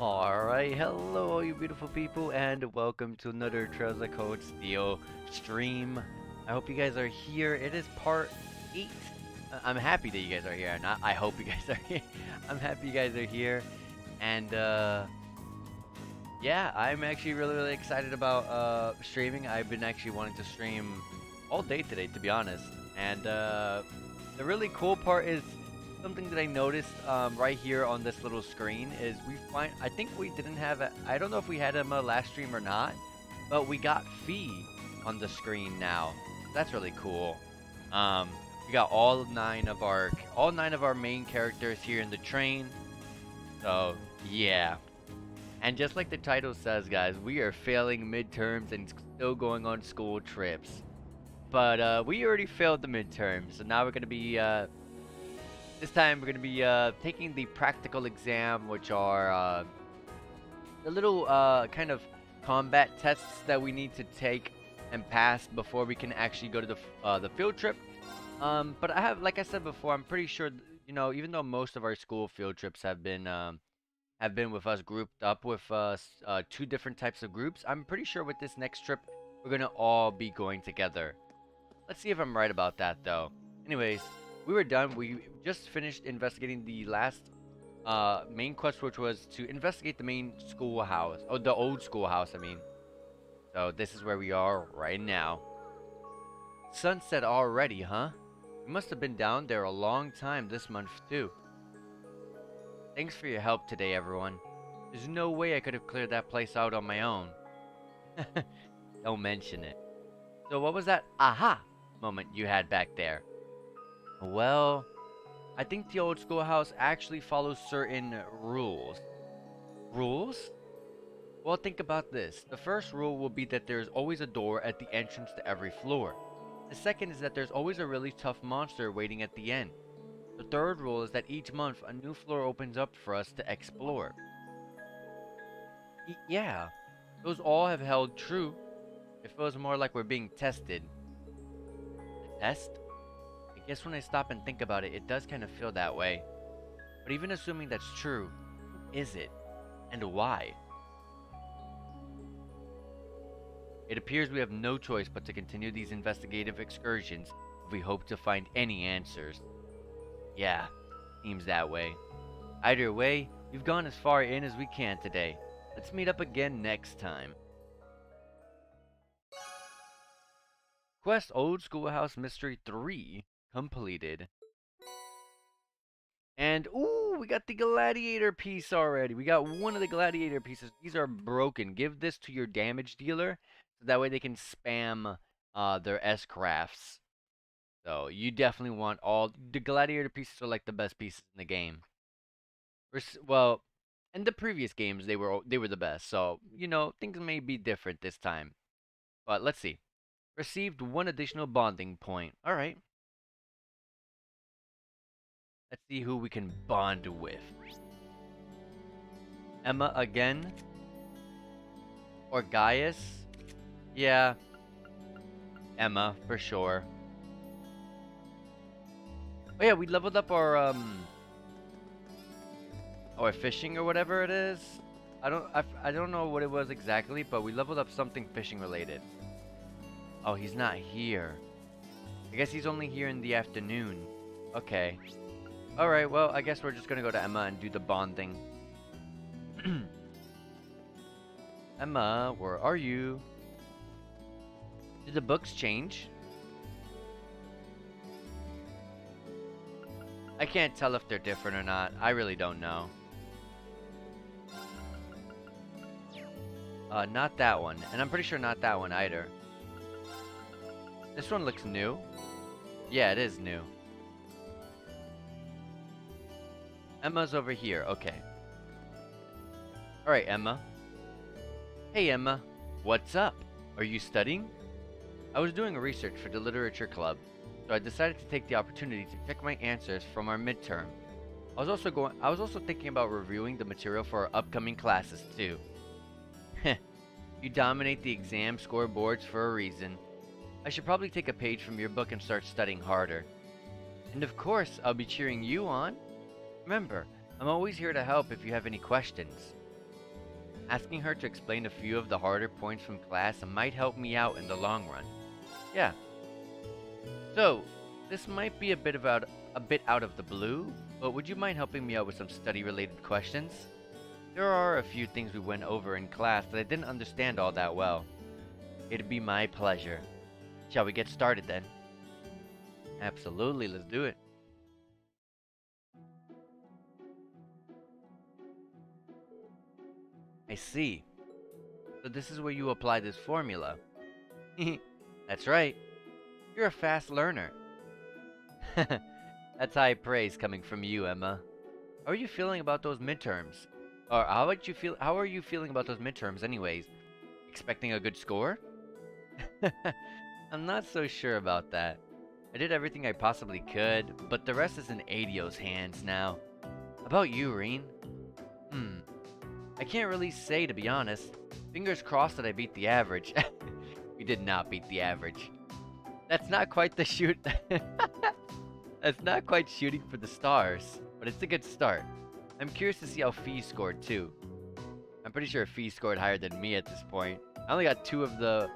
Alright, hello you beautiful people and welcome to another Trails of Cold Steel stream. I hope you guys are here. It is part 8. I- I'm happy that you guys are here. Not I hope you guys are here. I'm happy you guys are here. And uh yeah, I'm actually really really excited about uh streaming. I've been actually wanting to stream all day today to be honest. And uh the really cool part is something that I noticed um, right here on this little screen is we find I think we didn't have I don't know if we had him a last stream or not, but we got Fie on the screen now. That's really cool. Um, we got all nine of our all nine of our main characters here in the train. So yeah. And just like the title says, guys, we are failing midterms and still going on school trips. But uh, we already failed the midterms, so now we're gonna be uh, this time we're going to be uh, taking the practical exam, which are uh, the little uh, kind of combat tests that we need to take and pass before we can actually go to the uh, the field trip. Um, but I have, like I said before, I'm pretty sure, you know, even though most of our school field trips have been um, have been with us grouped up with uh, two different types of groups, I'm pretty sure with this next trip we're gonna all be going together. Let's see if I'm right about that, though. Anyways, we were done. We just finished investigating the last uh, main quest, which was to investigate the main schoolhouse. Oh, the old schoolhouse, I mean. So this is where we are right now. Sunset already, huh? We must have been down there a long time this month, too. Thanks for your help today, everyone. There's no way I could have cleared that place out on my own. Don't mention it. So what was that aha moment you had back there? Well, I think the old schoolhouse actually follows certain rules. Rules? Well, think about this. The first rule will be that there's always a door at the entrance to every floor. The second is that there's always a really tough monster waiting at the end. The third rule is that each month a new floor opens up for us to explore. Yeah, those all have held true. It feels more like we're being tested. A test? Guess when I stop and think about it, it does kind of feel that way. But even assuming that's true, is it? And why? It appears we have no choice but to continue these investigative excursions if we hope to find any answers. Yeah, seems that way. Either way, we've gone as far in as we can today. Let's meet up again next time. Quest Old Schoolhouse Mystery 3 completed. And, ooh, we got the gladiator piece already. We got one of the gladiator pieces. These are broken. Give this to your damage dealer. So that way they can spam uh, their S-crafts. So, you definitely want all... The gladiator pieces are like the best pieces in the game. Well, in the previous games, they were they were the best. So, you know, things may be different this time. But let's see. Received one additional bonding point. Alright. Let's see who we can bond with. Emma again? Or Gaius? Yeah. Emma, for sure. Oh yeah, we leveled up our, um... Our fishing or whatever it is. I don't, I, I don't know what it was exactly, but we leveled up something fishing related. Oh, he's not here. I guess he's only here in the afternoon. Okay. Alright, well, I guess we're just gonna go to Emma and do the bonding. Emma, where are you? Did the books change? I can't tell if they're different or not. I really don't know. Uh, not that one. And I'm pretty sure not that one either. This one looks new. Yeah, it is new. Emma's over here. Okay. Alright, Emma. Hey, Emma. What's up? Are you studying? I was doing a research for the literature club, so I decided to take the opportunity to check my answers from our midterm. I was also going I was also thinking about reviewing the material for our upcoming classes too. Heh. you dominate the exam scoreboards for a reason. I should probably take a page from your book and start studying harder. And of course, I'll be cheering you on. Remember, I'm always here to help if you have any questions. Asking her to explain a few of the harder points from class might help me out in the long run. Yeah. So, this might be a bit of out, a bit out of the blue, but would you mind helping me out with some study-related questions? There are a few things we went over in class that I didn't understand all that well. It'd be my pleasure. Shall we get started then? Absolutely, let's do it. I see. So this is where you apply this formula. That's right. You're a fast learner. That's high praise coming from you, Emma. How are you feeling about those midterms? Or how about you feel how are you feeling about those midterms anyways? Expecting a good score? I'm not so sure about that. I did everything I possibly could, but the rest is in Adio's hands now. About you, Rean? I can't really say, to be honest. Fingers crossed that I beat the average. we did not beat the average. That's not quite the shoot... That's not quite shooting for the stars, but it's a good start. I'm curious to see how Fie scored, too. I'm pretty sure Fie scored higher than me at this point. I only got two of the...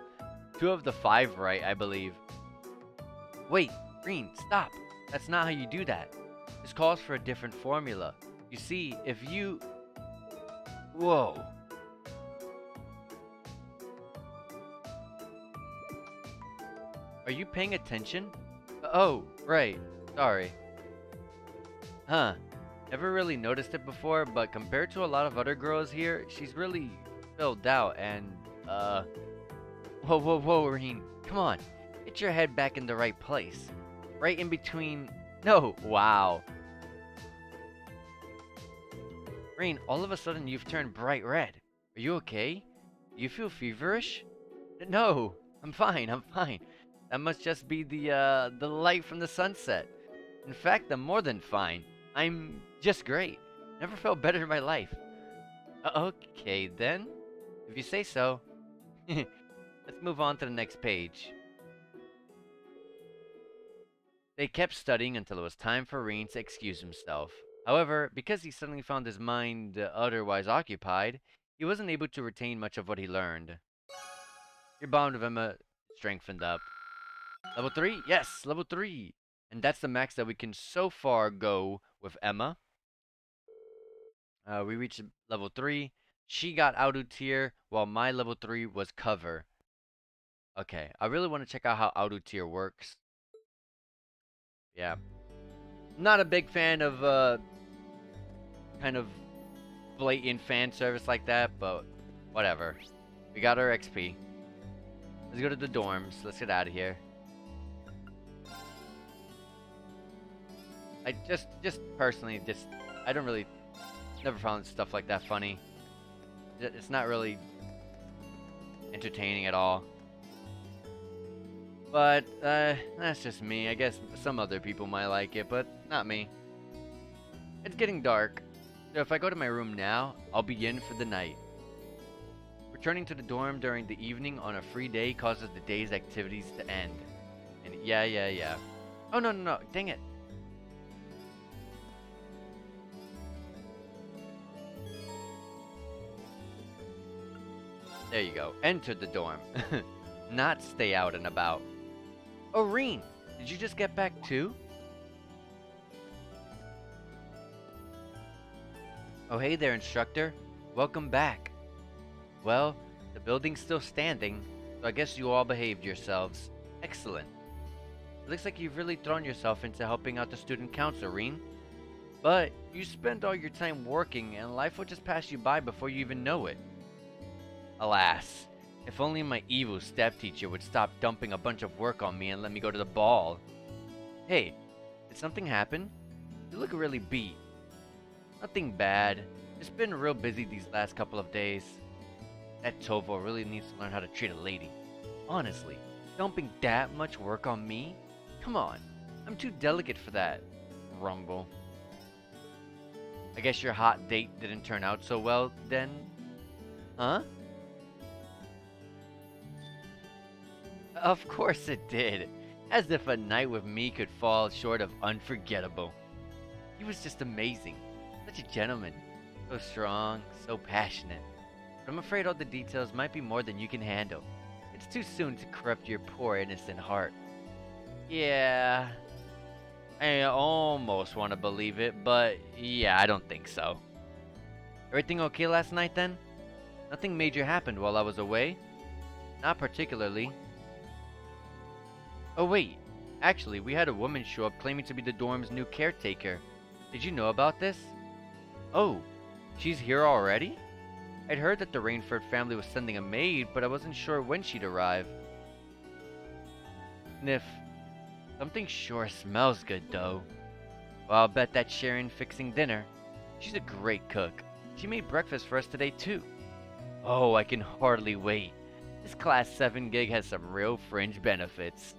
Two of the five right, I believe. Wait, Green, stop. That's not how you do that. This calls for a different formula. You see, if you... Whoa. Are you paying attention? Oh, right. Sorry. Huh. Never really noticed it before, but compared to a lot of other girls here, she's really filled out and, uh... Whoa, whoa, whoa, Rean. Come on. Get your head back in the right place. Right in between... No, wow. Rain, all of a sudden you've turned bright red. Are you okay? You feel feverish? No, I'm fine, I'm fine. That must just be the, uh, the light from the sunset. In fact, I'm more than fine. I'm just great. Never felt better in my life. Uh, okay, then. If you say so. Let's move on to the next page. They kept studying until it was time for Rean to excuse himself. However, because he suddenly found his mind uh, otherwise occupied, he wasn't able to retain much of what he learned. Your bond with Emma strengthened up. Level 3? Yes, level 3! And that's the max that we can so far go with Emma. Uh, we reached level 3. She got Auto tier, while my level 3 was cover. Okay, I really want to check out how Auto tier works. Yeah. Not a big fan of uh, kind of blatant fan service like that, but whatever. We got our XP. Let's go to the dorms. Let's get out of here. I just, just personally, just, I don't really, never found stuff like that funny. It's not really entertaining at all. But, uh, that's just me. I guess some other people might like it, but not me. It's getting dark, so if I go to my room now, I'll be in for the night. Returning to the dorm during the evening on a free day causes the day's activities to end. And yeah, yeah, yeah. Oh, no, no, no, dang it. There you go. Enter the dorm. Not stay out and about. Oh, Oreen, did you just get back too? Oh hey there, instructor. Welcome back. Well, the building's still standing, so I guess you all behaved yourselves. Excellent. It looks like you've really thrown yourself into helping out the student council, Rean. But you spend all your time working and life will just pass you by before you even know it. Alas, if only my evil step teacher would stop dumping a bunch of work on me and let me go to the ball. Hey, did something happen? You look really beat. Nothing bad. Just been real busy these last couple of days. That Toval really needs to learn how to treat a lady. Honestly, dumping that much work on me? Come on, I'm too delicate for that. Rumble. I guess your hot date didn't turn out so well, then? Huh? Of course it did. As if a night with me could fall short of unforgettable. He was just amazing. Such a gentleman. So strong, so passionate. but I'm afraid all the details might be more than you can handle. It's too soon to corrupt your poor innocent heart. Yeah, I almost want to believe it, but yeah, I don't think so. Everything okay last night then? Nothing major happened while I was away? Not particularly. Oh wait, actually, we had a woman show up claiming to be the dorm's new caretaker. Did you know about this? Oh, she's here already? I'd heard that the Reinford family was sending a maid, but I wasn't sure when she'd arrive. Sniff. Something sure smells good, though. Well, I'll bet that's Sharon fixing dinner. She's a great cook. She made breakfast for us today, too. Oh, I can hardly wait. This Class 7 gig has some real fringe benefits.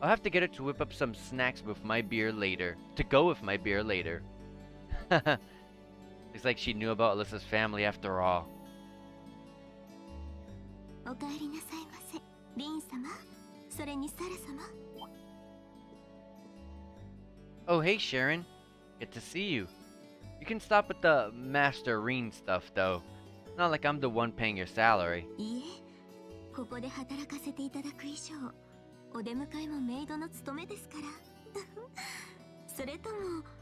I'll have to get her to whip up some snacks with my beer later. To go with my beer later. Looks like she knew about Alisa's family after all. Oh, hey, Sharon. Good to see you. You can stop with the Master Rean stuff, though. Not like I'm the one paying your salary. ここで働かせていただく以上お出迎えもメイドの務めですからそれとも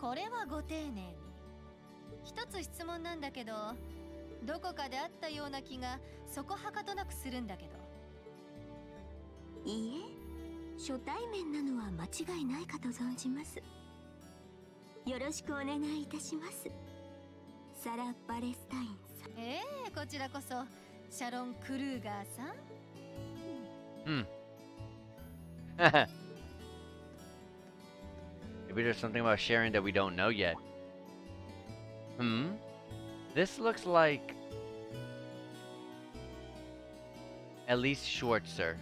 これはご丁寧に。一つ質問なんだけどどこかであったような気がそこはかとなくするんだけど。いいえ初対面なのは間違いないかと存じます。よろしくお願いいたします。サラ・バレスタインさん。ええこちらこそ。シャロン・クルーガーさん。Hmm. Maybe there's something about Sharon that we don't know yet. Hmm? This looks like... Elise Schwarzer.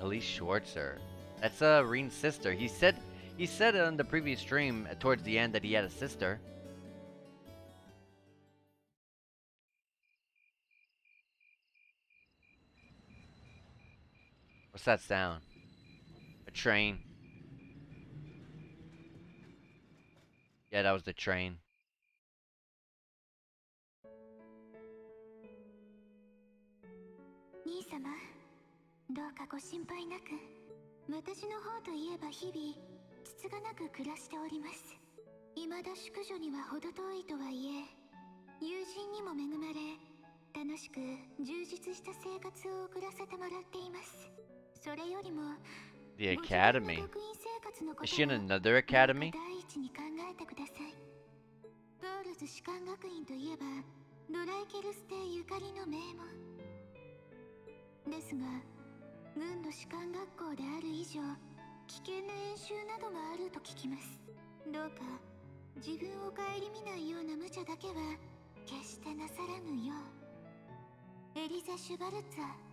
Elise Schwarzer. That's uh, Rean's sister. He said he said on the previous stream uh, towards the end that he had a sister. What's that sound? A train. Yeah, that was the train. 兄様どうかご心配なく私の方といえば日々つつがなく暮らしております未だ淑女には程遠いとはいえ友人にも恵まれ楽しく充実した生活を送らせてもらっていますそれよりも The academy. Is she in を another academy? ドライケルス邸ゆかりの名門ですが軍の士官学校である以上危険な演習などもあると聞きますどうか自分を顧みないような無茶だけは決してなさらぬようエリザ・シュバルツァ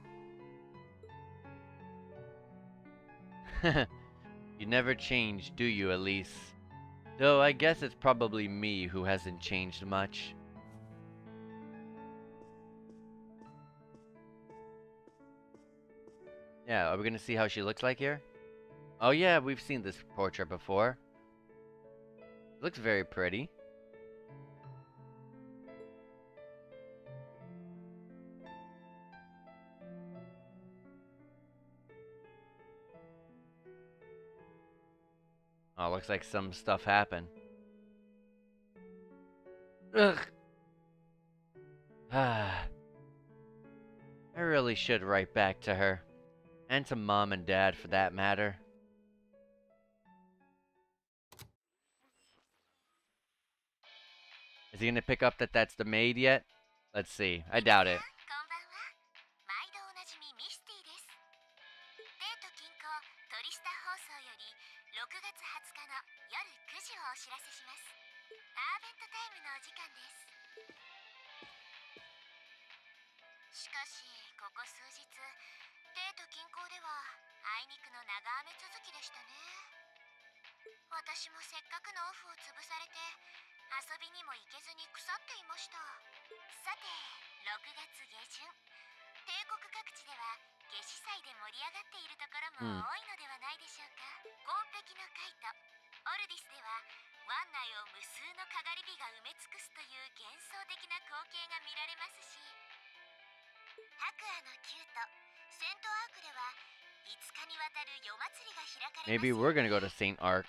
you never change, do you, Elise? Though I guess it's probably me who hasn't changed much. Yeah, are we gonna see how she looks like here? Oh yeah, we've seen this portrait before. Looks very pretty. Oh, looks like some stuff happened. Ugh. Ah. I really should write back to her. And to mom and dad for that matter. Is he gonna pick up that that's the maid yet? Let's see. I doubt it. いにくの長雨続きでしたね。私もせっかくのオフを潰されて遊びにも行けずに腐っていました。さて6月下旬。帝国各地では夏至祭で盛り上がっているところも多いのではないでしょうか、紺碧のカイト。オルディスでは湾内を無数のかがり火が埋め尽くすという幻想的な光景が見られますし。白亜のキュート。セントアークでは Maybe we're gonna go to St. Arc.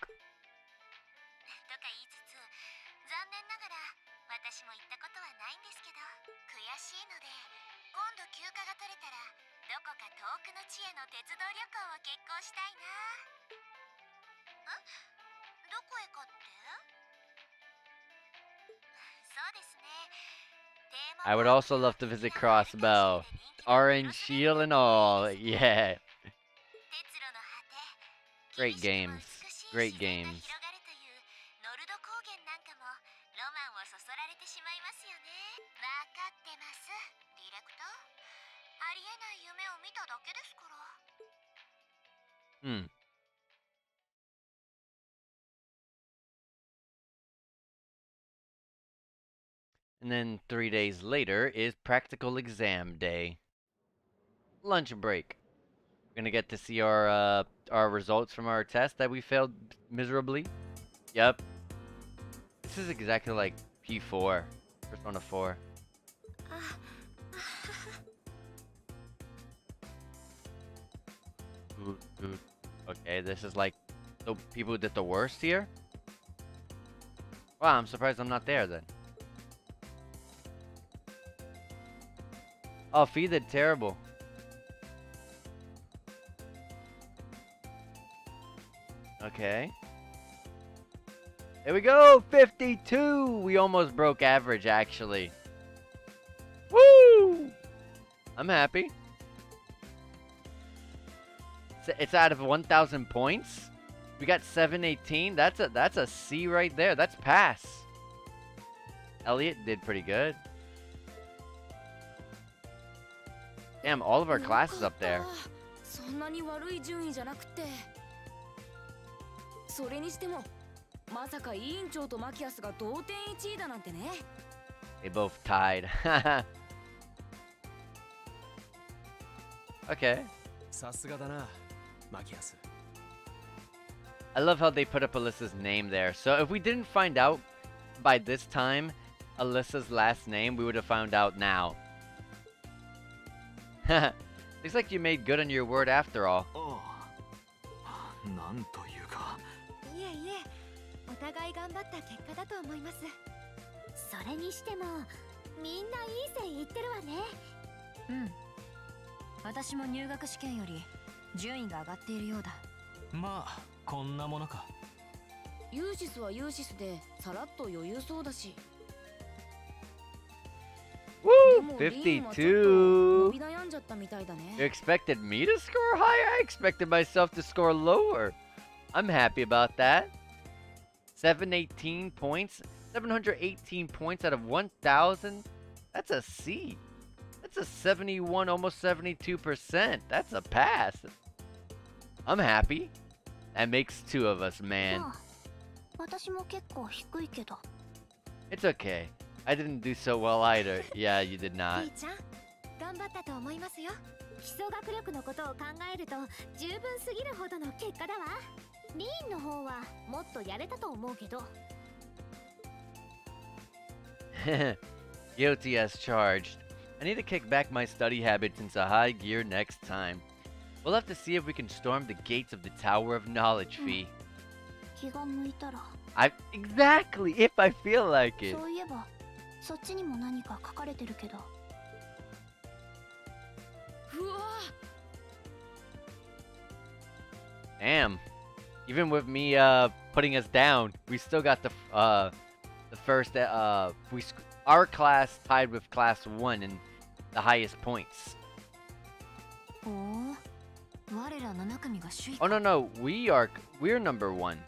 I would also love to visit Crossbow. Orange shield and all, yeah. Great games. Great games. Hmm. And then three days later is practical exam day. Lunch break. We're gonna get to see our uh, our results from our test that we failed miserably. Yep. This is exactly like P4, Persona 4. Ooh, ooh. Okay, this is like the people who did the worst here. Wow, I'm surprised I'm not there then. Oh, Fie did terrible. Okay. There we go! 52! We almost broke average, actually. Woo! I'm happy. It's- It's out of 1,000 points. We got 718. That's a that's a C right there. That's pass. Elliot did pretty good. Damn, all of our classes up there. それにしてもまさか委員長とマキアスが同点1位だなんてね They both tied Okay さすがだなマキアス I love how they put up Alisa's name there. So if we didn't find out by this time Alisa's last name, we would have found out now. Looks like you made good on your word after all. Oh. 互い頑張った結果だと思いますそれにしてもみんないい線いってるわねうん私も入学試験より順位が上がっているようだまあこんなものかユーシスはユーシスでさらっと余裕そうだしで Woo! もリーンはちょっと伸 52! び悩んじゃったみたいだ You ね expected me to score higher? I expected myself to score lower. I'm happy about that. 718 points. 718 points out of 1,000. That's a C. That's a 71, almost 72%. That's a pass. I'm happy. That makes two of us, man. まあ私も結構低いけど It's okay. I didn't do so well either. Yeah, you did リ not. ーちゃん頑張ったと思いますよ基礎学力のことを考えると十分すぎるほどの結果だわ リーンの方はもっとやれたと思うけど Guilty as charged. I need to kick back my study habits into high gear next time. We'll have to see if we can storm the gates of the Tower of Knowledge, hmm. Fie. I exactly if I feel like it. Damn. Even with me uh, putting us down, we still got the uh, the first uh, we our class tied with class one in the highest points. Oh no no, we are we're number one.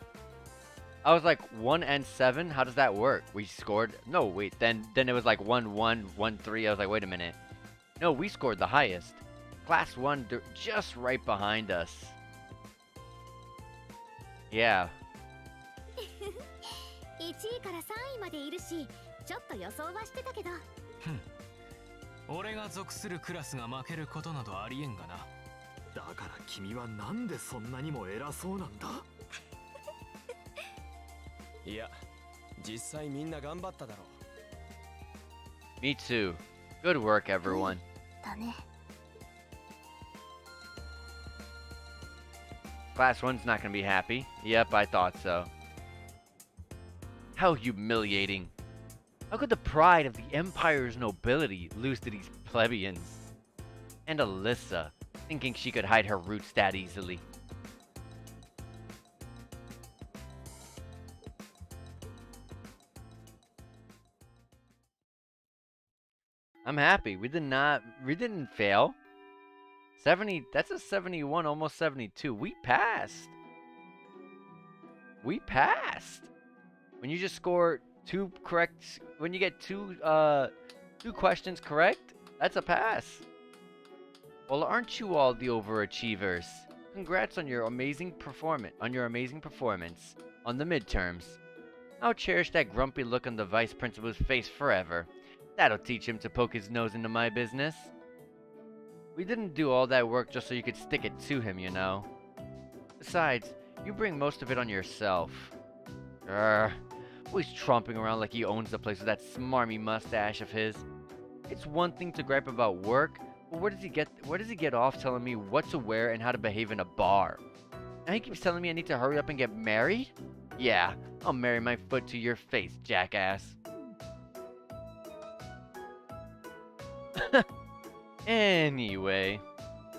I was like one and seven. How does that work? We scored. No wait, then then it was like one one one three. I was like, wait a minute. No, we scored the highest. Class one just right behind us. Yeah. 1位から3位までいるしちょっと予想はしてたけど俺が属するクラスが負けることなどありえんがなだから君はなんでそんなにも偉そうなんだ？いや実際みんな頑張っただろ Me too. Good work, everyone. だね Class 1's not gonna be happy. Yep, I thought so. How humiliating. How could the pride of the Empire's nobility lose to these plebeians? And Alisa, thinking she could hide her roots that easily. I'm happy. We did not we didn't fail. 70 that's a 71 almost 72. We passed. We passed. When you just score two correct when you get two uh two questions correct, that's a pass. Well, aren't you all the overachievers? Congrats on your amazing performance on your amazing performance on the midterms. I'll cherish that grumpy look on the vice principal's face forever. That'll teach him to poke his nose into my business. We didn't do all that work just so you could stick it to him, you know. Besides, you bring most of it on yourself. Grr. Always tromping around like he owns the place with that smarmy mustache of his. It's one thing to gripe about work, but where does he get where does he get off telling me what to wear and how to behave in a bar? Now he keeps telling me I need to hurry up and get married? Yeah, I'll marry my foot to your face, jackass. anyway,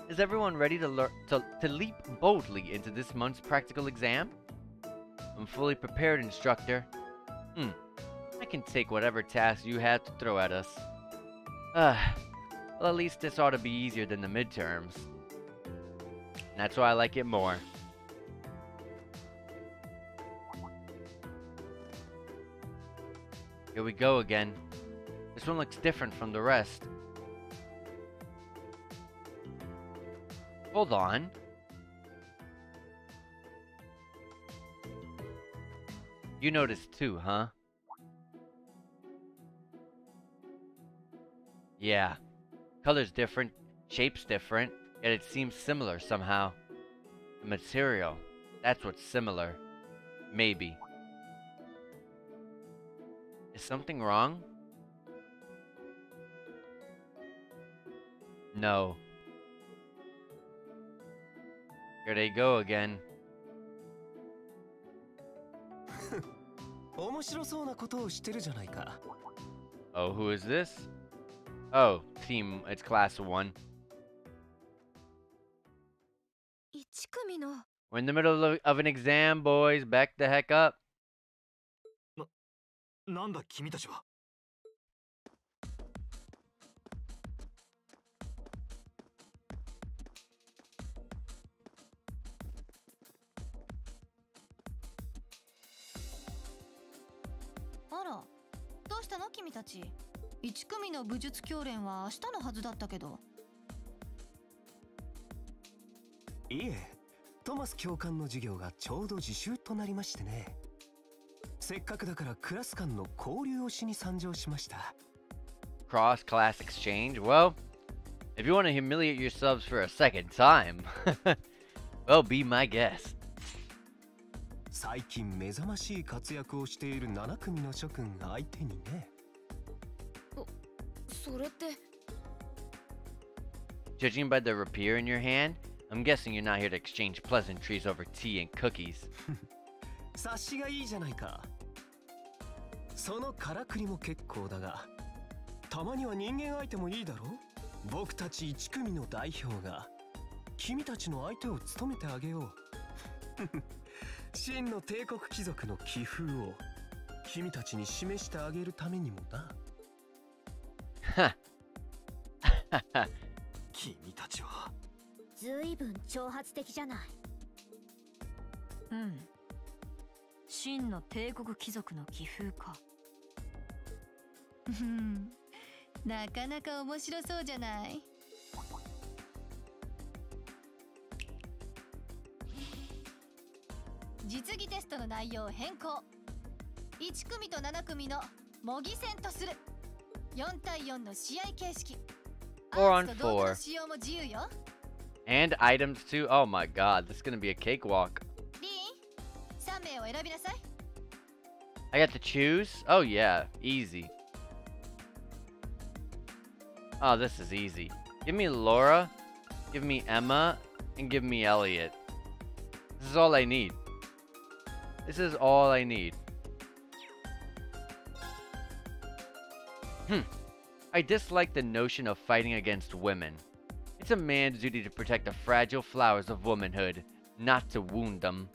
is everyone ready to, lear- to to leap boldly into this month's practical exam? I'm fully prepared, instructor. Hmm. I can take whatever task you have to throw at us. Ah, well, at least this ought to be easier than the midterms. And that's why I like it more. Here we go again. This one looks different from the rest. Hold on. You noticed too, huh? Yeah. Color's different, shape's different, yet it seems similar somehow. The material, that's what's similar. Maybe. Is something wrong? No. Here they go again. 面白そうなことをしてるじゃないか Oh, who is this? Oh, team, it's class 1. 1組の We're in the middle of, of an exam, boys. Back the heck up. なんだ君たちは したの？君たち。1組の武術教練は明日のはずだったけど。い,いえ。トマス教官の授業がちょうど自習となりましてね。せっかくだからクラス間の交流をしに参上しました。クロスクラス exchange? Well, if you want to humiliate yourselves for a second time, well, be my guest. 最近目覚ましい活躍をしている7組の諸君相手にねそれって Judging by the rapier in your hand, I'm guessing you're not here to exchange pleasantries over tea and cookies. 察しがいいじゃないかそのからくりも結構だがたまには人間相手もいいだろ僕たち1組の代表が君たちの相手を務めてあげよう真の帝国貴族の気風を君たちに示してあげるためにもな。Ha. 君たちは。ずいぶん挑発的じゃない。うん。真の帝国貴族の気風か。うん。なかなか面白そうじゃない？実技テストの内容を変更1組と7組の模擬戦とする4対4の試合形式 Four ア on ーツと道具 four の使用も自由よ And items too. Oh my god, this is gonna be a cakewalk. リーン3名を選びなさい I got to choose? Oh yeah, easy. Oh, this is easy. Give me Laura, give me Emma, and give me Elliot. This is all I need. This is all I need. Hmm. I dislike the notion of fighting against women. It's a man's duty to protect the fragile flowers of womanhood, not to wound them.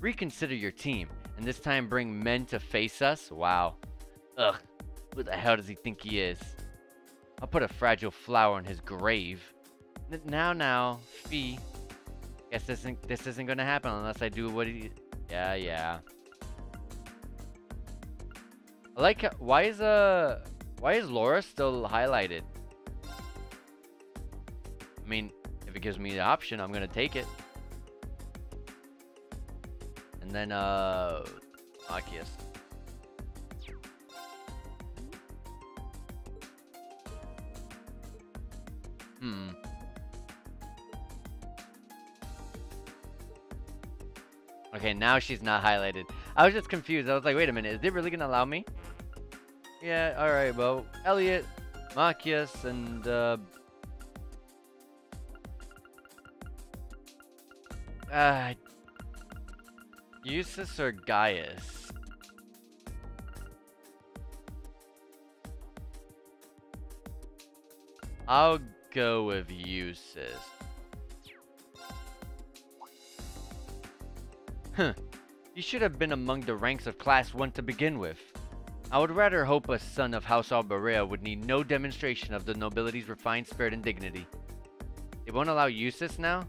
Reconsider your team, and this time bring men to face us? Wow. Ugh. Who the hell does he think he is? I'll put a fragile flower in his grave. N- now, now, Fie. Guess this isn't, this isn't gonna happen unless I do what he... Yeah, yeah. I like why is, uh... Why is Laura still highlighted? I mean, if it gives me the option, I'm gonna take it. And then, uh, Arceus. Hmm. Okay, now she's not highlighted. I was just confused. I was like, wait a minute, is it really gonna allow me? Yeah, alright, well, Elliot, Machias, and, uh... Uh... Jusis or Gaius? I'll go with Jusis. Huh. You should have been among the ranks of Class 1 to begin with. I would rather hope a son of House Albarea would need no demonstration of the nobility's refined spirit and dignity. It won't allow Jusis now?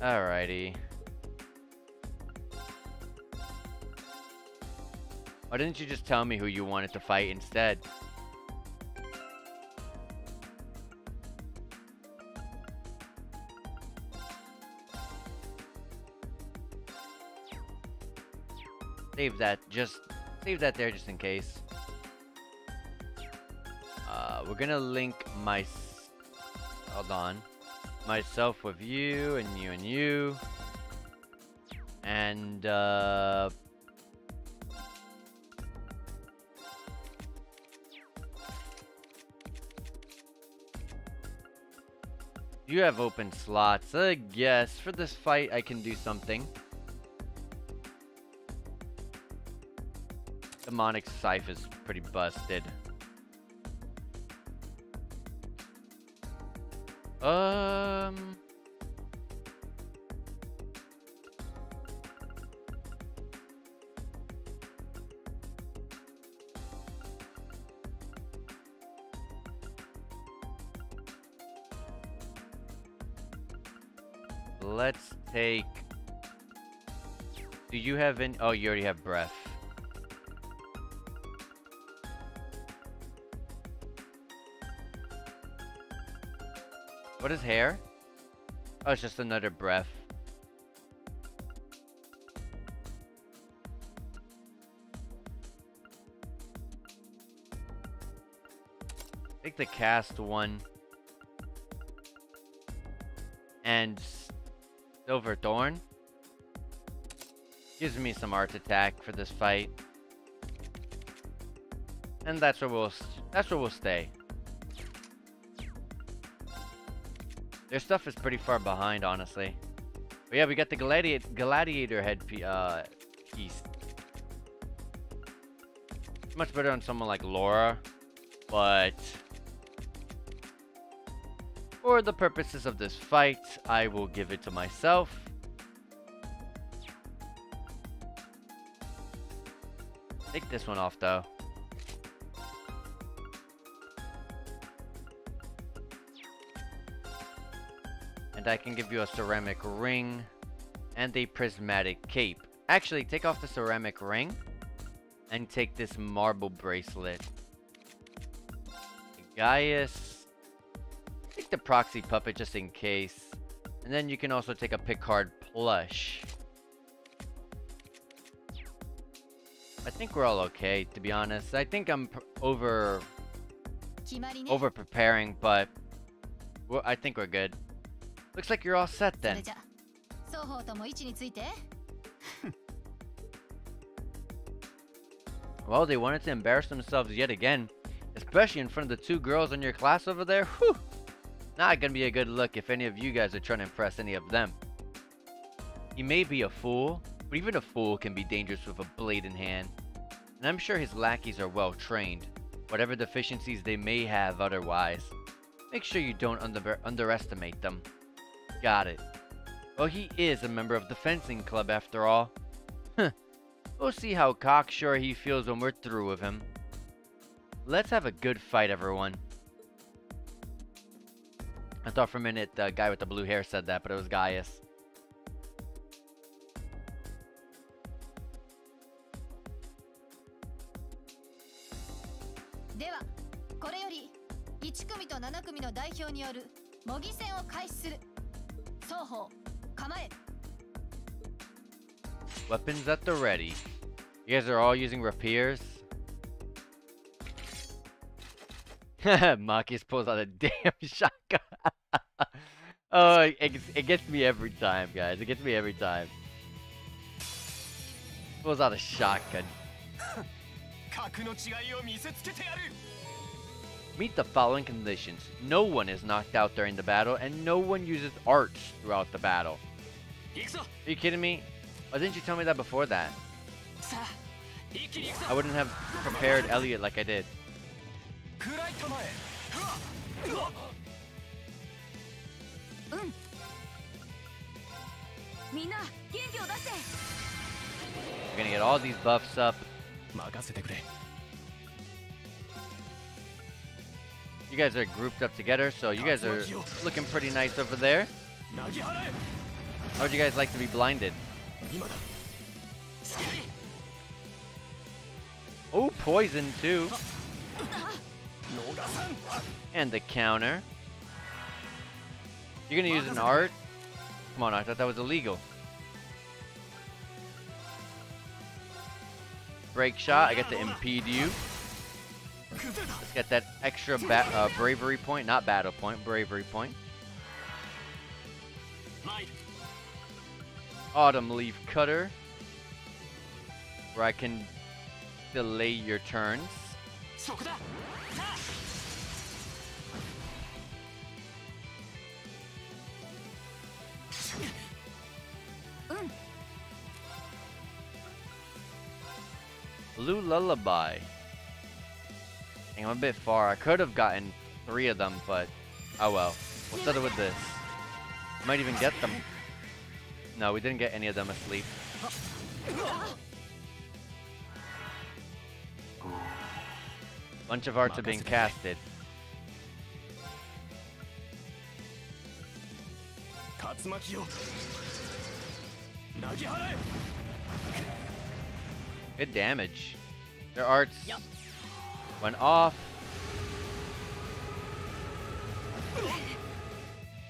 Alrighty. Why didn't you just tell me who you wanted to fight instead? Save that, just save that there just in case. Uh, we're gonna link my, hold on, myself with you and you and you. And, uh, You have open slots. I guess for this fight I can do something. Demonic Scythe is pretty busted. Um... Let's take... Do you have any... Oh, you already have breath. What is hair? Oh, it's just another breath. Take the cast one. And Silver Thorn. Gives me some art attack for this fight. And that's where we'll that's where we'll stay. Their stuff is pretty far behind, honestly. But yeah, we got the gladiator gladiator head uh, piece. Much better on someone like Laura, but for the purposes of this fight, I will give it to myself. Take this one off though. And I can give you a ceramic ring and a prismatic cape. Actually, take off the ceramic ring and take this marble bracelet. Gaius. Take the proxy puppet just in case. And then you can also take a Picard plush. I think we're all okay, to be honest. I think I'm over over preparing, but I think we're good. Looks like you're all set then. well, they wanted to embarrass themselves yet again. Especially in front of the two girls in your class over there. Whew! Not gonna be a good look if any of you guys are trying to impress any of them. You may be a fool, but even a fool can be dangerous with a blade in hand. And I'm sure his lackeys are well trained, whatever deficiencies they may have otherwise. Make sure you don't under underestimate them. Got it. Well, he is a member of the fencing club after all. We'll see how cocksure he feels when we're through with him. Let's have a good fight, everyone. I thought for a minute the guy with the blue hair said that, but it was Gaius. Weapons at the ready. You guys are all using rapiers? Marcus pulls out a damn shotgun. oh, it, gets- it gets me every time, guys. It gets me every time. Pulls out a shotgun. Meet the following conditions. No one is knocked out during the battle, and no one uses arts throughout the battle. Are you kidding me? Why didn't you tell me that before that? I wouldn't have prepared Elliot like I did. We're gonna get all these buffs up. You guys are grouped up together, so you guys are looking pretty nice over there. How would you guys like to be blinded? Oh, poison too. And the counter. You're gonna use an art? Come on, I thought that was illegal. Break shot, I got to impede you. Let's get that extra uh, bravery point, not battle point, bravery point. Autumn Leaf Cutter, where I can delay your turns. Blue Lullaby. Dang, I'm a bit far. I could have gotten three of them, but oh well. We'll settle with this. Might even get them. No, we didn't get any of them asleep. Bunch of arts are being casted. Good damage. Their arts one off.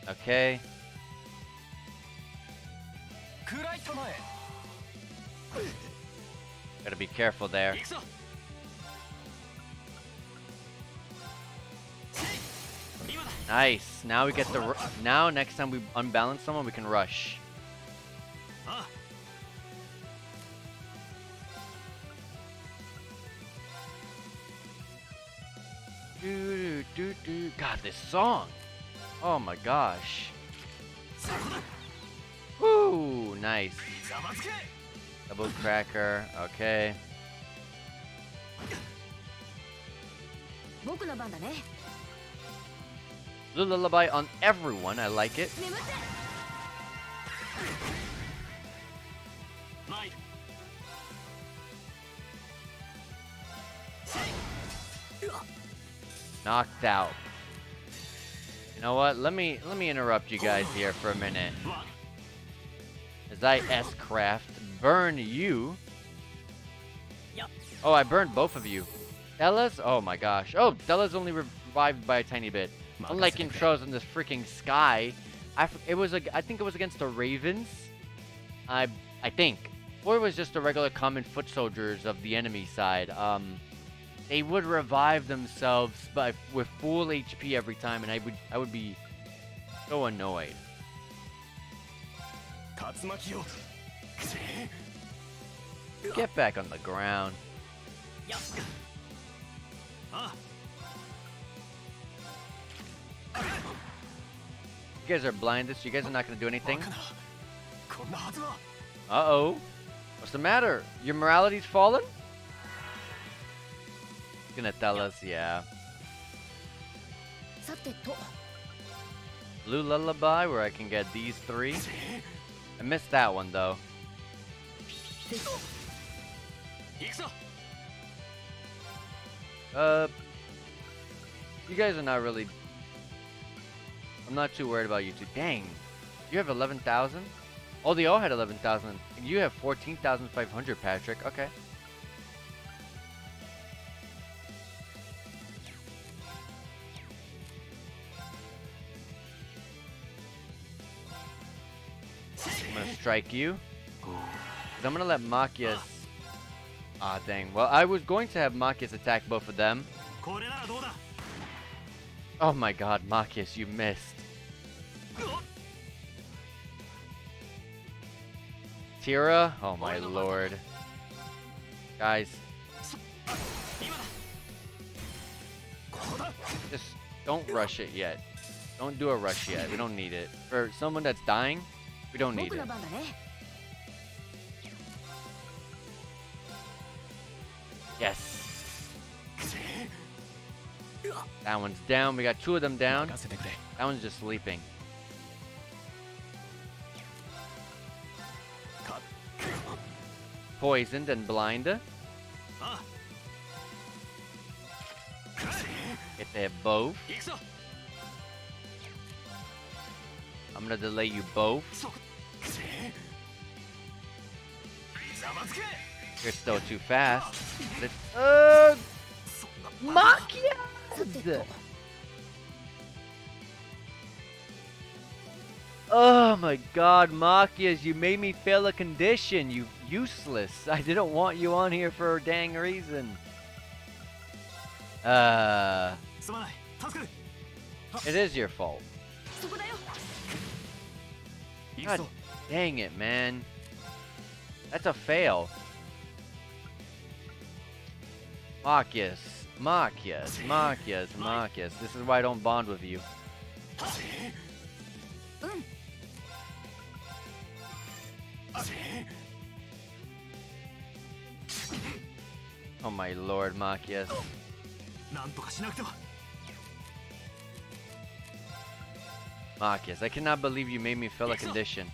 Okay. Gotta be careful there. Nice. Now we get the. Now next time we unbalance someone, we can rush. Ah. do do do. God, this song. Oh my gosh. Ooh, nice. Double cracker. Okay. Lullaby on everyone. I like it. Knocked out. You know what? Let me let me interrupt you guys here for a minute. ワ As I S craft burn you. Oh, I burned both of you. Della's? Oh my gosh. Oh, Della's only revived by a tiny bit. Unlike intros in this freaking sky, I it was a, I think it was against the Ravens. I I think, or it was just the regular common foot soldiers of the enemy side. Um, they would revive themselves by with full HP every time, and I would I would be so annoyed. Get back on the ground. You guys are blinded, you guys are not going to do anything. Uh-oh. What's the matter? Your morality's fallen? gonna tell us, yeah. Blue Lullaby, where I can get these three. I missed that one, though. Uh, you guys are not really... I'm not too worried about you two. Dang, you have 11,000? Oh, they all had 11,000. You have 14,500, Patrick. Okay. I'm gonna strike you. I'm gonna let Machias. Ah, dang. Well, I was going to have Machias attack both of them. Oh my god, Machias, you missed. Tira? Oh my lord. Guys. Just don't rush it yet. Don't do a rush yet. We don't need it. For someone that's dying, we don't need it. Yes. That one's down. We got two of them down. That one's just sleeping. Poisoned and blind. Get that bow. I'm gonna delay you both. You're still too fast. Let's, uh, Machiad! Oh my god, Machias, you made me fail a condition, you useless. I didn't want you on here for a dang reason. Uh... It is your fault. God Dang it, man. That's a fail. Machias, Machias, Machias, Machias. This is why I don't bond with you. Oh my lord, Machias. Machias, I cannot believe you made me fill a condition.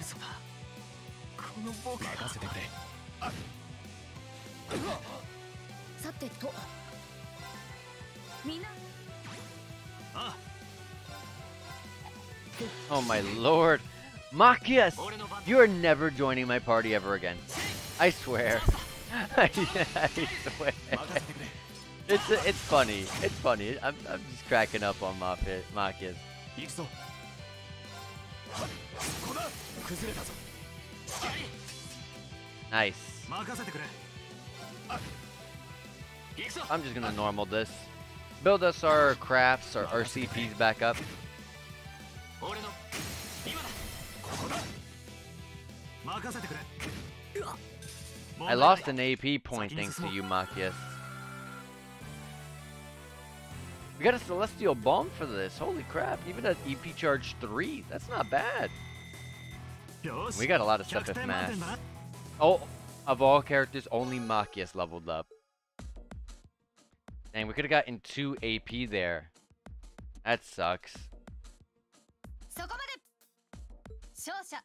嘘だこの僕任せてくれさてとみんな あ Oh my lord. Machias! 俺の番 You are never joining my party ever again. I swear. I, I swear. 任せてくれ It's it's funny. It's funny. I'm, I'm just cracking up on Machias. Machias. 行くぞここだ崩れたぞ Nice. 任せてくれ行くぞ I'm just gonna normal this. Build us our crafts, our, our CPs back up. 俺の今だここだ任せてくれ I lost an AP point thanks to you, Machias. We got a Celestial Bomb for this. Holy crap. Even at EP charge 3. That's not bad. よし We got a lot of stuff 100 if 点満 mass. 点だな Oh, of all characters, only Machias leveled up. Dang, we could have gotten 2 AP there. That sucks. そこまで勝者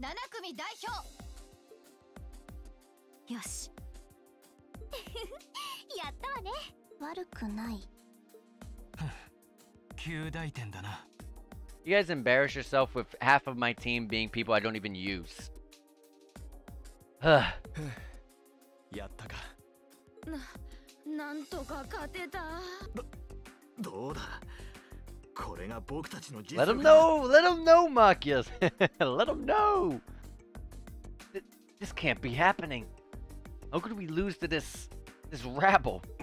7組代表よしやったわね悪くない9大点だな You guys embarrass yourself with half of my team being people I don't even use. let him know! Let him know, Machias! let him know! This can't be happening. How could we lose to this... this rabble?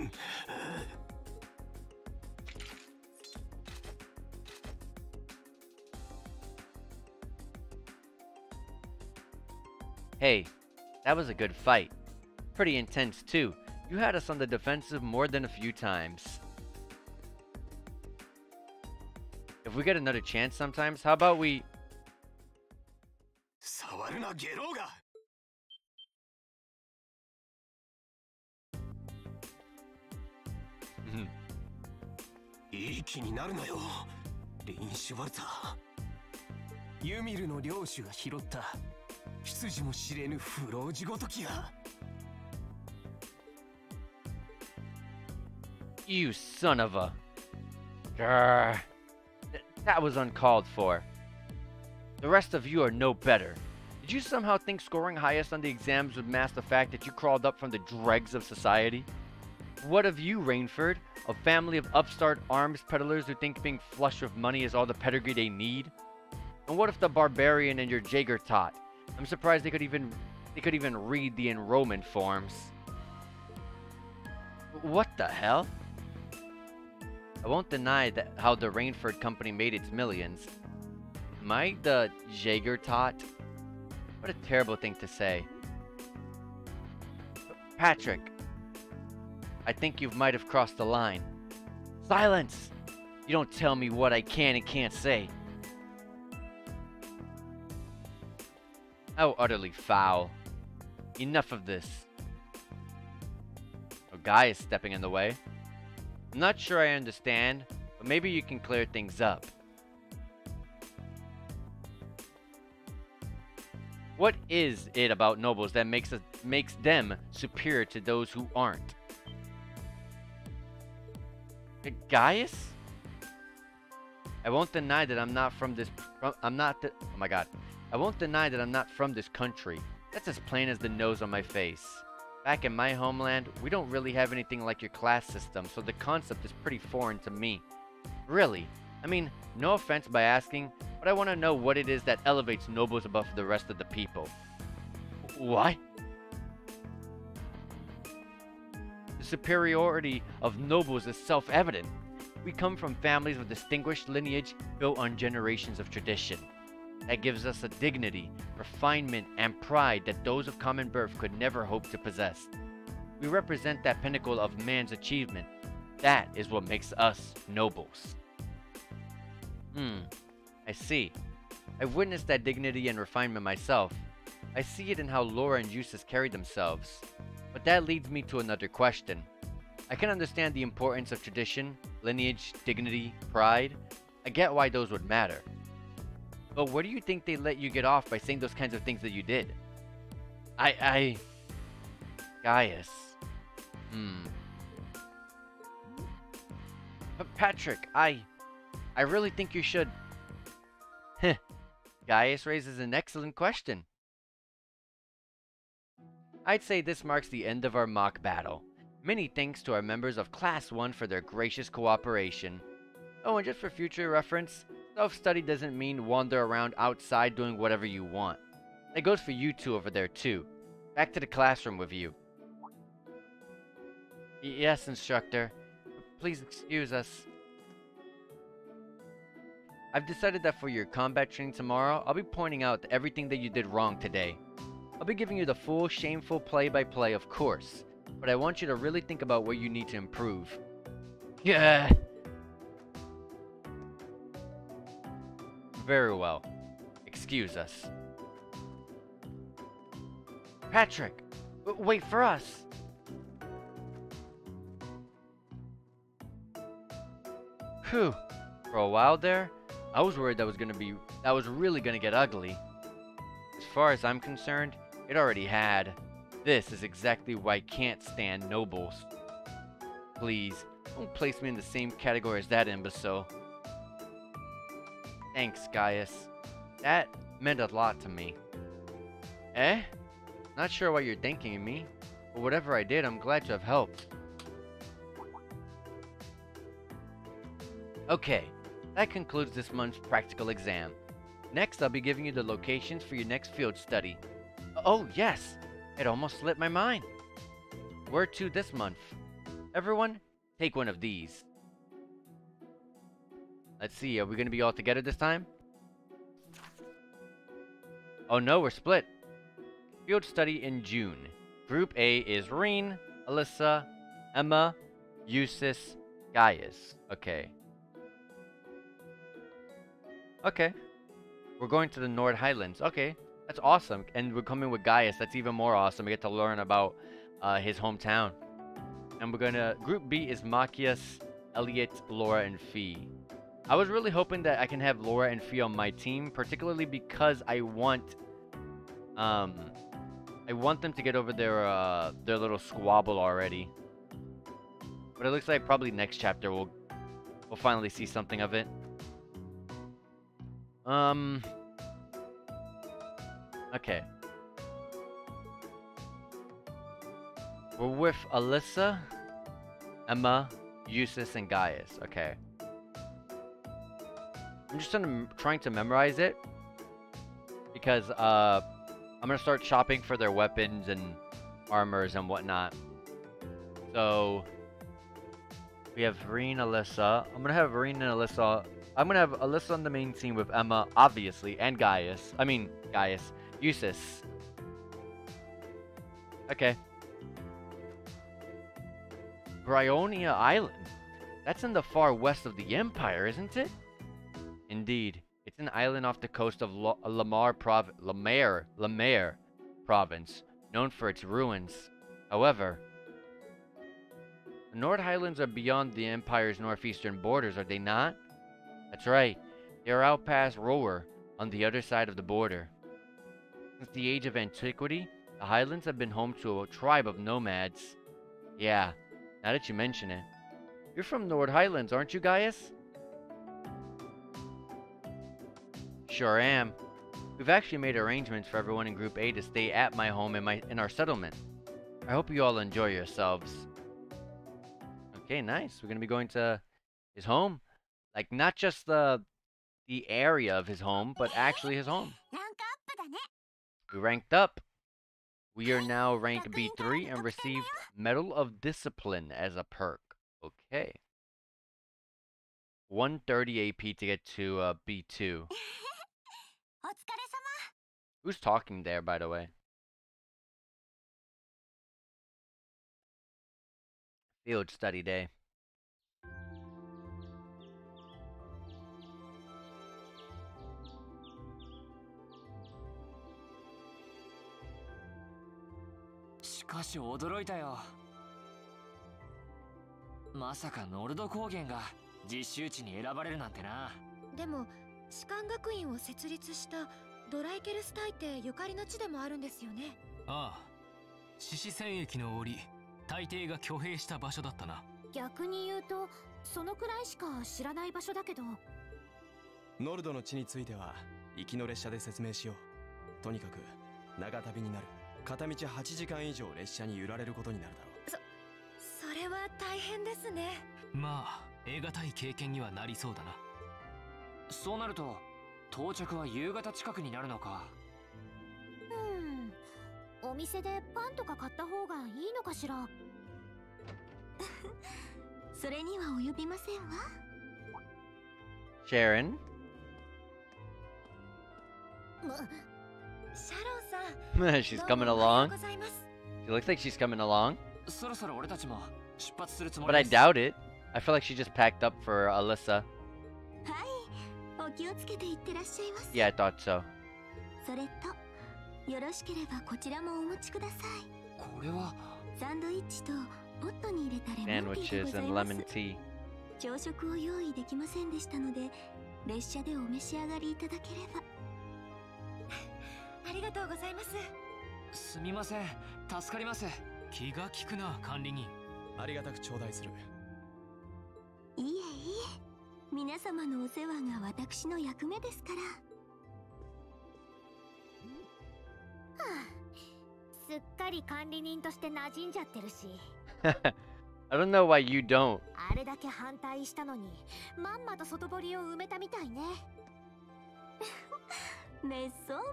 Hey, that was a good fight. Pretty intense too. You had us on the defensive more than a few times. If we get another chance sometimes, how about we you son of a... Grr. That was uncalled for. The rest of you are no better. Did you somehow think scoring highest on the exams would mask the fact that you crawled up from the dregs of society? What of you, Reinford? A family of upstart arms peddlers who think being flush with money is all the pedigree they need? And what if the barbarian and your Jaeger tot? I'm surprised they could even they could even read the enrollment forms. What the hell? I won't deny that how the Reinford Company made its millions. I the Jaeger tot? What a terrible thing to say. Patrick, I think you might have crossed the line. Silence! You don't tell me what I can and can't say. How utterly foul. Enough of this. A guy is stepping in the way. I'm not sure I understand, but maybe you can clear things up. What is it about nobles that makes us, makes them superior to those who aren't? Uh, Gaius? I won't deny that I'm not from this. From, I'm not. The, oh my god. I won't deny that I'm not from this country. That's as plain as the nose on my face. Back in my homeland, we don't really have anything like your class system, so the concept is pretty foreign to me. Really? I mean, no offense by asking, but I want to know what it is that elevates nobles above the rest of the people. What? The superiority of nobles is self-evident. We come from families with distinguished lineage built on generations of tradition. That gives us a dignity, refinement, and pride that those of common birth could never hope to possess. We represent that pinnacle of man's achievement. That is what makes us nobles. Hmm, I see. I've witnessed that dignity and refinement myself. I see it in how Laura and Jusis carry themselves. But that leads me to another question. I can understand the importance of tradition, lineage, dignity, pride. I get why those would matter. But where do you think they let you get off by saying those kinds of things that you did? I, I... Gaius. Hmm. But Patrick, I... I really think you should... Heh. Gaius raises an excellent question. I'd say this marks the end of our mock battle. Many thanks to our members of Class 1 for their gracious cooperation. Oh, and just for future reference, self-study doesn't mean wander around outside doing whatever you want. That goes for you two over there too. Back to the classroom with you. Yes, instructor. Please excuse us. I've decided that for your combat training tomorrow, I'll be pointing out everything that you did wrong today. I'll be giving you the full, shameful play-by-play, of course, but I want you to really think about what you need to improve. Yeah. Very well. Excuse us. Patrick, wait for us. Phew. For a while there, I was worried that was gonna be that was really gonna get ugly. As far as I'm concerned, it already had. This is exactly why I can't stand nobles. Please, don't place me in the same category as that imbecile. Thanks, Gaius. That meant a lot to me. Eh? Not sure what you're thinking of me, but whatever I did, I'm glad to have helped. Okay, that concludes this month's practical exam. Next, I'll be giving you the locations for your next field study. Oh, yes! It almost slipped my mind. Where to this month? Everyone, take one of these. Let's see, are we going to be all together this time? Oh no, we're split. Field study in June. Group A is Rean, Alisa, Emma, Jusis, Gaius. Okay. Okay. We're going to the Nord Highlands. Okay. That's awesome. And we're coming with Gaius. That's even more awesome. We get to learn about uh, his hometown. And we're gonna... Group B is Machias, Elliot, Laura, and Fie. I was really hoping that I can have Laura and Fie on my team, particularly because I want... Um... I want them to get over their, uh, their little squabble already. But it looks like probably next chapter we'll, we'll finally see something of it. Um... Okay. We're with Alisa, Emma, Jusis, and Gaius. Okay. I'm just trying to memorize it. Because, uh... I'm gonna start shopping for their weapons and armors and whatnot. So... We have Rean, Alisa. I'm gonna have Rean and Alisa... I'm gonna have Alisa on the main team with Emma, obviously, and Gaius. I mean, Gaius. Jusis. Okay. Bryonia Island. That's in the far west of the Empire, isn't it? Indeed. It's an island off the coast of La Lamar Prov province, known for its ruins. However, the Nord Highlands are beyond the Empire's northeastern borders, are they not? That's right. They are out past Roer, on the other side of the border. Since the age of antiquity, the Highlands have been home to a tribe of nomads. Yeah, now that you mention it. You're from Nord Highlands, aren't you, Gaius? Sure am. We've actually made arrangements for everyone in Group A to stay at my home in, my, in our settlement. I hope you all enjoy yourselves. Okay, nice. We're going to be going to his home. Like, not just the, the area of his home, but actually his home. We ranked up. We are now ranked B3 and received Medal of Discipline as a perk. Okay. 130 AP to get to uh, B2. お疲れ Who's talking there, by the way? Field study day. しかし驚いたよまさかノルド高原が実習地に選ばれるなんてなでも士官学院を設立したドライケルス大帝ゆかりの地でもあるんですよね。ああ。獅子戦役の折大抵が挙兵した場所だったな。逆に言うとそのくらいしか知らない場所だけど。ノルドの地については行きの列車で説明しよう。とにかく長旅になる。片道8時間以上列車に揺られることになるだろそれは大変ですね。まあ得難い経験にはなりそうだなそうなると到着は夕方近くになるのかうんお店でパンとか買った方がいいのかしらそれには及びませんわ Sharon? シャロンさん she's coming along. ございます She looks like she's coming along. そろそろ俺たちも出発するつも But り I です doubt it. I feel like she just packed up for Alyssa. はいお気をつけていってらっしゃいませ Yeah, I thought so. それとよろしければこちらもお持ちください。これはサンドイッチとポットに入れたレモンティーでございます.朝食を用意できませんでしたので列車でお召し上がりいただければ。ありがとうございます。すみません。助かります。気が利くな管理人。ありがたく頂戴する。いえいえ皆様のお世話が私の役目ですから。はあすっかり管理人として馴染んじゃってるし。I don't know why you don't. あれだけ反対したのにまんまと外堀を埋めたみたいね。めっそうもな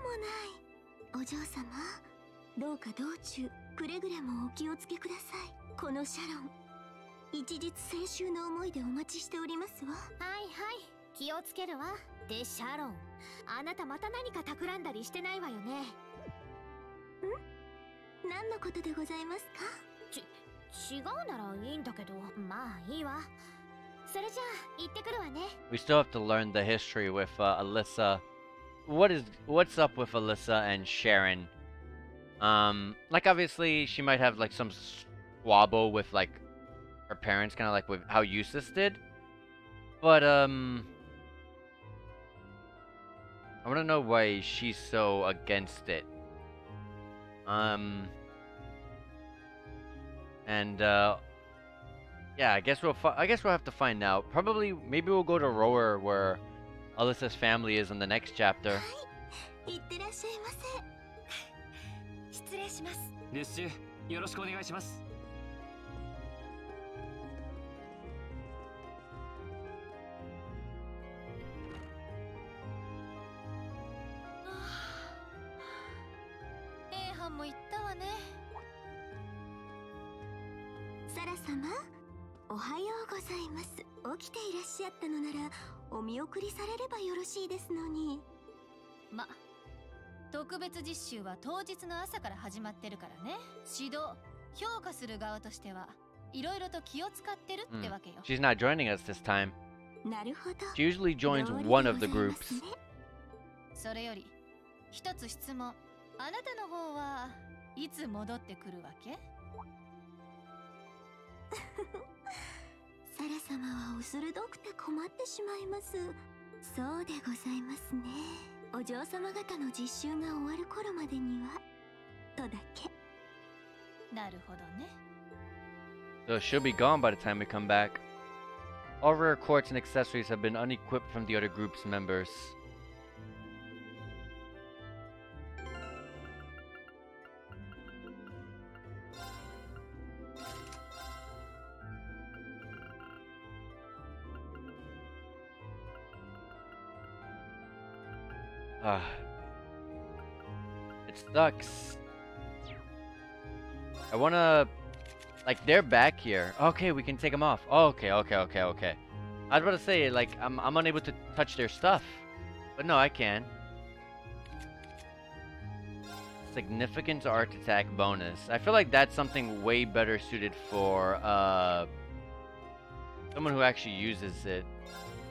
い。お嬢様どうか道中くれぐれもお気をつけください。このシャロン一日先週の思いでお待ちしておりますわはいはい気をつけるわでシャロンあなたまた何か企んだりしてないわよね何のことでございますか違うならいいんだけどまあいいわそれじゃあ行ってくるわね We still have to learn the history with uh, Alyssa. What is what's up with Alyssa and Sharon? Um, like obviously she might have like some squabble with like her parents, kind of like with how Jusis did. But um, I want to know why she's so against it. Um, and uh, yeah, I guess we'll I guess we'll have to find out. Probably, maybe we'll go to Roer where Alisa's family is in the next chapter. 様おはようございます。起きていらっしゃったのならお見送りされればよろしいですのに。ま特別実習は当日の朝から始まってるからね。指導評価する側としてはいろいろと気を使ってるってわけよ、She's not joining us this time. なるほど。She usually joins one of the groups. ね。それより一つ質問。あなたの方はいつ戻ってくるわけ？サラ様はお鋭くて困ってしまいますそうでございますねお嬢様方の実習が終わる頃までにはとだけなるほどね So she'll be gone by the time we come back. All rare quartz and accessories have been unequipped from the other group's members. Ah. It sucks. I wanna like they're back here. Okay, we can take them off. okay, okay, okay, okay. I was about to say like I'm I'm unable to touch their stuff, but no, I can. Significant art attack bonus. I feel like that's something way better suited for uh someone who actually uses it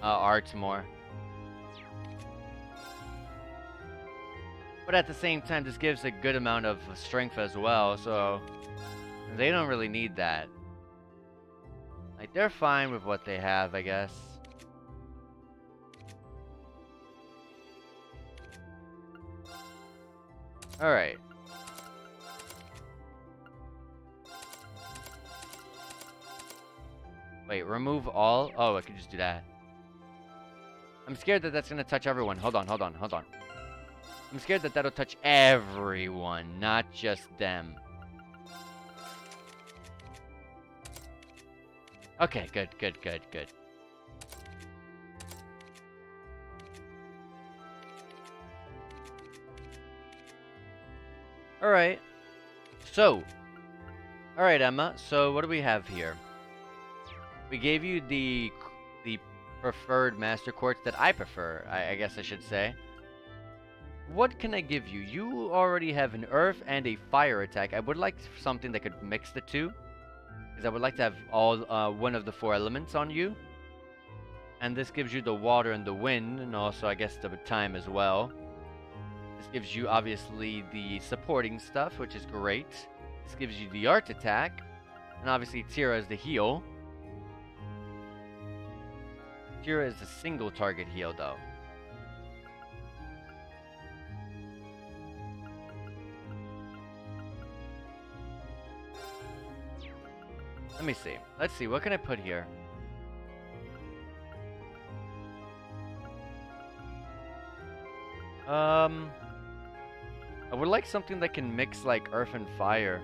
uh, art more. But at the same time, this gives a good amount of strength as well, so they don't really need that. Like, they're fine with what they have, I guess. Alright. Wait, remove all? Oh, I could just do that. I'm scared that that's gonna touch everyone. Hold on, hold on, hold on. I'm scared that that'll touch everyone, not just them. Okay, good, good, good, good. Alright. So. Alright, Emma. So, what do we have here? We gave you the the preferred master quartz that I prefer, I, I guess I should say. What can I give you? You already have an earth and a fire attack. I would like something that could mix the two. Because I would like to have all uh, one of the four elements on you. And this gives you the water and the wind, and also I guess the time as well. This gives you obviously the supporting stuff, which is great. This gives you the art attack. And obviously Tira is the heal. Tira is a single target heal though. Let me see. Let's see. What can I put here? Um, I would like something that can mix like earth and fire.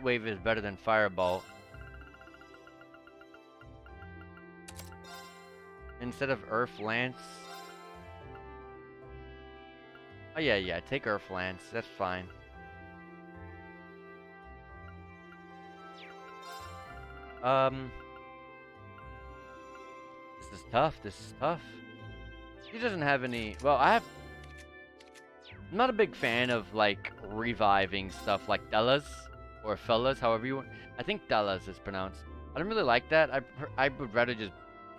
Heat wave is better than fireball. Instead of earth lance. Oh yeah, yeah, take earth lance. That's fine. Um This is tough. This is tough. He doesn't have any well, I have I'm not a big fan of like reviving stuff like Della's or fellas, however you want. I think Dallas is pronounced. I don't really like that. I I would rather just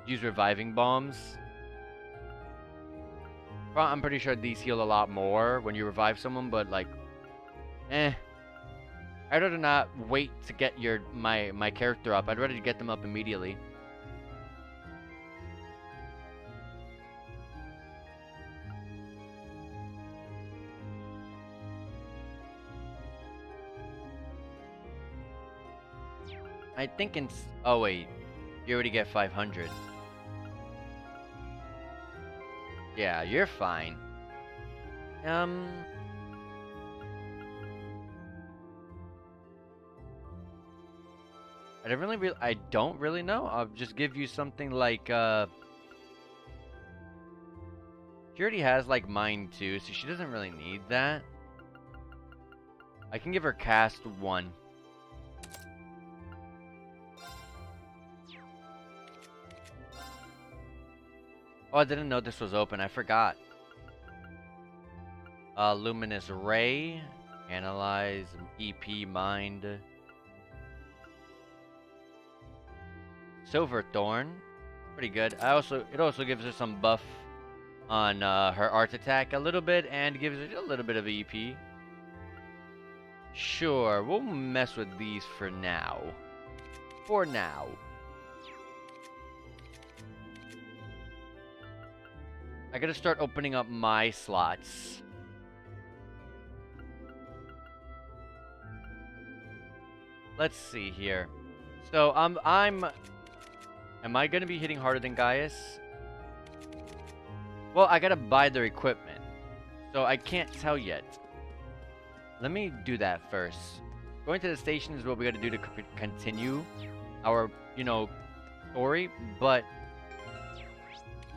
use reviving bombs. I'm pretty sure these heal a lot more when you revive someone, but like, eh. I'd rather not wait to get your my my character up. I'd rather get them up immediately. I think in... Oh, wait. You already get 500. Yeah, you're fine. Um... I don't really, re I don't really know. I'll just give you something like, uh... She already has, like, mine, too, so she doesn't really need that. I can give her cast 1. Oh, I didn't know this was open. I forgot. Uh, Luminous Ray. Analyze. EP Mind. Silver Thorn. Pretty good. I also It also gives her some buff on uh, her art attack a little bit and gives her a little bit of EP. Sure, we'll mess with these for now. For now. I gotta start opening up my slots. Let's see here. So, um, I'm... Am I gonna be hitting harder than Gaius? Well, I gotta buy their equipment. So I can't tell yet. Let me do that first. Going to the station is what we gotta do to continue our, you know, story, but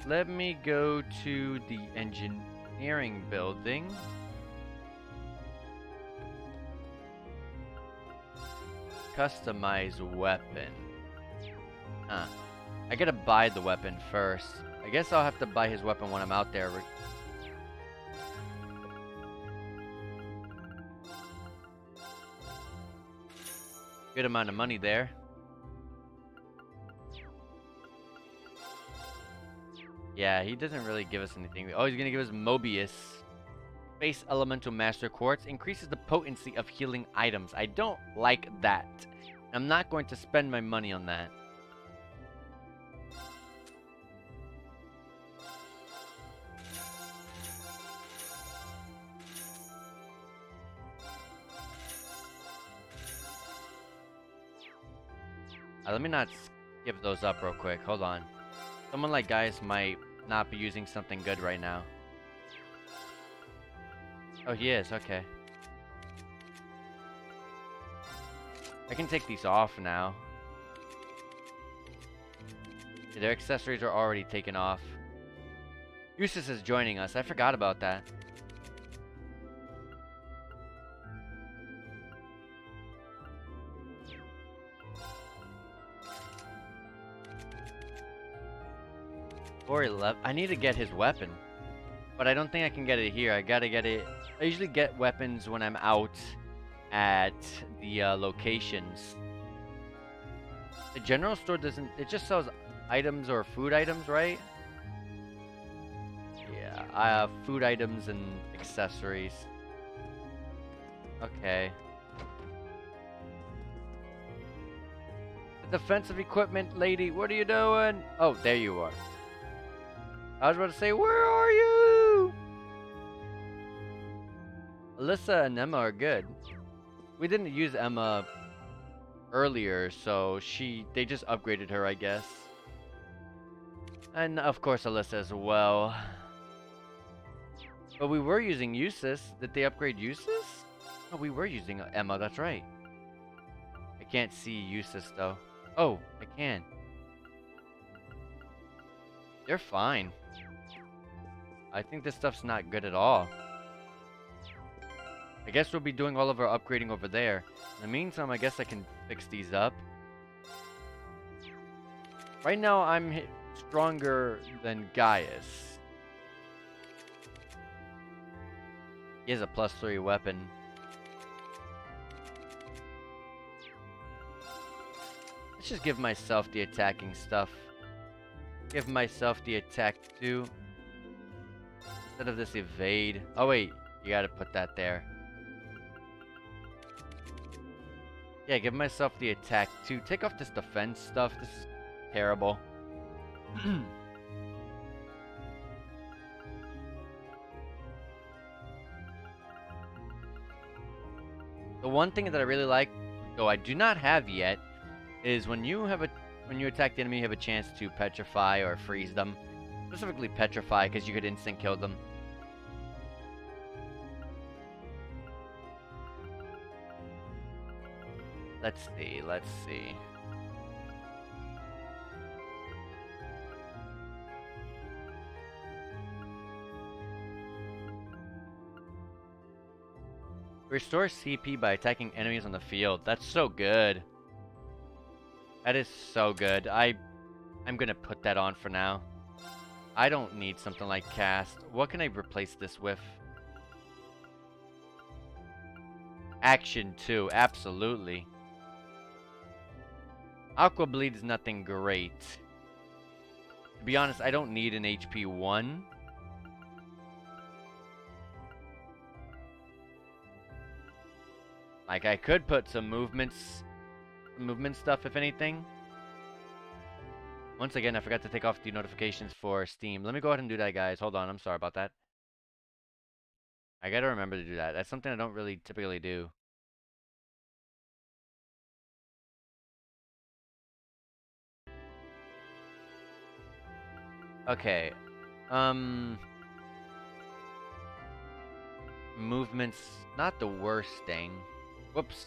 let me go to the engineering building. Customize weapon. Huh. I gotta buy the weapon first. I guess I'll have to buy his weapon when I'm out there. Good amount of money there. Yeah, he doesn't really give us anything. Oh, he's going to give us Mobius. Space Elemental Master Quartz increases the potency of healing items. I don't like that. I'm not going to spend my money on that. Uh, let me not give those up real quick. Hold on. Someone like Gaius might not be using something good right now. Oh, he is. Okay. I can take these off now. their accessories are already taken off. Eustace is joining us. I forgot about that. Or 11. I need to get his weapon. But I don't think I can get it here. I gotta get it. I usually get weapons when I'm out at the uh, locations. The general store doesn't. It just sells items or food items, right? Yeah, I have food items and accessories. Okay. Defensive equipment lady, what are you doing? Oh, there you are. I was about to say, where are you? Alisa and Emma are good. We didn't use Emma earlier, so she they just upgraded her, I guess. And of course Alisa as well. But we were using Eustace. Did they upgrade Eustace? Oh, we were using Emma, that's right. I can't see Eustace though. Oh, I can. You're fine. I think this stuff's not good at all. I guess we'll be doing all of our upgrading over there. In the meantime, I guess I can fix these up. Right now, I'm stronger than Gaius. He has a plus 3 weapon. Let's just give myself the attacking stuff. Give myself the attack 2. Instead of this evade. Oh wait, you gotta put that there. Yeah, give myself the attack 2. Take off this defense stuff. This is terrible. the one thing that I really like, though I do not have yet, is when you have a when you attack the enemy, you have a chance to petrify or freeze them. Specifically petrify, because you could instant kill them. Let's see, let's see. Restore CP by attacking enemies on the field. That's so good. That is so good. I, I'm gonna put that on for now. I don't need something like cast. What can I replace this with? Action 2, absolutely. Aqua Bleed is nothing great. To be honest, I don't need an HP 1. Like, I could put some movements, movement stuff, if anything. Once again, I forgot to take off the notifications for Steam. Let me go ahead and do that, guys. Hold on, I'm sorry about that. I gotta remember to do that. That's something I don't really typically do. Okay. Um... Movement's not the worst thing. Whoops.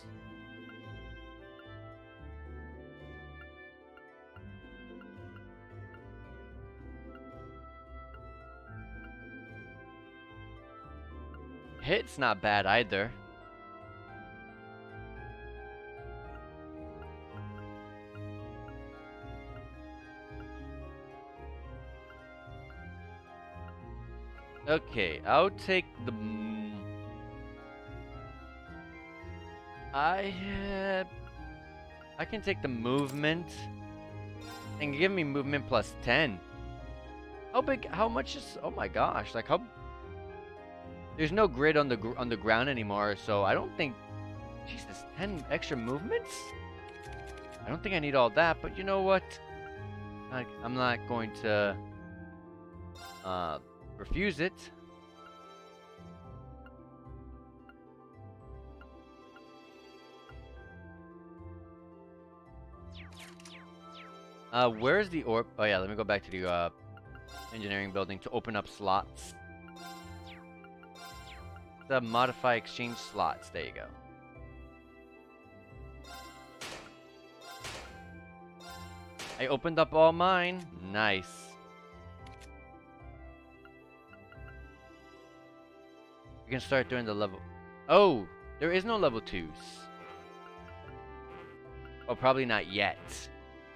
Hit's not bad either. Okay, I'll take the... I... Uh, I can take the movement and give me movement plus 10. How big, how much is, oh my gosh, like how, there's no grid on the, on the ground anymore, so I don't think, Jesus, 10 extra movements? I don't think I need all that, but you know what? I, I'm not going to, uh, refuse it. Uh, where's the orb? Oh yeah, let me go back to the uh, engineering building to open up slots. The modify exchange slots. There you go. I opened up all mine. Nice. We can start doing the level. Oh, there is no level 2s. Oh, probably not yet.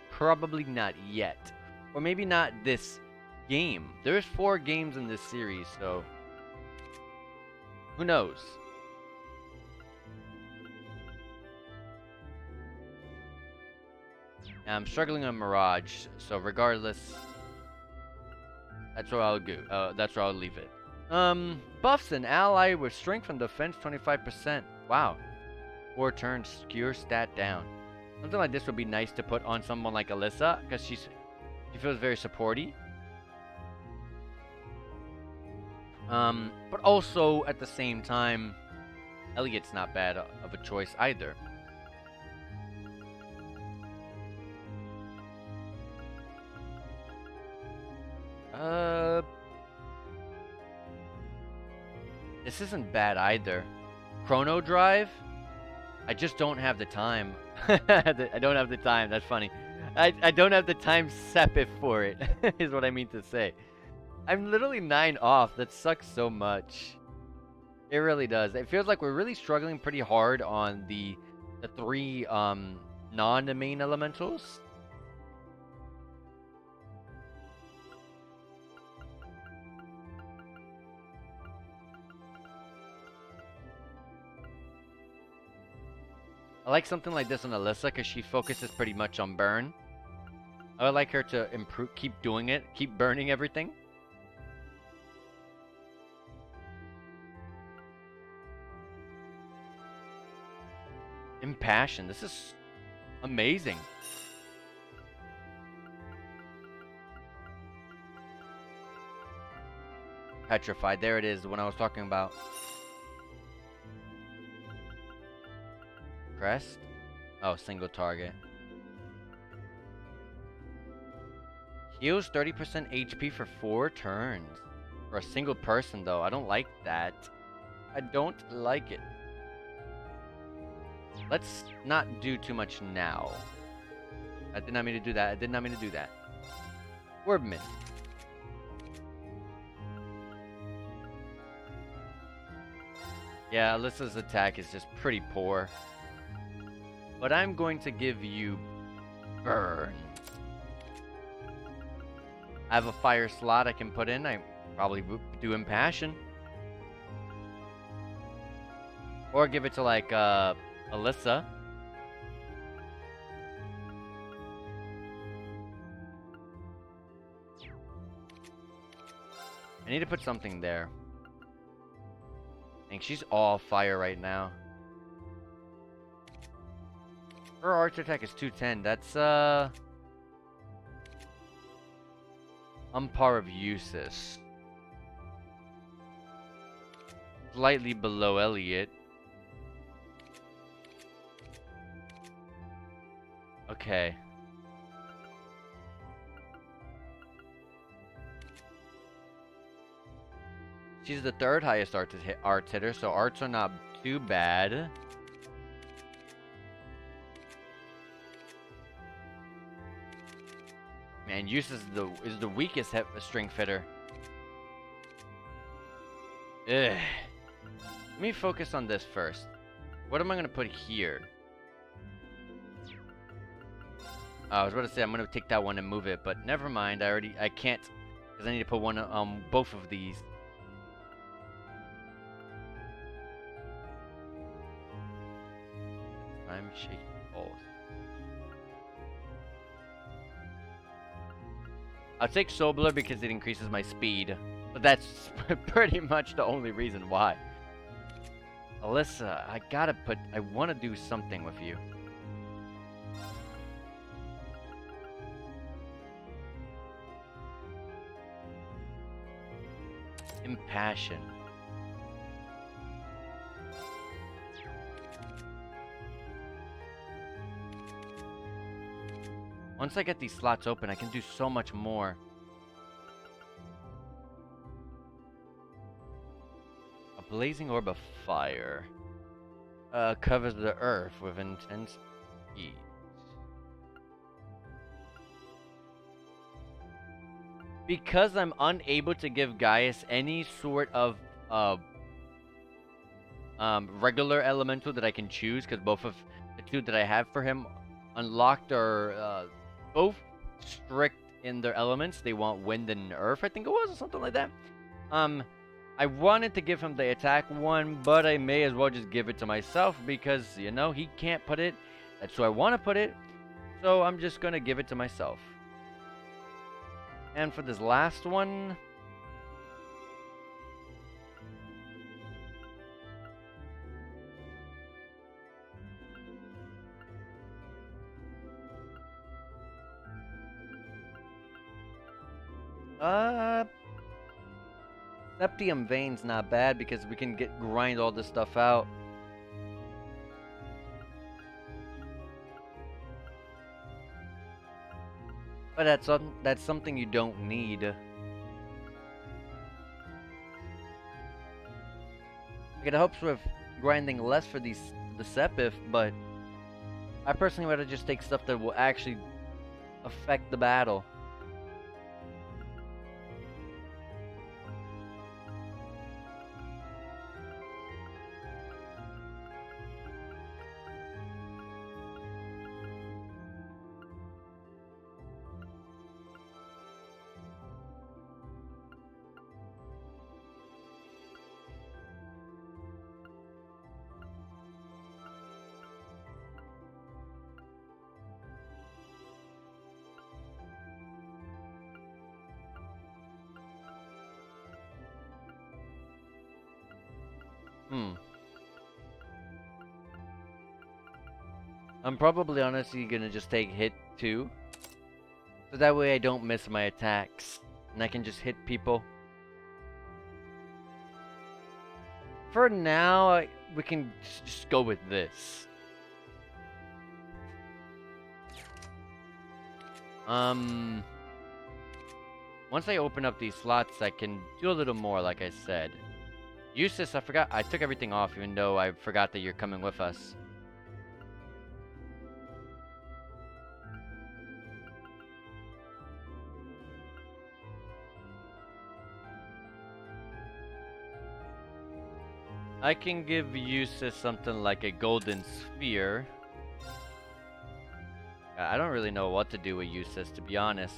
Probably not yet. Or maybe not this game. There's four games in this series, so... Who knows? I'm struggling on Mirage, so regardless... That's where I'll go. Uh, that's where I'll leave it. Um, buffs an ally with strength and defense 25%. Wow. Four turns, skewer stat down. Something like this would be nice to put on someone like Alisa, because she's she feels very supporty. Um, but also at the same time, Elliot's not bad of a choice either. Uh, this isn't bad either. Chrono Drive? I just don't have the time. I don't have the time. That's funny. I, I don't have the time sepith for it, is what I mean to say. I'm literally 9 off. That sucks so much. It really does. It feels like we're really struggling pretty hard on the the three um, non-main elementals. I like something like this on Alisa because she focuses pretty much on burn. I would like her to improve, keep doing it, keep burning everything. Impassion, this is amazing. Petrified, there it is, the one I was talking about. Crest? Oh, single target. Heals 30% HP for 4 turns. For a single person, though. I don't like that. I don't like it. Let's not do too much now. I did not mean to do that. I did not mean to do that. Wordman. Yeah, Alisa's attack is just pretty poor. But I'm going to give you burn. I have a fire slot I can put in. I probably do impassion. Or give it to like uh, Alisa. I need to put something there. I think she's all fire right now. Her arch attack is 210. That's, uh... On par of Eustace. Slightly below Elliot. Okay. She's the third highest art, hit, art hitter, so arts are not too bad. Man, Eustace is the is the weakest string fitter. Ugh. Let me focus on this first. What am I gonna put here? I was about to say I'm gonna take that one and move it, but never mind. I already I can't because I need to put one um both of these. I'm shaking balls. I'll take Sobler because it increases my speed. But that's pretty much the only reason why. Alisa, I gotta put... I want to do something with you. Impassion. Once I get these slots open, I can do so much more. A blazing orb of fire. Uh, covers the earth with intense heat. Because I'm unable to give Gaius any sort of uh, um, regular elemental that I can choose, because both of the two that I have for him unlocked are uh, both strict in their elements. They want wind and earth, I think it was, or something like that. Um, I wanted to give him the attack one, but I may as well just give it to myself because, you know, he can't put it. That's who I want to put it. So I'm just going to give it to myself. And for this last one... Uh... Septium vein's not bad because we can get grind all this stuff out. But that's some, that's something you don't need. It helps with grinding less for these the Sepith, but I personally would just take stuff that will actually affect the battle. Hmm. I'm probably honestly gonna just take hit 2. So that way I don't miss my attacks. And I can just hit people. For now, I, we can just go with this. Um... Once I open up these slots, I can do a little more, like I said. Eustace, I forgot. I took everything off, even though I forgot that you're coming with us. I can give Eustace something like a golden sphere. I don't really know what to do with Eustace, to be honest.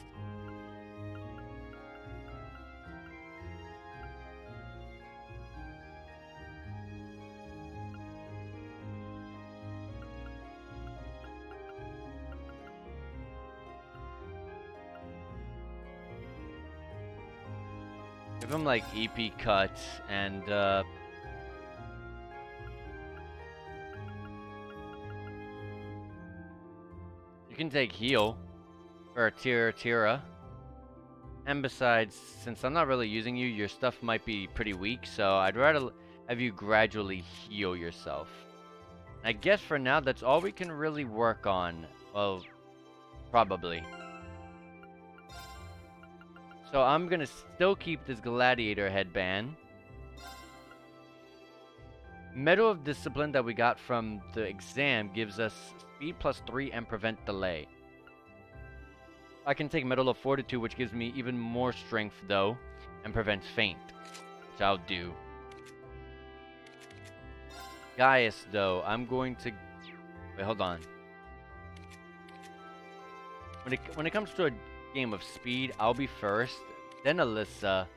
Him like EP cuts and uh You can take heal for a Tira Tira. And besides, since I'm not really using you, your stuff might be pretty weak, so I'd rather have you gradually heal yourself. I guess for now, that's all we can really work on. Well, probably. So I'm gonna still keep this gladiator headband. Medal of Discipline that we got from the exam gives us speed plus 3 and prevent delay. I can take Medal of Fortitude, which gives me even more strength, though, and prevents faint, which I'll do. Gaius, though, I'm going to... Wait, hold on. When it, when it comes to a game of speed, I'll be first, then Alisa,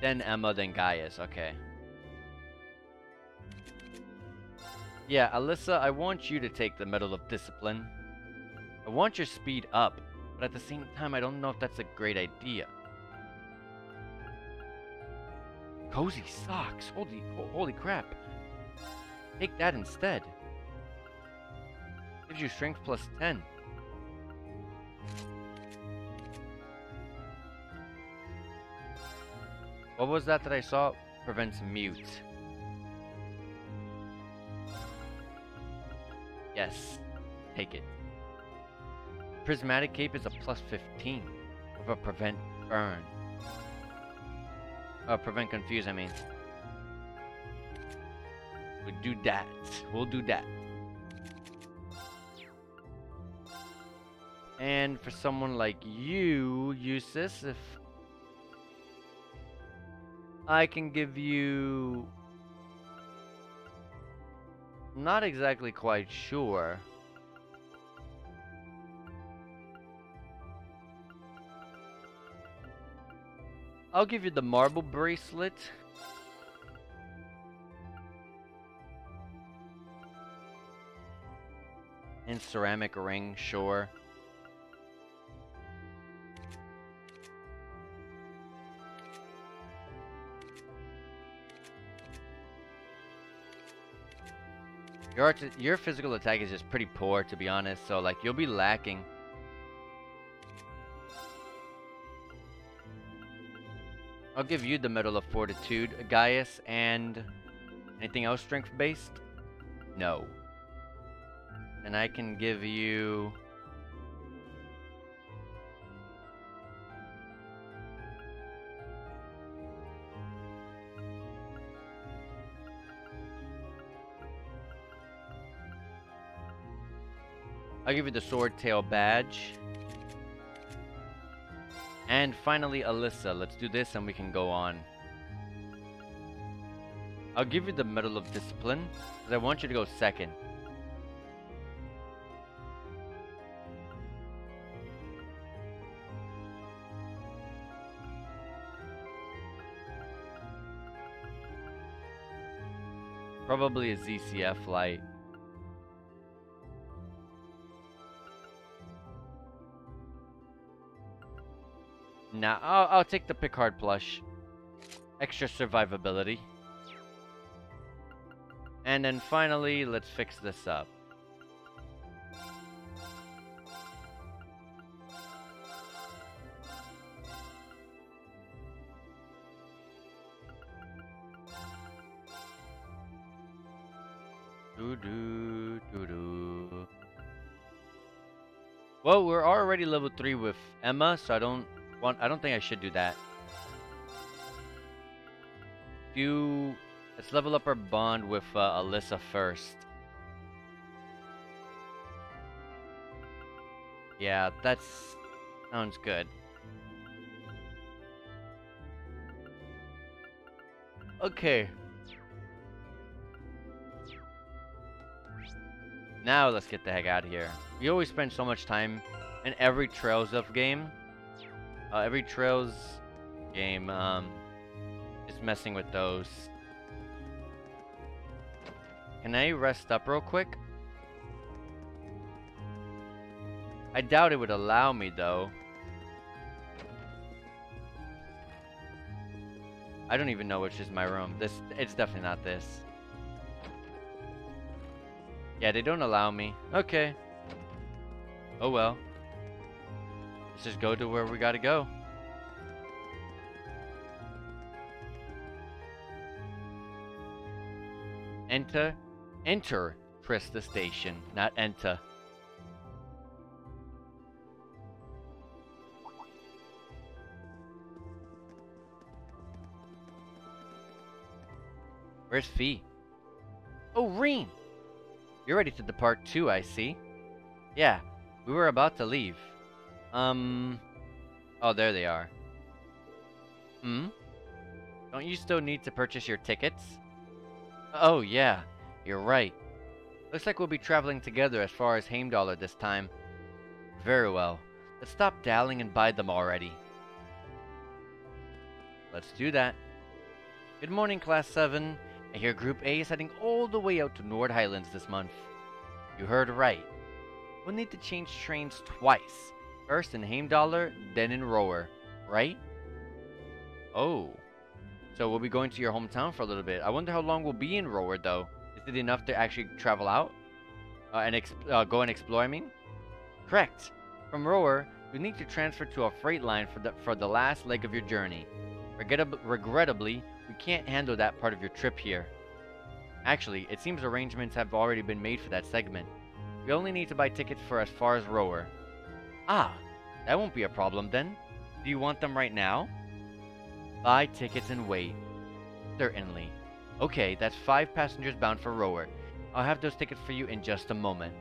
then Emma, then Gaius. Okay. Yeah, Alisa, I want you to take the Medal of Discipline. I want your speed up, but at the same time, I don't know if that's a great idea. Cozy socks. Holy, holy crap. Take that instead. Gives you strength plus 10. What was that that I saw? Prevents mute. Yes. Take it. Prismatic Cape is a plus 15 with a prevent burn. Uh, prevent confuse, I mean. We do that. We'll do that. And for someone like you, Eustace, if I can give you... Not exactly quite sure. I'll give you the marble bracelet. And ceramic ring, sure. Your your physical attack is just pretty poor, to be honest. So like you'll be lacking. I'll give you the Medal of Fortitude, Gaius, and anything else strength based? No. And I can give you. I'll give you the Sword Tail badge. And finally, Alisa. Let's do this and we can go on. I'll give you the Medal of Discipline, because I want you to go second. Probably a ZCF light. Nah, I'll, I'll take the Picard plush. Extra survivability. And then finally, let's fix this up. Doo doo doo. Well, we're already level 3 with Emma, so I don't I don't think I should do that. You let's level up our bond with uh, Alisa first. Yeah, that's sounds good. Okay. Now let's get the heck out of here. We always spend so much time in every Trails of game. Uh, every Trails game, um, just messing with those. Can I rest up real quick? I doubt it would allow me though. I don't even know which is my room. This it's definitely not this. Yeah, they don't allow me. Okay. Oh well. Let's just go to where we gotta go. Enter, enter Trista Station, not enter. Where's Fie? Oh, Rean! You're ready to depart too, I see. Yeah, we were about to leave. Um... Oh, there they are. Hmm? Don't you still need to purchase your tickets? Oh, yeah. You're right. Looks like we'll be traveling together as far as Heimdallr this time. Very well. Let's stop dallying and buy them already. Let's do that. Good morning, Class 7. I hear Group A is heading all the way out to Nord Highlands this month. You heard right. We'll need to change trains twice. First in Heimdallr, then in Roer, right? Oh. So we'll be going to your hometown for a little bit. I wonder how long we'll be in Roer, though. Is it enough to actually travel out? Uh, and uh, go and explore, I mean? Correct. From Roer, you need to transfer to a freight line for the, for the last leg of your journey. Regrettab regrettably, we can't handle that part of your trip here. Actually, it seems arrangements have already been made for that segment. We only need to buy tickets for as far as Roer. Ah, that won't be a problem then. Do you want them right now? Buy tickets and wait. Certainly. Okay, that's five passengers bound for Roer. I'll have those tickets for you in just a moment.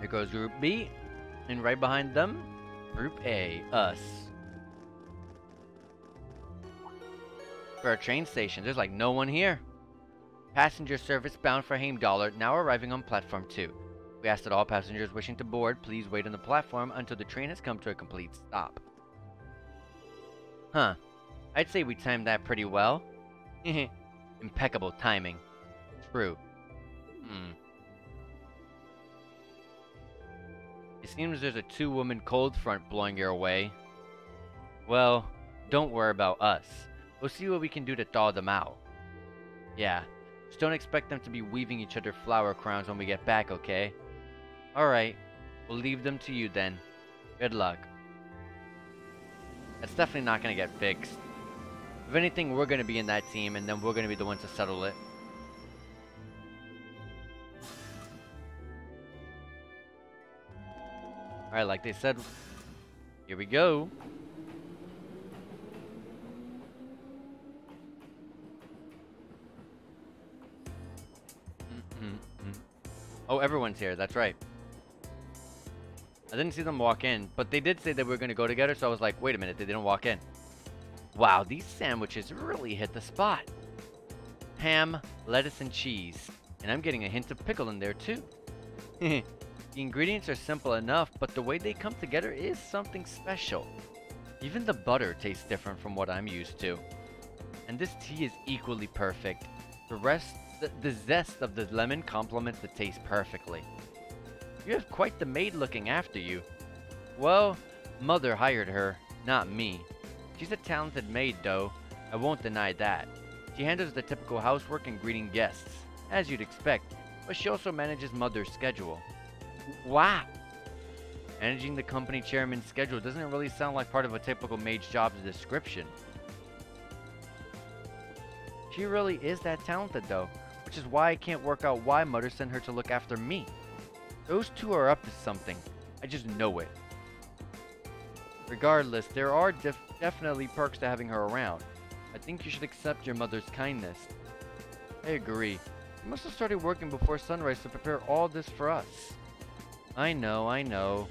Here goes Group B, and right behind them, Group A, us. For a train station, there's like no one here. Passenger service bound for Heimdallr now arriving on platform 2. We ask that all passengers wishing to board please wait on the platform until the train has come to a complete stop. Huh. I'd say we timed that pretty well. Impeccable timing. True. Hmm. It seems there's a two-woman cold front blowing your way. Well, don't worry about us. We'll see what we can do to thaw them out. Yeah, just don't expect them to be weaving each other flower crowns when we get back, okay? Alright. We'll leave them to you then. Good luck. That's definitely not going to get fixed. If anything, we're going to be in that team, and then we're going to be the ones to settle it. Alright, like they said, here we go. Oh, everyone's here. That's right. I didn't see them walk in, but they did say that we were going to go together, so I was like, wait a minute, they didn't walk in. Wow, these sandwiches really hit the spot. Ham, lettuce, and cheese. And I'm getting a hint of pickle in there, too. the ingredients are simple enough, but the way they come together is something special. Even the butter tastes different from what I'm used to. And this tea is equally perfect. The rest the, the zest of the lemon complements the taste perfectly. You have quite the maid looking after you. Well, mother hired her, not me. She's a talented maid, though. I won't deny that. She handles the typical housework and greeting guests, as you'd expect, but she also manages mother's schedule. Wow! Managing the company chairman's schedule doesn't really sound like part of a typical maid's job description. She really is that talented, though which is why I can't work out why Mother sent her to look after me. Those two are up to something. I just know it. Regardless, there are def definitely perks to having her around. I think you should accept your mother's kindness. I agree. You must have started working before sunrise to prepare all this for us. I know, I know.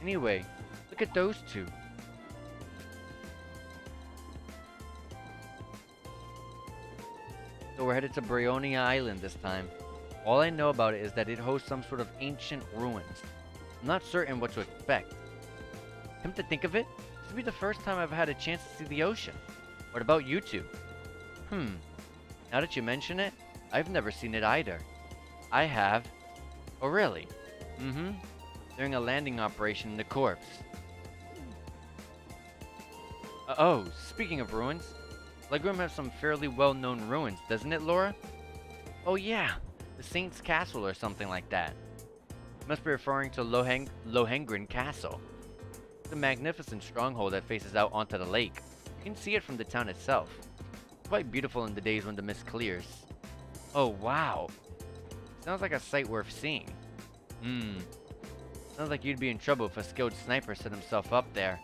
Anyway, look at those two. So we're headed to Brionia Island this time. All I know about it is that it hosts some sort of ancient ruins. I'm not certain what to expect. Come to think of it, this will be the first time I've had a chance to see the ocean. What about you two? Hmm. Now that you mention it, I've never seen it either. I have. Oh, really? Mm-hmm. During a landing operation in the corpse. Uh oh, speaking of ruins, Legram has some fairly well-known ruins, doesn't it, Laura? Oh yeah, the Saint's Castle or something like that. must be referring to Loheng Lohengrin Castle. It's a magnificent stronghold that faces out onto the lake. You can see it from the town itself. It's quite beautiful in the days when the mist clears. Oh wow. Sounds like a sight worth seeing. Hmm. Sounds like you'd be in trouble if a skilled sniper set himself up there.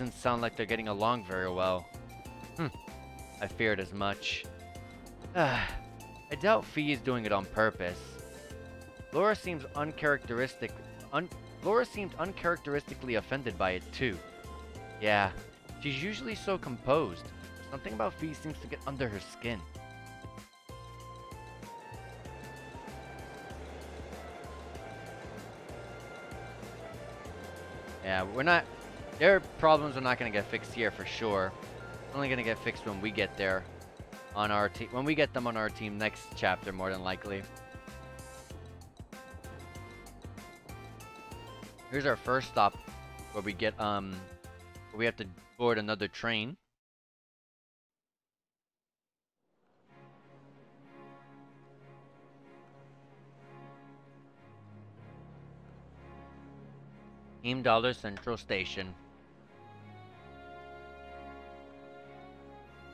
Doesn't sound like they're getting along very well. Hmm. I feared as much. I doubt Fie is doing it on purpose. Laura seems uncharacteristic. Un Laura seemed uncharacteristically offended by it too. Yeah, she's usually so composed. Something about Fie seems to get under her skin. Yeah, we're not their problems are not going to get fixed here for sure. Only going to get fixed when we get there on our team. When we get them on our team next chapter, more than likely. Here's our first stop where we get, um, we have to board another train. Heimdallr Central Station.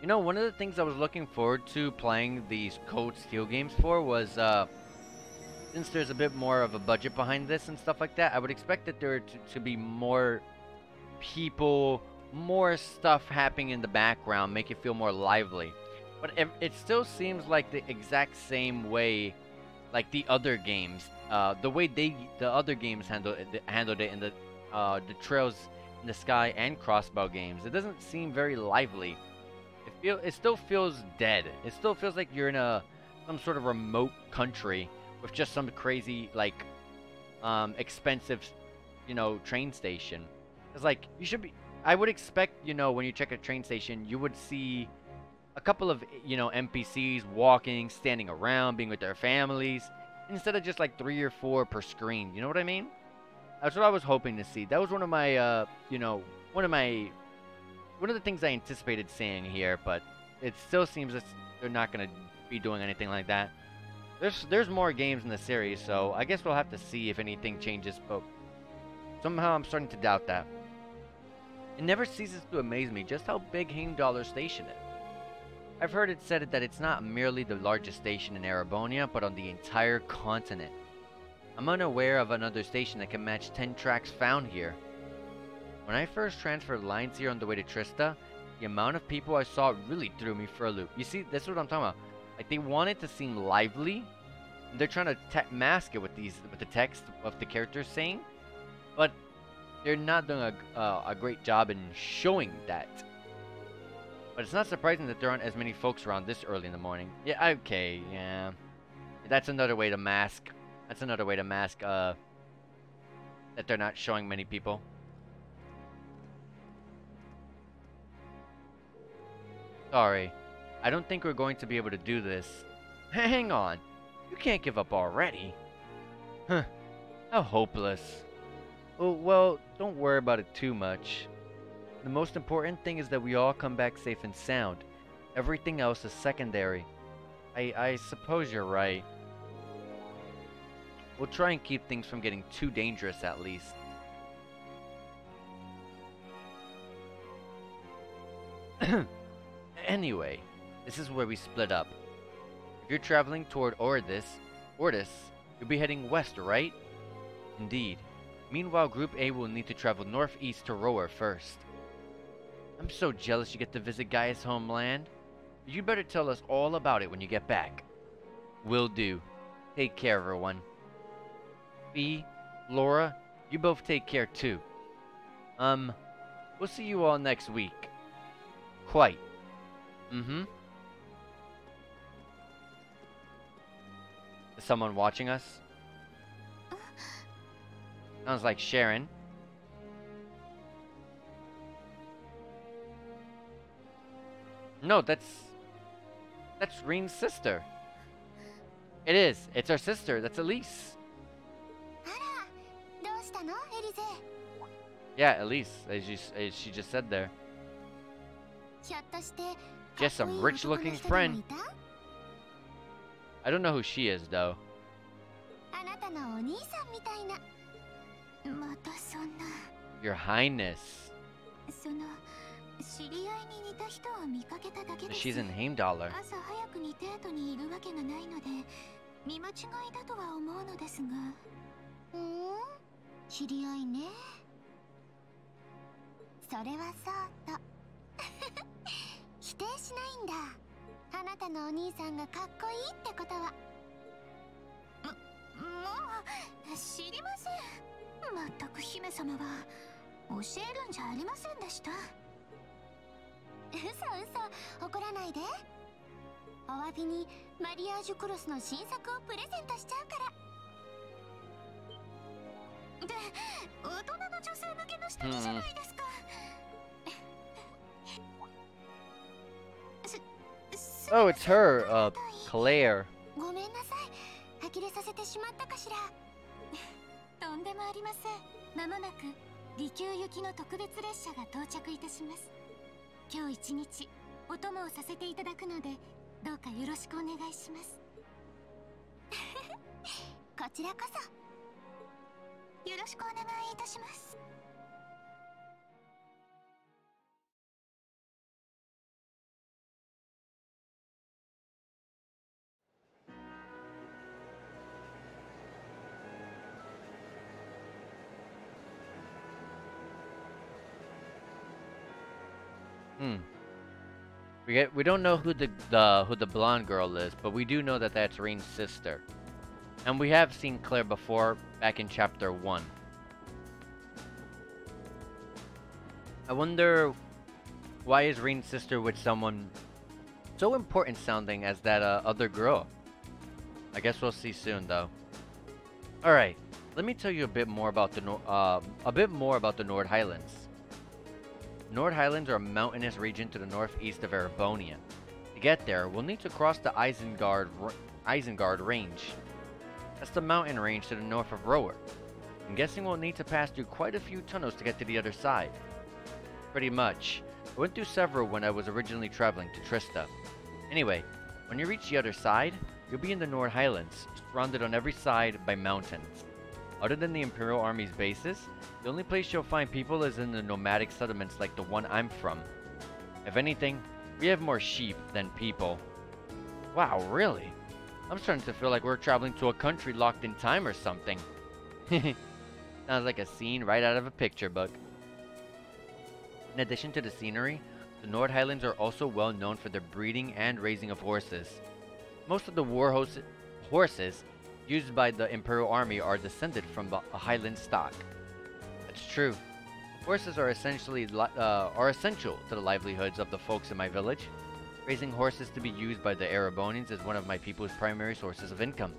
You know, one of the things I was looking forward to playing these Cold Steel games for was, uh, since there's a bit more of a budget behind this and stuff like that, I would expect that there to, to be more people, more stuff happening in the background, make it feel more lively. But it, it still seems like the exact same way, like the other games, uh, the way they, the other games handled it, handled it in the, uh, the Trails in the Sky and Crossbell games. It doesn't seem very lively feel it still feels dead. It still feels like you're in a some sort of remote country with just some crazy like um, expensive, you know, train station. It's like you should be. I would expect, you know, when you check a train station, you would see a couple of, you know, NPCs walking, standing around, being with their families, instead of just like three or four per screen. You know what I mean? That's what I was hoping to see. That was one of my, uh, you know, one of my one of the things I anticipated seeing here, but it still seems that they're not going to be doing anything like that. there's there's more games in the series, so I guess we'll have to see if anything changes. But somehow I'm starting to doubt that. It never ceases to amaze me just how big Heimdallr Station is. I've heard it said that it's not merely the largest station in Erebonia, but on the entire continent. I'm unaware of another station that can match 10 tracks found here. When I first transferred lines here on the way to Trista, the amount of people I saw really threw me for a loop. You see, that's what I'm talking about. Like they want it to seem lively. They're trying to mask it with these with the text of the characters saying, but they're not doing a, uh, a great job in showing that. But it's not surprising that there aren't as many folks around this early in the morning. Yeah, okay, yeah. That's another way to mask. That's another way to mask uh, that they're not showing many people. Sorry. I don't think we're going to be able to do this. Hang on. You can't give up already. Huh. How hopeless. Oh, well, don't worry about it too much. The most important thing is that we all come back safe and sound. Everything else is secondary. I, I suppose you're right. We'll try and keep things from getting too dangerous at least. anyway, this is where we split up. If you're traveling toward Ordis, Ordis, you'll be heading west, right? Indeed. Meanwhile, Group A will need to travel northeast to Roer first. I'm so jealous you get to visit Gaius' homeland. You better tell us all about it when you get back. Will do. Take care, everyone. Fie, Laura, you both take care too. Um, we'll see you all next week. Quite. Mm-hmm. Is someone watching us? Sounds like Sharon. No, that's... That's Rean's sister. It is. It's our sister. That's Elise. Yeah, Elise, as, you, as she just said there. Just some rich-looking friend. I don't know who she is, though. Your Highness. She's in Heimdallr. Hmm? 否定しないんだ。あなたのお兄さんがかっこいいってことは。ももう知りません。まったく姫様は教えるんじゃありませんでした。嘘嘘。怒らないで。お詫びにマリアージュクロスの新作をプレゼントしちゃうから。で大人の女性向けの下着じゃないですか、Oh, it's her, uh, Claire. ごめんなさい。呆れさせてしまったかしら。とんでもありません。まもなく利休行きの特別列車が到着いたします。今日一日お供をさせていただくのでどうかよろしくお願いします。こちらこそ。よろしくお願いいたします。We get we don't know who the, the who the blonde girl is, but we do know that that's Rean's sister. And we have seen Claire before back in chapter 1. I wonder why is Rean's sister with someone so important sounding as that uh, other girl? I guess we'll see soon though. Alright, let me tell you a bit more about the uh, a bit more about the Nord Highlands. Nord Highlands are a mountainous region to the northeast of Erebonia. To get there, we'll need to cross the Isengard, Isengard Range. That's the mountain range to the north of Roer. I'm guessing we'll need to pass through quite a few tunnels to get to the other side. Pretty much. I went through several when I was originally traveling to Trista. Anyway, when you reach the other side, you'll be in the Nord Highlands, surrounded on every side by mountains. Other than the Imperial Army's bases, the only place you'll find people is in the nomadic settlements like the one I'm from. If anything, we have more sheep than people. Wow, really? I'm starting to feel like we're traveling to a country locked in time or something. Sounds like a scene right out of a picture book. In addition to the scenery, the Nord Highlands are also well known for their breeding and raising of horses. Most of the war horses used by the Imperial Army are descended from the Highland stock. That's true. Horses are essentially uh, are essential to the livelihoods of the folks in my village. Raising horses to be used by the Erebonians is one of my people's primary sources of income.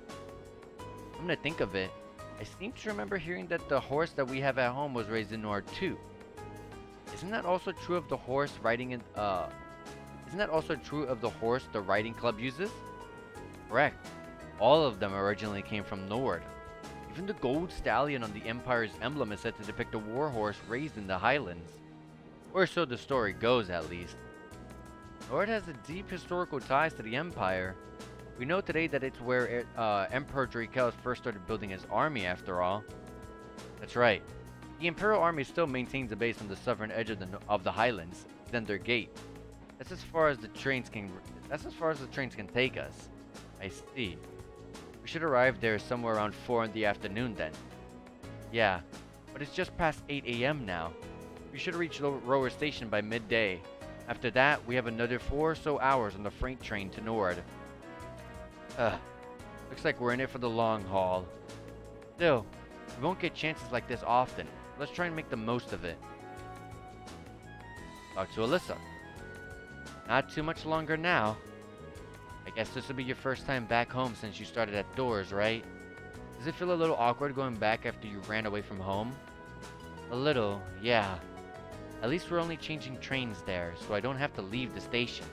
I'm gonna think of it. I seem to remember hearing that the horse that we have at home was raised in Nord too. Isn't that also true of the horse riding in uh Isn't that also true of the horse the riding club uses? Correct. All of them originally came from Nord. Even the gold stallion on the Empire's emblem is said to depict a warhorse raised in the Highlands. Or so the story goes, at least. Nord has a deep historical ties to the Empire. We know today that it's where uh, Emperor Drakel first started building his army, after all. That's right. The Imperial Army still maintains a base on the southern edge of the of the Highlands, Zender Gate. That's as far as the trains can. That's as far as the trains can take us. I see. We should arrive there somewhere around 4 in the afternoon then. Yeah, but it's just past 8 a.m. now. We should reach Roer Station by midday. After that, we have another 4 or so hours on the freight train to Nord. Ugh, looks like we're in it for the long haul. Still, we won't get chances like this often. Let's try and make the most of it. Talk to Alisa. Not too much longer now. I guess this will be your first time back home since you started at Thors, right? Does it feel a little awkward going back after you ran away from home? A little, yeah. At least we're only changing trains there, so I don't have to leave the station.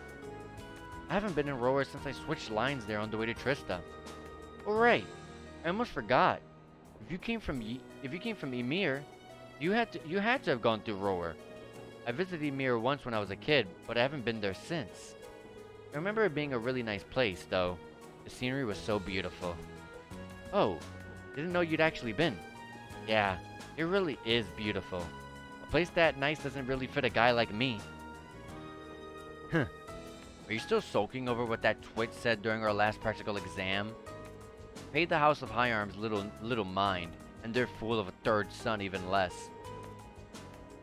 I haven't been in Roer since I switched lines there on the way to Trista. Oh right, I almost forgot. If you came from if you came from Ymir, you had to you had to have gone through Roer. I visited Ymir once when I was a kid, but I haven't been there since. I remember it being a really nice place, though. The scenery was so beautiful. Oh, didn't know you'd actually been. Yeah, it really is beautiful. A place that nice doesn't really fit a guy like me. Huh. Are you still sulking over what that twit said during our last practical exam? Paid the House of High Arms little, little mind, and they're full of a third son even less.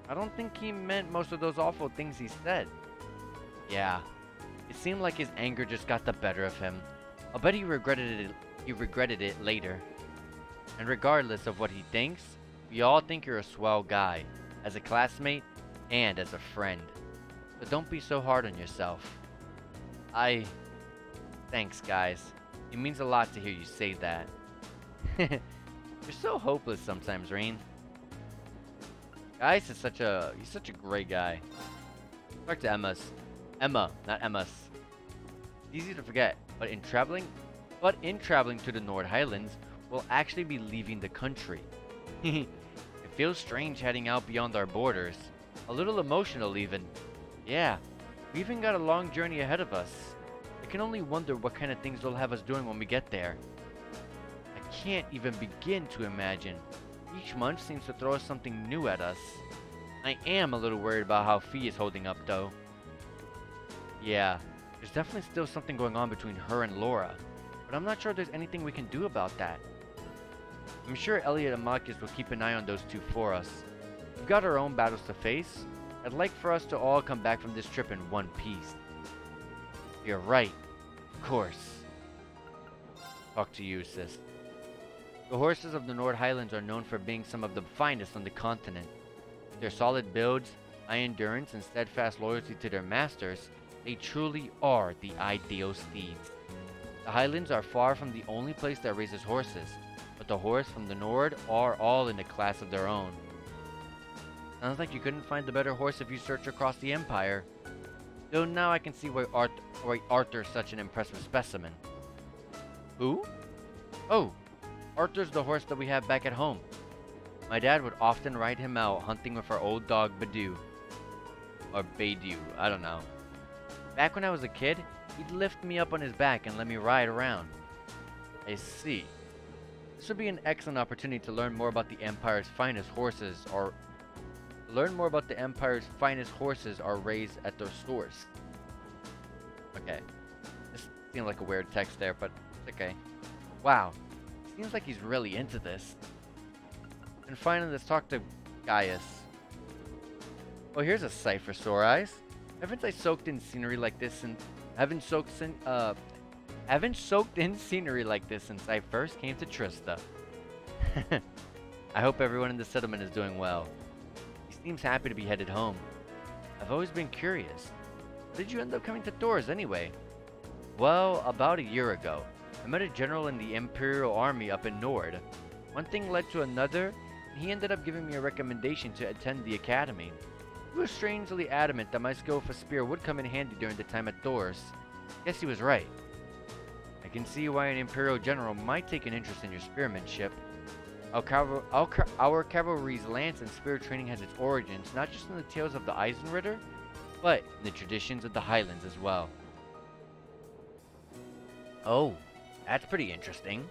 I don't think he meant most of those awful things he said. Yeah, it seemed like his anger just got the better of him. I'll bet he regretted it, he regretted it later. And regardless of what he thinks, we all think you're a swell guy, as a classmate and as a friend. But don't be so hard on yourself. I... Thanks, guys. It means a lot to hear you say that. you're so hopeless sometimes, Rean. Gaius is such a... He's such a great guy. Talk to Emma's. Emma, not Emma's. Easy to forget, but in traveling, but in traveling to the Nord Highlands, we'll actually be leaving the country. it feels strange heading out beyond our borders. A little emotional even. Yeah, we even got a long journey ahead of us. I can only wonder what kind of things they'll have us doing when we get there. I can't even begin to imagine. Each month seems to throw something new at us. I am a little worried about how Fie is holding up though. Yeah, there's definitely still something going on between her and Laura, but I'm not sure there's anything we can do about that. I'm sure Elliot Machias will keep an eye on those two for us. We've got our own battles to face. I'd like for us to all come back from this trip in one piece. You're right. Of course. Talk to Jusis. The horses of the Nord Highlands are known for being some of the finest on the continent. Their solid builds, high endurance, and steadfast loyalty to their masters they truly are the ideal steeds. The Highlands are far from the only place that raises horses, but the horse from the Nord are all in a class of their own. Sounds like you couldn't find a better horse if you search across the Empire. Though now I can see why, Art why Arthur's such an impressive specimen. Who? Oh, Arthur's the horse that we have back at home. My dad would often ride him out hunting with our old dog Badu. Or Badu, I don't know. Back when I was a kid, he'd lift me up on his back and let me ride around. I see. This would be an excellent opportunity to learn more about the Empire's finest horses or learn more about the Empire's finest horses are raised at their source. Okay. This seemed like a weird text there, but it's okay. Wow. Seems like he's really into this. And finally, let's talk to Gaius. Oh, here's a sight for sore eyes. Haven't I soaked in scenery like this since... Haven't soaked in, uh... Haven't soaked in scenery like this since I first came to Trista. I hope everyone in the settlement is doing well. He seems happy to be headed home. I've always been curious. How did you end up coming to Thors anyway? Well, about a year ago. I met a general in the Imperial Army up in Nord. One thing led to another, and he ended up giving me a recommendation to attend the academy. He was strangely adamant that my skill with a spear would come in handy during the time at Thors. Guess he was right. I can see why an Imperial general might take an interest in your spearmanship. Our, our, ca our cavalry's lance and spear training has its origins not just in the tales of the Eisenritter, but in the traditions of the Highlands as well. Oh, that's pretty interesting.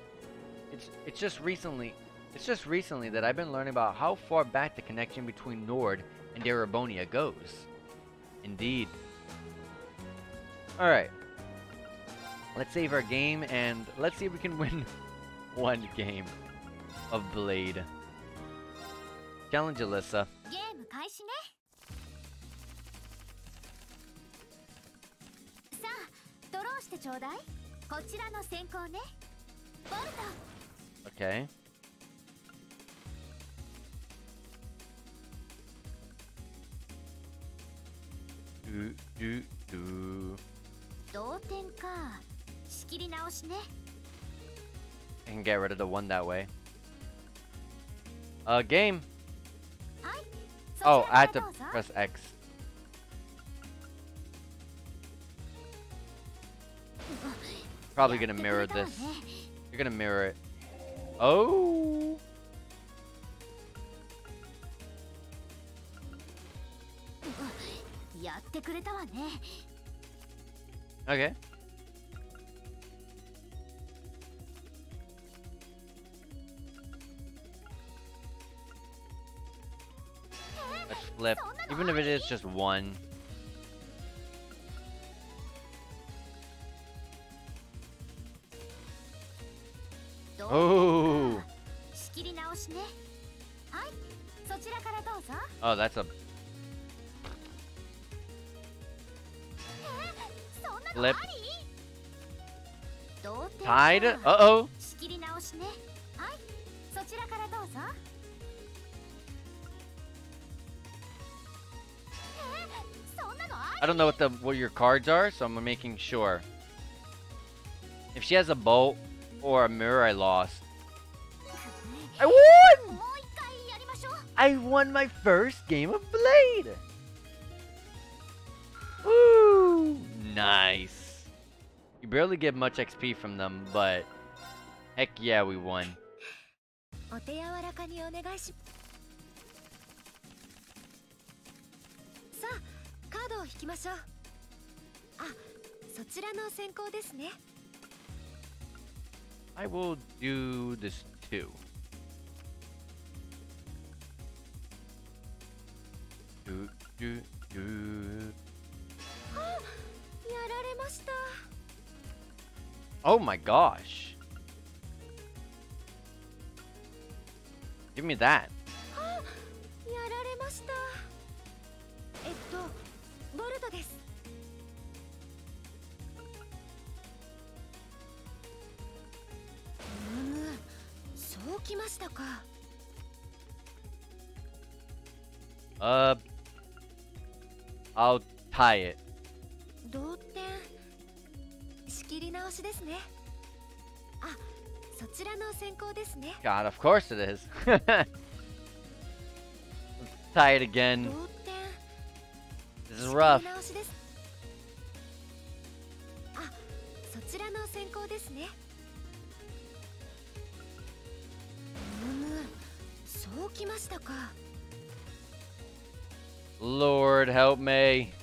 It's it's just recently it's just recently that I've been learning about how far back the connection between Nord and Erebonia goes. Indeed. Alright. Let's save our game and let's see if we can win one game of Blade. Challenge Alisa. ゲーム開始ねさあドローしてちょうだいこちらの先行ねボルト Okay. Do, do, do. 同点か仕切り直しね I can get rid of the one that way. Uh, game. はいそ Oh, ち I ら have か to らどうぞ press X. Probably gonna mirror this. You're gonna mirror it. Oh. やってくれたわね Okay. Let's flip. Even if it is just one. Oh. Oh, that's a Flip. Tied? Uh-oh. I don't know what the what your cards are, so I'm making sure. If she has a bolt or a mirror, I lost. I won! I won my first game of Blade! Nice. You barely get much XP from them, but heck yeah, we won. I will do this too. Do, do, do. ました Oh my gosh. Give me that. やられましたえっとボルトですそうきましたか Uh, I'll tie it. 仕切り直しですねあそちらの先行ですね God, of course it is. Let's tie it again. 同点 This is 仕切 rough. り直しですあそちらの先行ですねうむそうきましたか Lord help me.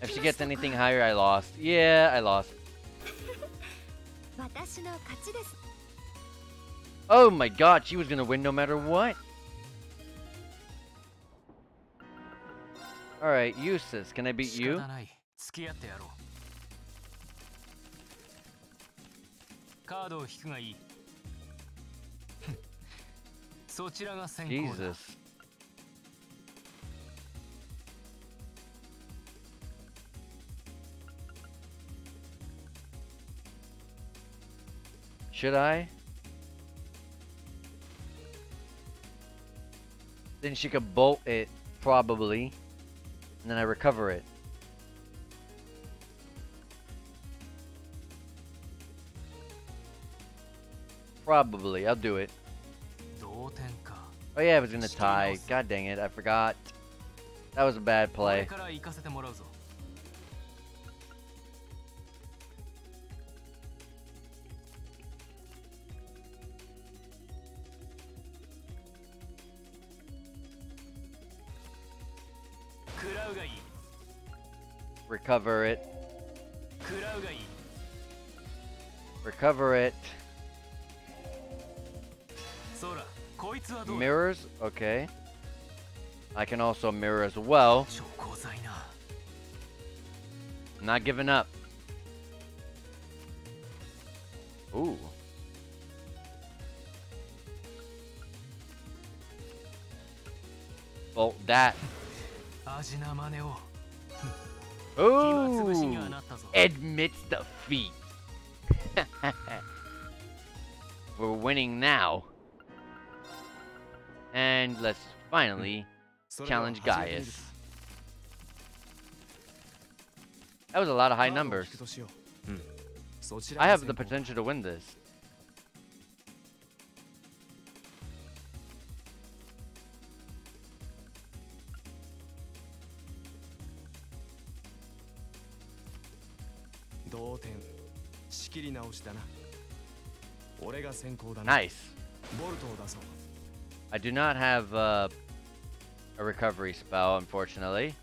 If she gets anything higher, I lost. Yeah, I lost. Oh my god, she was gonna win no matter what. Alright, Jusis, can I beat you? Jesus. Should I? Then she could bolt it, probably. And then I recover it. Probably, I'll do it. Oh yeah, I was gonna tie. God dang it, I forgot. That was a bad play. Recover it. Recover it. Mirrors? Okay. I can also mirror as well. Not giving up. Ooh. Bolt that. Oh, admits defeat. We're winning now. And let's finally challenge Gaius. That was a lot of high numbers. Hmm. I have the potential to win this. 切り直しだな俺が先行だな Nice. ボルトを出そう I do not have uh, a recovery spell, unfortunately.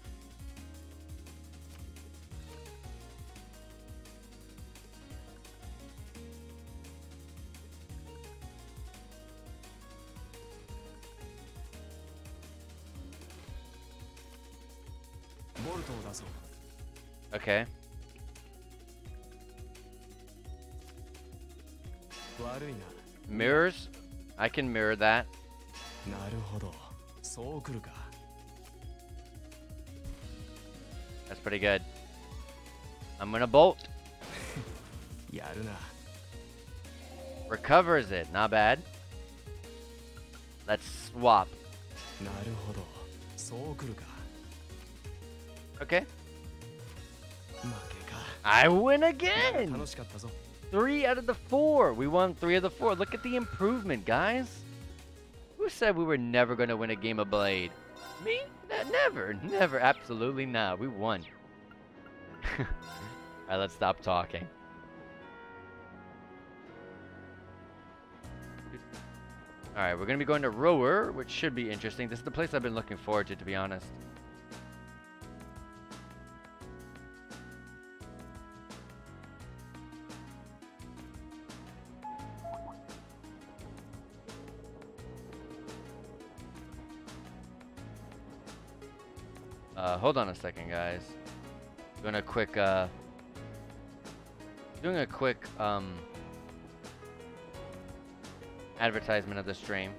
can mirror that. That's pretty good. I'm gonna bolt. Recovers it, not bad. Let's swap. Okay. I win again! Three out of the four. We won three of the four. Look at the improvement, guys. Who said we were never going to win a game of Blade? Me? Ne never. Never. Absolutely not. We won. Alright, let's stop talking. Alright, we're going to be going to Roer, which should be interesting. This is the place I've been looking forward to, to be honest. Hold on a second, guys. Doing a quick, uh, doing a quick, um, advertisement of the stream.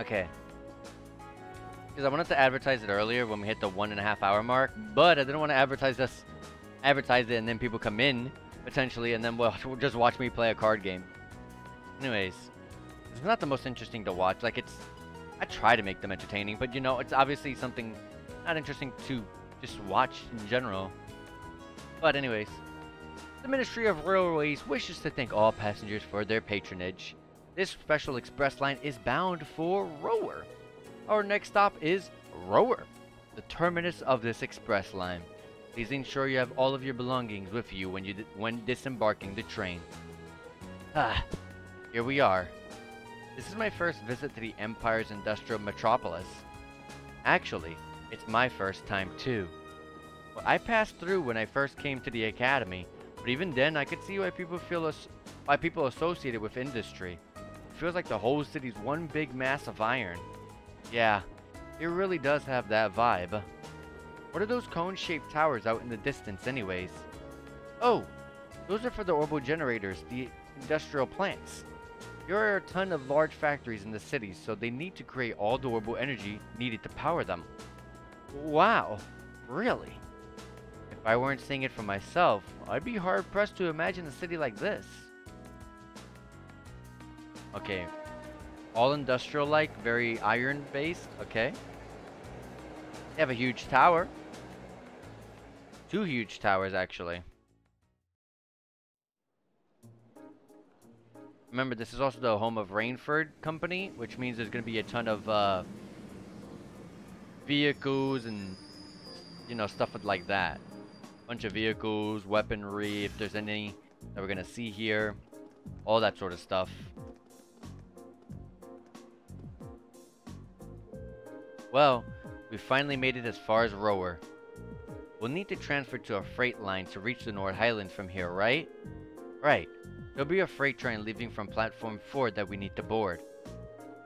Okay. Because I wanted to advertise it earlier when we hit the one and a half hour mark, but I didn't want to advertise this, advertise it, and then people come in potentially, and then we'll just watch me play a card game. Anyways, it's not the most interesting to watch. Like it's, I try to make them entertaining, but you know, it's obviously something not interesting to just watch in general. But anyways, the Ministry of Railways wishes to thank all passengers for their patronage. This special express line is bound for Roer. Our next stop is Roer, the terminus of this express line. Please ensure you have all of your belongings with you when you when disembarking the train. Ah, here we are. This is my first visit to the Empire's industrial metropolis. Actually, it's my first time too. Well, I passed through when I first came to the academy, but even then I could see why people feel why people associated with industry. It feels like the whole city's one big mass of iron. Yeah, it really does have that vibe. What are those cone-shaped towers out in the distance anyways? Oh, those are for the orbital generators, the industrial plants. There are a ton of large factories in the city, so they need to create all the orbital energy needed to power them. Wow, really? If I weren't seeing it for myself, I'd be hard-pressed to imagine a city like this. Okay. All industrial-like, very iron-based, okay. They have a huge tower. Two huge towers, actually. Remember, this is also the home of Reinford Company, which means there's going to be a ton of uh, vehicles and, you know, stuff like that. Bunch of vehicles, weaponry, if there's any that we're going to see here. All that sort of stuff. Well, we finally made it as far as Roer. We'll need to transfer to a freight line to reach the Nord Highlands from here, right? Right. There'll be a freight train leaving from Platform 4 that we need to board.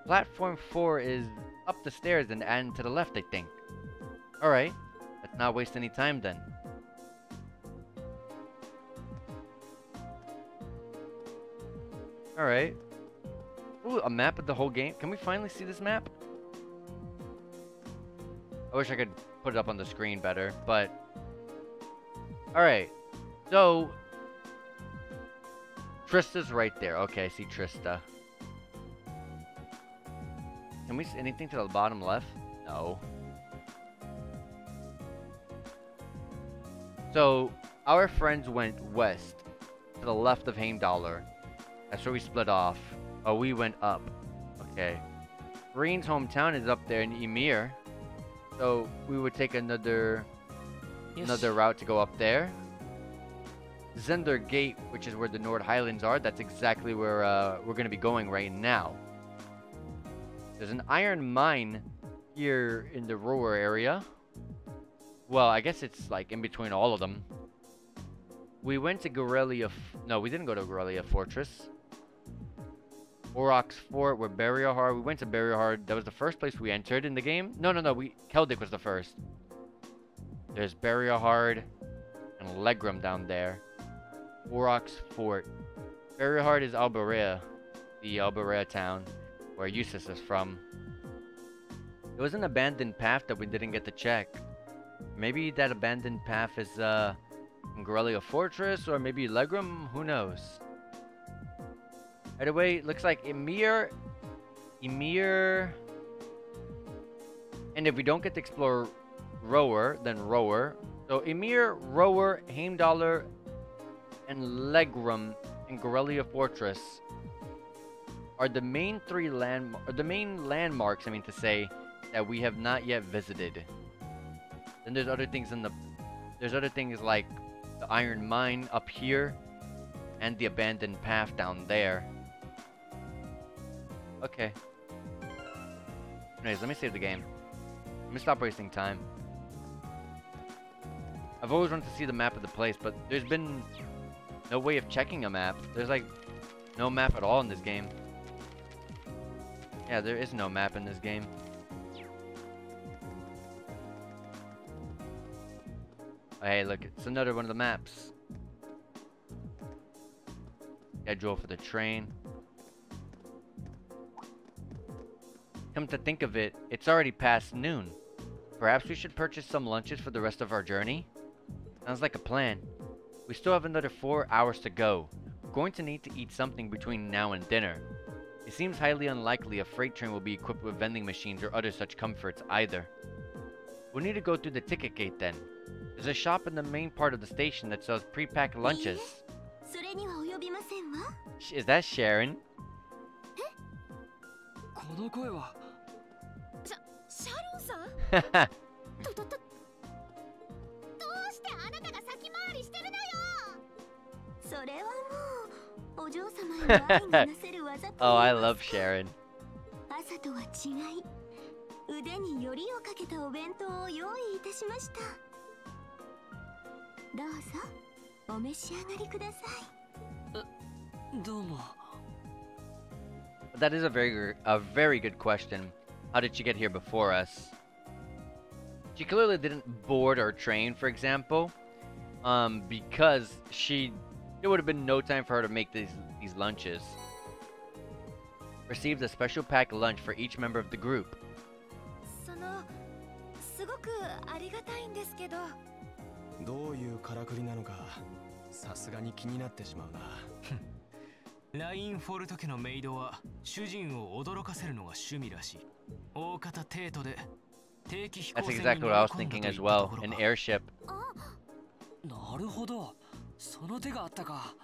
Platform 4 is up the stairs and, and to the left, I think. Alright, let's not waste any time then. Alright. Ooh, a map of the whole game. Can we finally see this map? I wish I could put it up on the screen better, but... Alright. So, Trista's right there. Okay, I see Trista. Can we see anything to the bottom left? No. So, our friends went west, to the left of Heimdallr. That's where we split off. Oh, we went up. Okay. Rean's hometown is up there in Ymir. So, we would take another Yes. another route to go up there. Zender Gate, which is where the Nord Highlands are, that's exactly where uh, we're going to be going right now. There's an iron mine here in the Roer area. Well, I guess it's like in between all of them. We went to Garrelia... No, we didn't go to Garrelia Fortress. Aurochs Fort, where Bareahard. We went to Bareahard. That was the first place we entered in the game. No, no, no. We Celdic was the first. There's Bareahard and Legram down there. Aurochs Fort. Bareahard is Albarea, the Albarea town where Jusis is from. There was an abandoned path that we didn't get to check. Maybe that abandoned path is uh, in Garrelia Fortress or maybe Legram, who knows? The way, looks like Ymir, Ymir, and if we don't get to explore Roer, then Roer. So Ymir, Roer, Heimdallr, and Legram and Garrelia Fortress are the main three land or the main landmarks, I mean to say, that we have not yet visited. Then there's other things in the there's other things like the iron mine up here and the abandoned path down there. Okay. Anyways, let me save the game. Let me stop wasting time. I've always wanted to see the map of the place, but there's been no way of checking a map. There's like no map at all in this game. Yeah, there is no map in this game. Oh, hey, look, it's another one of the maps. Schedule for the train. Come to think of it, it's already past noon. Perhaps we should purchase some lunches for the rest of our journey? Sounds like a plan. We still have another four hours to go. We're going to need to eat something between now and dinner. It seems highly unlikely a freight train will be equipped with vending machines or other such comforts either. We'll need to go through the ticket gate then. There's a shop in the main part of the station that sells pre-packed lunches. Eh? Is that Sharon? Eh? してあなたが先回りしてるのよそれはもうお嬢様への愛がなせる技と oh, I 言います love Sharon. 朝とは違い腕 腕によりをかけたお弁当を用意いたしましたどうぞお召し上がりくださいどうも That is a very g- a very good question. How did she get here before us? She clearly didn't board or train, for example, um, because she there would have been no time for her to make these these lunches. Received a special packed lunch for each member of the group. そのすごくありがたいんですけどどういうからくりなのかさすがに気になってしまうなラインフォルト家のメイドは主人を驚かせるのが趣味らしい大方程度で定期飛行 That's exactly 乗 what り I was thinking as well. An か airship. なるほどその手があったか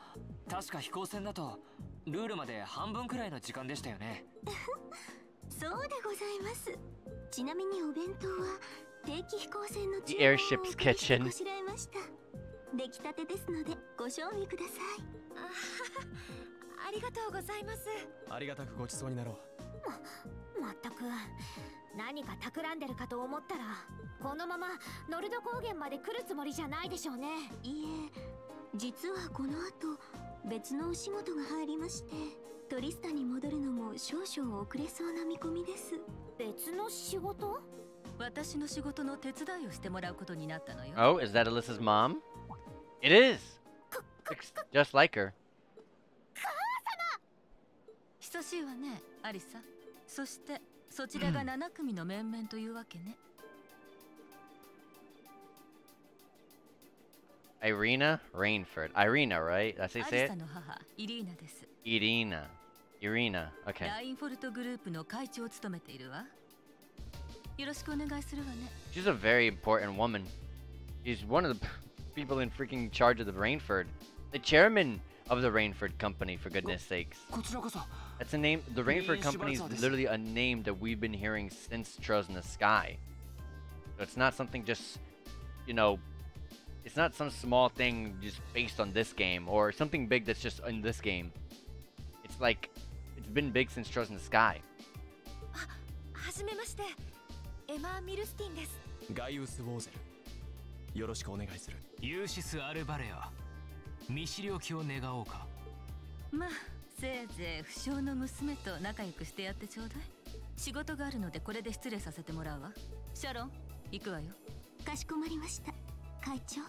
確か飛行船だとルールまで半分くらいの時間でしたよねそうでございますちなみにお弁当は定期飛行船の The airship's. こしらえました出来たてですのでご賞味くださいあありがとうございますありがたくごちそうになろうまったく何か企んでるかと思ったらこのままノルド高原まで来るつもりじゃないでしょうねいえ実はこの後別のお仕事が入りましてトリスタに戻るのも少々遅れそうな見込みです別の仕事？私の仕事の手伝いをしてもらうことになったのよ。Oh, is that Alyssa's mom? It is. Just like her. 久しいわね、アリサ。そして、そちらが7組の面々というわけね Irina Reinford. Irina, right? That's how you say it? の母、イリーナです。イリーナ。イリーナ。Okay. ラインフォルトグループの会長を務めているわ。よろしくお願いするわね。She's a very important woman. She's one of the people in freaking charge of the Reinford. The chairman of the Reinford Company, for goodness sakes. That's a name. The Reinford Company is literally a name that we've been hearing since Trails in the Sky. So it's not something just, you know, it's not some small thing just based on this game or something big that's just in this game. It's like, it's been big since Trails in the Sky. エマー・ミルスティンですガイウス・ウォーゼルよろしくお願いするユーシス・アルバレア見知りおきを願おうかまあ、せいぜい不詳の娘と仲良くしてやってちょうだい。仕事があるのでこれで失礼させてもらうわ。シャロン、行くわよ。かしこまりました会長い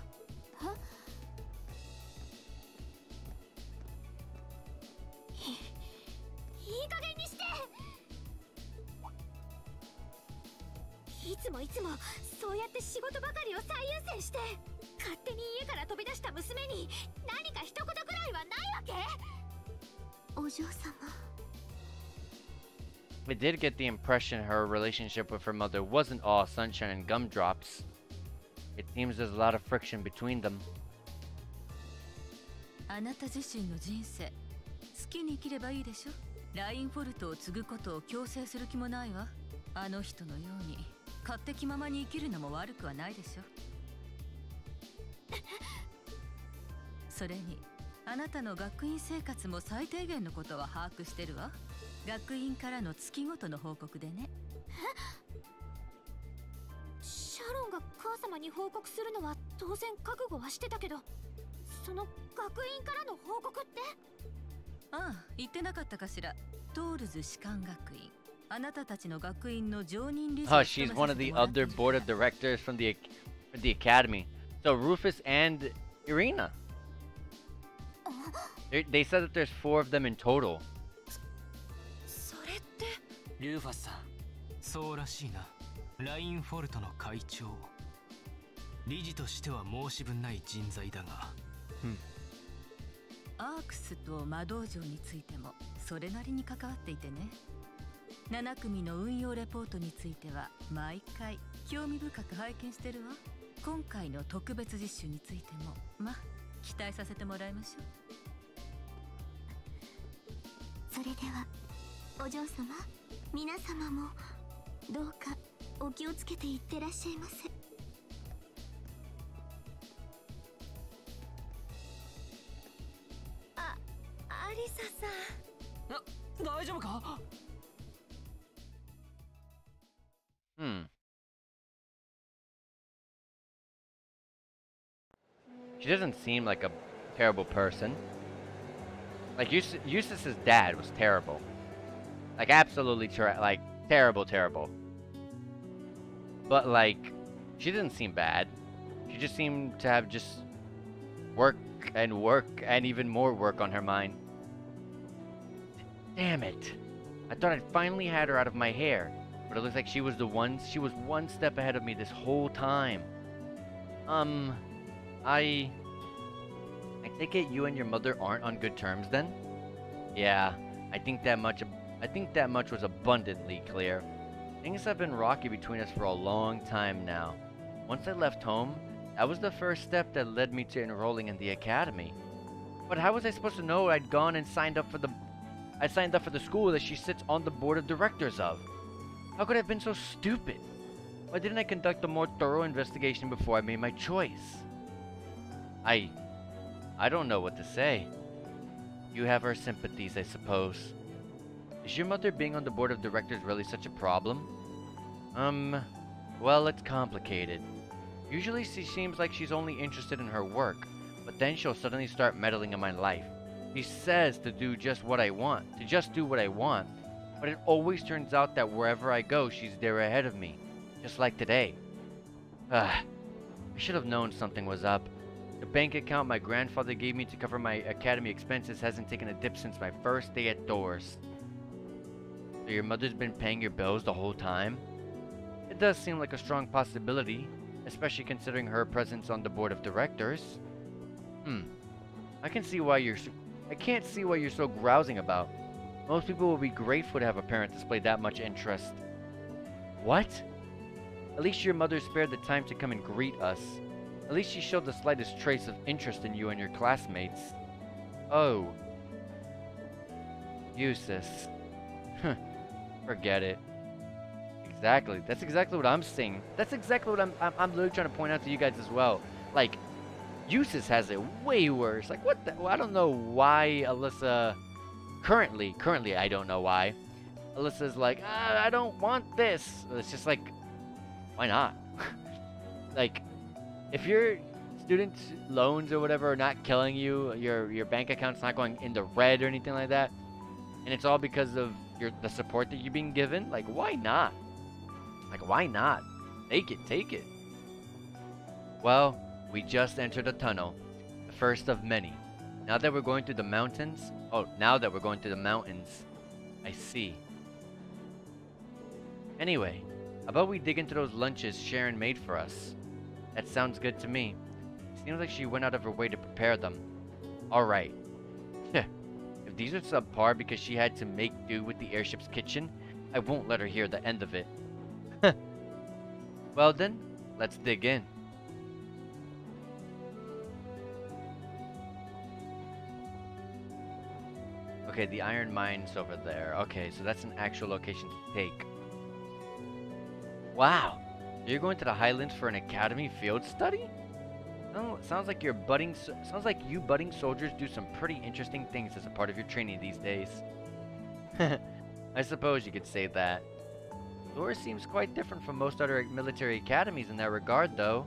い加減にしていつもいつもそうやって仕事ばかりを最優先して勝手に家から飛び出した娘に何か一言くらいはないわけお嬢様 I did get the impression her relationship with her mother wasn't all sunshine and gumdrops. It seems there's a lot of friction between them. あなた自身の人生、好きに生きればいいでしょ。ラインフォルトを継ぐことを強制する気もないわ。あの人のように、勝手気ままに生きるのも悪くはないでしょ。それに、あなたの学院生活も最低限のことは把握してるわ。学院からの月ごとの報告でね。シャロンが母様に報告するのは当然覚悟はしてたけどその学院からの報告って？ああ、言ってなかったかしら。トールズ士官学院。あなたたちの学院の常任理事 Oh, she's め one さ of the other る board of directors from the the academy. So Rufus and Irina. They, they said that there's four of them in total. それってリューファスさんそうらしいな。ラインフォルトの会長。理事としては申し分ない人材だが。アークスと魔道場についてもそれなりに関わっていてね。7組の運用レポートについては毎回興味深く拝見してるわ今回の特別実習についてもまあ期待させてもらいましょう。それではお嬢様皆様もどうかお気をつけていってらっしゃいませ。あアリサさん。大丈夫か？Hmm. She doesn't seem like a terrible person. Like Eus Jusis's dad was terrible. Like absolutely ter like terrible, terrible. But like, she didn't seem bad. She just seemed to have just work and work and even more work on her mind. Damn it. I thought I'd finally had her out of my hair, but it looks like she was the one she was one step ahead of me this whole time. Um I I take it you and your mother aren't on good terms then? Yeah, I think that much I think that much was abundantly clear. Things have been rocky between us for a long time now. Once I left home, that was the first step that led me to enrolling in the academy. But how was I supposed to know I'd gone and signed up for the I signed up for the school that she sits on the board of directors of? How could I have been so stupid? Why didn't I conduct a more thorough investigation before I made my choice? I I don't know what to say. You have her sympathies, I suppose. Is your mother being on the board of directors really such a problem? Um, well, it's complicated. Usually she seems like she's only interested in her work, but then she'll suddenly start meddling in my life. She says to do just what I want, to just do what I want, but it always turns out that wherever I go, she's there ahead of me, just like today. Ah, I should have known something was up. The bank account my grandfather gave me to cover my academy expenses hasn't taken a dip since my first day at Thors. So your mother's been paying your bills the whole time? It does seem like a strong possibility, especially considering her presence on the board of directors. Hmm. I can see why you're... I can't see why you're so grousing about. Most people will be grateful to have a parent display that much interest. What? At least your mother spared the time to come and greet us. At least she showed the slightest trace of interest in you and your classmates. Oh. Jusis. Forget it. Exactly. That's exactly what I'm saying. That's exactly what I'm, I'm, I'm literally trying to point out to you guys as well. Like, Jusis has it way worse. Like, what the? Well, I don't know why Alisa... Currently, currently, I don't know why. Alisa's like, ah, I don't want this. It's just like, why not? like, if your student loans or whatever are not killing you, your your bank account's not going in the red or anything like that, and it's all because of your the support that you're being given, like why not? Like why not? Take it, take it. Well, we just entered a tunnel, the first of many. Now that we're going through the mountains, oh, now that we're going through the mountains, I see. Anyway, how about we dig into those lunches Sharon made for us? That sounds good to me. Seems like she went out of her way to prepare them. Alright. if these are subpar because she had to make do with the airship's kitchen, I won't let her hear the end of it. well then, let's dig in. Okay, the iron mine's over there. Okay, so that's an actual location to take. Wow! You're going to the Highlands for an academy field study? Oh, sounds like you're budding. Sounds like you budding soldiers do some pretty interesting things as a part of your training these days. I suppose you could say that. Yours seems quite different from most other military academies in that regard, though.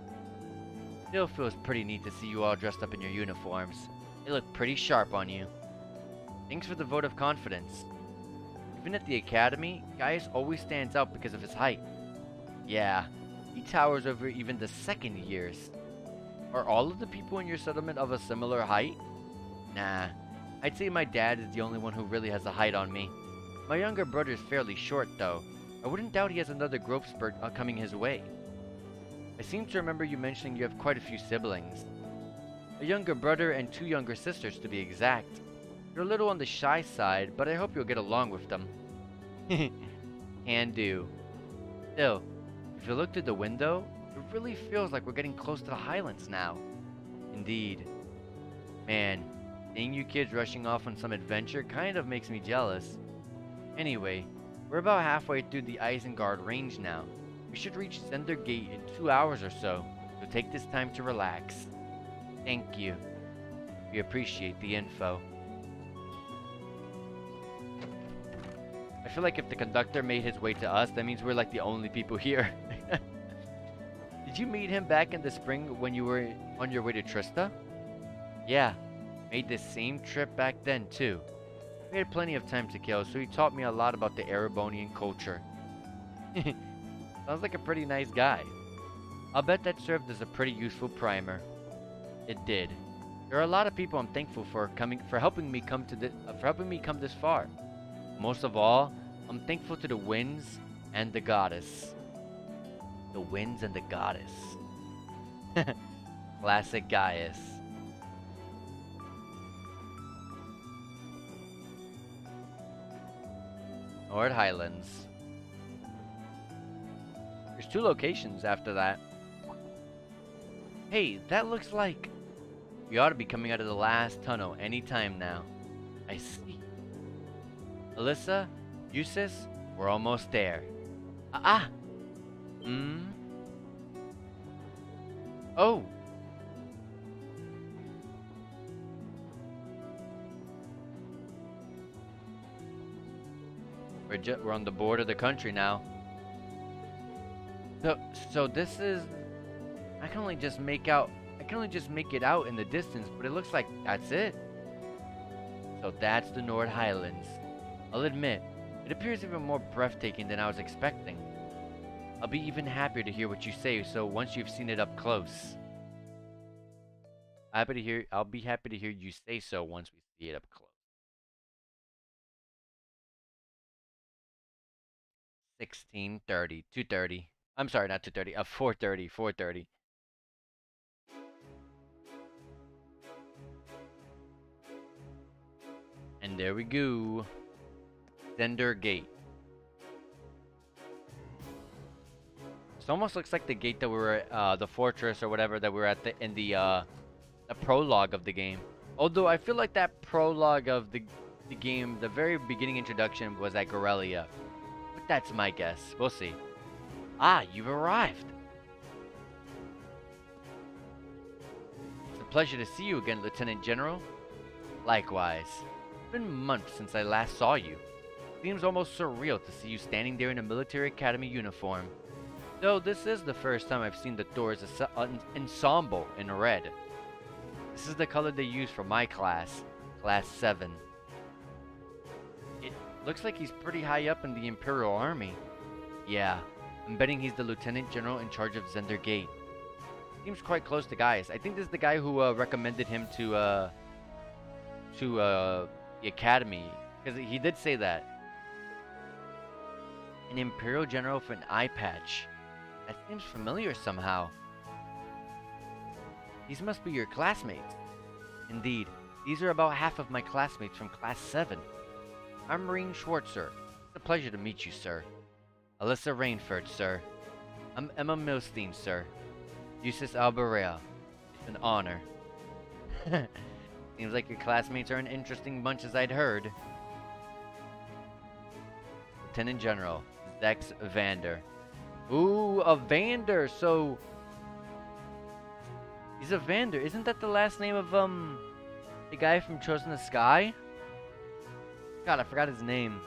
Still feels pretty neat to see you all dressed up in your uniforms. They look pretty sharp on you. Thanks for the vote of confidence. Even at the academy, Gaius always stands out because of his height. Yeah, he towers over even the second years. Are all of the people in your settlement of a similar height? Nah, I'd say my dad is the only one who really has a height on me. My younger brother is fairly short, though. I wouldn't doubt he has another growth spurt uh, coming his way. I seem to remember you mentioning you have quite a few siblings. A younger brother and two younger sisters, to be exact. You're a little on the shy side, but I hope you'll get along with them. Can do. Still, if you look through the window, it really feels like we're getting close to the Highlands now. Indeed. Man, seeing you kids rushing off on some adventure kind of makes me jealous. Anyway, we're about halfway through the Eisengard range now. We should reach Zender Gate in two hours or so, so take this time to relax. Thank you. We appreciate the info. I feel like if the conductor made his way to us, that means we're like the only people here. Did you meet him back in the spring when you were on your way to Trista? Yeah, made the same trip back then too. We had plenty of time to kill, so he taught me a lot about the Erebonian culture. Sounds like a pretty nice guy. I'll bet that served as a pretty useful primer. It did. There are a lot of people I'm thankful for coming for helping me come to this uh, for helping me come this far. Most of all, I'm thankful to the winds and the goddess. The winds and the goddess. Classic Gaius. Nord Highlands. There's two locations after that. Hey, that looks like... We ought to be coming out of the last tunnel anytime now. I see. Alisa, Jusis, we're almost there. Ah! ah. Hmm? Oh! We're, ju we're on the border of the country now. So, so this is... I can only just make out... I can only just make it out in the distance, but it looks like that's it. So that's the Nord Highlands. I'll admit, it appears even more breathtaking than I was expecting. I'll be even happier to hear what you say, so once you've seen it up close. Happy to hear I'll be happy to hear you say so once we see it up close. 1630, 230. I'm sorry, not 230, uh, 430, 430. And there we go. Zender Gate. It almost looks like the gate that we were, uh, the fortress or whatever that we were at the, in the, uh, the prologue of the game. Although I feel like that prologue of the, the game, the very beginning introduction was at Garrelia. But that's my guess. We'll see. Ah, you've arrived. It's a pleasure to see you again, Lieutenant General. Likewise. It's been months since I last saw you. Seems almost surreal to see you standing there in a military academy uniform. Though this is the first time I've seen the Thors ensemble in red. This is the color they use for my class, Class 7. It looks like he's pretty high up in the Imperial Army. Yeah, I'm betting he's the Lieutenant General in charge of Zender Gate. Seems quite close to Gaius. I think this is the guy who uh, recommended him to, uh, to, uh, the Academy. Because he did say that. An Imperial General for an eye patch. That seems familiar somehow. These must be your classmates. Indeed, these are about half of my classmates from Class 7. I'm Rean Schwarzer. It's a pleasure to meet you, sir. Alisa Reinford, sir. I'm Emma Millstein, sir. Jusis Albarea. It's an honor. Seems like your classmates are an interesting bunch as I'd heard. Lieutenant General, Zechs Vander. Ooh, a Vander, so... He's a Vander. Isn't that the last name of, um... The guy from Chosen the Sky? God, I forgot his name.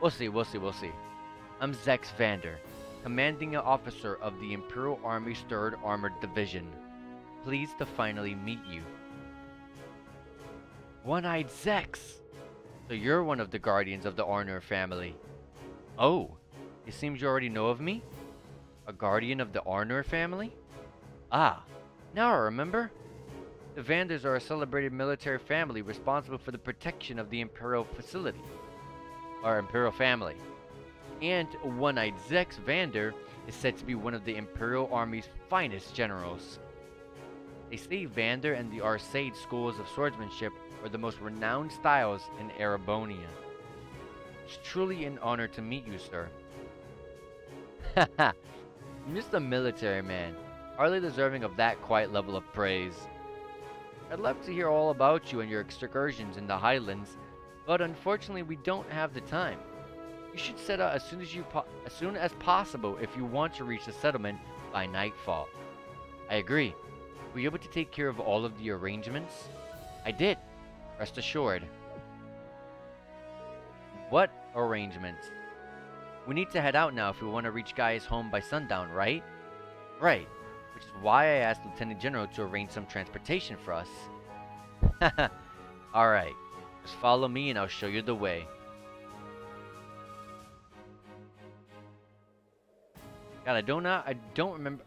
We'll see, we'll see, we'll see. I'm Zechs Vander, commanding officer of the Imperial Army's 3rd Armored Division. Pleased to finally meet you. One-Eyed Zechs! So you're one of the guardians of the Arnor family. Oh, it seems you already know of me? A guardian of the Arnor family? Ah, now I remember. The Vanders are a celebrated military family responsible for the protection of the Imperial facility. Our Imperial family. And One-Eyed Zechs Vander is said to be one of the Imperial Army's finest generals. They say Vander and the Arseid schools of swordsmanship are the most renowned styles in Erebonia. It's truly an honor to meet you, sir. I'm just a military man, hardly deserving of that quiet level of praise. I'd love to hear all about you and your excursions in the Highlands, but unfortunately we don't have the time. You should set out as soon as you as soon as possible if you want to reach the settlement by nightfall. I agree. Were you able to take care of all of the arrangements? I did. Rest assured. What arrangements. We need to head out now if we want to reach Gaius' home by sundown, right? Right. Which is why I asked Lieutenant General to arrange some transportation for us. Alright. Just follow me and I'll show you the way. God, I don't know. I don't remember.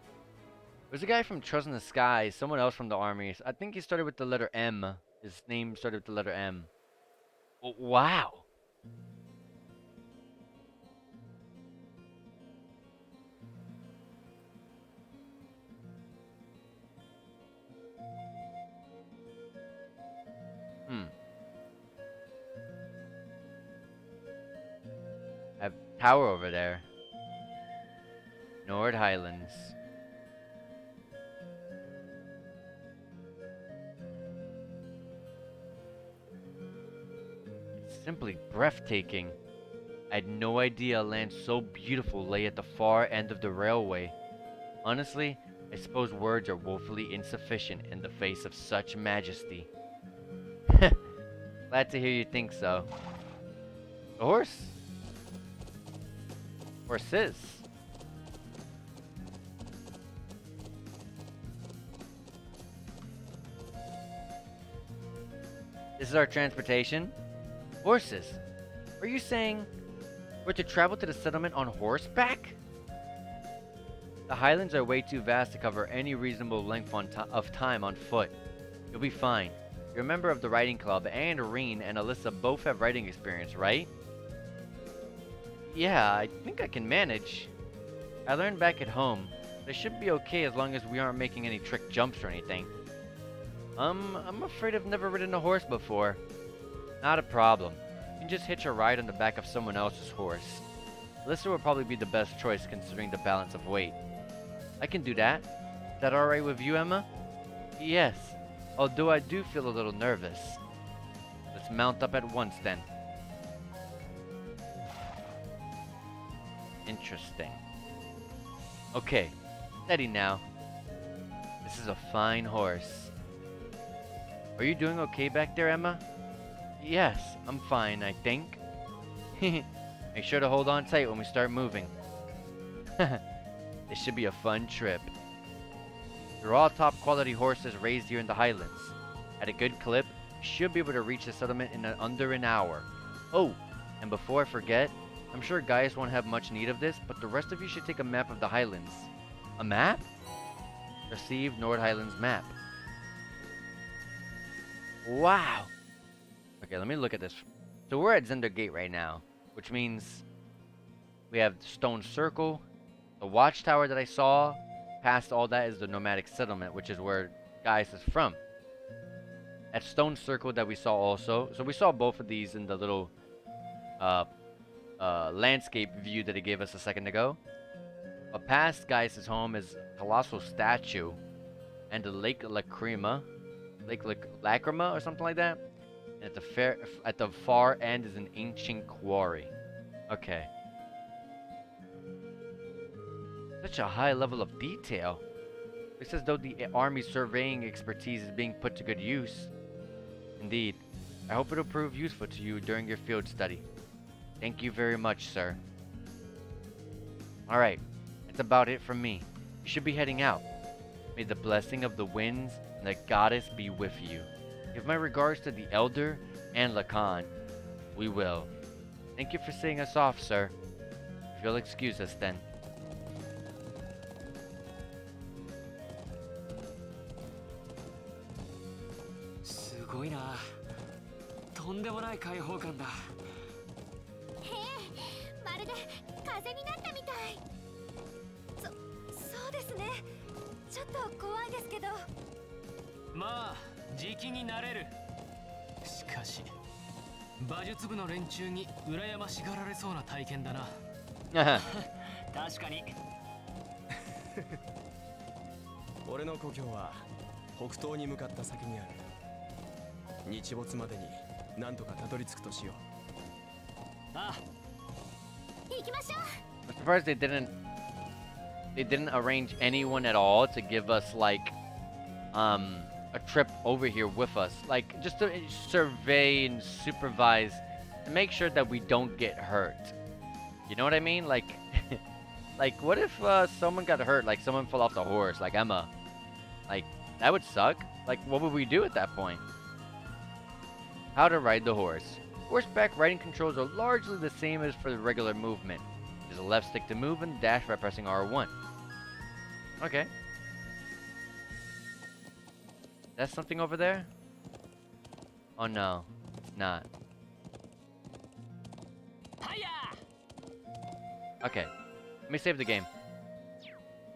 There's a guy from Trails in the Sky, someone else from the army. I think he started with the letter M. His name started with the letter M. Oh, wow. Tower over there. Nord Highlands. It's simply breathtaking. I had no idea a land so beautiful lay at the far end of the railway. Honestly, I suppose words are woefully insufficient in the face of such majesty. Glad to hear you think so. A horse? Horses? This is our transportation? Horses? Are you saying we're to travel to the settlement on horseback? The highlands are way too vast to cover any reasonable length of time on foot. You'll be fine. You're a member of the riding club, and Rean and Alisa both have riding experience, right? Yeah, I think I can manage. I learned back at home. They should be okay as long as we aren't making any trick jumps or anything. Um, I'm afraid I've never ridden a horse before. Not a problem. You can just hitch a ride on the back of someone else's horse. Alisa would probably be the best choice considering the balance of weight. I can do that. Is that alright with you, Emma? Yes, although I do feel a little nervous. Let's mount up at once then. Interesting. Okay, steady now. This is a fine horse. Are you doing okay back there, Emma? Yes, I'm fine, I think. Make sure to hold on tight when we start moving. this should be a fun trip. They're all top quality horses raised here in the Highlands. At a good clip, should be able to reach the settlement in under an hour. Oh, and before I forget, I'm sure Gaius won't have much need of this, but the rest of you should take a map of the Highlands. A map? Receive Nord Highlands map. Wow! Okay, let me look at this. So we're at Zender Gate right now, which means we have Stone Circle, the watchtower that I saw. Past all that is the nomadic settlement, which is where Gaius is from. At Stone Circle that we saw also. So we saw both of these in the little uh, uh, landscape view that he gave us a second ago. But past Gaius' home is a Colossal Statue and the Lake Lacrima. Lake Lacrima or something like that. And at the fair, at the far end is an ancient quarry. Okay. Such a high level of detail. It's as though the army's surveying expertise is being put to good use. Indeed. I hope it'll prove useful to you during your field study. Thank you very much, sir. Alright, that's about it from me. You should be heading out. May the blessing of the winds and the goddess be with you. Give my regards to the elder and Lacan. We will. Thank you for seeing us off, sir. If you'll excuse us then. すごいなとんでもない開放感だへ えまるで風になったみたい。そそうですね。ちょっと怖いですけど。まあ時期になれる。しかし馬術部の連中に羨ましがられそうな体験だな。確かに。俺の故郷は北東に向かった先にある。日没までになんとかたどり着くとしよう。あ行きましょう I'm surprised they didn't they didn't arrange anyone at all to give us like um a trip over here with us like just to survey and supervise to make sure that we don't get hurt. You know what I mean? Like, like what if uh, someone got hurt? Like someone fell off the horse, like Emma. Like that would suck. Like what would we do at that point? How to ride the horse. Horseback riding controls are largely the same as for the regular movement. There's a left stick to move and dash by pressing R1. Okay. That's something over there? Oh no, it's not. Okay, let me save the game.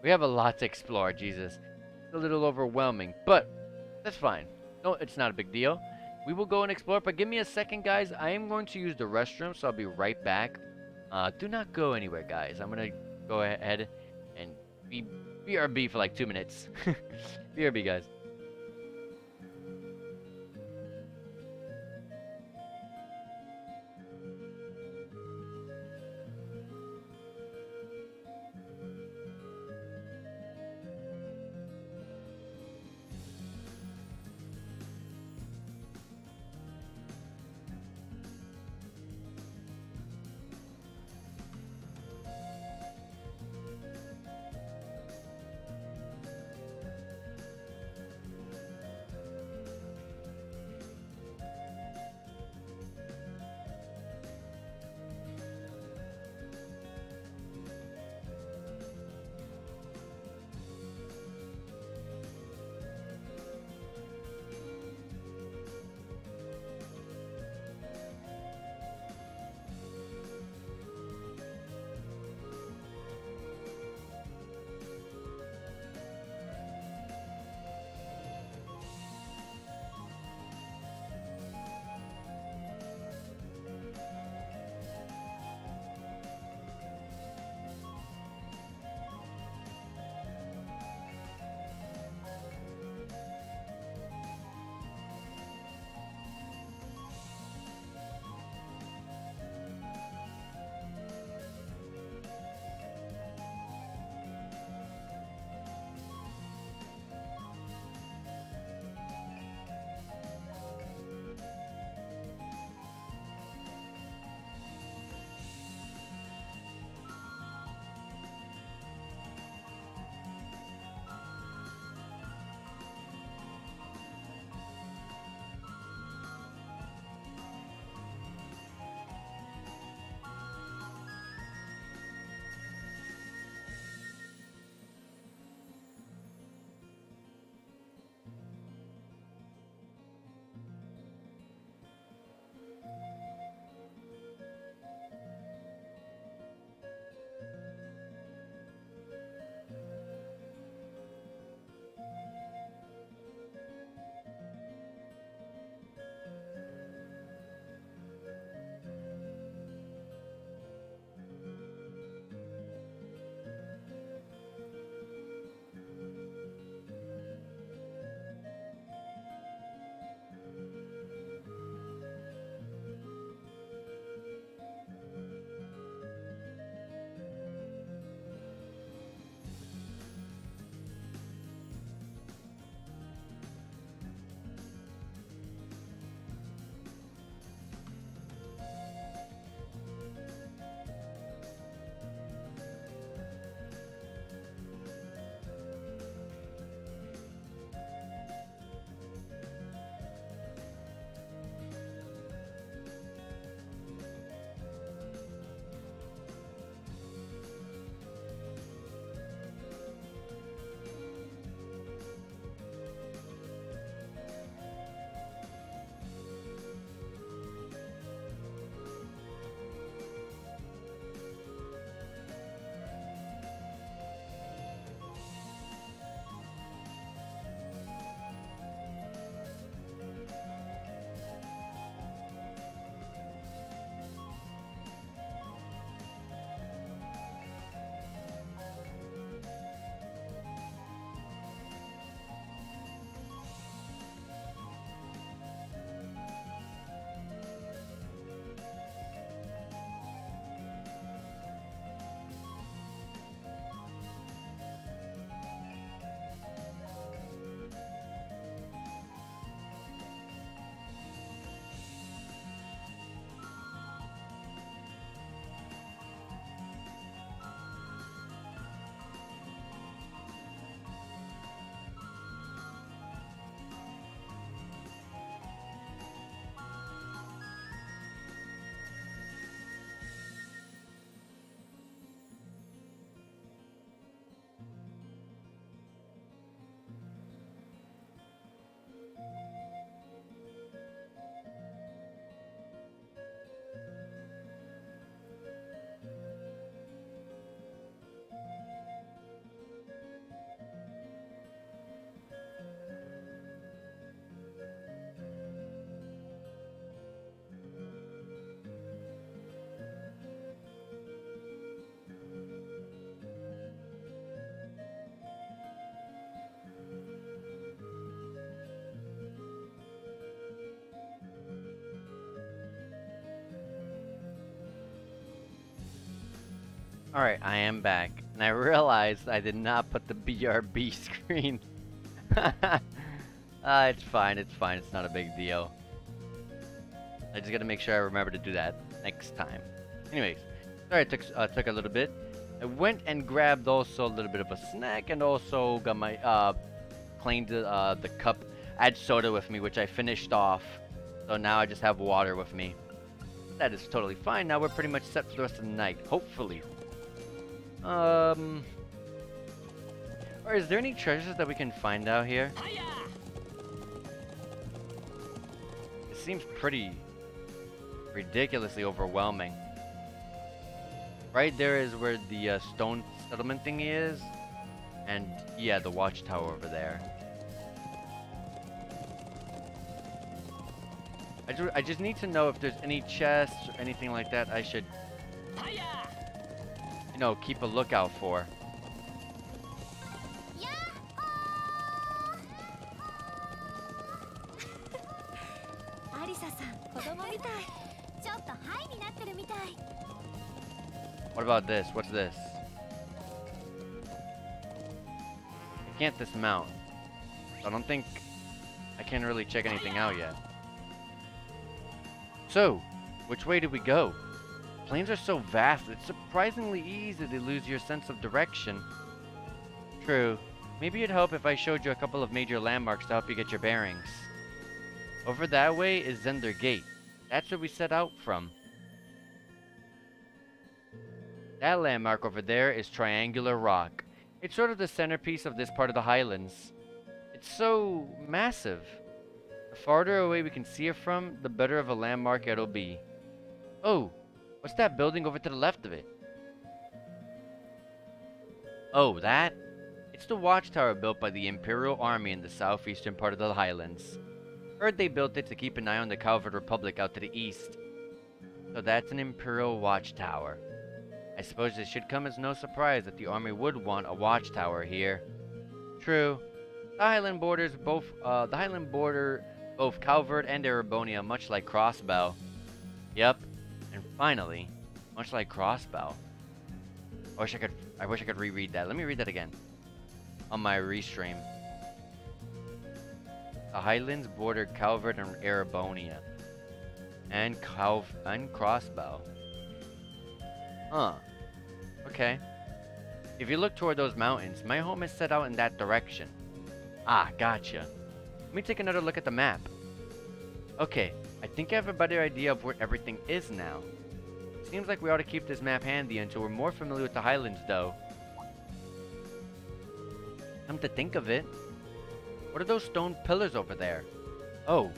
We have a lot to explore, Jesus. It's a little overwhelming, but that's fine. No, it's not a big deal. We will go and explore, but give me a second, guys. I am going to use the restroom, so I'll be right back. Uh, do not go anywhere, guys. I'm going to go ahead and be BRB for like two minutes. BRB, guys. Alright, I am back. And I realized I did not put the BRB screen. uh, it's fine, it's fine, it's not a big deal. I just gotta make sure I remember to do that next time. Anyways, sorry it took, uh, took a little bit. I went and grabbed also a little bit of a snack and also got my, uh, cleaned uh, the cup. I had soda with me, which I finished off. So now I just have water with me. That is totally fine. Now we're pretty much set for the rest of the night. Hopefully. Um... Or is there any treasures that we can find out here? It seems pretty ridiculously overwhelming. Right there is where the uh, stone settlement thing is. And yeah, the watchtower over there. I, ju I just need to know if there's any chests or anything like that I should, you know, keep a lookout for. What about this? What's this? I can't dismount. I don't think I can really check anything out yet. So, which way do we go? Plains are so vast, it's surprisingly easy to lose your sense of direction. True. Maybe it'd help if I showed you a couple of major landmarks to help you get your bearings. Over that way is Zender Gate. That's where we set out from. That landmark over there is Triangular Rock. It's sort of the centerpiece of this part of the Highlands. It's so massive. The farther away we can see it from, the better of a landmark it'll be. Oh, what's that building over to the left of it? Oh, that? It's the watchtower built by the Imperial Army in the southeastern part of the Highlands. Heard they built it to keep an eye on the Calvard Republic out to the east. So that's an Imperial watchtower. I suppose it should come as no surprise that the army would want a watchtower here. True. The Highland borders both uh, the Highland border both Calvard and Erebonia much like Crossbell. Yep. And finally, much like Crossbell. I wish I could I wish I could reread that. Let me read that again. On my restream. The Highlands border Calvard and Erebonia. And Calv and Crossbell. Huh. Okay. If you look toward those mountains, my home is set out in that direction. Ah, gotcha. Let me take another look at the map. Okay, I think I have a better idea of where everything is now. Seems like we ought to keep this map handy until we're more familiar with the Highlands, though. Come to think of it, what are those stone pillars over there? Oh,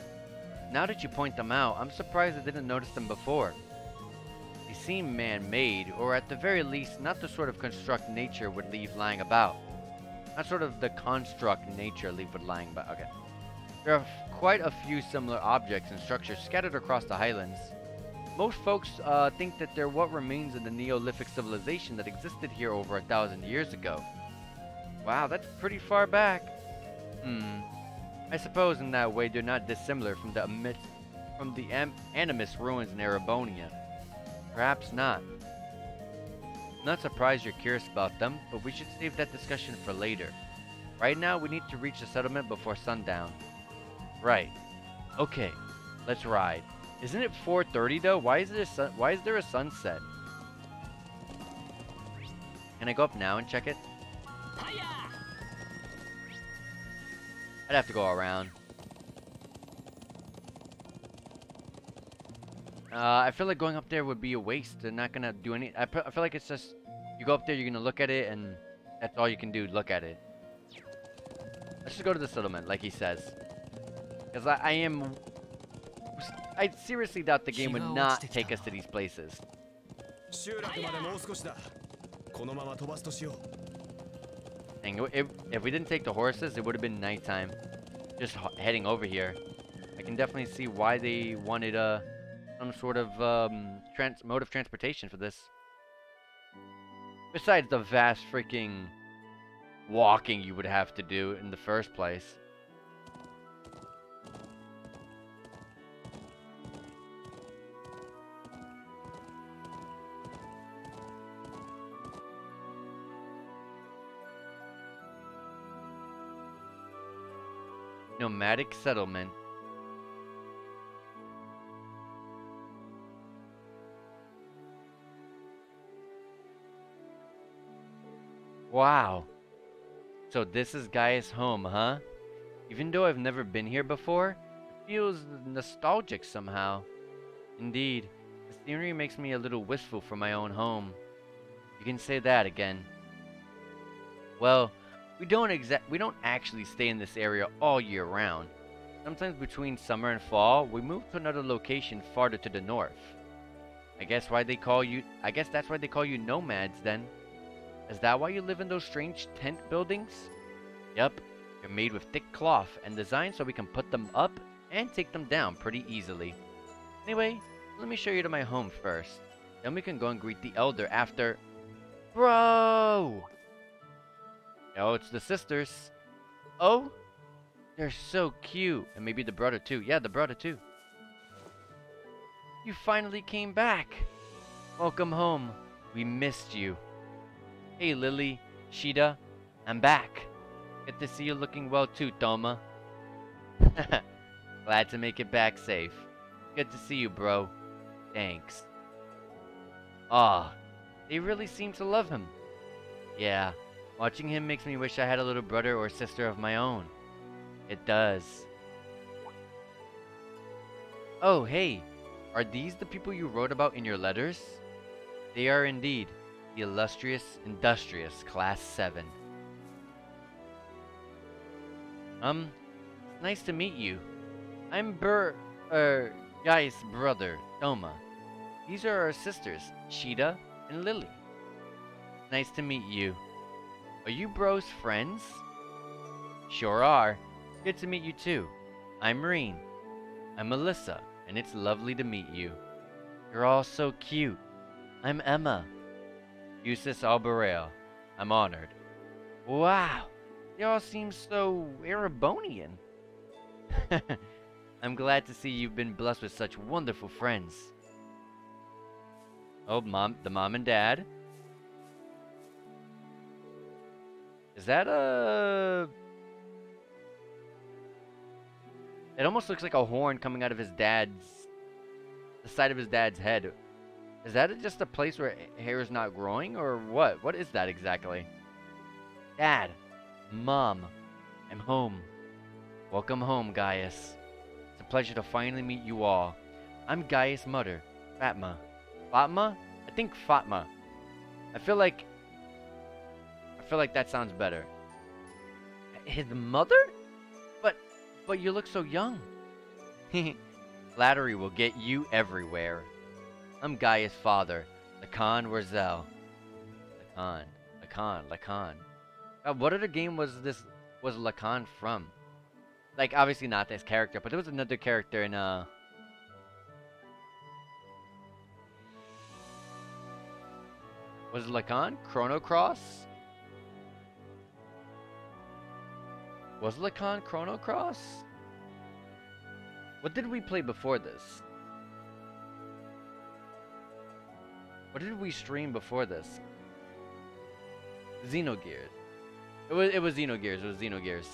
now that you point them out, I'm surprised I didn't notice them before. They seem man-made, or at the very least, not the sort of construct nature would leave lying about. Not sort of the construct nature leave would lying about. Okay. There are quite a few similar objects and structures scattered across the highlands. Most folks uh, think that they're what remains of the Neolithic civilization that existed here over a thousand years ago. Wow, that's pretty far back. Hmm. I suppose in that way they're not dissimilar from the from the Am Animus ruins in Erebonia. Perhaps not. Not surprised you're curious about them, but we should save that discussion for later. Right now, we need to reach the settlement before sundown. Right. Okay, let's ride. Isn't it 4.30 though? Why is, it a why is there a sunset? Can I go up now and check it? I'd have to go around. Uh, I feel like going up there would be a waste. They're not gonna do any. I, I feel like it's just you go up there, you're gonna look at it, and that's all you can do. Look at it. Let's just go to the settlement, like he says. Because I, I am. I seriously doubt the game would not take us to these places. Dang, if, if we didn't take the horses, it would have been nighttime. Just heading over here. I can definitely see why they wanted uh, some sort of um, trans mode of transportation for this. Besides the vast freaking walking you would have to do in the first place. Nomadic settlement. Wow. So this is Gaius' home, huh? Even though I've never been here before, it feels nostalgic somehow. Indeed, the scenery makes me a little wistful for my own home. You can say that again. Well, we don't exact we don't actually stay in this area all year round. Sometimes between summer and fall, we move to another location farther to the north. I guess why they call you I guess that's why they call you nomads then. Is that why you live in those strange tent buildings? Yep, they're made with thick cloth and designed so we can put them up and take them down pretty easily. Anyway, let me show you to my home first. Then we can go and greet the elder after... Bro! Oh, it's the sisters. Oh? They're so cute. And maybe the brother too. Yeah, the brother too. You finally came back. Welcome home. We missed you. Hey Lily, Shiida, I'm back. Good to see you looking well too, Toma. Glad to make it back safe. Good to see you, bro. Thanks. Ah, they really seem to love him. Yeah, watching him makes me wish I had a little brother or sister of my own. It does. Oh, hey, are these the people you wrote about in your letters? They are indeed the illustrious, industrious Class 7. Um, nice to meet you. I'm Bur... er... Gaius' brother, Toma. These are our sisters, Shiida and Lily. Nice to meet you. Are you bros friends? Sure are. Good to meet you too. I'm Rean. I'm Melissa, and it's lovely to meet you. You're all so cute. I'm Emma. Jusis Albarea. I'm honored. Wow, they all seem so Erebonian. I'm glad to see you've been blessed with such wonderful friends. Oh, mom, the mom and dad. Is that a... It almost looks like a horn coming out of his dad's... The side of his dad's head. Is that just a place where hair is not growing, or what? What is that exactly? Dad. Mom. I'm home. Welcome home, Gaius. It's a pleasure to finally meet you all. I'm Gaius' mother, Fatma. Fatma? I think Fatma. I feel like... I feel like that sounds better. His mother? But, but you look so young. Flattery will get you everywhere. I'm Gaius' father, Lacan Worzel. Lacan, Lacan, Lacan. Uh, what other game was this, was Lacan from? Like, obviously not this character, but there was another character in, uh... Was it Lacan? Chrono Cross? Was Lacan Chrono Cross? What did we play before this? What did we stream before this? Xenogears. It was it was Xenogears. It was Xenogears.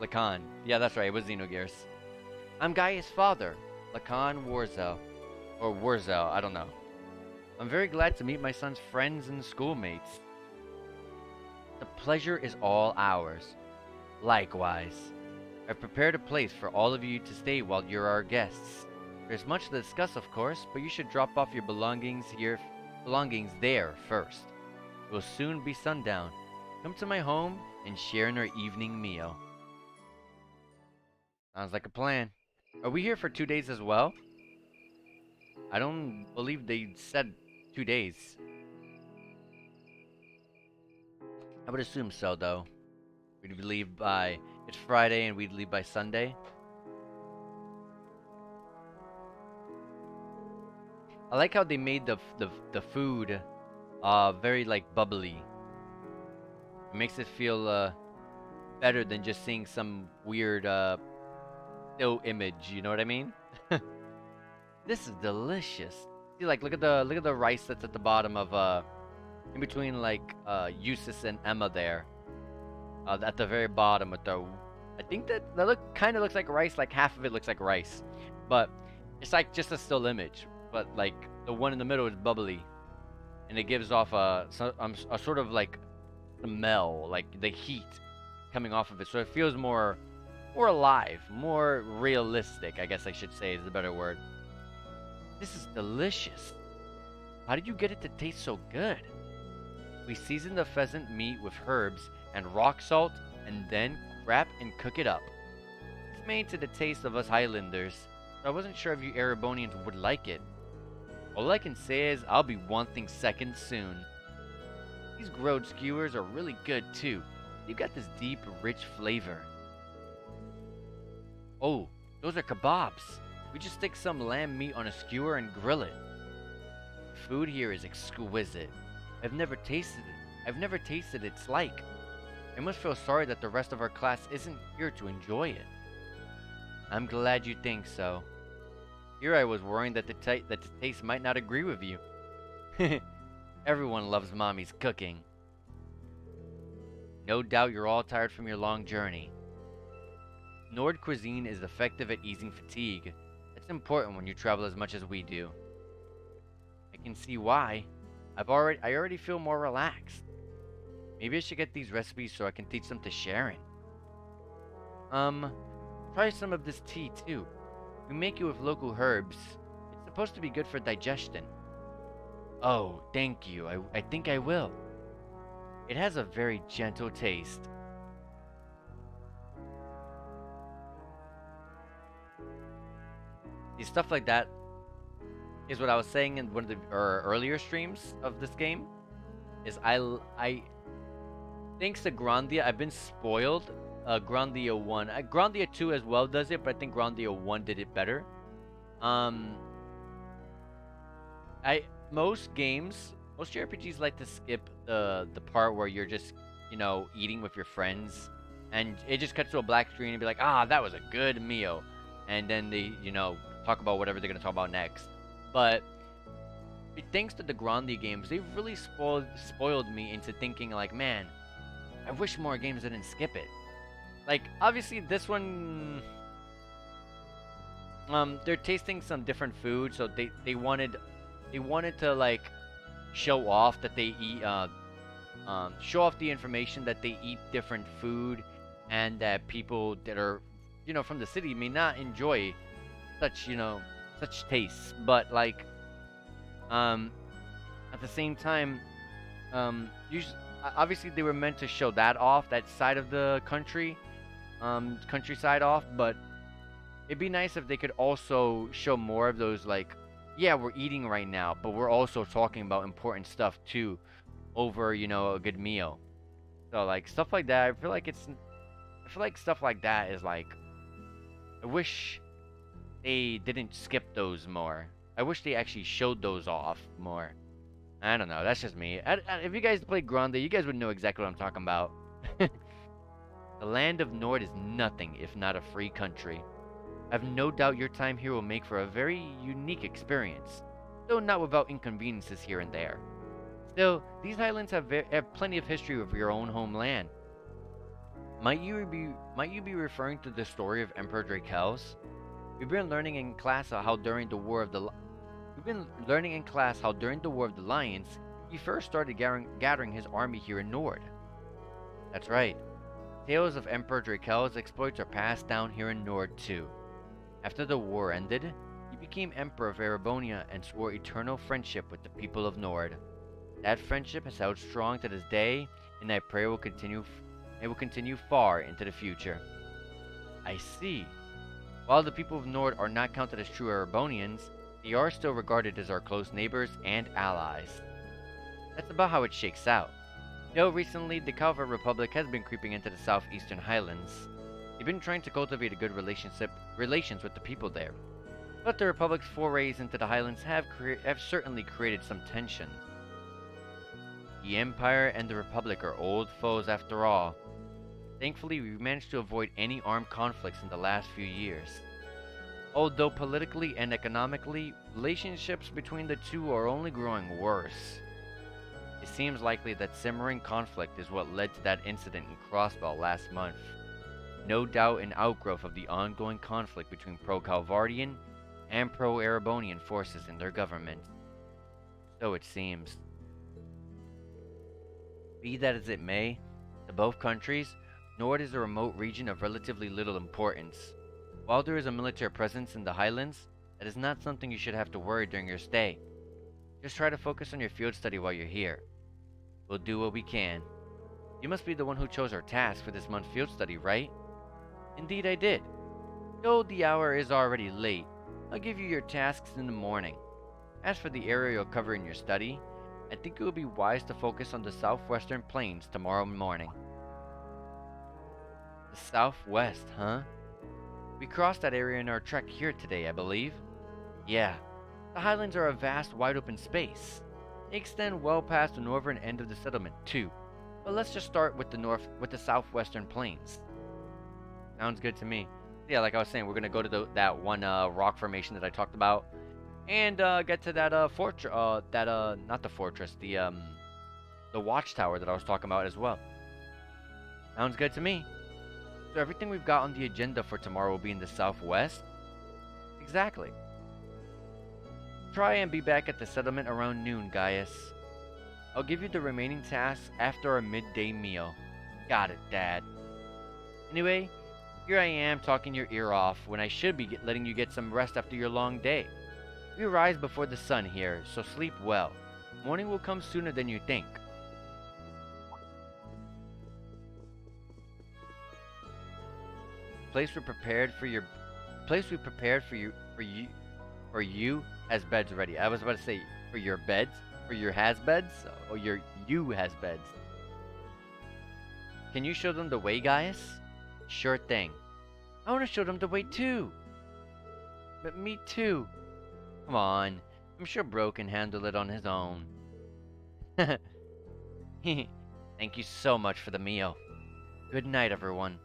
Lacan. Yeah, that's right. It was Xenogears. I'm Gaius' father, Lacan Worzel. Or Warzel, I don't know. I'm very glad to meet my son's friends and schoolmates. The pleasure is all ours. Likewise. I've prepared a place for all of you to stay while you're our guests. There's much to discuss, of course, but you should drop off your belongings here belongings there first. It will soon be sundown. Come to my home and share in our evening meal. Sounds like a plan. Are we here for two days as well? I don't believe they said two days. I would assume so, though. We'd leave by... It's Friday and we'd leave by Sunday. I like how they made the the the food uh very like bubbly. It makes it feel uh better than just seeing some weird uh still image, you know what I mean? this is delicious. See like look at the look at the rice that's at the bottom of uh in between like uh Jusis and Emma there. Uh at the very bottom with the I think that that look kind of looks like rice, like half of it looks like rice, but it's like just a still image. But like the one in the middle is bubbly, and it gives off a, um, a sort of like smell, like the heat coming off of it. So it feels more, more alive, more realistic. I guess I should say is the better word. This is delicious. How did you get it to taste so good? We season the pheasant meat with herbs and rock salt and then wrap and cook it up. It's made to the taste of us Highlanders, I wasn't sure if you Erebonians would like it. All I can say is I'll be wanting seconds soon. These grilled skewers are really good too. You've got this deep, rich flavor. Oh, those are kebabs. We just stick some lamb meat on a skewer and grill it. Food here is exquisite. I've never tasted it. I've never tasted its like. I must feel sorry that the rest of our class isn't here to enjoy it. I'm glad you think so. Here I was worrying that the, that the taste might not agree with you. Everyone loves mommy's cooking. No doubt you're all tired from your long journey. Nord cuisine is effective at easing fatigue. It's important when you travel as much as we do. I can see why. I've already I already feel more relaxed. Maybe I should get these recipes so I can teach them to Sharon. Um, try some of this tea too. We make it with local herbs. It's supposed to be good for digestion. Oh, thank you. I, I think I will. It has a very gentle taste. See, stuff like that is what I was saying in one of the er, earlier streams of this game. Is I, I thanks to Grandia, I've been spoiled. Uh, Grandia 1. Uh, Grandia 2 as well does it, but I think Grandia 1 did it better. Um, I most games, most RPGs like to skip the the part where you're just, you know, eating with your friends, and it just cuts to a black screen and be like, ah, that was a good meal, and then they, you know, talk about whatever they're gonna talk about next. But thanks to the Grandia games, they've really spoiled spoiled me into thinking like, man, I wish more games didn't skip it. Like, obviously, this one... Um, they're tasting some different food, so they, they wanted... They wanted to, like, show off that they eat, uh... Um, show off the information that they eat different food and that people that are, you know, from the city may not enjoy such, you know, such tastes. But, like, um, at the same time, um, usually obviously they were meant to show that off, that side of the country, um, countryside off, but it'd be nice if they could also show more of those, like, yeah, we're eating right now, but we're also talking about important stuff too, over, you know, a good meal. So, like, stuff like that, I feel like it's, I feel like stuff like that is like, I wish they didn't skip those more. I wish they actually showed those off more. I don't know. That's just me. I, I, if you guys play Grandia, you guys would know exactly what I'm talking about. the land of Nord is nothing if not a free country. I've no doubt your time here will make for a very unique experience, though not without inconveniences here and there. Still, these highlands have, have plenty of history of your own homeland. Might you be might you be referring to the story of Emperor Dreichels? We've been learning in class how during the War of the been learning in class how during the War of the Lions, he first started gathering his army here in Nord. That's right. Tales of Emperor Dreichels' exploits are passed down here in Nord too. After the war ended, he became Emperor of Erebonia and swore eternal friendship with the people of Nord. That friendship has held strong to this day, and I pray will continue it will continue far into the future. I see. While the people of Nord are not counted as true Erebonians, they are still regarded as our close neighbors and allies. That's about how it shakes out. Though recently, the Calvard Republic has been creeping into the southeastern highlands. They've been trying to cultivate a good relationship relations with the people there. But the Republic's forays into the highlands have, have certainly created some tension. The Empire and the Republic are old foes after all. Thankfully, we managed to avoid any armed conflicts in the last few years. Although politically and economically, relationships between the two are only growing worse. It seems likely that simmering conflict is what led to that incident in Crossbell last month. no doubt an outgrowth of the ongoing conflict between pro-Calvardian and pro-Erebonian forces in their government. So it seems. Be that as it may, to both countries, Nord is a remote region of relatively little importance. While there is a military presence in the highlands, that is not something you should have to worry during your stay. Just try to focus on your field study while you're here. We'll do what we can. You must be the one who chose our task for this month's field study, right? Indeed I did. Though the hour is already late, I'll give you your tasks in the morning. As for the area you'll cover in your study, I think it would be wise to focus on the southwestern plains tomorrow morning. The southwest, huh? We crossed that area in our trek here today, I believe. Yeah, the highlands are a vast, wide open space. They extend well past the northern end of the settlement, too. But let's just start with the north, with the southwestern plains. Sounds good to me. Yeah, like I was saying, we're gonna go to the, that one uh, rock formation that I talked about, and uh, get to that uh, fortress. Uh, that uh, not the fortress, the um, the watchtower that I was talking about as well. Sounds good to me. So everything we've got on the agenda for tomorrow will be in the southwest. Exactly. Try and be back at the settlement around noon, Gaius. I'll give you the remaining tasks after our midday meal. Got it, Dad. Anyway, here I am talking your ear off when I should be letting you get some rest after your long day. We rise before the sun here, so sleep well. Morning will come sooner than you think. Place we prepared for your place we prepared for you for you for you has beds ready. I was about to say for your beds, for your has beds, or your you has beds. Can you show them the way, guys? Sure thing. I want to show them the way too. But me too. Come on. I'm sure Bro can handle it on his own. Thank you so much for the meal. Good night, everyone.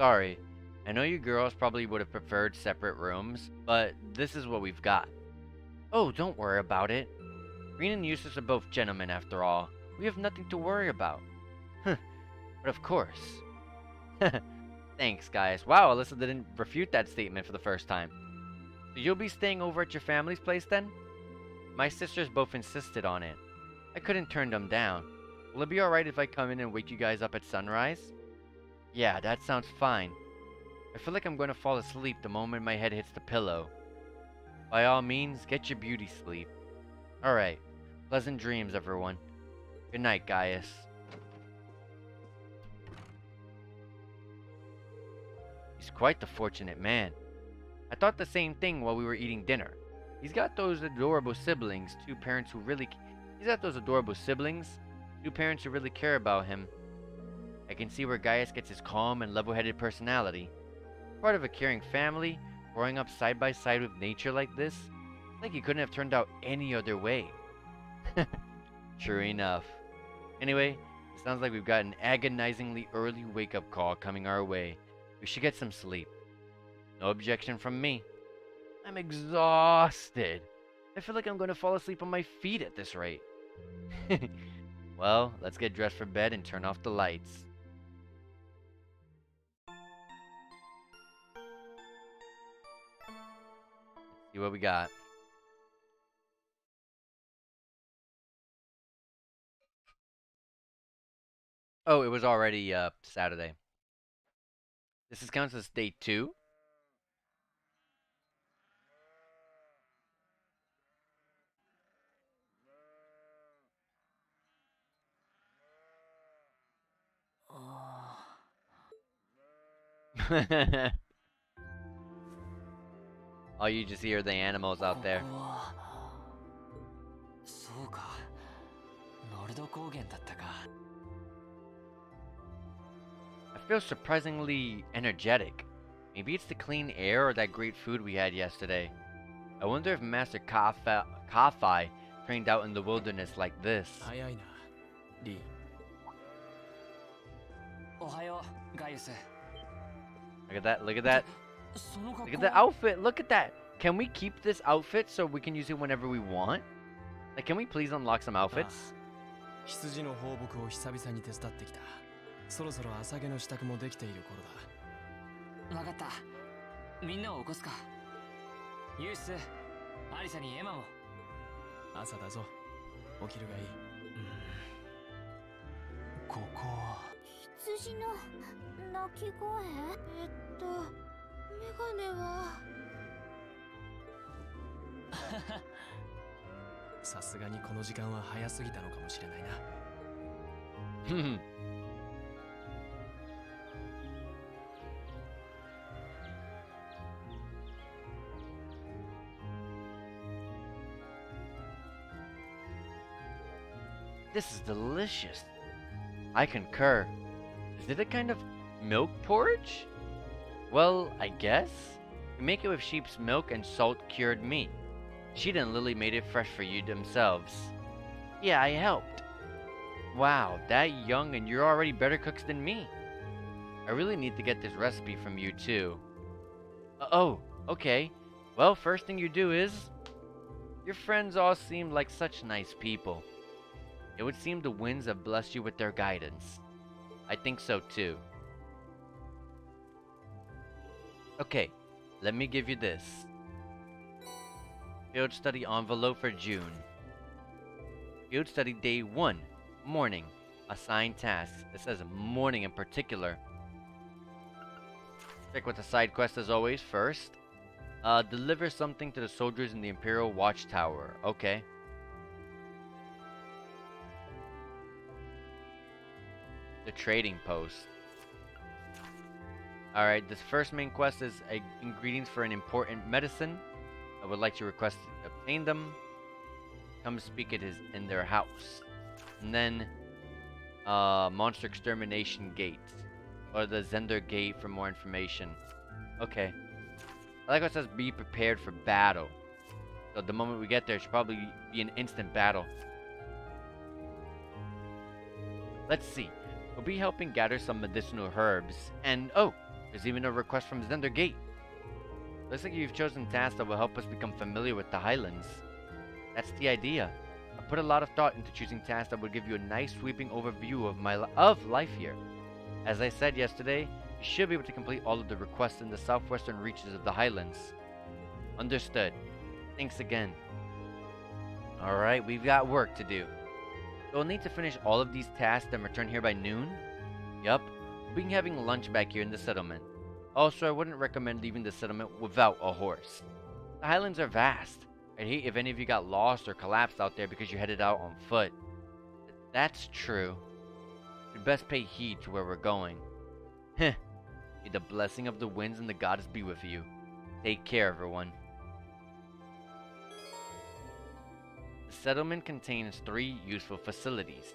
Sorry. I know you girls probably would have preferred separate rooms, but this is what we've got. Oh, don't worry about it. Rean and Jusis are both gentlemen after all. We have nothing to worry about. but of course. Thanks, guys. Wow, Alisa didn't refute that statement for the first time. So you'll be staying over at your family's place then? My sisters both insisted on it. I couldn't turn them down. Will it be alright if I come in and wake you guys up at sunrise? Yeah, that sounds fine. I feel like I'm going to fall asleep the moment my head hits the pillow. By all means, get your beauty sleep. Alright, pleasant dreams, everyone. Good night, Gaius. He's quite the fortunate man. I thought the same thing while we were eating dinner. He's got those adorable siblings, two parents who really... He's got those adorable siblings, two parents who really care about him, I can see where Gaius gets his calm and level-headed personality. Part of a caring family, growing up side by side with nature like this, I think he couldn't have turned out any other way. True enough. Anyway, it sounds like we've got an agonizingly early wake-up call coming our way. We should get some sleep. No objection from me. I'm exhausted. I feel like I'm going to fall asleep on my feet at this rate. well, let's get dressed for bed and turn off the lights. See what we got. Oh, it was already uh, Saturday. This is counts as day two. Oh, you just hear the animals out there. I feel surprisingly energetic. Maybe it's the clean air or that great food we had yesterday. I wonder if Master Ka-fai trained out in the wilderness like this. Look at that, look at that. Look at the outfit, look at that. Can we keep this outfit so we can use it whenever we want? Like, can we please unlock some outfits? 羊の放牧を久々に手伝ってきたそろそろ朝毛の支度もできている頃だわかったみんなを起こすかユースアリサにエマも朝だぞ起きるがいい、ここ羊の鳴き声えっとメガネはさすがにこの時間は早すぎたのかもしれないな This is delicious. I concur. Is it a kind of milk porridge? Well, I guess. You make it with sheep's milk and salt cured meat. Shiida and Lily made it fresh for you themselves. Yeah, I helped. Wow, that young and you're already better cooks than me. I really need to get this recipe from you too. Uh, oh, okay. Well, first thing you do is... Your friends all seem like such nice people. It would seem the winds have blessed you with their guidance. I think so too. Okay, let me give you this. Field study envelope for June. Field study day 1, morning. Assigned tasks. It says morning in particular. Check with the side quest as always first. Uh, deliver something to the soldiers in the Imperial Watchtower. Okay. The trading post. Alright, this first main quest is uh, ingredients for an important medicine. I would like to request to obtain them. Come speak at his in their house. And then uh, Monster Extermination Gate. Or the Zender Gate for more information. Okay. I like what it says be prepared for battle. So the moment we get there, it should probably be an instant battle. Let's see. We'll be helping gather some medicinal herbs. And oh, there's even a request from Zender Gate. Looks like you've chosen tasks that will help us become familiar with the Highlands. That's the idea. I put a lot of thought into choosing tasks that would give you a nice sweeping overview of my of life here. As I said yesterday, you should be able to complete all of the requests in the southwestern reaches of the Highlands. Understood. Thanks again. Alright, we've got work to do. We'll need to finish all of these tasks and return here by noon? Yup. We'll be having lunch back here in the settlement. Also, I wouldn't recommend leaving the settlement without a horse. The highlands are vast. I'd hate if any of you got lost or collapsed out there because you headed out on foot. That's true. You'd best pay heed to where we're going. Heh. May the blessing of the winds and the goddess be with you. Take care, everyone. The settlement contains three useful facilities.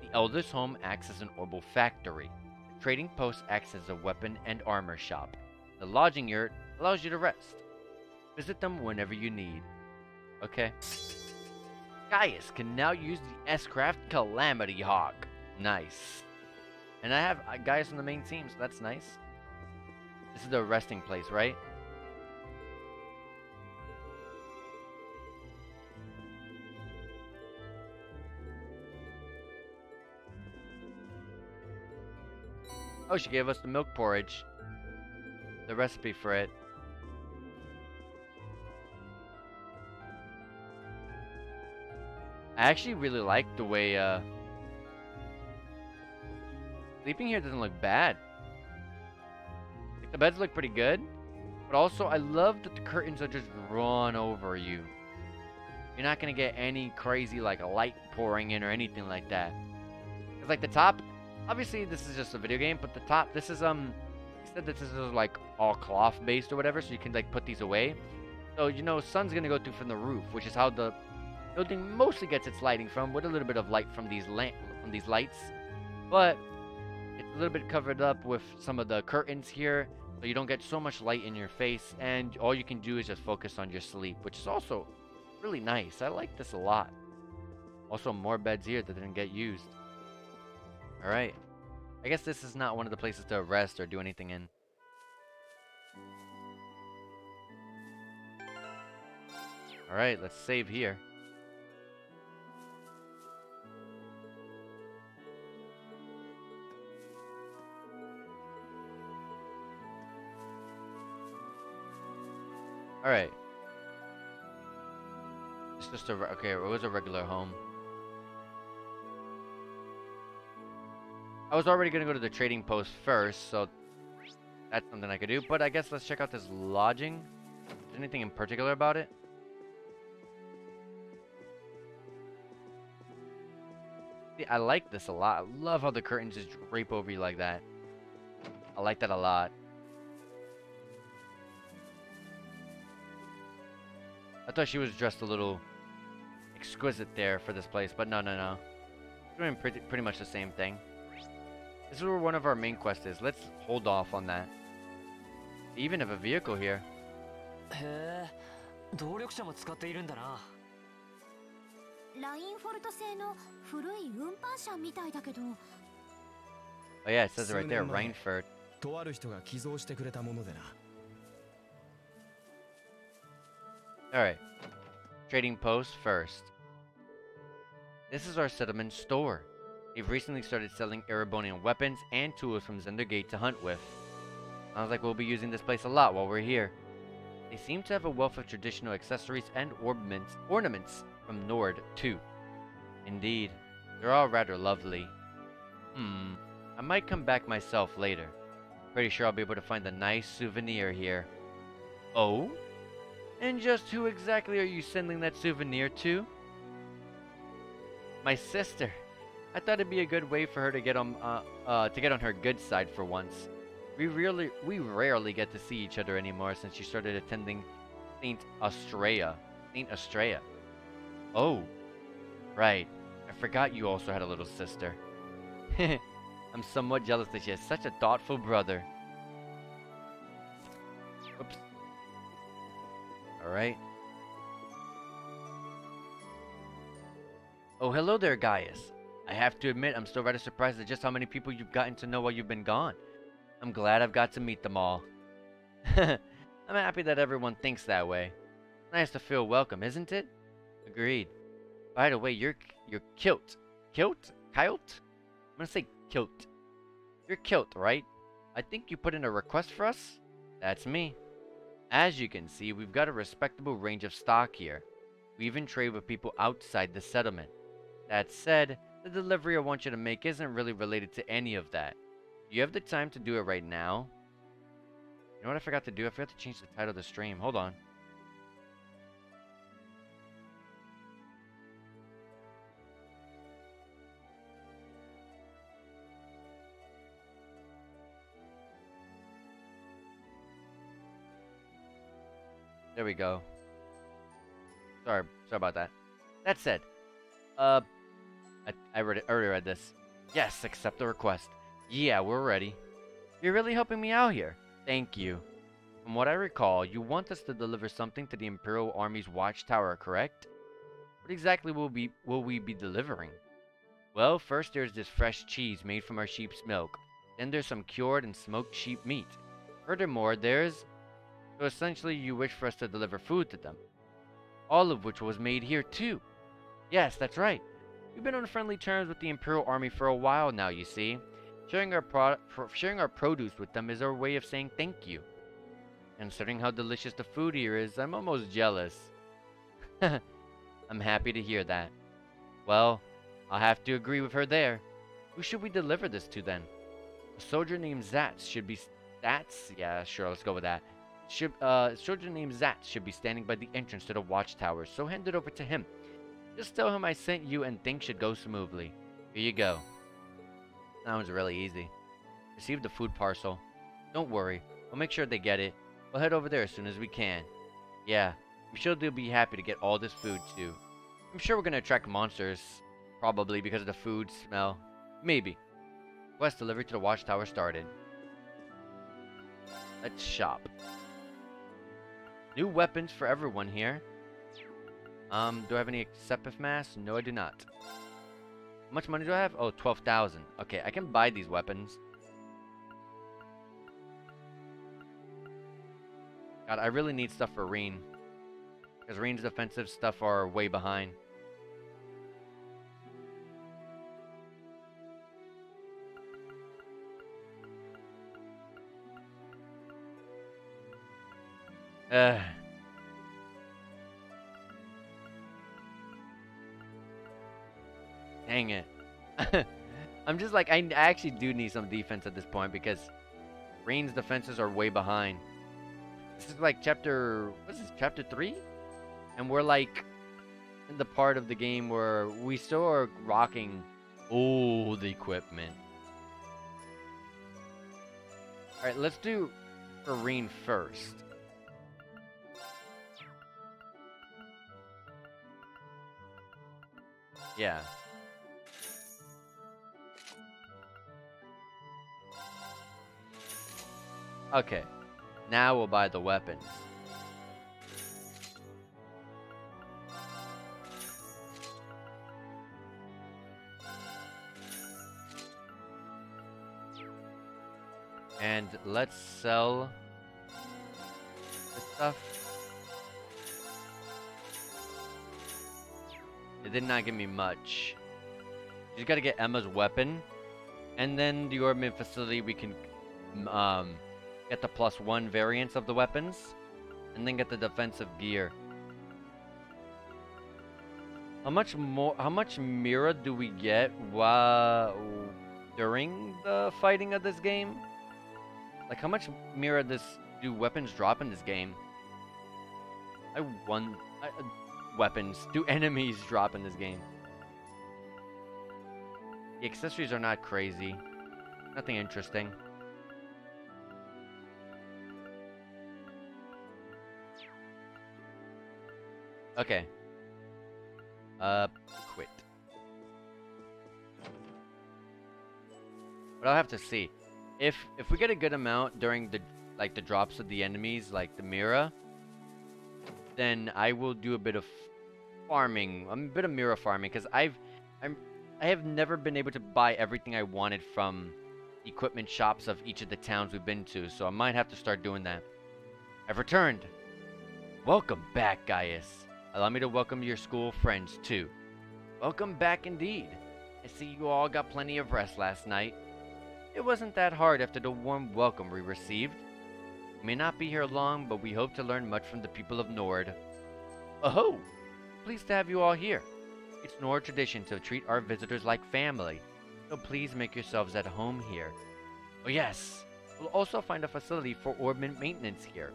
The Elder's Home acts as an orbal factory. Trading post acts as a weapon and armor shop. The lodging yurt allows you to rest. Visit them whenever you need. Okay. Gaius can now use the S-Craft Calamity Hawk. Nice. And I have uh, Gaius on the main team, so that's nice. This is the resting place, right? Oh, she gave us the milk porridge. The recipe for it. I actually really like the way, uh... Sleeping here doesn't look bad. The beds look pretty good. But also, I love that the curtains are just drawn over you. You're not gonna get any crazy, like, light pouring in or anything like that. It's like the top, obviously this is just a video game, but the top, this is, um, he said that this is, like, all cloth based or whatever, so you can, like, put these away. So, you know, sun's gonna go through from the roof, which is how the building mostly gets its lighting from, with a little bit of light from these lamp from these lights. But it's a little bit covered up with some of the curtains here, so you don't get so much light in your face, and all you can do is just focus on your sleep, which is also really nice. I like this a lot. Also, more beds here that didn't get used. Alright. I guess this is not one of the places to rest or do anything in. Alright, let's save here. Alright. It's just a... Okay, it was a regular home. I was already gonna go to the trading post first, so... That's something I could do, but I guess let's check out this lodging. Anything in particular about it? See, I like this a lot. I love how the curtains just drape over you like that. I like that a lot. I thought she was dressed a little exquisite there for this place, but no, no, no. Doing pretty, pretty much the same thing. This is where one of our main quests is. Let's hold off on that. They even have a vehicle here. へえ動力車も使っているんだなラインフォルト製の古い運搬車みたいだけど Oh yeah, it says it right there, 数年前 Reinfurt. とある人が寄贈してくれたものでな Alright. Trading post first. This is our settlement store. They've recently started selling Erebonian weapons and tools from Zender Gate to hunt with. Sounds like we'll be using this place a lot while we're here. They seem to have a wealth of traditional accessories and ornaments, ornaments from Nord, too. Indeed, they're all rather lovely. Hmm, I might come back myself later. Pretty sure I'll be able to find a nice souvenir here. Oh? And just who exactly are you sending that souvenir to? My sister. I thought it'd be a good way for her to get on uh, uh, to get on her good side for once. We really we rarely get to see each other anymore since she started attending Saint Astraia. Saint Astraia. Oh, right. I forgot you also had a little sister. I'm somewhat jealous that she has such a thoughtful brother. Oops. Alright. Oh, hello there, Gaius. I have to admit, I'm still rather surprised at just how many people you've gotten to know while you've been gone. I'm glad I've got to meet them all. I'm happy that everyone thinks that way. Nice to feel welcome, isn't it? Agreed. By the way, you're you're kilt. Kilt? Kilt? I'm gonna say kilt. You're kilt, right? I think you put in a request for us? That's me. As you can see, we've got a respectable range of stock here. We even trade with people outside the settlement. That said, the delivery I want you to make isn't really related to any of that. Do you have the time to do it right now? You know what I forgot to do? I forgot to change the title of the stream. Hold on. There we go. Sorry, sorry about that. That said, uh, I, I read it, already read this. Yes, accept the request. Yeah, we're ready. You're really helping me out here. Thank you. From what I recall, you want us to deliver something to the Imperial Army's watchtower, correct? What exactly will we will we be delivering? Well, first there's this fresh cheese made from our sheep's milk. Then there's some cured and smoked sheep meat. Furthermore, there's so essentially you wish for us to deliver food to them. All of which was made here too. Yes, that's right. We've been on friendly terms with the Imperial Army for a while now, you see. Sharing our, pro sharing our produce with them is our way of saying thank you. Considering how delicious the food here is, I'm almost jealous. I'm happy to hear that. Well, I'll have to agree with her there. Who should we deliver this to then? A soldier named Zatz should be... Zatz? Yeah, sure, let's go with that. Should, uh, a soldier named Zatz should be standing by the entrance to the watchtower, so hand it over to him. Just tell him I sent you and things should go smoothly. Here you go. That was really easy. Received the food parcel. Don't worry, we'll make sure they get it. We'll head over there as soon as we can. Yeah, I'm sure they'll be happy to get all this food too. I'm sure we're gonna attract monsters. Probably because of the food smell. Maybe. Quest delivery to the watchtower started. Let's shop. New weapons for everyone here. Um, do I have any sepith mass? No, I do not. How much money do I have? Oh, 12,000. Okay, I can buy these weapons. God, I really need stuff for Rean. Because Rean's defensive stuff are way behind. Uh. Dang it. I'm just like, I actually do need some defense at this point because Rean's defenses are way behind. This is like chapter, what is this, chapter 3? And we're like in the part of the game where we still are rocking old equipment. Alright, let's do Rean first. Yeah. Okay. Now we'll buy the weapons. And let's sell the stuff. It did not give me much. You gotta get Emma's weapon. And then the Orbment facility we can um, get the plus one variants of the weapons. And then get the defensive gear. How much more how much Mira do we get while during the fighting of this game? Like how much Mira does do weapons drop in this game? I won I, uh, weapons do enemies drop in this game? The accessories are not crazy. Nothing interesting. Okay. Uh, quit. But I'll have to see. If if we get a good amount during the like the drops of the enemies, like the Mira, then I will do a bit of farming, a bit of Mira farming, because I've I'm I have never been able to buy everything I wanted from equipment shops of each of the towns we've been to, so I might have to start doing that. I've returned. Welcome back, Gaius. Allow me to welcome your school friends, too. Welcome back indeed. I see you all got plenty of rest last night. It wasn't that hard after the warm welcome we received. We may not be here long, but we hope to learn much from the people of Nord. Oh, pleased to have you all here. It's Nord tradition to treat our visitors like family, so please make yourselves at home here. Oh yes, we'll also find a facility for Orbment maintenance here.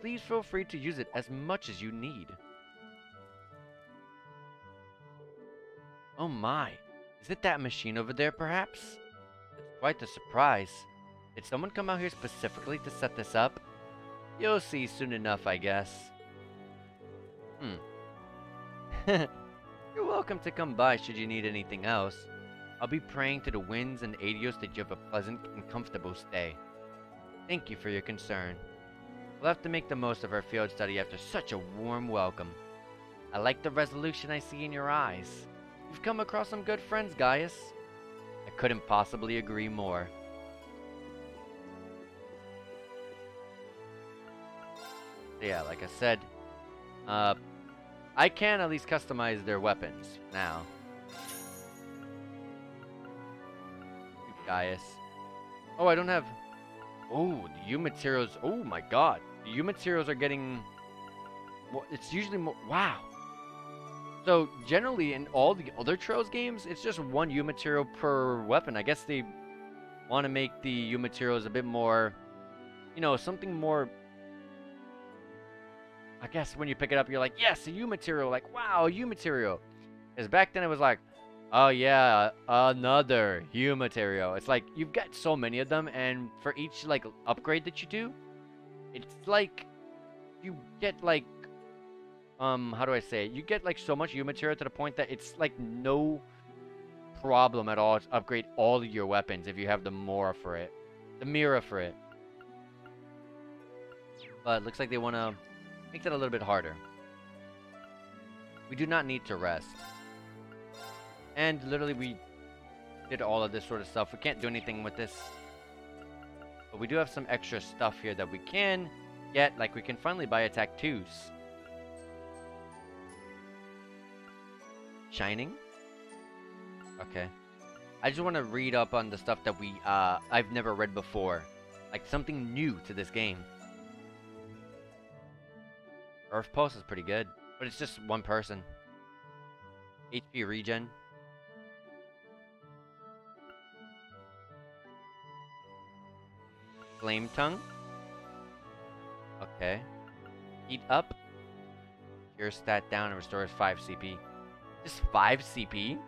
Please feel free to use it as much as you need. Oh my, is it that machine over there perhaps? It's quite a surprise. Did someone come out here specifically to set this up? You'll see soon enough, I guess. Hmm. You're welcome to come by should you need anything else. I'll be praying to the winds and Aidios that you have a pleasant and comfortable stay. Thank you for your concern. We'll have to make the most of our field study after such a warm welcome. I like the resolution I see in your eyes. You've come across some good friends, Gaius. I couldn't possibly agree more. Yeah, like I said, uh, I can at least customize their weapons now. Gaius. Oh, I don't have... Oh, the U materials. Oh my god. The U materials are getting... Well, it's usually more... Wow. So generally in all the other Trails games, it's just one U material per weapon. I guess they want to make the U materials a bit more, you know, something more. I guess when you pick it up, you're like, yes, a U material. Like, wow, a U material. Because back then it was like, oh yeah, another U material. It's like you've got so many of them, and for each like upgrade that you do, it's like you get like um, how do I say it? You get like so much U material to the point that it's like no problem at all to upgrade all your weapons if you have the Mora for it. The Mira for it. But looks like they want to make that a little bit harder. We do not need to rest. And literally we did all of this sort of stuff. We can't do anything with this. But we do have some extra stuff here that we can get. Like, we can finally buy attack 2s. Shining? Okay. I just want to read up on the stuff that we, uh, I've never read before. Like, something new to this game. Earth Pulse is pretty good. But it's just one person. HP regen. Flame Tongue. Okay. Heat up. Cure stat down and restores 5 CP. Just 5 CP?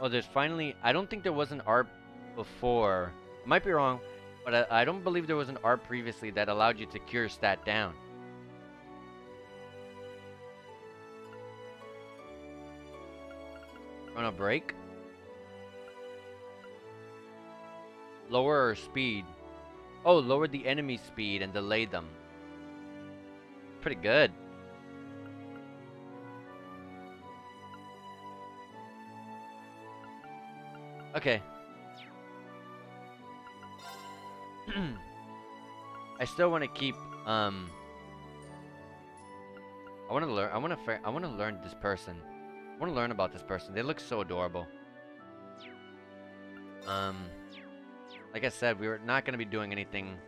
Oh, there's finally... I don't think there was an ARP before. I might be wrong, but I, I don't believe there was an ARP previously that allowed you to cure stat down. Run a break. Lower speed. Oh, lower the enemy speed and delay them. Pretty good. Okay. I still want to keep um I want to learn I want to I want to learn this person. I want to learn about this person. They look so adorable. Um like I said, we were not going to be doing anything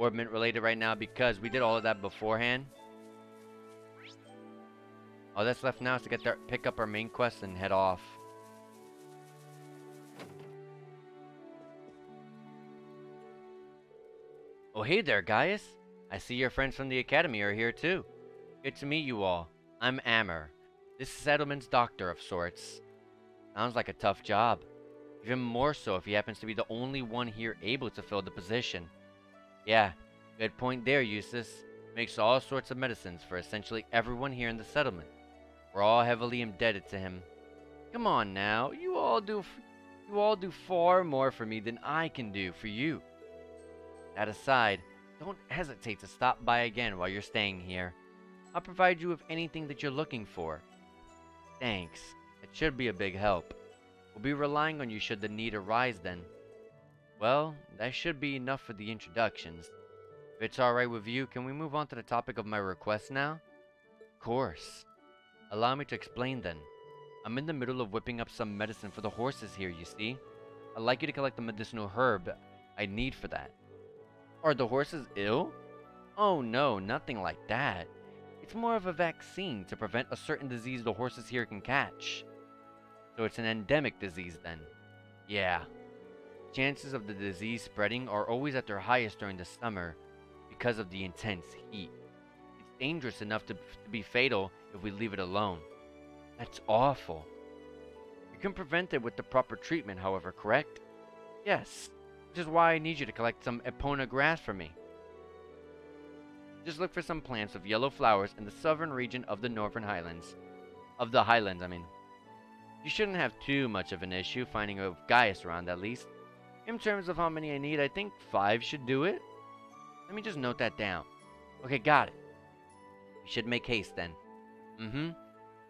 orbment related right now because we did all of that beforehand. All that's left now is to get there, pick up our main quest and head off. Oh, hey there, Gaius. I see your friends from the Academy are here too. Good to meet you all. I'm Amer. This is Edelman's doctor of sorts. Sounds like a tough job. Even more so if he happens to be the only one here able to fill the position. Yeah, good point there, Jusis. Makes all sorts of medicines for essentially everyone here in the settlement. We're all heavily indebted to him. Come on now, you all do you all do far more for me than I can do for you. That aside, don't hesitate to stop by again while you're staying here. I'll provide you with anything that you're looking for. Thanks. It should be a big help. We'll be relying on you should the need arise then. Well, that should be enough for the introductions. If it's alright with you, can we move on to the topic of my request now? Of course. Allow me to explain then. I'm in the middle of whipping up some medicine for the horses here, you see. I'd like you to collect the medicinal herb I need for that. Are the horses ill? Oh no, nothing like that. It's more of a vaccine to prevent a certain disease the horses here can catch. So it's an endemic disease then. Yeah. Chances of the disease spreading are always at their highest during the summer because of the intense heat. It's dangerous enough to, to be fatal if we leave it alone. That's awful. You can prevent it with the proper treatment, however, correct? Yes, which is why I need you to collect some Epona grass for me. Just look for some plants with yellow flowers in the southern region of the Northern Highlands. Of the Highlands, I mean. You shouldn't have too much of an issue finding a Gaius around at least. In terms of how many I need, I think five should do it. Let me just note that down. Okay, got it. We should make haste then. Mm-hmm.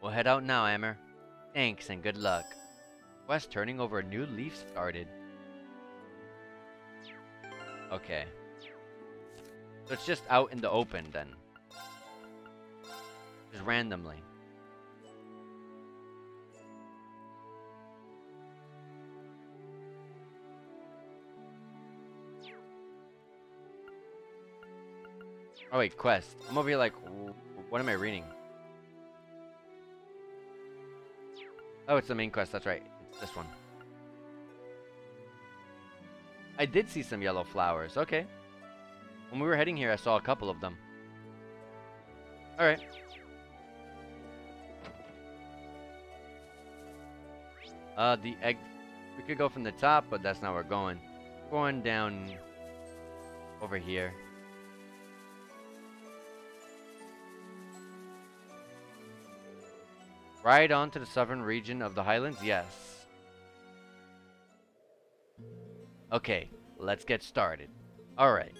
We'll head out now, Amer. Thanks and good luck. Quest turning over a new leaf started. Okay. So it's just out in the open then. Just randomly. Oh wait, quest. I'm over here like, what am I reading? Oh, it's the main quest, that's right. It's this one. I did see some yellow flowers, okay. When we were heading here, I saw a couple of them. Alright. Uh, the egg... We could go from the top, but that's not where we're going. going down over here. Right on to the southern region of the Highlands? Yes. Okay, let's get started. Alright,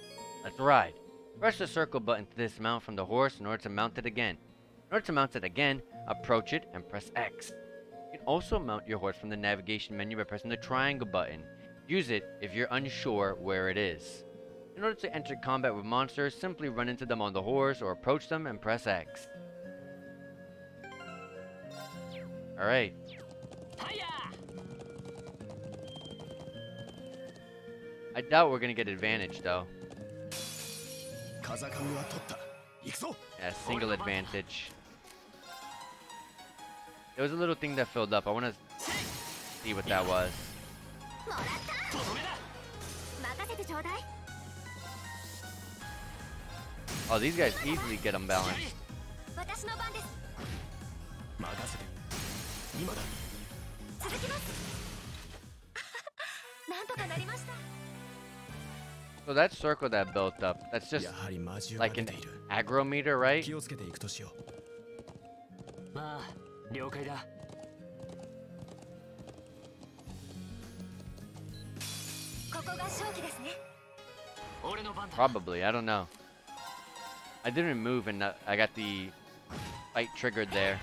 let's ride. Press the circle button to dismount from the horse in order to mount it again. In order to mount it again, approach it and press X. You can also mount your horse from the navigation menu by pressing the triangle button. Use it if you're unsure where it is. In order to enter combat with monsters, simply run into them on the horse or approach them and press X. All right. I doubt we're gonna get advantage though. Yeah, single advantage. There was a little thing that filled up. I wanna see what that was. Oh, these guys easily get unbalanced. 私の番です任せて今だ続きますなんとかなりました So that circle that built up, that's just やはり魔獣が like 出 an ている aggro meter, right? 気をつけていくとしようまあ了解だここが正気ですね俺の番だ Probably, I don't know. I didn't move and uh, I got the fight triggered there.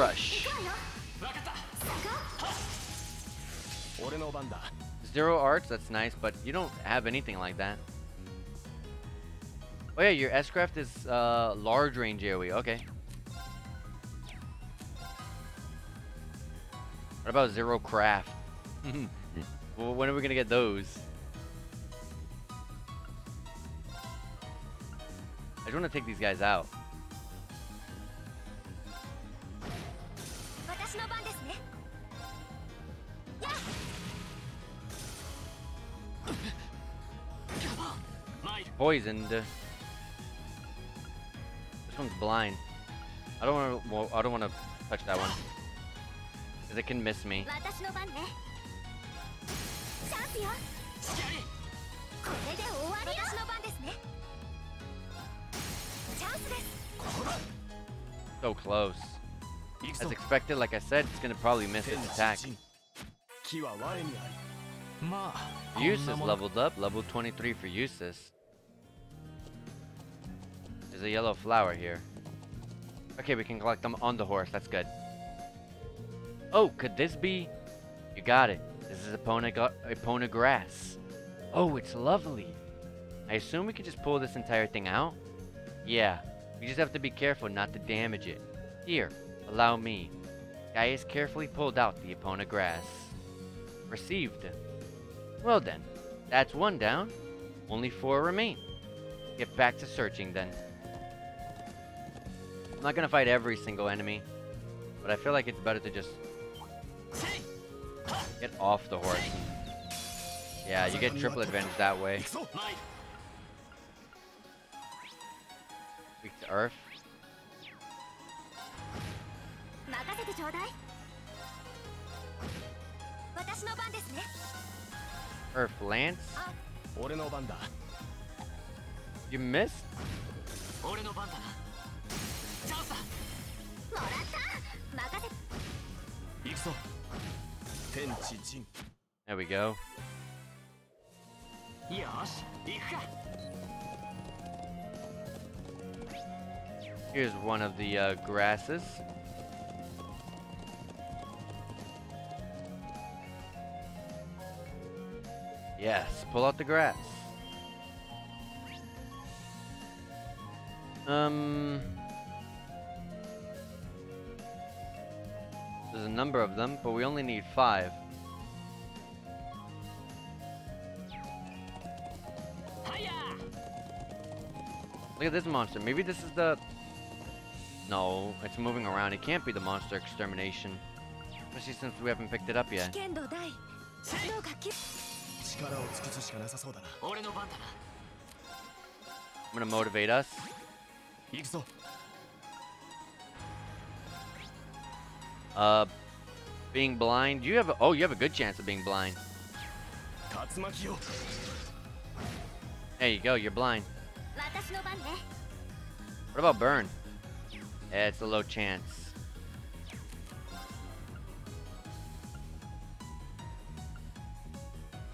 rush. Zero arts, that's nice, but you don't have anything like that. Oh yeah, your S-Craft is uh, large range AoE, okay. What about Zero Craft? well, when are we gonna get those? I just wanna take these guys out. poisoned. Uh, this one's blind. I don't want to. I don't want to touch that one. Cause it can miss me. So close. As expected, like I said, it's gonna probably miss its attack. Eustace leveled up, level 23 for Eustace. There's a yellow flower here. Okay, we can collect them on the horse. That's good. Oh, could this be? You got it. This is Epona, Epona grass. Oh, it's lovely. I assume we can just pull this entire thing out? Yeah, we just have to be careful not to damage it. Here, allow me. Gaius carefully pulled out the Epona grass. Received. Well then, that's one down. Only four remain. Get back to searching then. I'm not gonna fight every single enemy, but I feel like it's better to just get off the horse. Yeah, you get triple advantage that way. Weak to earth. Earth Lance? You missed? 俺の番だなチャンスだもらった任せ行くぞ天地人 There we go. よし行くか Here's one of the uh, grasses. Yes, pull out the grass. Um, There's a number of them, but we only need five. Look at this monster. Maybe this is the... No, it's moving around. It can't be the monster extermination. Especially since we haven't picked it up yet. I'm gonna motivate us. Uh, being blind. You have a, oh, you have a good chance of being blind. There you go. You're blind. What about burn? Yeah, it's a low chance.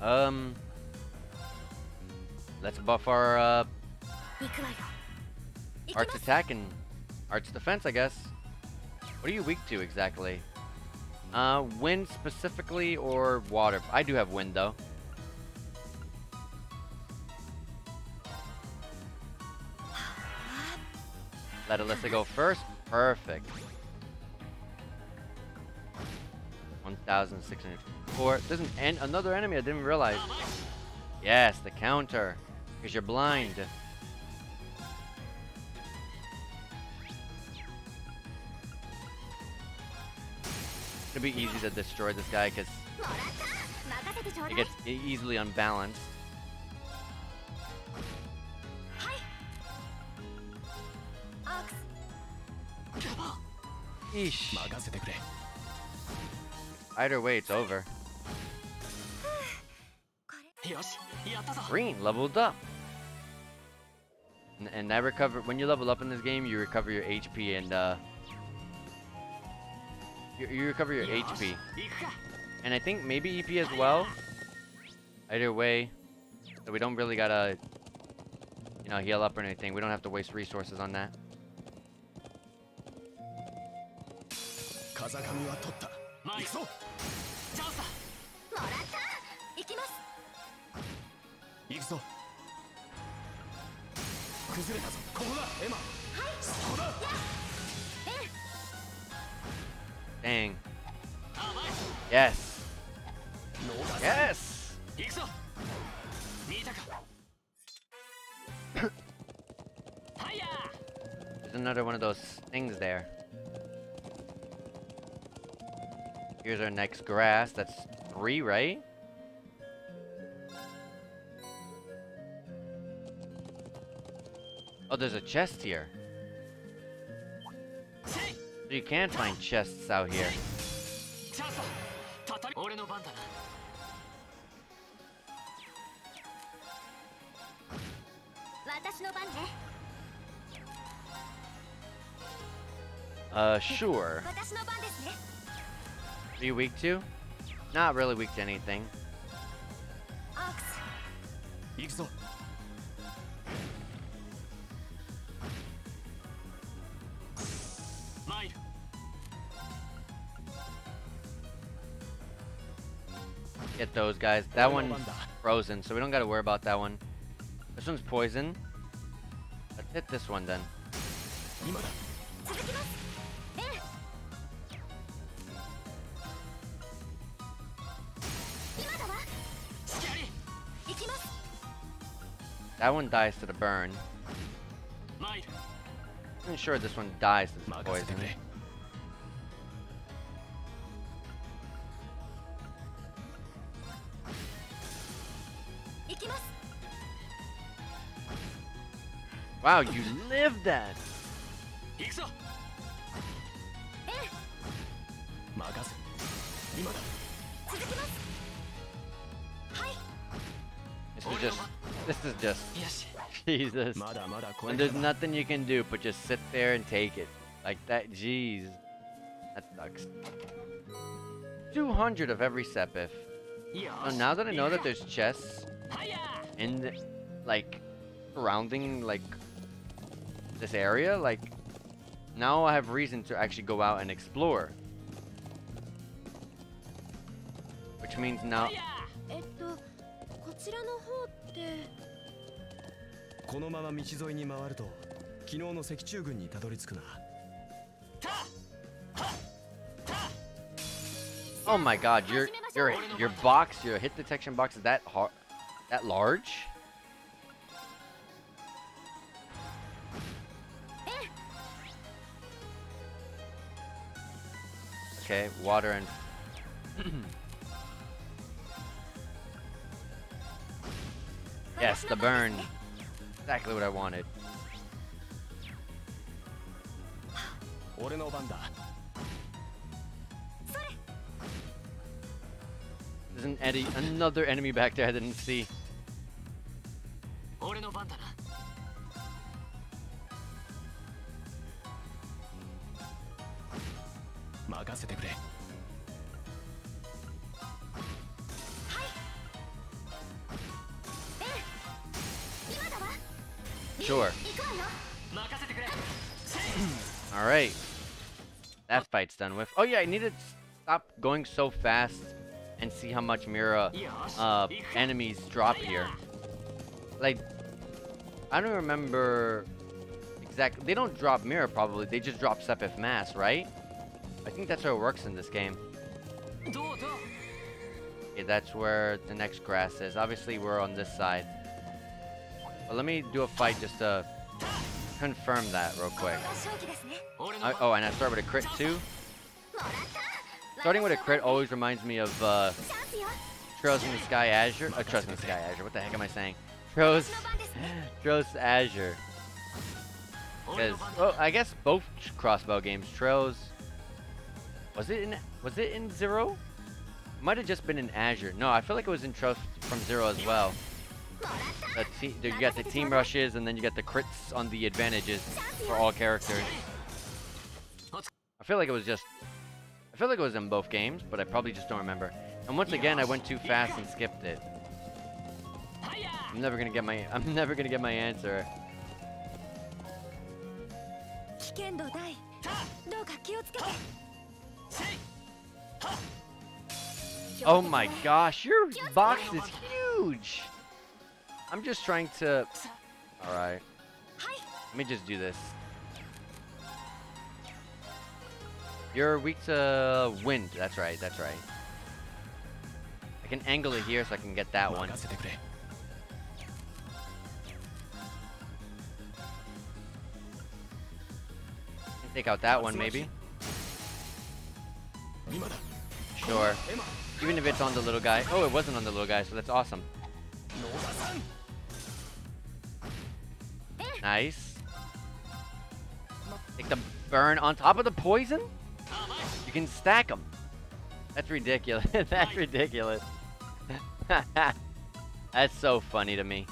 Um, let's buff our uh, arts attack and arts defense, I guess. What are you weak to exactly? Uh, wind specifically or water? I do have wind though. Let Alisa go first. Perfect. 1,604. There's an en another enemy I didn't realize. Yes, the counter. Because you're blind. gonna be easy to destroy this guy because he gets easily unbalanced. Eesh. Either way, it's over. Green leveled up. And, and that recover when you level up in this game, you recover your HP and uh, you, you recover your HP. And I think maybe EP as well. Either way, so we don't really gotta, you know, heal up or anything. We don't have to waste resources on that. Dang. Yes. Yes! There's another one of those things there. Here's our next grass. That's three, right? Oh, there's a chest here. You can find chests out here. Uh, sure. Are you weak to? Not really weak to anything. get those guys. That one's frozen, so we don't gotta worry about that one. This one's poison. Let's hit this one then. That one dies to the burn. I'm sure this one dies to the poison. Wow, you live that! This is just... This is just... Jesus. And there's nothing you can do but just sit there and take it. Like that, jeez. That sucks. 200 of every Sepith. Oh, now that I know that there's chests in the, like, surrounding, like, this area, like, now I have reason to actually go out and explore. Which means ー now, ファイヤえっとこちらの方ってこのまま道沿いに回ると昨日の石中軍にたどり着くな oh my god, your, your, your box, your hit detection box is that hard, that large? Okay, water and... yes, the burn. Exactly what I wanted. There's an Eddie, another enemy back there I didn't see. Sure. Alright. That fight's done with. Oh yeah, I need to stop going so fast and see how much Mira uh, enemies drop here. Like, I don't remember exactly. They don't drop Mira probably, they just drop Sepith Mass, right? I think that's how it works in this game. That's where the next grass is. Obviously, we're on this side. But let me do a fight just to confirm that real quick. I, oh, and I start with a crit too? Starting with a crit always reminds me of uh, Trails in the Sky Azure. Uh, Trails in the Sky Azure. What the heck am I saying? Trails, Trails Azure. Because, well, I guess both Crossbell games, Trails. Was it in? Was it in Zero? Might have just been in Azure. No, I feel like it was in Trails from Zero as well. you got the team rushes, and then you got the crits on the advantages for all characters. I feel like it was just... I feel like it was in both games, but I probably just don't remember. And once again, I went too fast and skipped it. I'm never gonna get my... I'm never gonna get my answer. Oh my gosh, your box is huge! I'm just trying to... Alright. Let me just do this. You're weak to wind. That's right, that's right. I can angle it here so I can get that one. Take out that one, maybe. Sure. Even if it's on the little guy. Oh, it wasn't on the little guy, so that's awesome. Nice. Take the burn on top of the poison? You can stack them. That's ridiculous. That's ridiculous. That's so funny to me.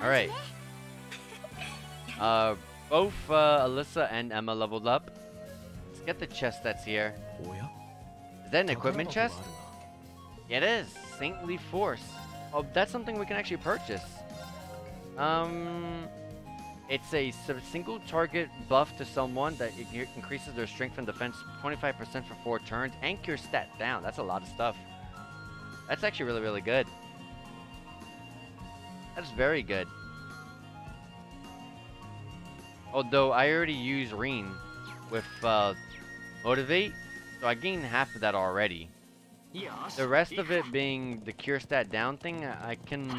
Alright. Uh, both uh, Alisa and Emma leveled up. Let's get the chest that's here. Is that an equipment chest? Yeah, it is. Saintly Force. Oh, that's something we can actually purchase. Um, it's a single target buff to someone that increases their strength and defense 25% for four turns and cure stat down. That's a lot of stuff. That's actually really, really good. That's very good. Although I already use Rean with uh, Motivate, so I gained half of that already. The rest of it being the cure stat down thing, I can...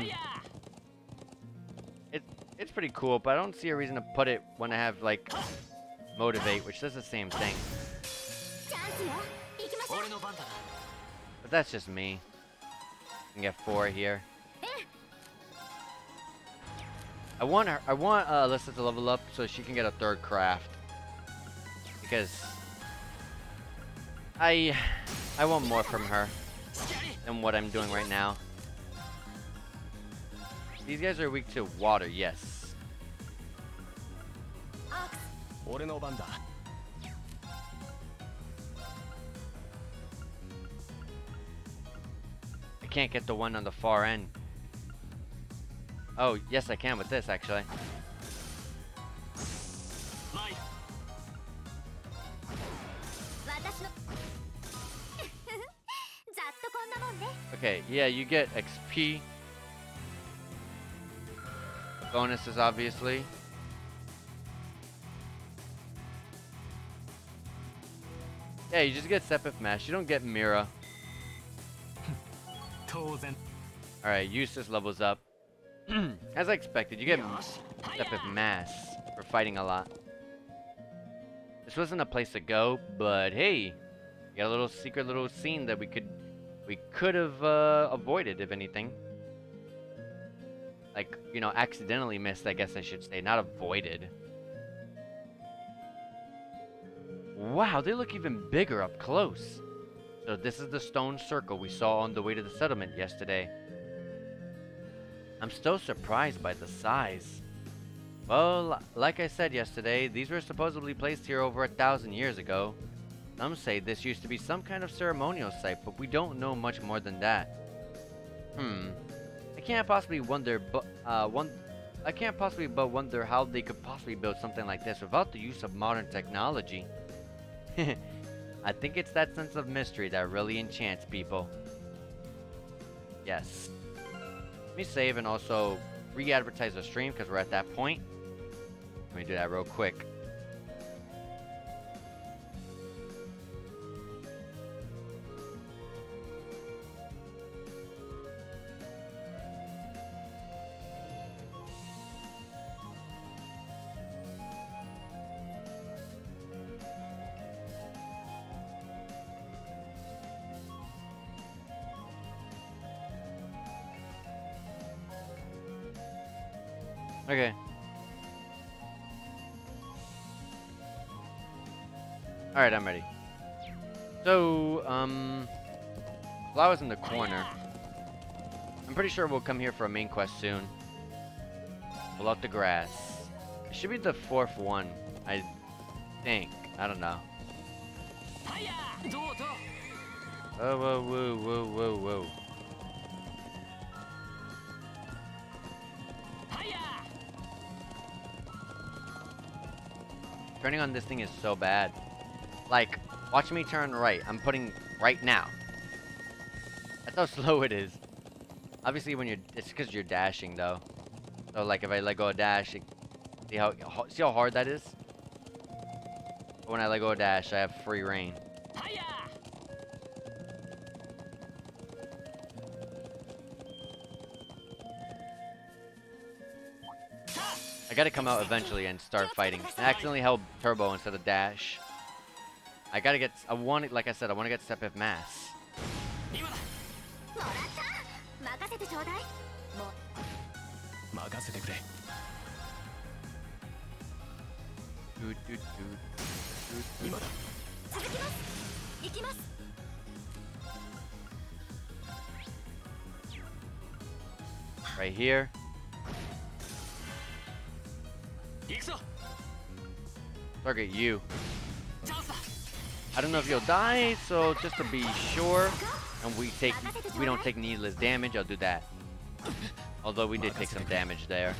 It, it's pretty cool, but I don't see a reason to put it when I have, like, Motivate, which does the same thing. But that's just me. I can get four here. I want her, I want uh, Alisa to level up so she can get a third craft. Because I I want more from her than what I'm doing right now. These guys are weak to water, yes. I can't get the one on the far end. Oh, yes I can with this actually. Okay, yeah, you get XP. Bonuses, obviously. Yeah, you just get Sepith Mass. You don't get Mira. Alright, Eustace levels up. As I expected, you get Sepith Mass for fighting a lot. This wasn't a place to go, but hey, you got a little secret little scene that we could we could have uh, avoided, if anything. Like, you know, accidentally missed, I guess I should say, not avoided. Wow, they look even bigger up close. So this is the stone circle we saw on the way to the settlement yesterday. I'm still surprised by the size. Well, like I said yesterday, these were supposedly placed here over a thousand years ago. Some say this used to be some kind of ceremonial site, but we don't know much more than that. Hmm. I can't possibly wonder, but uh, one. I can't possibly but wonder how they could possibly build something like this without the use of modern technology. I think it's that sense of mystery that really enchants people. Yes. Let me save and also re-advertise the stream because we're at that point. Let me do that real quick. Okay. Alright, I'm ready. So, um... Flowers in the corner. I'm pretty sure we'll come here for a main quest soon. Pull out the grass. It should be the fourth one, I think. I don't know. Whoa, whoa, whoa, whoa, whoa, whoa. Turning on this thing is so bad. Like, watch me turn right. I'm putting right now. That's how slow it is. Obviously, when you're, it's because you're dashing though. So like, if I let go of dash, it, see how see how hard that is. But when I let go of dash, I have free reign. I gotta come out eventually and start fighting. I accidentally held turbo instead of dash. I gotta get. I want it. Like I said, I want to get sepith mass. Right here. Target you. I don't know if you'll die, so just to be sure, and we take we don't take needless damage, I'll do that. Although we did take some damage there.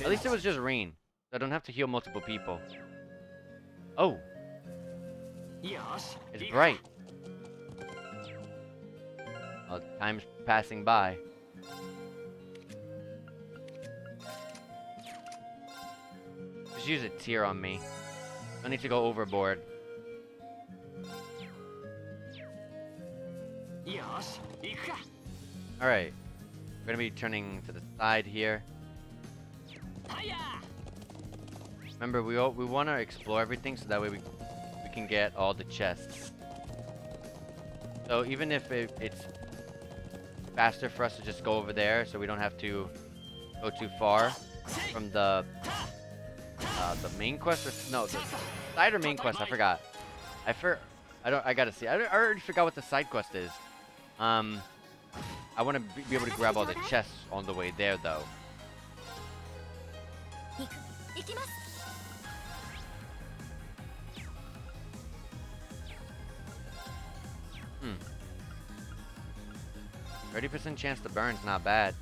At least it was just rain. So I don't have to heal multiple people. Oh. It's bright. Well, time's passing by. just use a tear on me. I need to go overboard. Alright. We're gonna be turning to the side here. Remember, we all, we want to explore everything so that way we we can get all the chests. So even if it, it's faster for us to just go over there, so we don't have to go too far from the uh, the main quest or no the side or main quest I forgot. I for I don't I gotta see. I, I already forgot what the side quest is. Um I want to be able to grab all the chests on the way there though. Hmm. 30% chance to burn's not bad.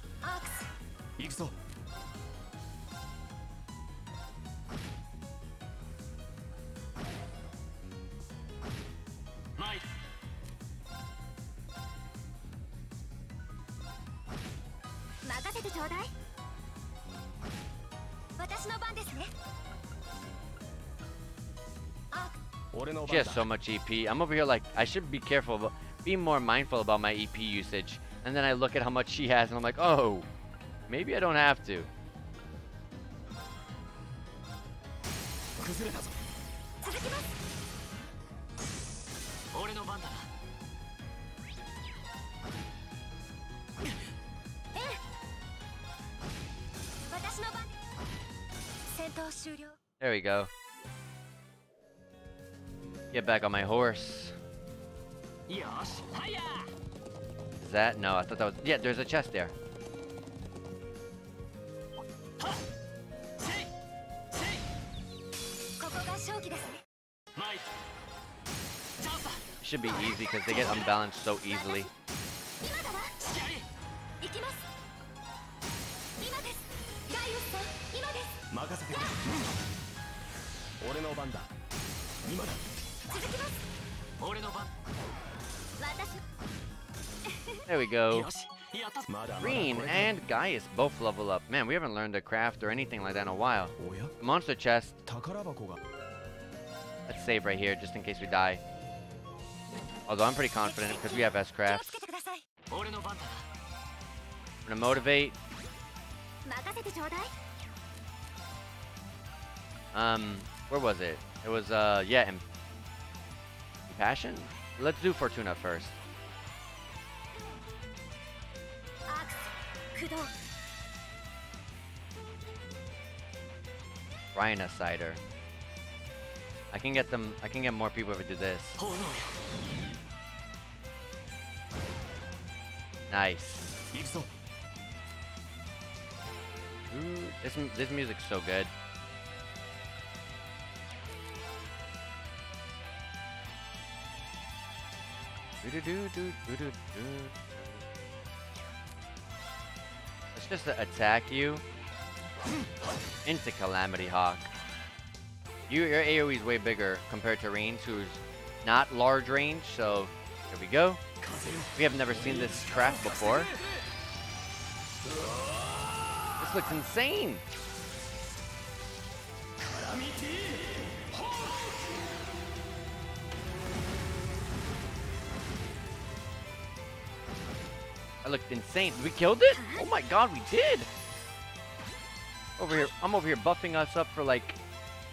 てちょうだい私の番ですねアーク俺の She 番 has だ so much EP. I'm over here like I should be careful, about, be more mindful about my EP usage. And then I look at how much she has, and I'm like, oh, maybe I don't have to. There we go. Get back on my horse. Is that? No, I thought that was... Yeah, there's a chest there. Should be easy because they get unbalanced so easily. 任せてくれ俺の番だ今だ続きます俺の番私 There we go. よしやったまだまだ Green これ and Gaius both level up. Man, we haven't learned to craft or anything like that in a while. おや Monster chest. 宝箱が Let's save right here just in case we die. Although I'm pretty confident because we have S 気を craft. つけてください俺の番だ I'm gonna motivate. Um, where was it? It was, uh, yeah, in Passion? Let's do Fortuna first. Rhina Cider. I can get them, I can get more people if I do this. Nice. Ooh, this, this music's so good. Let's just attack you into Calamity Hawk. You, your AoE is way bigger compared to Rean's, who's not large range. So here we go. We have never seen this craft before. This looks insane. That looked insane. We killed it? Oh my god, we did! Over here, I'm over here buffing us up for like,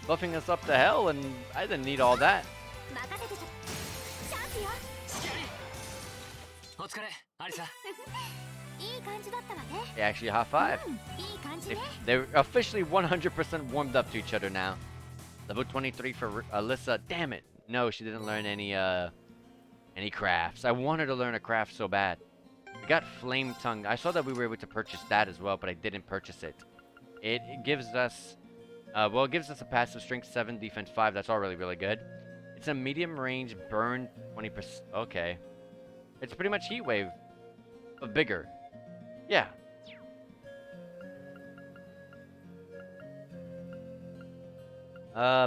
buffing us up to hell, and I didn't need all that. They actually high five. Hmm, they, they're officially 100% warmed up to each other now. Level 23 for Alisa. Damn it. No, she didn't learn any, uh, any crafts. I wanted to learn a craft so bad. We got Flame Tongue. I saw that we were able to purchase that as well, but I didn't purchase it. It, gives us, uh, well, it gives us a passive strength 7, defense 5. That's all really, really good. It's a medium range burn 20%. Okay. It's pretty much Heat Wave, but bigger. Yeah. Uh,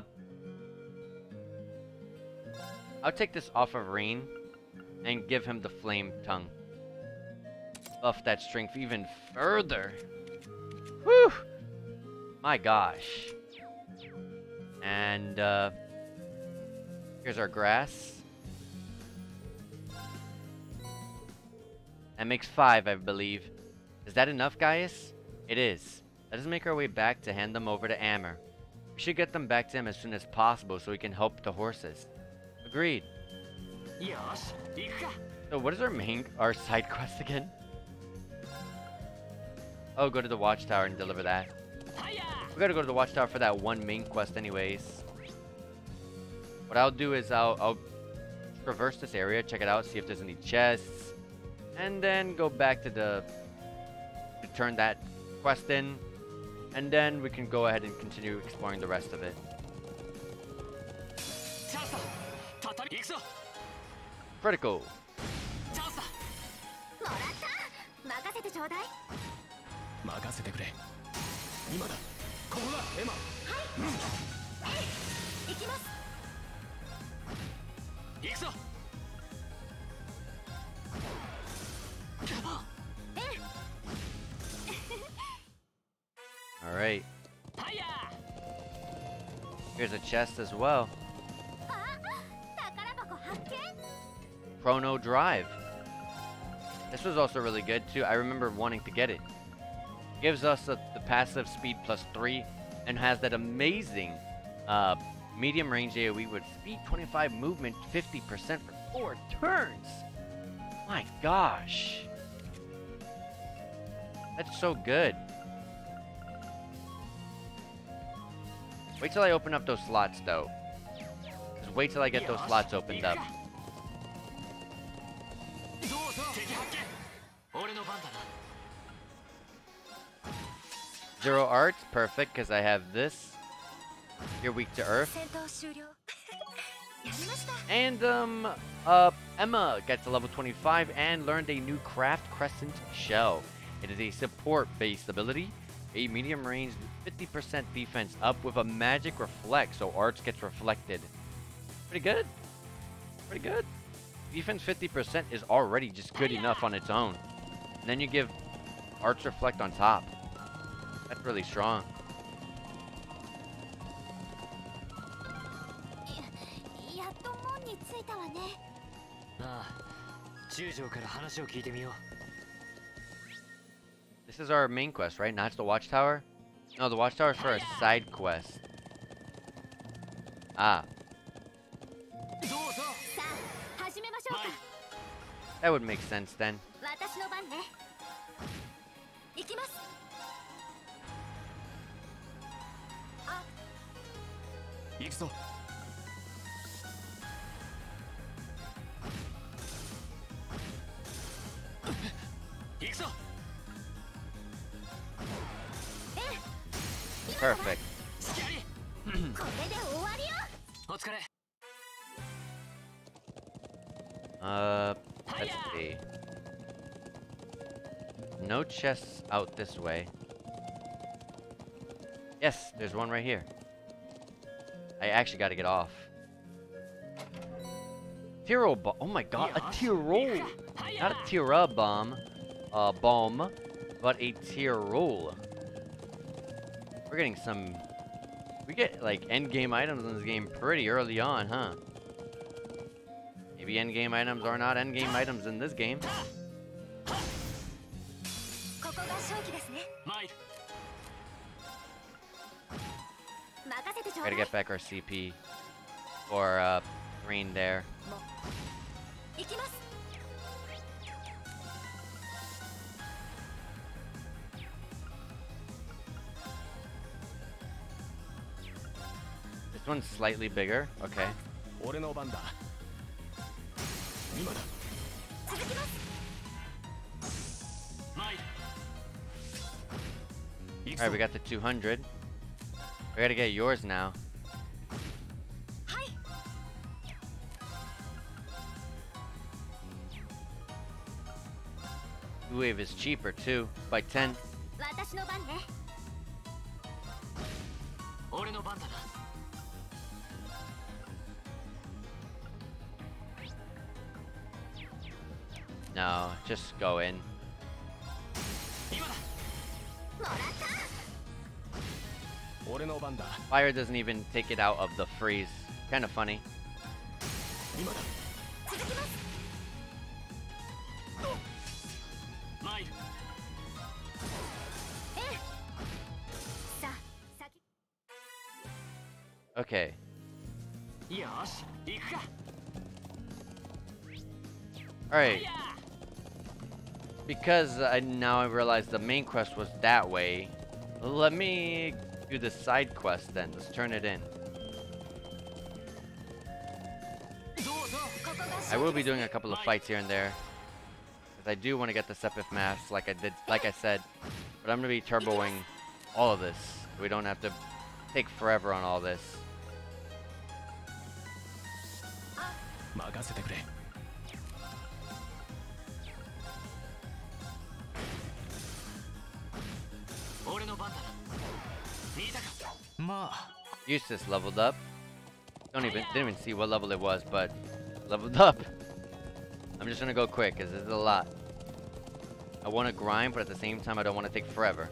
I'll take this off of Rean and give him the Flame Tongue buff that strength even further. Whew! My gosh. And, uh, Here's our grass. That makes five, I believe. Is that enough, Gaius? It is. Let us make our way back to hand them over to Ammer. We should get them back to him as soon as possible so he can help the horses. Agreed. Yes. So what is our main, our side quest again? Oh, go to the watchtower and deliver that. We gotta go to the watchtower for that one main quest anyways. What I'll do is I'll, I'll traverse this area, check it out, see if there's any chests, and then go back to the... to turn that quest in, and then we can go ahead and continue exploring the rest of it. Critical! 任せてちょうだい任せてくれ今だここだエマ行きます行くぞ Alright. ファイヤ Here's a chest as well. あ宝箱発見 Chrono Drive. This was also really good too. I remember wanting to get it. Gives us a, the passive speed plus 3 and has that amazing uh, medium range AoE with speed 25 movement 50% for 4 turns. My gosh. That's so good. Wait till I open up those slots though. Just wait till I get those slots opened up. Zero art, perfect, because I have this. You're weak to earth. And, um, uh, Emma got to level 25 and learned a new craft, Crescent Shell. It is a support-based ability, a medium range, 50% defense up with a magic reflect, so arts gets reflected. Pretty good. Pretty good. Defense 50% is already just good enough on its own. And then you give arts reflect on top. That's really strong. This is our main quest, right? Not the watchtower? No, the watchtower is for a side quest. Ah. That would make sense then. 行きます行くぞ行くぞ Perfect. これで終わりよお疲れ Uh, let's see. No chests out this way. Yes, there's one right here. I actually got to get off. Tearal Balm. Oh my god, a Tyrol. Not a Tira bomb. Uh, bomb. But a Tyrol. We're getting some... We get, like, endgame items in this game pretty early on, huh? Maybe endgame items are not endgame items in this game. We gotta get back our CP or uh, green there. This one's slightly bigger. Okay. Alright, we got the 200. We gotta get yours now. Wave is cheaper too, by 10. No, just go in. Fire doesn't even take it out of the freeze. Kind of funny. Okay. Alright. Because I now I realize the main quest was that way, let me do the side quest then. Let's turn it in. I will be doing a couple of fights here and there. Because I do want to get the Sepith Mass like I did like I said. But I'm gonna be turboing all of this. We don't have to take forever on all this. Eustace leveled up. Don't even didn't even see what level it was, but leveled up. I'm just gonna go quick, cause this is a lot. I want to grind, but at the same time, I don't want to take forever.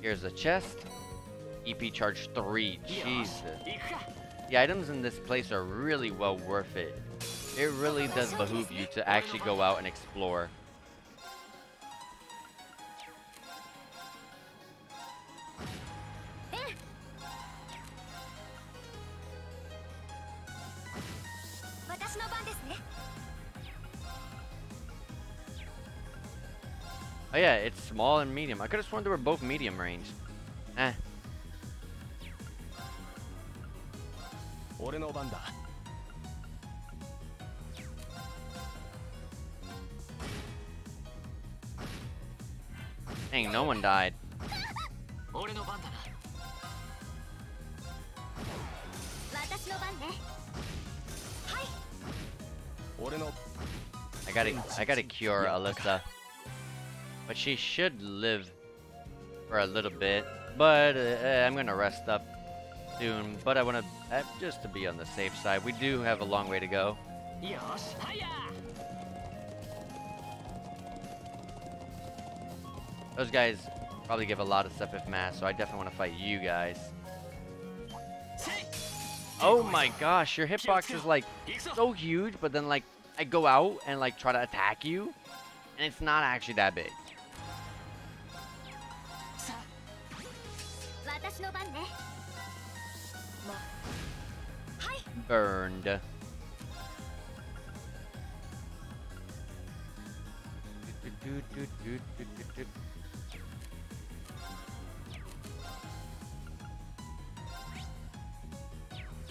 Here's a chest. EP charge 3. Jesus. The items in this place are really well worth it. It really does behoove you to actually go out and explore. Oh yeah, it's small and medium. I could have sworn they were both medium range. Eh. Dang, no one died. I gotta, I gotta cure Alisa. But she should live for a little bit. But uh, I'm gonna rest up soon. But I wanna, uh, just to be on the safe side. We do have a long way to go. Those guys probably give a lot of sepith mass, so I definitely want to fight you guys. Oh my gosh, your hitbox is like so huge, but then like I go out and like try to attack you, and it's not actually that big. 私の番ね Burned.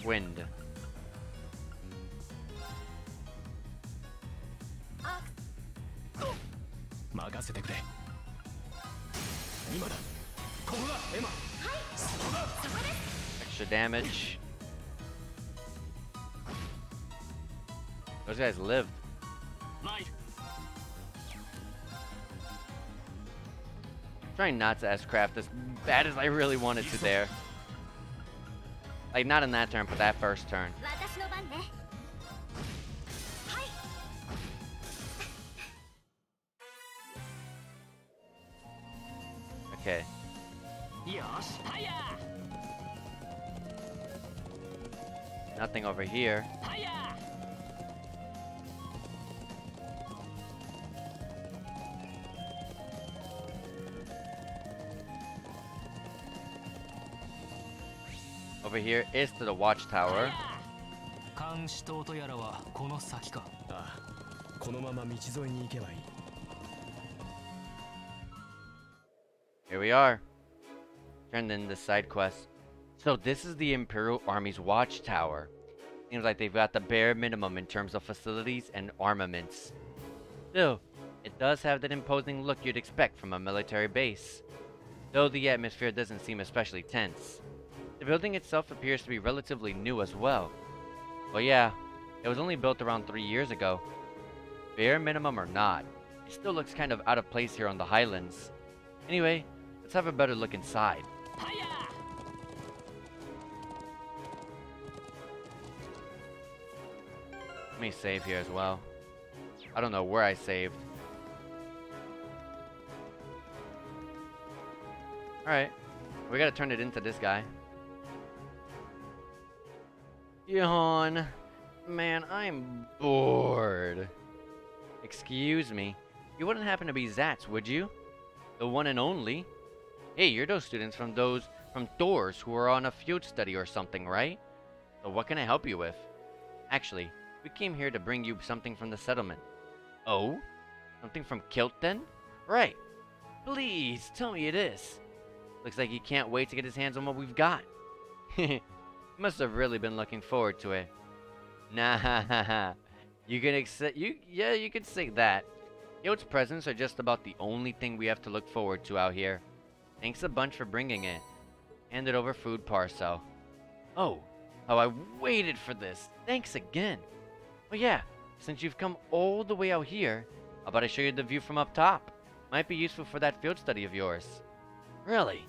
Wind. 任せてくれ今だここだエマ Extra damage. Those guys lived. Trying not to S-craft as bad as I really wanted to there. Like, not in that turn, but that first turn. here. はや Over here is to the watchtower. 監視塔とやらはこの先かああこのまま道沿いに行けばいい Here we are. Turned in the side quest. So this is the Imperial Army's watchtower. Seems like they've got the bare minimum in terms of facilities and armaments. Still, it does have that imposing look you'd expect from a military base. Though the atmosphere doesn't seem especially tense. The building itself appears to be relatively new as well. Well yeah, it was only built around three years ago. Bare minimum or not, it still looks kind of out of place here on the Highlands. Anyway, let's have a better look inside. は Let me save here as well. I don't know where I saved. Alright. We gotta turn it into this guy. Yawn. Man, I'm bored. Excuse me. You wouldn't happen to be Zats, would you? The one and only? Hey, you're those students from those from Thors who are on a field study or something, right? So what can I help you with? Actually, we came here to bring you something from the settlement. Oh? Something from Kilt then? Right. Please, tell me it is. Looks like he can't wait to get his hands on what we've got. he must have really been looking forward to it. Nah, you can accept you yeah, you can say that. Kilt's presents are just about the only thing we have to look forward to out here. Thanks a bunch for bringing it. Handed over food parcel. Oh, how I waited for this. Thanks again. Oh yeah, since you've come all the way out here, how about I show you the view from up top? Might be useful for that field study of yours. Really?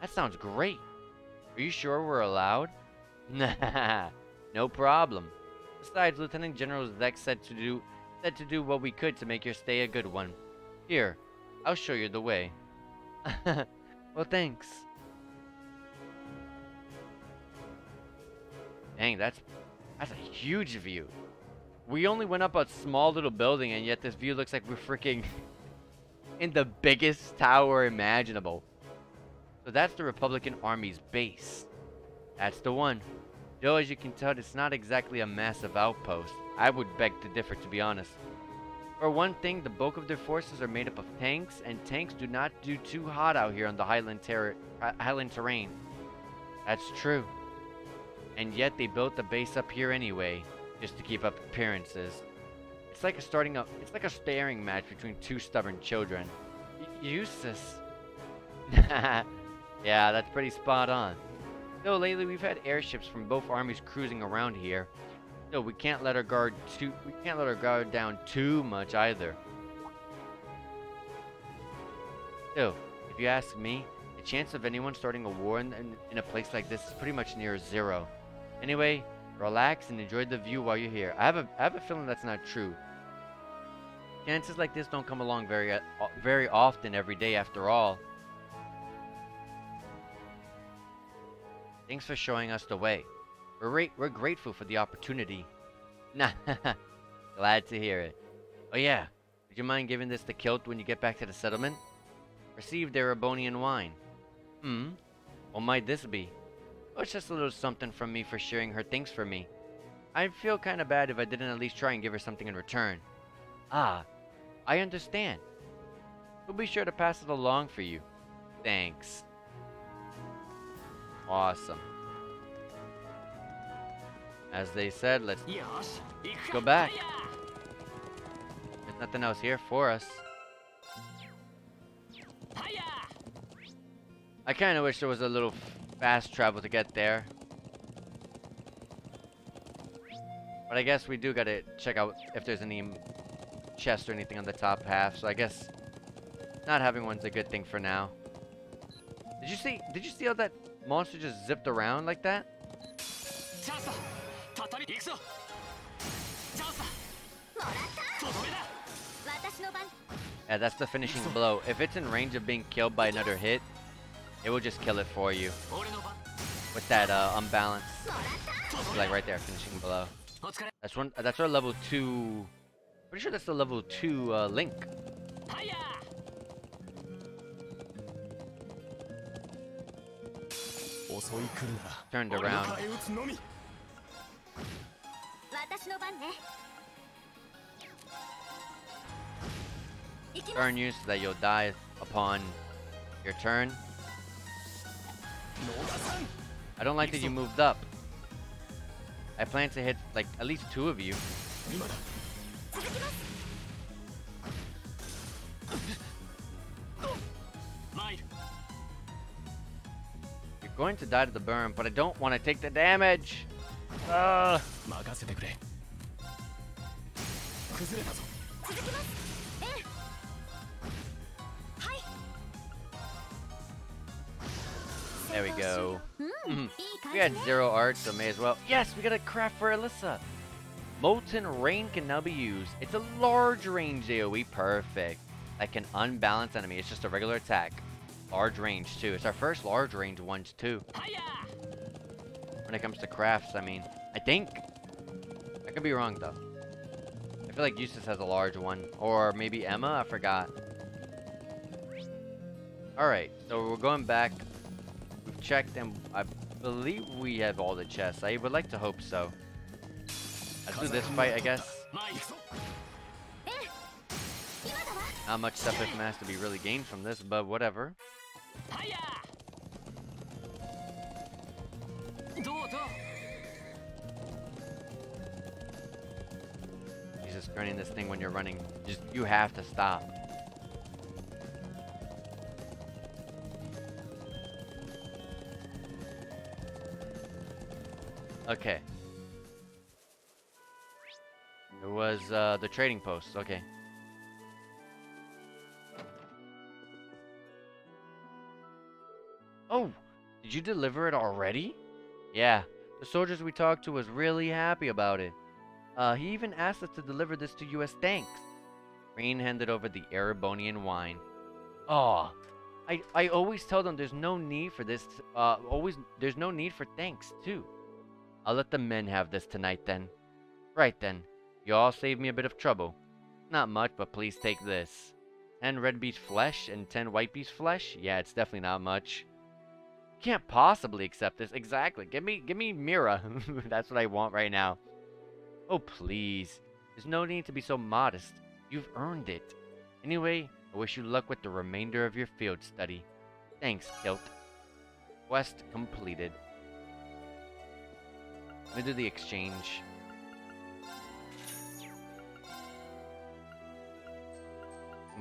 That sounds great. Are you sure we're allowed? Nah, no problem. Besides, Lieutenant General Zechs said to do said to do what we could to make your stay a good one. Here, I'll show you the way. well, thanks. Dang, that's that's a huge view. We only went up a small little building, and yet this view looks like we're freaking in the biggest tower imaginable. So that's the Republican Army's base. That's the one. Though, as you can tell, it's not exactly a massive outpost. I would beg to differ, to be honest. For one thing, the bulk of their forces are made up of tanks, and tanks do not do too hot out here on the highland, ter highland terrain. That's true. And yet they built the base up here anyway, just to keep up appearances. It's like a starting up. It's like a staring match between two stubborn children. Jusis. yeah, that's pretty spot on. Though lately we've had airships from both armies cruising around here. No, we can't let our guard too. We can't let our guard down too much either. Still, if you ask me, the chance of anyone starting a war in, in, in a place like this is pretty much near zero. Anyway, relax and enjoy the view while you're here. I have a I have a feeling that's not true. Chances like this don't come along very uh, very often every day after all. Thanks for showing us the way. We're, we're grateful for the opportunity. Nah, glad to hear it. Oh yeah, would you mind giving this to Kilt when you get back to the settlement? Receive their Erebonian wine. Hmm? What might this be? Oh, it's just a little something from me for sharing her things for me. I'd feel kinda bad if I didn't at least try and give her something in return. Ah, I understand. We'll be sure to pass it along for you. Thanks. Awesome. As they said, let's go back. There's nothing else here for us. I kind of wish there was a little fast travel to get there. But I guess we do gotta check out if there's any chest or anything on the top half. So I guess not having one's a good thing for now. Did you see? Did you see how that monster just zipped around like that? Yeah, that's the finishing blow. If it's in range of being killed by another hit, it will just kill it for you. With that uh, unbalance. Like right there, finishing blow. That's one. That's our level two. Pretty sure that's the level two uh, link. Turned around. Burn you so that you'll die upon your turn. I don't like that you moved up. I plan to hit like at least two of you. You're going to die to the burn, but I don't want to take the damage. Uh. There we go. Mm-hmm. we had zero art, so may as well. Yes, we got a craft for Alisa. Molten Rain can now be used. It's a large range AoE. Perfect. That can unbalance enemy. It's just a regular attack. Large range, too. It's our first large range ones, too. When it comes to crafts, I mean. I think. I could be wrong, though. I feel like Jusis has a large one. Or maybe Emma? I forgot. Alright, so we're going back We've checked and I believe we have all the chests. I would like to hope so. Let's do this fight, I guess. Not much stuff if has to be really gained from this, but whatever. He's just turning this thing when you're running. Just you have to stop. Okay. It was uh, the trading post. Okay. Oh, did you deliver it already? Yeah, the soldiers we talked to was really happy about it. Uh, he even asked us to deliver this to you as thanks. Rean handed over the Erebonian wine. Oh, I I always tell them there's no need for this. Uh, always there's no need for thanks too. I'll let the men have this tonight then. Right then. You all saved me a bit of trouble. Not much, but please take this. 10 red beast flesh and 10 white beast flesh? Yeah, it's definitely not much. Can't possibly accept this. Exactly. Give me give me Mira. That's what I want right now. Oh, please. There's no need to be so modest. You've earned it. Anyway, I wish you luck with the remainder of your field study. Thanks, Kilt. Quest completed. Let me do the exchange.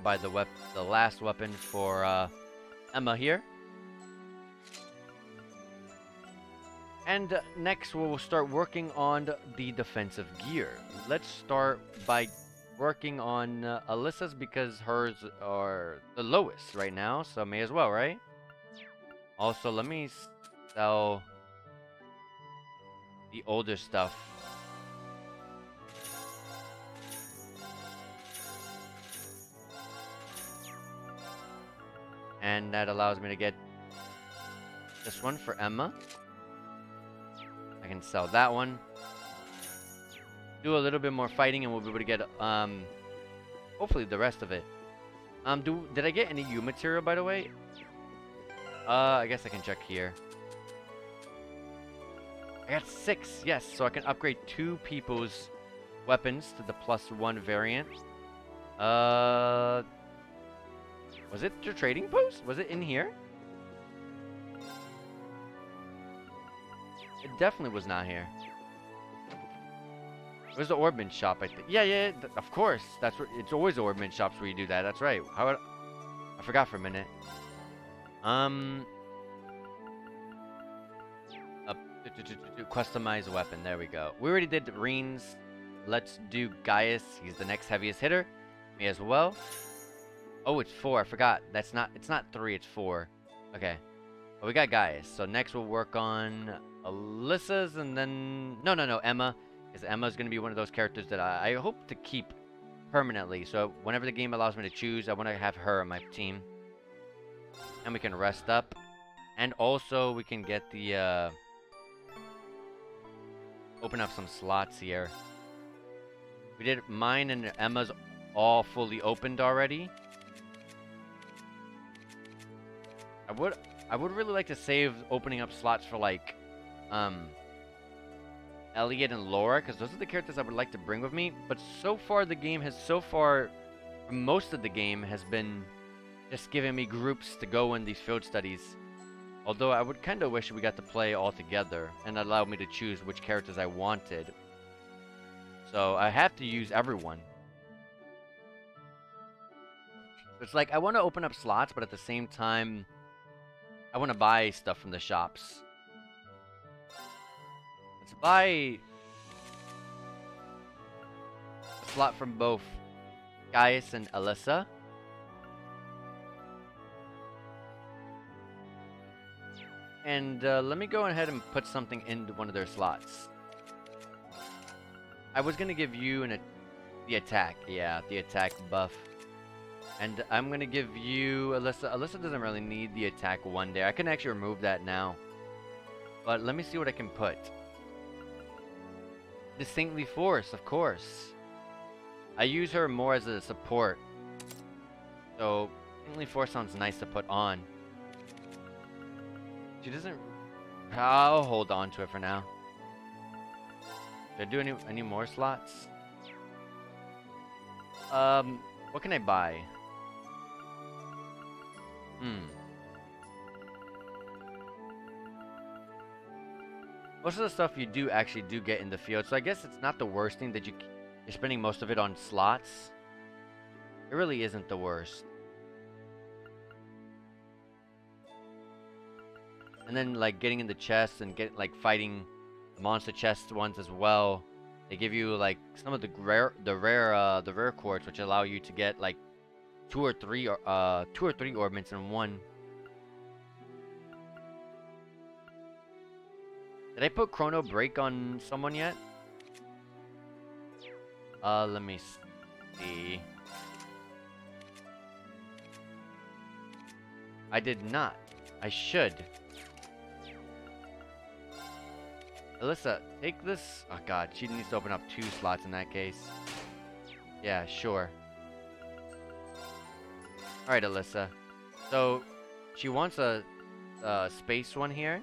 Buy the wep the last weapon for uh, Emma here. And next, we'll start working on the defensive gear. Let's start by working on uh, Alisa's because hers are the lowest right now, so may as well, right? Also, let me sell the older stuff. And that allows me to get this one for Emma. I can sell that one. Do a little bit more fighting and we'll be able to get, um, hopefully the rest of it. Um, do did I get any U material, by the way? Uh, I guess I can check here. I got six, yes, so I can upgrade two people's weapons to the plus one variant. Uh, was it your trading post? Was it in here? It definitely was not here. Where's the Orbment shop? I think. Yeah, yeah, of course. That's where it's always Orbment shops where you do that. That's right. How? Would, I forgot for a minute. Um. Customize weapon. There we go. We already did Rean's. Let's do Gaius. He's the next heaviest hitter. Me as well. Oh, it's four. I forgot. That's not. It's not three. It's four. Okay. Well, we got Gaius. So next we'll work on Alisa's and then no, no, no, Emma. Because Emma's going to be one of those characters that I, I hope to keep permanently. So whenever the game allows me to choose, I want to have her on my team. And we can rest up. And also we can get the, uh, open up some slots here. We did mine and Emma's all fully opened already. I would, I would really like to save opening up slots for like, um, Elliot and Laura, because those are the characters I would like to bring with me. But so far, the game has so far, most of the game has been just giving me groups to go in these field studies. Although I would kind of wish we got to play all together and allow me to choose which characters I wanted. So I have to use everyone. It's like I want to open up slots, but at the same time, I want to buy stuff from the shops. Let's buy a slot from both Gaius and Alisa. And uh, let me go ahead and put something into one of their slots. I was going to give you an, the attack. Yeah, the attack buff. And I'm going to give you Alisa. Alisa doesn't really need the attack one day. I can actually remove that now. But let me see what I can put. Distinctly Force, of course. I use her more as a support. So, Distinctly Force sounds nice to put on. She doesn't... I'll hold on to it for now. Should I do any, any more slots? Um, what can I buy? Hmm. Most of the stuff you do actually do get in the field, so I guess it's not the worst thing that you, you're spending most of it on slots. It really isn't the worst. And then like getting in the chests and get like fighting the monster chest ones as well. They give you like some of the rare the rare uh the rare quartz which allow you to get like two or three uh two or three orbits in one. Did I put Chrono Break on someone yet? Uh let me see. I did not. I should. Alisa, take this. Oh god, she needs to open up two slots in that case. Yeah, sure. Alright, Alisa. So, she wants a, a space one here.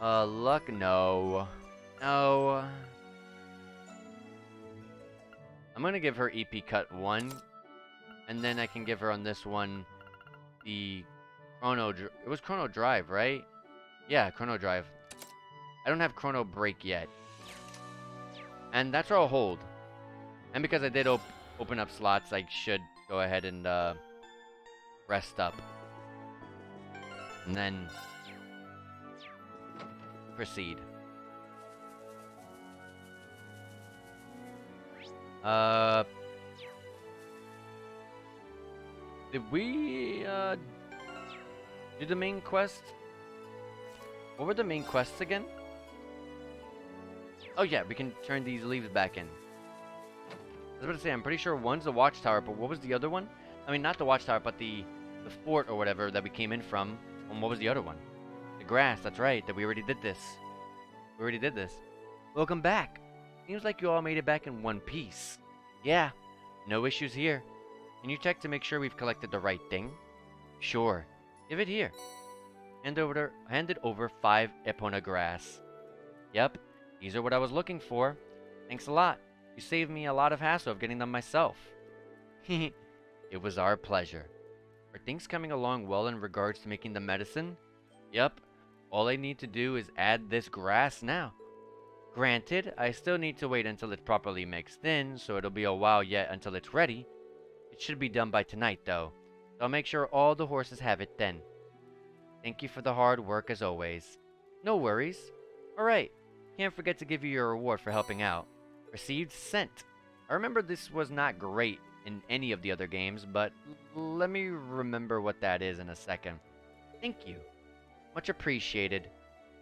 Uh, luck? No. No. I'm gonna give her EP cut 1. And then I can give her on this one the Chrono... It was Chrono Drive, right? Yeah, Chrono Drive. I don't have Chrono Break yet. And that's I'll hold. And because I did op open up slots, I should go ahead and uh, rest up. And then... proceed. Uh, did we uh do the main quest? What were the main quests again? Oh yeah, we can turn these leaves back in. I was about to say, I'm pretty sure one's the watchtower, but what was the other one? I mean, not the watchtower, but the the fort or whatever that we came in from. And what was the other one? The grass. That's right. That we already did this. We already did this. Welcome back. Seems like you all made it back in one piece. Yeah, no issues here. Can you check to make sure we've collected the right thing? Sure. Give it here. Hand over, handed over five Epona grass. Yep, these are what I was looking for. Thanks a lot. You saved me a lot of hassle of getting them myself. it was our pleasure. Are things coming along well in regards to making the medicine? Yep. All I need to do is add this grass now. Granted, I still need to wait until it's properly mixed in, so it'll be a while yet until it's ready. It should be done by tonight, though. So I'll make sure all the horses have it then. Thank you for the hard work as always. No worries. Alright, can't forget to give you your reward for helping out. Received Scent. I remember this was not great in any of the other games, but let me remember what that is in a second. Thank you. Much appreciated.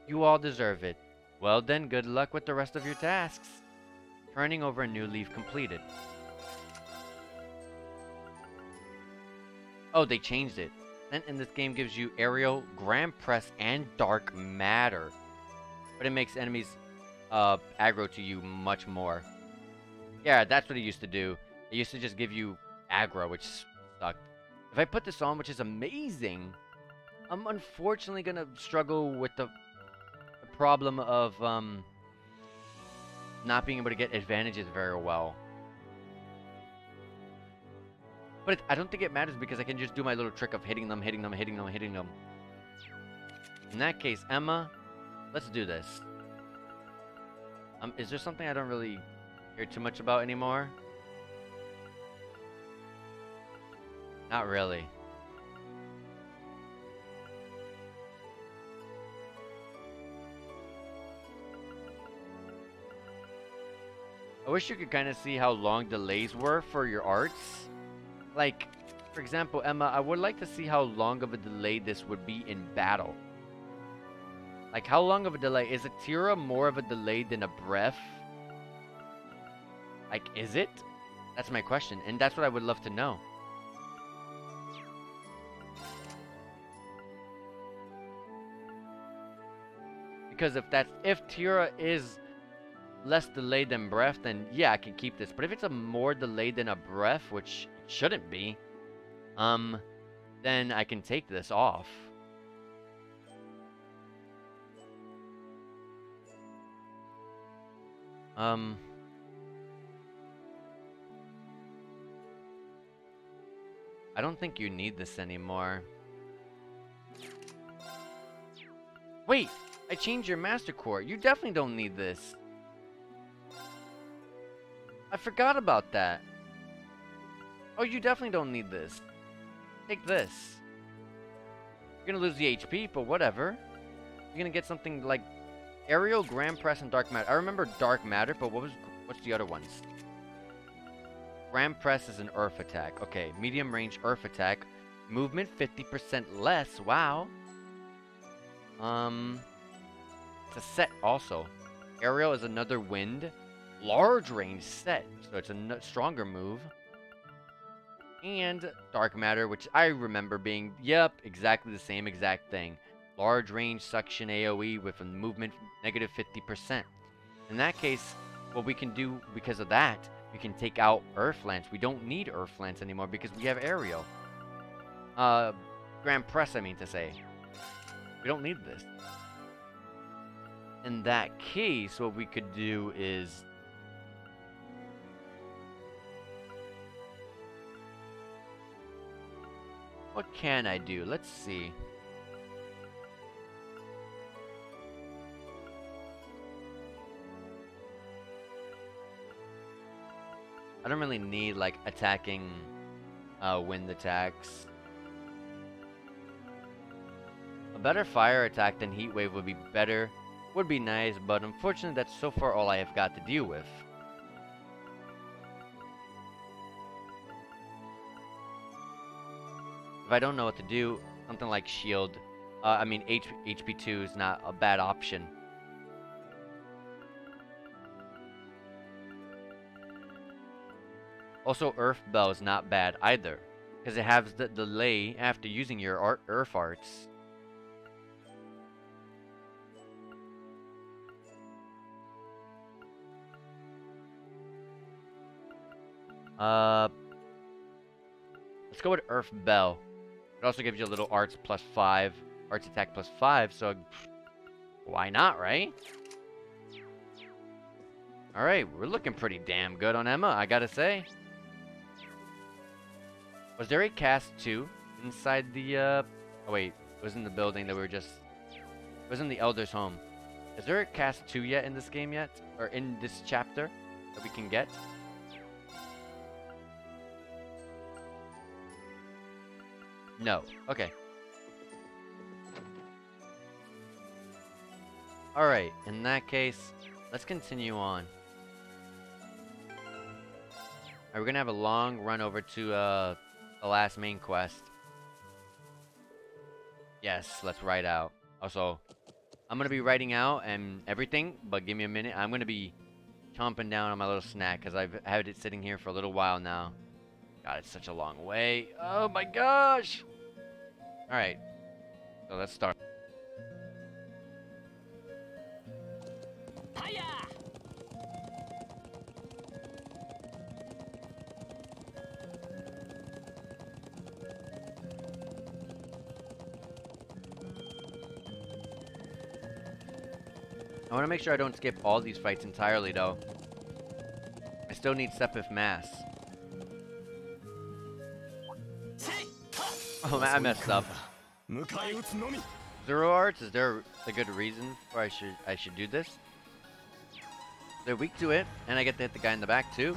You all deserve it. Well then, good luck with the rest of your tasks. Turning over a new leaf completed. Oh, they changed it. Then in this game gives you aerial, grand press, and dark matter. But it makes enemies uh, aggro to you much more. Yeah, that's what it used to do. It used to just give you aggro, which sucked. If I put this on, which is amazing, I'm unfortunately gonna struggle with the problem of um, not being able to get advantages very well. But it, I don't think it matters because I can just do my little trick of hitting them, hitting them, hitting them, hitting them. In that case, Emma, let's do this. Um, is there something I don't really hear too much about anymore? Not really. I wish you could kind of see how long delays were for your arts. Like, for example, Emma, I would like to see how long of a delay this would be in battle. Like, how long of a delay? Is a Tira more of a delay than a breath? Like, is it? That's my question, and that's what I would love to know. Because if that's if Tira is less delayed than breath, then yeah, I can keep this. But if it's a more delayed than a breath, which it shouldn't be, um, then I can take this off. Um... I don't think you need this anymore. Wait! I changed your master core. You definitely don't need this. I forgot about that. Oh, you definitely don't need this. Take this. You're gonna lose the HP, but whatever. You're gonna get something like Aerial, Grand Press, and Dark Matter. I remember Dark Matter, but what was what's the other ones? Grand Press is an Earth attack. Okay, medium range Earth attack. Movement 50% less. Wow. Um, it's a set also. Aerial is another wind large range set, so it's a stronger move. And Dark Matter, which I remember being, yep, exactly the same exact thing. Large range suction AoE with a movement negative 50%. In that case, what we can do because of that, we can take out Earth Lance. We don't need Earth Lance anymore because we have Aerial. Uh, Grand Press, I mean to say. We don't need this. In that case, what we could do is What can I do? Let's see. I don't really need like attacking uh, wind attacks. A better fire attack than heat wave would be better would be nice, but unfortunately that's so far all I have got to deal with. If I don't know what to do, something like shield, uh, I mean H HP2 is not a bad option. Also, Earth Bell is not bad either, because it has the delay after using your art Earth Arts. Uh, let's go with Earth Bell. It also gives you a little arts plus five, arts attack plus five. So why not, right? All right, we're looking pretty damn good on Emma, I gotta say. Was there a cast two inside the? Uh, oh wait, it was in the building that we were just. It was in the Elder's home. Is there a cast two yet in this game yet, or in this chapter that we can get? No. Okay. Alright, in that case, let's continue on. Right, we're gonna have a long run over to uh, the last main quest. Yes, let's write out. Also, I'm gonna be writing out and everything, but give me a minute. I'm gonna be chomping down on my little snack because I've had it sitting here for a little while now. God, it's such a long way. Oh my gosh! Alright. So let's start. Want to make sure I don't skip all these fights entirely, though. I still need Sepith Mass. Oh man, I messed up. Zero arts? Is there a good reason why I should I should do this? They're weak to it, and I get to hit the guy in the back too.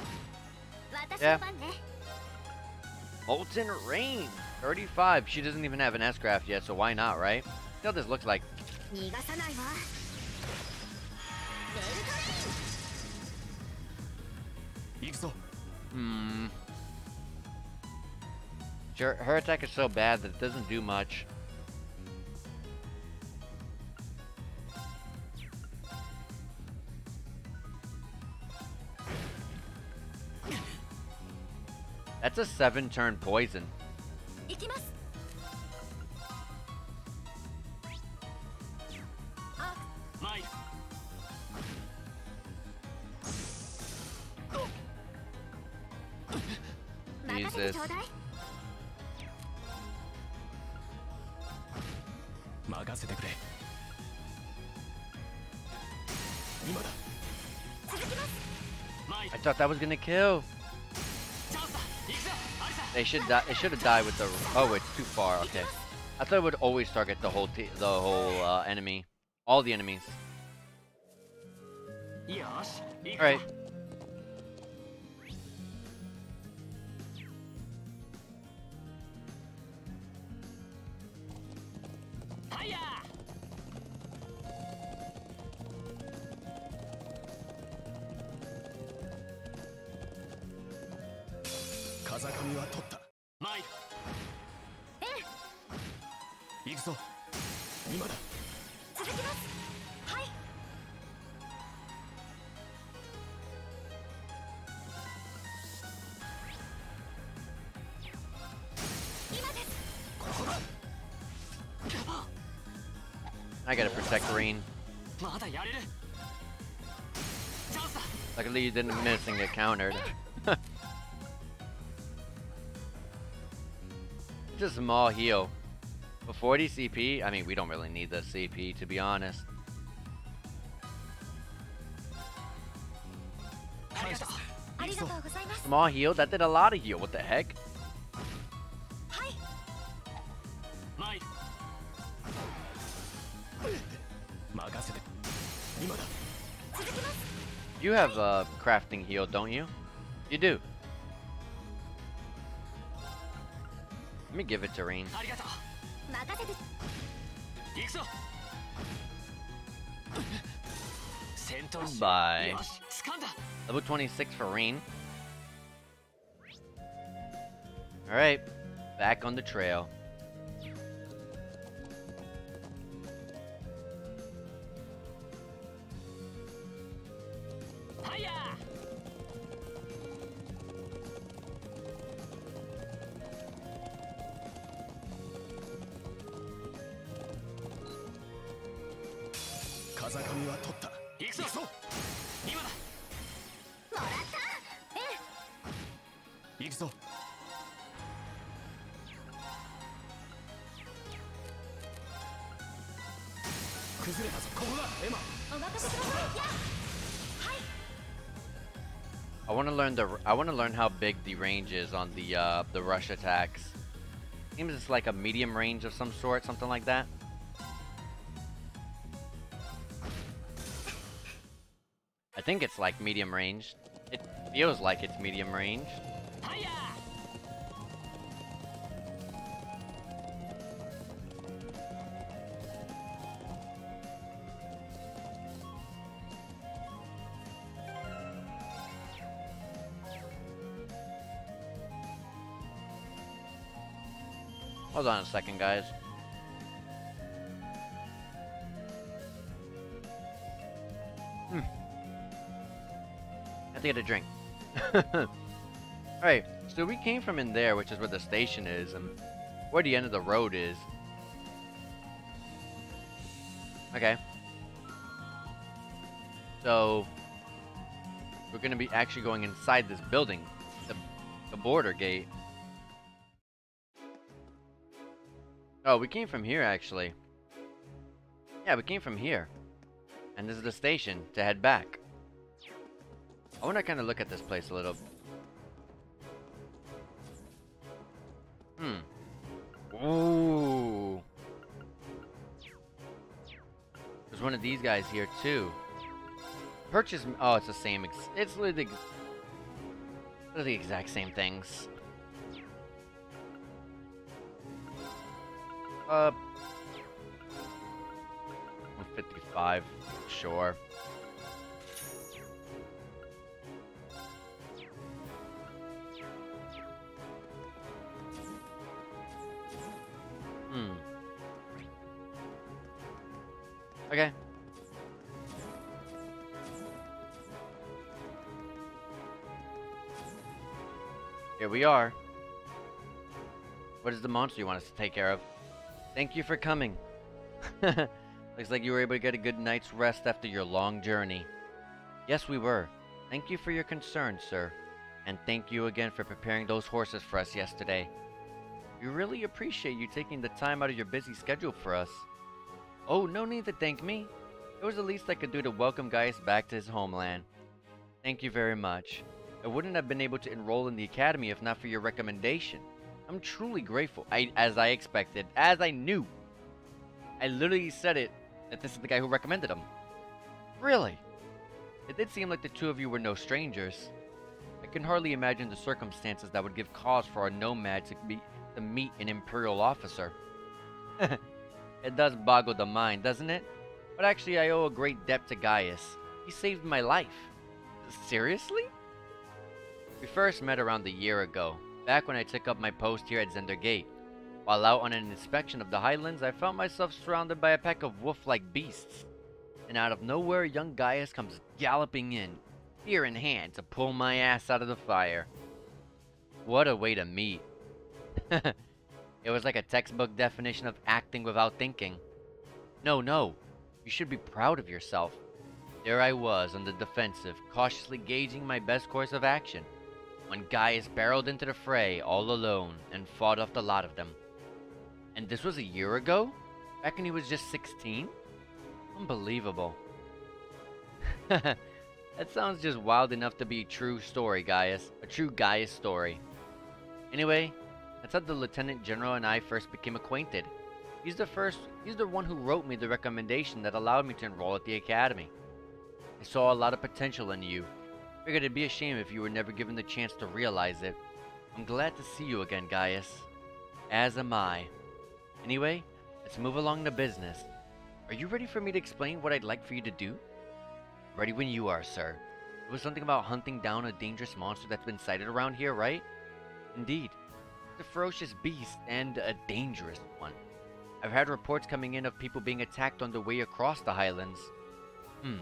Yeah. Molten Rain, 35. She doesn't even have an S-Craft yet, so why not, right? How this looks like. Hmm. Her, her attack is so bad that it doesn't do much. That's a seven turn poison. That was gonna kill. They should die. It should have died with the. Oh, it's too far. Okay. I thought it would always target the whole the whole uh, enemy, all the enemies. All right. Luckily you didn't miss and get countered. Just a small heal. But 40 CP, I mean, we don't really need the CP, to be honest. Small heal? That did a lot of heal. What the heck? You have a uh, crafting heal, don't you? You do. Let me give it to Rean. Bye. Level 26 for Rean. Alright, back on the trail. Learn the I want to learn how big the range is on the uh, the rush attacks. Seems it's like a medium range of some sort, something like that. I think it's like medium range. It feels like it's medium range. Hold on a second, guys. Hmm. I have to get a drink. Alright, so we came from in there, which is where the station is, and where the end of the road is. Okay. So, we're gonna be actually going inside this building, the, the border gate. Oh, we came from here, actually. Yeah, we came from here. And this is the station to head back. I want to kind of look at this place a little. Hmm. Ooh. There's one of these guys here, too. Purchase... Oh, it's the same... it's literally the, the exact same things. Uh, 155, sure. Hmm. Okay. Here we are. What is the monster you want us to take care of? Thank you for coming. Looks like you were able to get a good night's rest after your long journey. Yes, we were. Thank you for your concern, sir. And thank you again for preparing those horses for us yesterday. We really appreciate you taking the time out of your busy schedule for us. Oh, no need to thank me. It was the least I could do to welcome Gaius back to his homeland. Thank you very much. I wouldn't have been able to enroll in the academy if not for your recommendation. I'm truly grateful. I, as I expected, as I knew. I literally said it, that this is the guy who recommended him. Really? It did seem like the two of you were no strangers. I can hardly imagine the circumstances that would give cause for a nomad to, be, to meet an Imperial officer. it does boggle the mind, doesn't it? But actually, I owe a great debt to Gaius. He saved my life. Seriously? We first met around a year ago, back when I took up my post here at Zender Gate. While out on an inspection of the highlands, I found myself surrounded by a pack of wolf-like beasts. And out of nowhere, young Gaius comes galloping in, spear in hand, to pull my ass out of the fire. What a way to meet. it was like a textbook definition of acting without thinking. No, no, you should be proud of yourself. There I was on the defensive, cautiously gauging my best course of action when Gaius barreled into the fray all alone and fought off the lot of them. And this was a year ago? Back when he was just 16? Unbelievable. that sounds just wild enough to be a true story, Gaius. A true Gaius story. Anyway, that's how the Lieutenant General and I first became acquainted. He's the first, he's the one who wrote me the recommendation that allowed me to enroll at the Academy. I saw a lot of potential in you, Figured it'd be a shame if you were never given the chance to realize it. I'm glad to see you again, Gaius. As am I. Anyway, let's move along to business. Are you ready for me to explain what I'd like for you to do? Ready when you are, sir. It was something about hunting down a dangerous monster that's been sighted around here, right? Indeed. It's a ferocious beast and a dangerous one. I've had reports coming in of people being attacked on the way across the highlands. Hmm.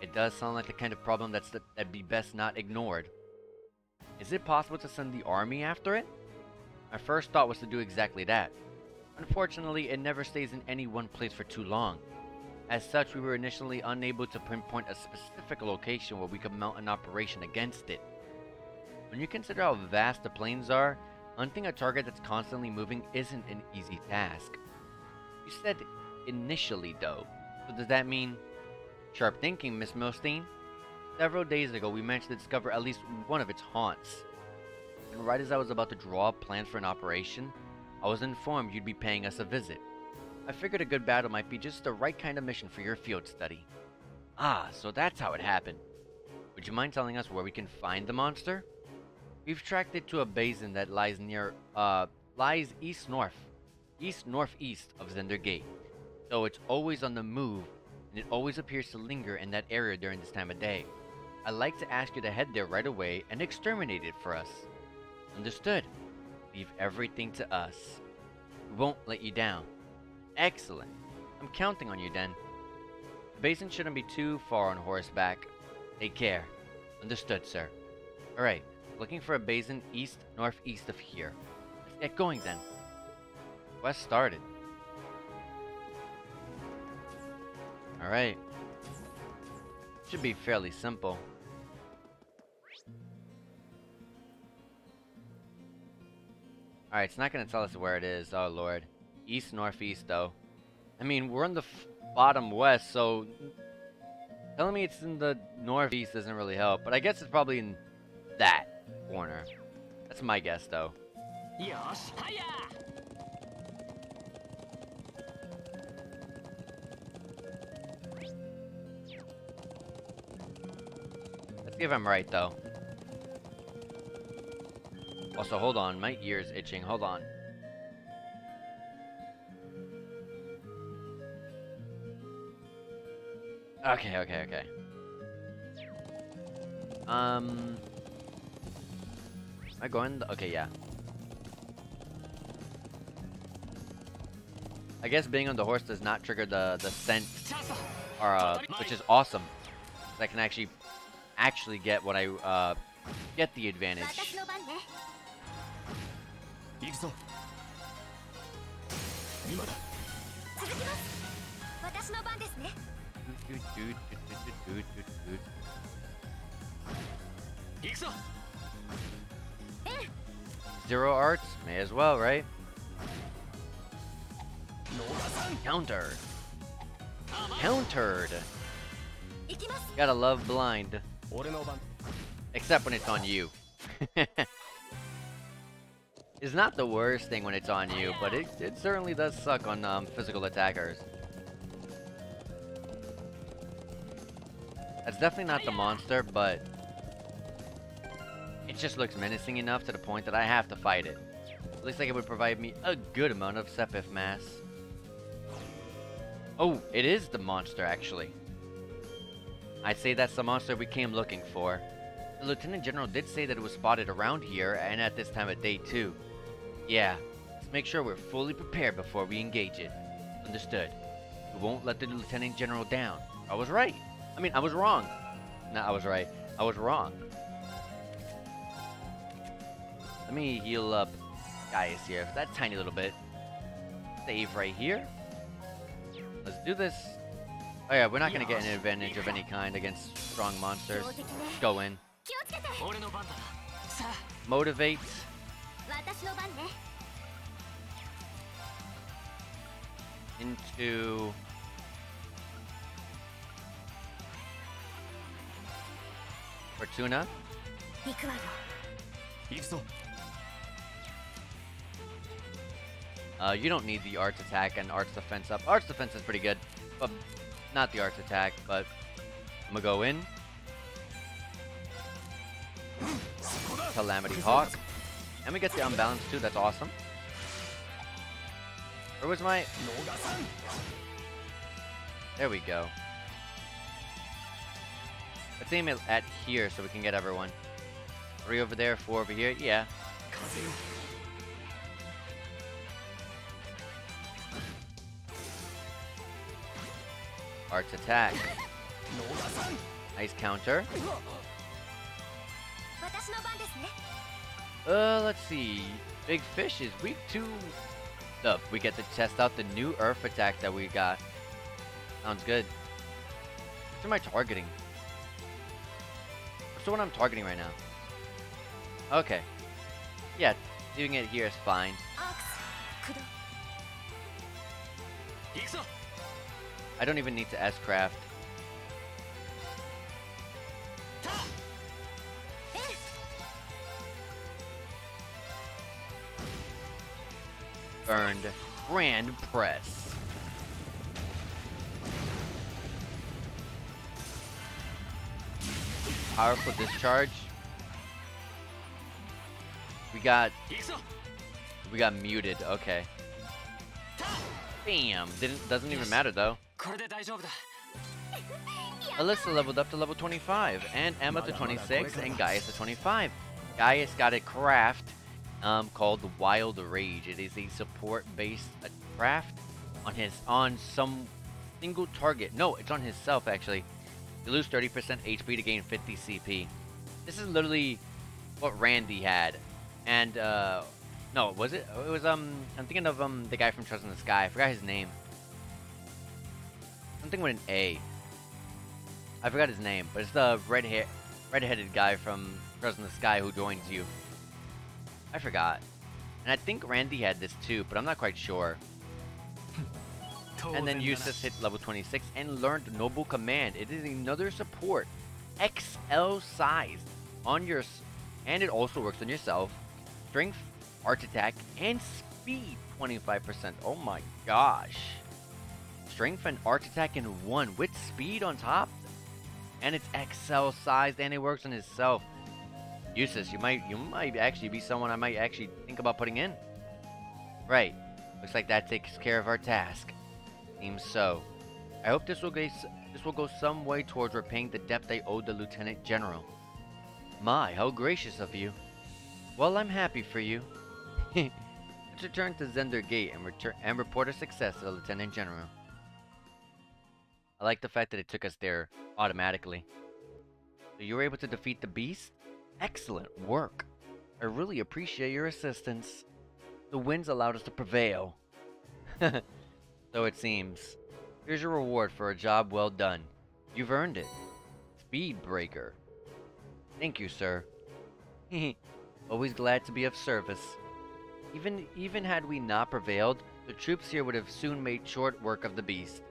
It does sound like the kind of problem that's that'd be best not ignored. Is it possible to send the army after it? My first thought was to do exactly that. Unfortunately, it never stays in any one place for too long. As such, we were initially unable to pinpoint a specific location where we could mount an operation against it. When you consider how vast the plains are, hunting a target that's constantly moving isn't an easy task. You said initially, though, so does that mean Sharp thinking, Miss Millstein. Several days ago, we managed to discover at least one of its haunts. And right as I was about to draw up plans for an operation, I was informed you'd be paying us a visit. I figured a good battle might be just the right kind of mission for your field study. Ah, so that's how it happened. Would you mind telling us where we can find the monster? We've tracked it to a basin that lies near, uh, lies east-north, east-northeast of Zender Gate. So it's always on the move and it always appears to linger in that area during this time of day. I'd like to ask you to head there right away and exterminate it for us. Understood. Leave everything to us. We won't let you down. Excellent. I'm counting on you then. The basin shouldn't be too far on horseback. Take care. Understood, sir. Alright, looking for a basin east northeast of here. Let's get going then. Quest started. Alright. Should be fairly simple. Alright, it's not going to tell us where it is. Oh, lord. East, northeast, though. I mean, we're in the bottom west, so... Telling me it's in the northeast doesn't really help. But I guess it's probably in that corner. That's my guess, though. Yosh, hiya! See him right, though. Also, hold on. My ear's itching. Hold on. Okay, okay, okay. Um... Am I going? Okay, yeah. I guess being on the horse does not trigger the, the scent, or, uh, which is awesome. I can actually actually get what I uh, get the advantage. Zero arts? May as well, right? Countered. Countered. Gotta love blind. Except when it's on you. it's not the worst thing when it's on you, but it, it certainly does suck on um, physical attackers. That's definitely not the monster, but it just looks menacing enough to the point that I have to fight it. Looks like it would provide me a good amount of Sepith mass. Oh, it is the monster, actually. I'd say that's the monster we came looking for. The Lieutenant General did say that it was spotted around here and at this time of day too. Yeah, let's make sure we're fully prepared before we engage it. Understood. We won't let the Lieutenant General down. I was right. I mean, I was wrong. No, I was right. I was wrong. Let me heal up Gaius here for that tiny little bit. Save right here. Let's do this Oh yeah, we're not gonna get an advantage of any kind against strong monsters. go in. Motivate. Into... Fortuna. Uh, you don't need the arts attack and arts defense up. Arts defense is pretty good, but not the arts attack, but I'm gonna go in. Calamity Hawk. And we get the unbalance too, that's awesome. Where was my... There we go. Let's aim it at here so we can get everyone. Three over there, four over here. Yeah. Arts attack. Nice counter. Uh, let's see. Big Fish is week two stuff. We get to test out the new Earth attack that we got. Sounds good. What's am I targeting? What's the one I'm targeting right now? Okay. Yeah, doing it here is fine. I don't even need to S-craft. Earned Grand Press. Powerful discharge. We got... We got muted, okay. Bam! Didn't, doesn't even matter though. Alisa leveled up to level 25, and Emma to 26, and Gaius to 25. Gaius got a craft um, called Wild Rage. It is a support-based uh, craft on his on some single target. No, it's on himself actually. You lose 30% HP to gain 50 CP. This is literally what Randy had, and uh, no, was it? It was um. I'm thinking of um the guy from Trails in the Sky. I forgot his name. Something with an A. I forgot his name, but it's the red hair, red-headed guy from Trails in the Sky who joins you. I forgot. And I think Randy had this too, but I'm not quite sure. and then Jusis hit level 26 and learned Noble Command. It is another support, XL sized on your, and it also works on yourself. Strength, Art Attack, and Speed 25%. Oh my gosh. Strength and Art Attack in one with Speed on top. And it's XL sized and it works on itself. Useless. you might you might actually be someone I might actually think about putting in. Right. Looks like that takes care of our task. Seems so. I hope this will go this will go some way towards repaying the debt I owed the Lieutenant General. My, how gracious of you. Well, I'm happy for you. Let's return to Zender Gate and return and report our success to the Lieutenant General. I like the fact that it took us there automatically. So you were able to defeat the beast? Excellent work. I really appreciate your assistance. The winds allowed us to prevail. so it seems. Here's your reward for a job well done. You've earned it. Speed Breaker. Thank you, sir. Always glad to be of service. Even even had we not prevailed, the troops here would have soon made short work of the beast.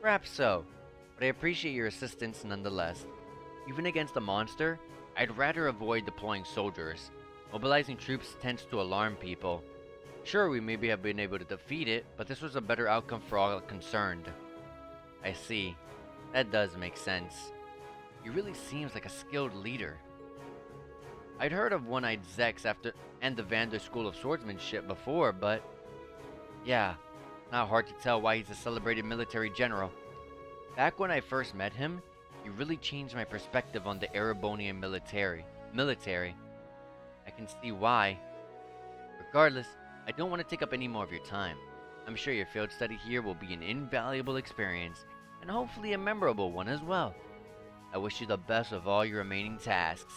Perhaps so, but I appreciate your assistance nonetheless. Even against a monster, I'd rather avoid deploying soldiers. Mobilizing troops tends to alarm people. Sure, we maybe have been able to defeat it, but this was a better outcome for all concerned. I see. That does make sense. He really seems like a skilled leader. I'd heard of One-Eyed Zechs after and the Vander School of Swordsmanship before, but yeah, not hard to tell why he's a celebrated military general. Back when I first met him, he really changed my perspective on the Erebonian military. Military. I can see why. Regardless, I don't want to take up any more of your time. I'm sure your field study here will be an invaluable experience, and hopefully a memorable one as well. I wish you the best of all your remaining tasks.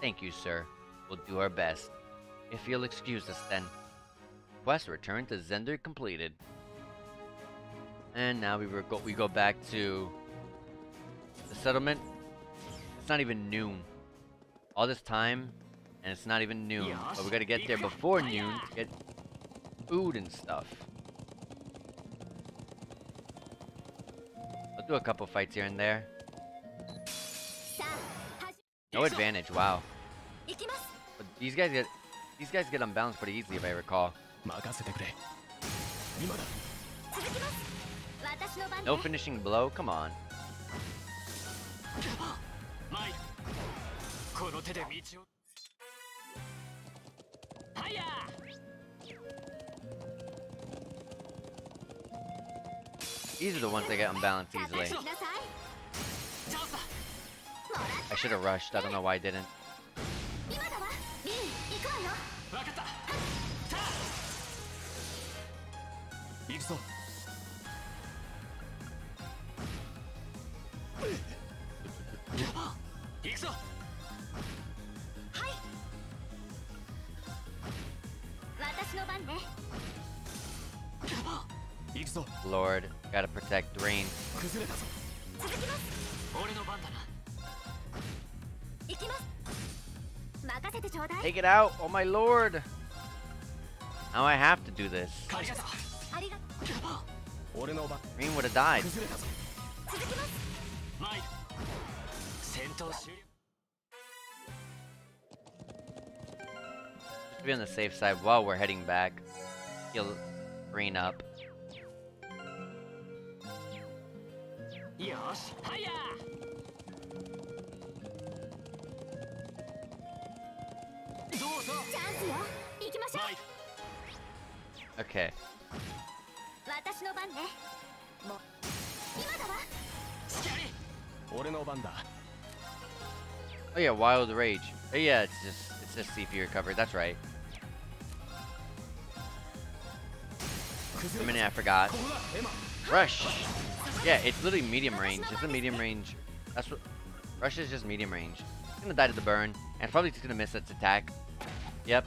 Thank you, sir. We'll do our best. If you'll excuse us then. Quest return to Zender completed. And now we, go, we go back to the settlement. It's not even noon. All this time, and it's not even noon. But we gotta get there before noon to get food and stuff. I'll do a couple fights here and there. No advantage, wow. But these guys get these guys get unbalanced pretty easily if I recall. No finishing blow, come on. These are the ones that get unbalanced easily. I should have rushed. I don't know why I didn't. Lord, gotta protect Drain. Take it out. Oh my lord. Now I have to do this. Rean would have died. Just be on the safe side while we're heading back. He'll Rean up. Yosh, hiya! Okay. Oh yeah, Wild Rage. Oh yeah, it's just it's just CP recovered. That's right. A minute, I forgot. Rush. Yeah, it's literally medium range. It's a medium range. That's what. Rush is just medium range. It's gonna die to the burn, and probably just gonna miss its attack. Yep.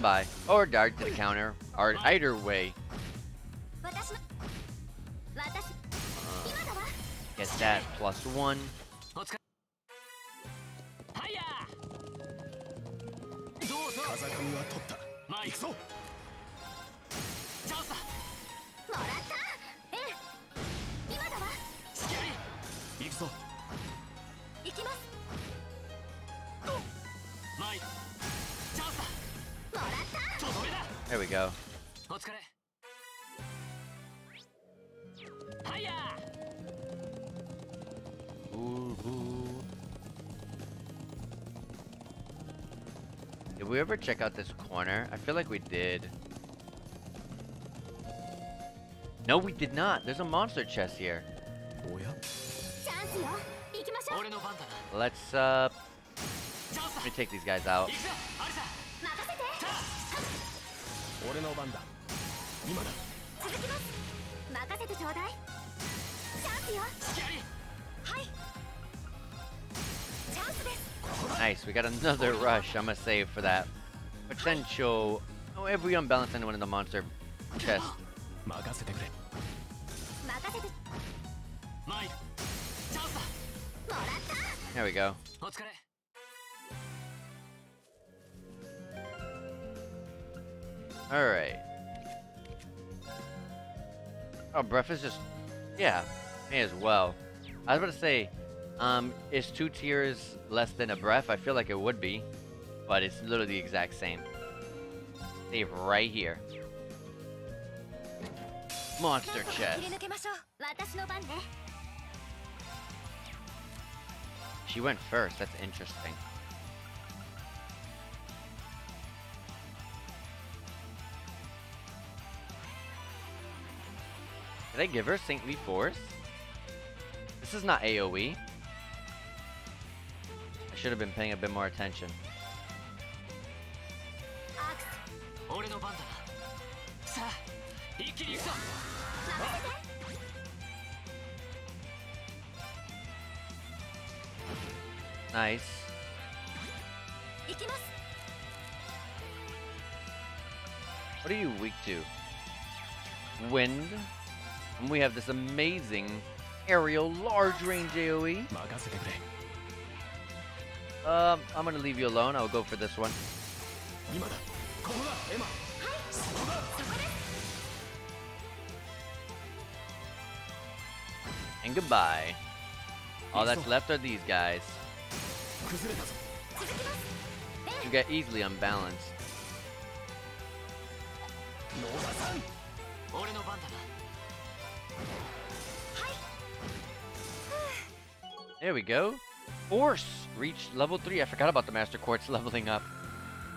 Bye. Or dart to the counter. Or either way. Uh, get that plus one. There we go. Ooh. Did we ever check out this corner? I feel like we did. No, we did not. There's a monster chest here. Oh, Let's, uh, let me take these guys out. Nice, we got another rush. I'm gonna save for that potential. Oh, if we unbalance anyone in the monster chest. There we go. Alright. Oh, breath is just... Yeah, may as well. I was about to say, um, is two tiers less than a breath? I feel like it would be, but it's literally the exact same. Save right here. Monster chest. She went first, that's interesting. Did I give her Saintly Force? This is not AoE. I should have been paying a bit more attention. Nice. What are you weak to? Wind? And we have this amazing aerial large range AoE. Um, I'm gonna leave you alone. I'll go for this one. And goodbye. All that's left are these guys. You get easily unbalanced. There we go. Force reached level 3. I forgot about the Master Quartz leveling up.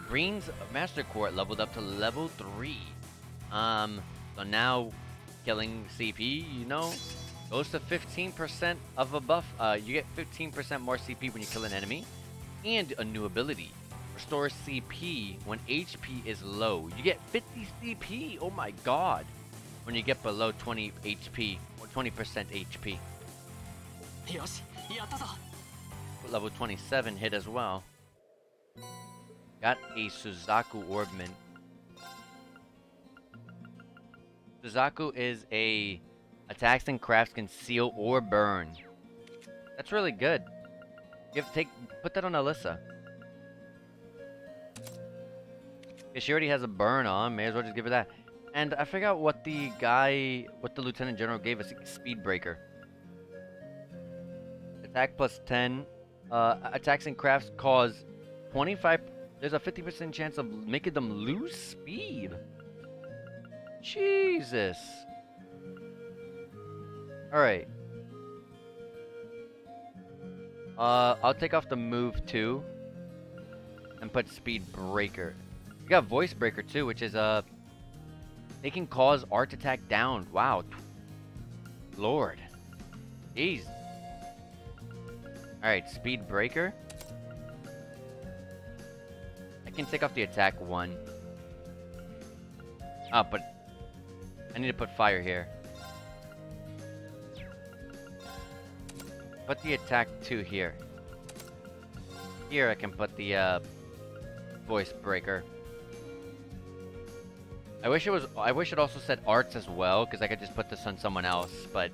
Rean's Master Quart leveled up to level 3. Um, so now killing CP, you know, goes to 15% of a buff. Uh, you get 15% more CP when you kill an enemy, and a new ability. Restore CP when HP is low. You get 50 CP, oh my god, when you get below 20 HP or 20% HP. Level 27 hit as well. Got a Suzaku Orbment. Suzaku is a attacks and crafts can seal or burn. That's really good. Give take put that on Alisa. If she already has a burn on, may as well just give her that. And I forgot what the guy, what the lieutenant general gave us. Speed breaker. Attack plus 10. Uh, attacks and crafts cause 25. There's a 50% chance of making them lose speed. Jesus. Alright. Uh, I'll take off the move too. And put speed breaker. You got voice breaker too, which is uh they can cause art attack down. Wow. Lord. Jeez. Alright, speed breaker. I can take off the attack one. Oh, but I need to put fire here. Put the attack 2 here. Here I can put the uh, voice breaker. I wish it was. I wish it also said arts as well, because I could just put this on someone else. But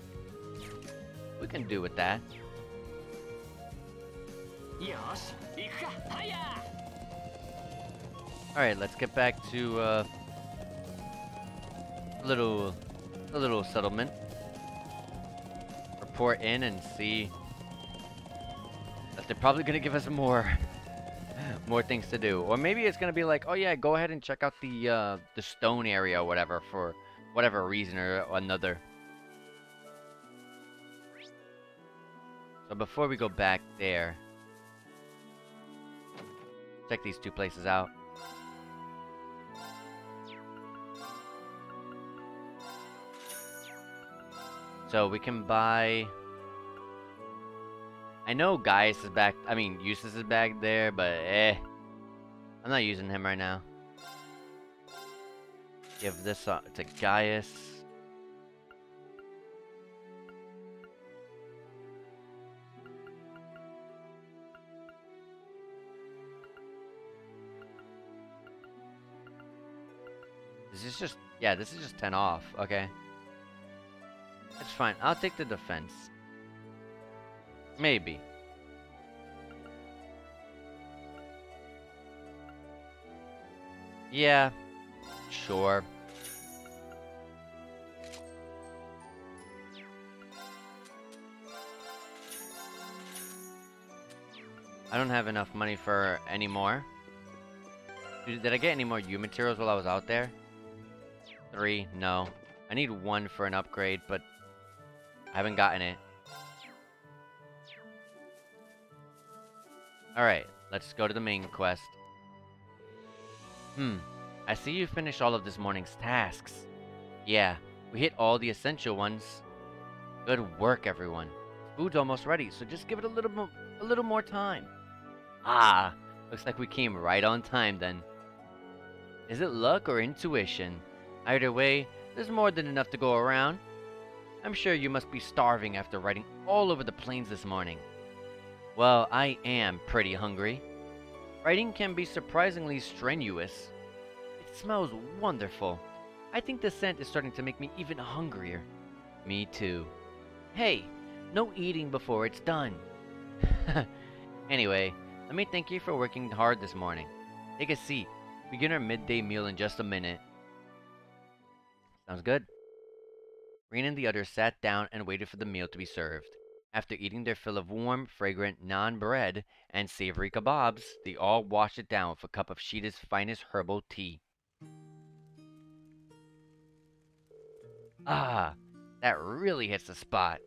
we can do with that. All right, let's get back to uh, a little, a little settlement. Report in and see that they're probably gonna give us more. more things to do, or maybe it's gonna be like, oh yeah, go ahead and check out the uh, the stone area or whatever for whatever reason or another. So before we go back there, check these two places out. So we can buy... I know Gaius is back, I mean, Jusis is back there, but eh. I'm not using him right now. Give this uh, to Gaius. This is just, yeah, this is just 10 off, okay. That's fine. I'll take the defense. Maybe. Yeah. Sure. I don't have enough money for any more. Did I get any more U materials while I was out there? Three? No. I need one for an upgrade, but I haven't gotten it. Alright, let's go to the main quest. Hmm, I see you finished all of this morning's tasks. Yeah, we hit all the essential ones. Good work, everyone. Food's almost ready, so just give it a little mo a little more time. Ah, looks like we came right on time then. Is it luck or intuition? Either way, there's more than enough to go around. I'm sure you must be starving after riding all over the plains this morning. Well, I am pretty hungry. Writing can be surprisingly strenuous. It smells wonderful. I think the scent is starting to make me even hungrier. Me too. Hey, no eating before it's done. anyway, let me thank you for working hard this morning. Take a seat. Begin our midday meal in just a minute. Sounds good. Rean and the others sat down and waited for the meal to be served. After eating their fill of warm, fragrant naan bread and savory kebabs, they all washed it down with a cup of Shiida's finest herbal tea. Ah, that really hits the spot.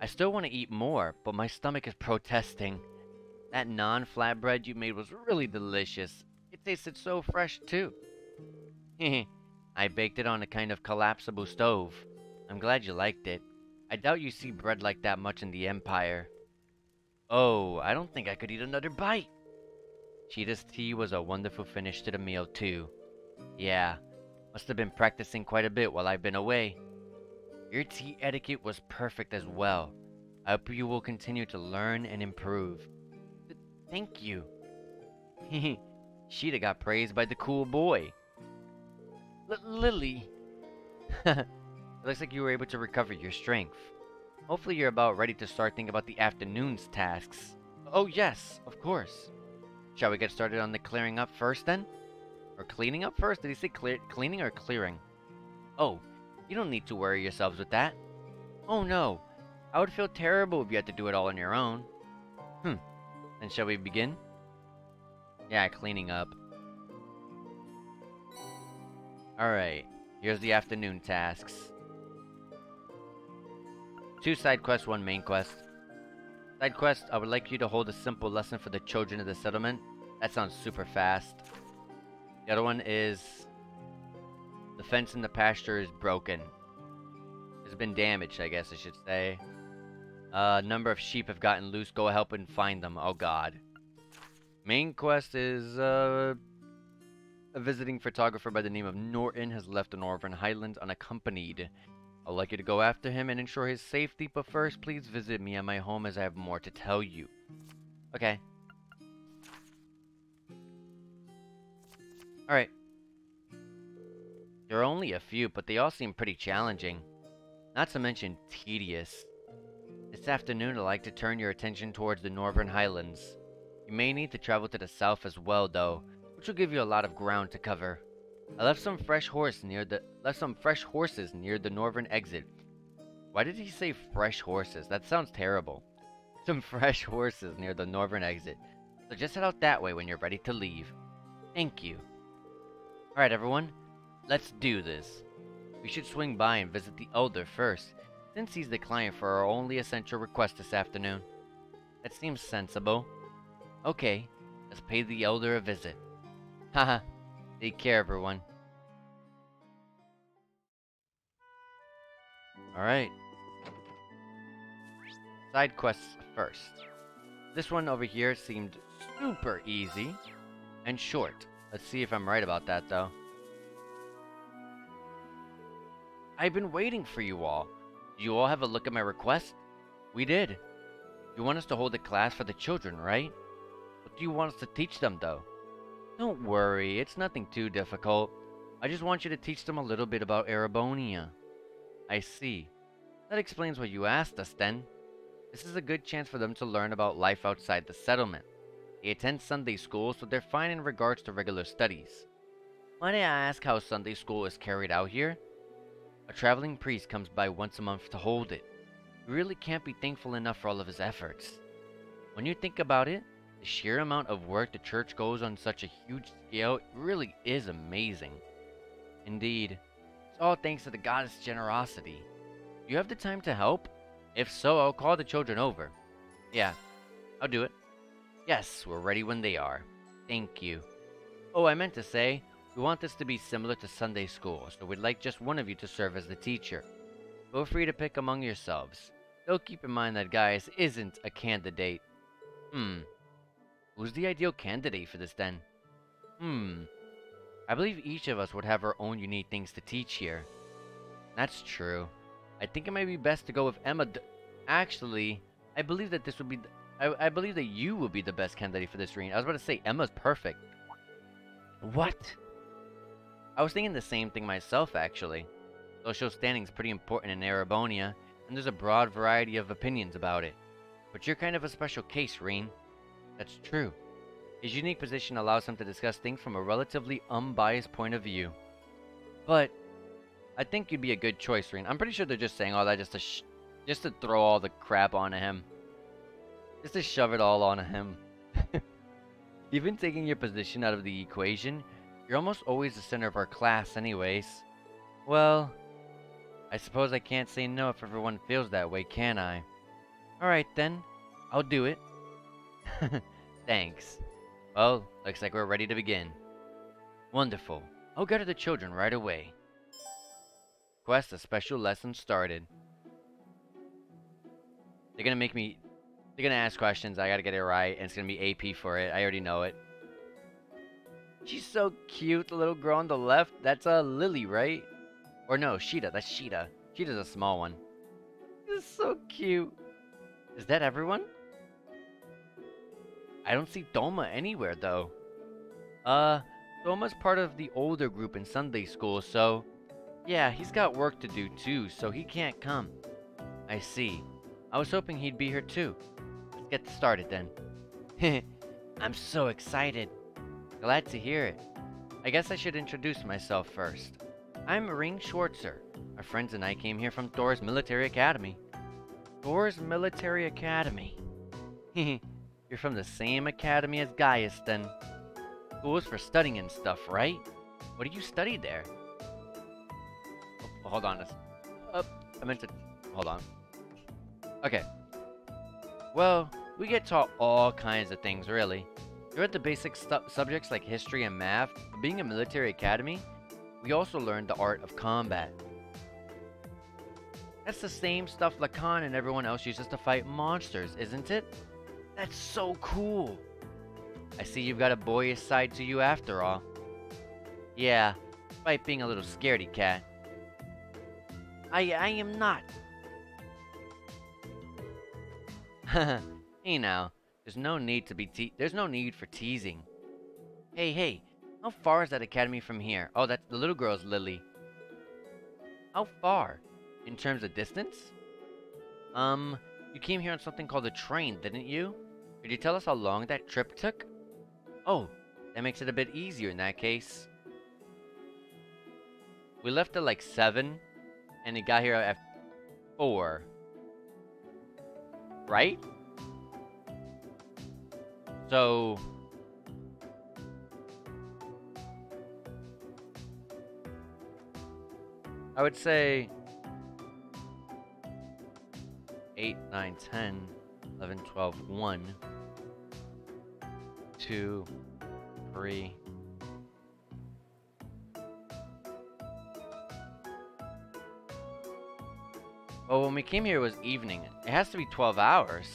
I still want to eat more, but my stomach is protesting. That naan flatbread you made was really delicious. It tasted so fresh, too. I baked it on a kind of collapsible stove. I'm glad you liked it. I doubt you see bread like that much in the Empire. Oh, I don't think I could eat another bite. Shiida's tea was a wonderful finish to the meal, too. Yeah, must have been practicing quite a bit while I've been away. Your tea etiquette was perfect as well. I hope you will continue to learn and improve. Th- thank you. Shiida got praised by the cool boy. L Lily. it looks like you were able to recover your strength. Hopefully you're about ready to start thinking about the afternoon's tasks. Oh yes, of course. Shall we get started on the clearing up first then? Or cleaning up first? Did he say clear cleaning or clearing? Oh, you don't need to worry yourselves with that. Oh no, I would feel terrible if you had to do it all on your own. Hmm, then shall we begin? Yeah, cleaning up. Alright, here's the afternoon tasks. Two side quests, one main quest. Side quest, I would like you to hold a simple lesson for the children of the settlement. That sounds super fast. The other one is... The fence in the pasture is broken. It's been damaged, I guess I should say. A uh, number of sheep have gotten loose. Go help and find them. Oh god. Main quest is, uh... A visiting photographer by the name of Norton has left the Nord Highlands unaccompanied. I'd like you to go after him and ensure his safety, but first please visit me at my home as I have more to tell you. Okay. Alright. There are only a few, but they all seem pretty challenging. Not to mention tedious. This afternoon I'd like to turn your attention towards the Nord Highlands. You may need to travel to the south as well though, which will give you a lot of ground to cover. I left some fresh horse near the left some fresh horses near the northern exit. Why did he say fresh horses? That sounds terrible. Some fresh horses near the northern exit. So just head out that way when you're ready to leave. Thank you. Alright everyone, let's do this. We should swing by and visit the Elder first, since he's the client for our only essential request this afternoon. That seems sensible. Okay, let's pay the Elder a visit. Haha, take care everyone. Alright. Side quests first. This one over here seemed super easy and short. Let's see if I'm right about that though. I've been waiting for you all. You all have a look at my request? We did. You want us to hold a class for the children, right? What do you want us to teach them though? Don't worry, it's nothing too difficult. I just want you to teach them a little bit about Erebonia. I see. That explains what you asked us then. This is a good chance for them to learn about life outside the settlement. They attend Sunday school, so they're fine in regards to regular studies. Might I ask how Sunday school is carried out here? A traveling priest comes by once a month to hold it. You really can't be thankful enough for all of his efforts. When you think about it, the sheer amount of work the church goes on such a huge scale really is amazing. Indeed, it's all thanks to the goddess' generosity. You have the time to help? If so, I'll call the children over. Yeah, I'll do it. Yes, we're ready when they are. Thank you. Oh, I meant to say, we want this to be similar to Sunday school, so we'd like just one of you to serve as the teacher. Feel free to pick among yourselves. Though keep in mind that Gaius isn't a candidate. Hmm. Who's the ideal candidate for this then? Hmm. I believe each of us would have our own unique things to teach here. That's true. I think it might be best to go with Emma. Actually, I believe that this would be. I, I believe that you would be the best candidate for this Rean. I was about to say Emma's perfect. What? I was thinking the same thing myself, actually. Social standing is pretty important in Erebonia, and there's a broad variety of opinions about it. But you're kind of a special case, Rean. That's true. His unique position allows him to discuss things from a relatively unbiased point of view. But I think you'd be a good choice, Rean. I'm pretty sure they're just saying all that just to just to throw all the crap onto him. Just to shove it all onto him. Even taking your position out of the equation, you're almost always the center of our class anyways. Well, I suppose I can't say no if everyone feels that way, can I? Alright then, I'll do it. Thanks. Well, looks like we're ready to begin. Wonderful. I'll go to the children right away. Quest, a special lesson started. They're gonna make me... They're gonna ask questions, I gotta get it right, and it's gonna be AP for it. I already know it. She's so cute, the little girl on the left. That's a uh, Lily, right? Or no, Shiida. That's Shiida. Shiida's a small one. This is so cute. Is that everyone? I don't see Doma anywhere, though. Uh, Doma's part of the older group in Sunday school, so... Yeah, he's got work to do, too, so he can't come. I see. I was hoping he'd be here, too. Let's get started, then. I'm so excited. Glad to hear it. I guess I should introduce myself first. I'm Rean Schwarzer. Our friends and I came here from Thors Military Academy. Thors Military Academy. You're from the same academy as Gaius, then. School's for studying and stuff, right? What do you study there? Oh, hold on. Uh, I meant to... Hold on. Okay. Well, we get taught all kinds of things, really. You're at the basic subjects like history and math, but being a military academy, we also learn the art of combat. That's the same stuff Lakan and everyone else uses to fight monsters, isn't it? That's so cool! I see you've got a boyish side to you after all. Yeah, despite being a little scaredy cat. I, I am not. hey now, there's no need to be te- there's no need for teasing. Hey, hey, how far is that academy from here? Oh, that's the little girl's Lily. How far? In terms of distance? Um, you came here on something called a train, didn't you? Could you tell us how long that trip took? Oh, that makes it a bit easier in that case. We left at like 7, and it got here at 4. Right? So... I would say 8, 9, 10, 11, 12, 1, 2, 3, Well, when we came here, it was evening. It has to be 12 hours.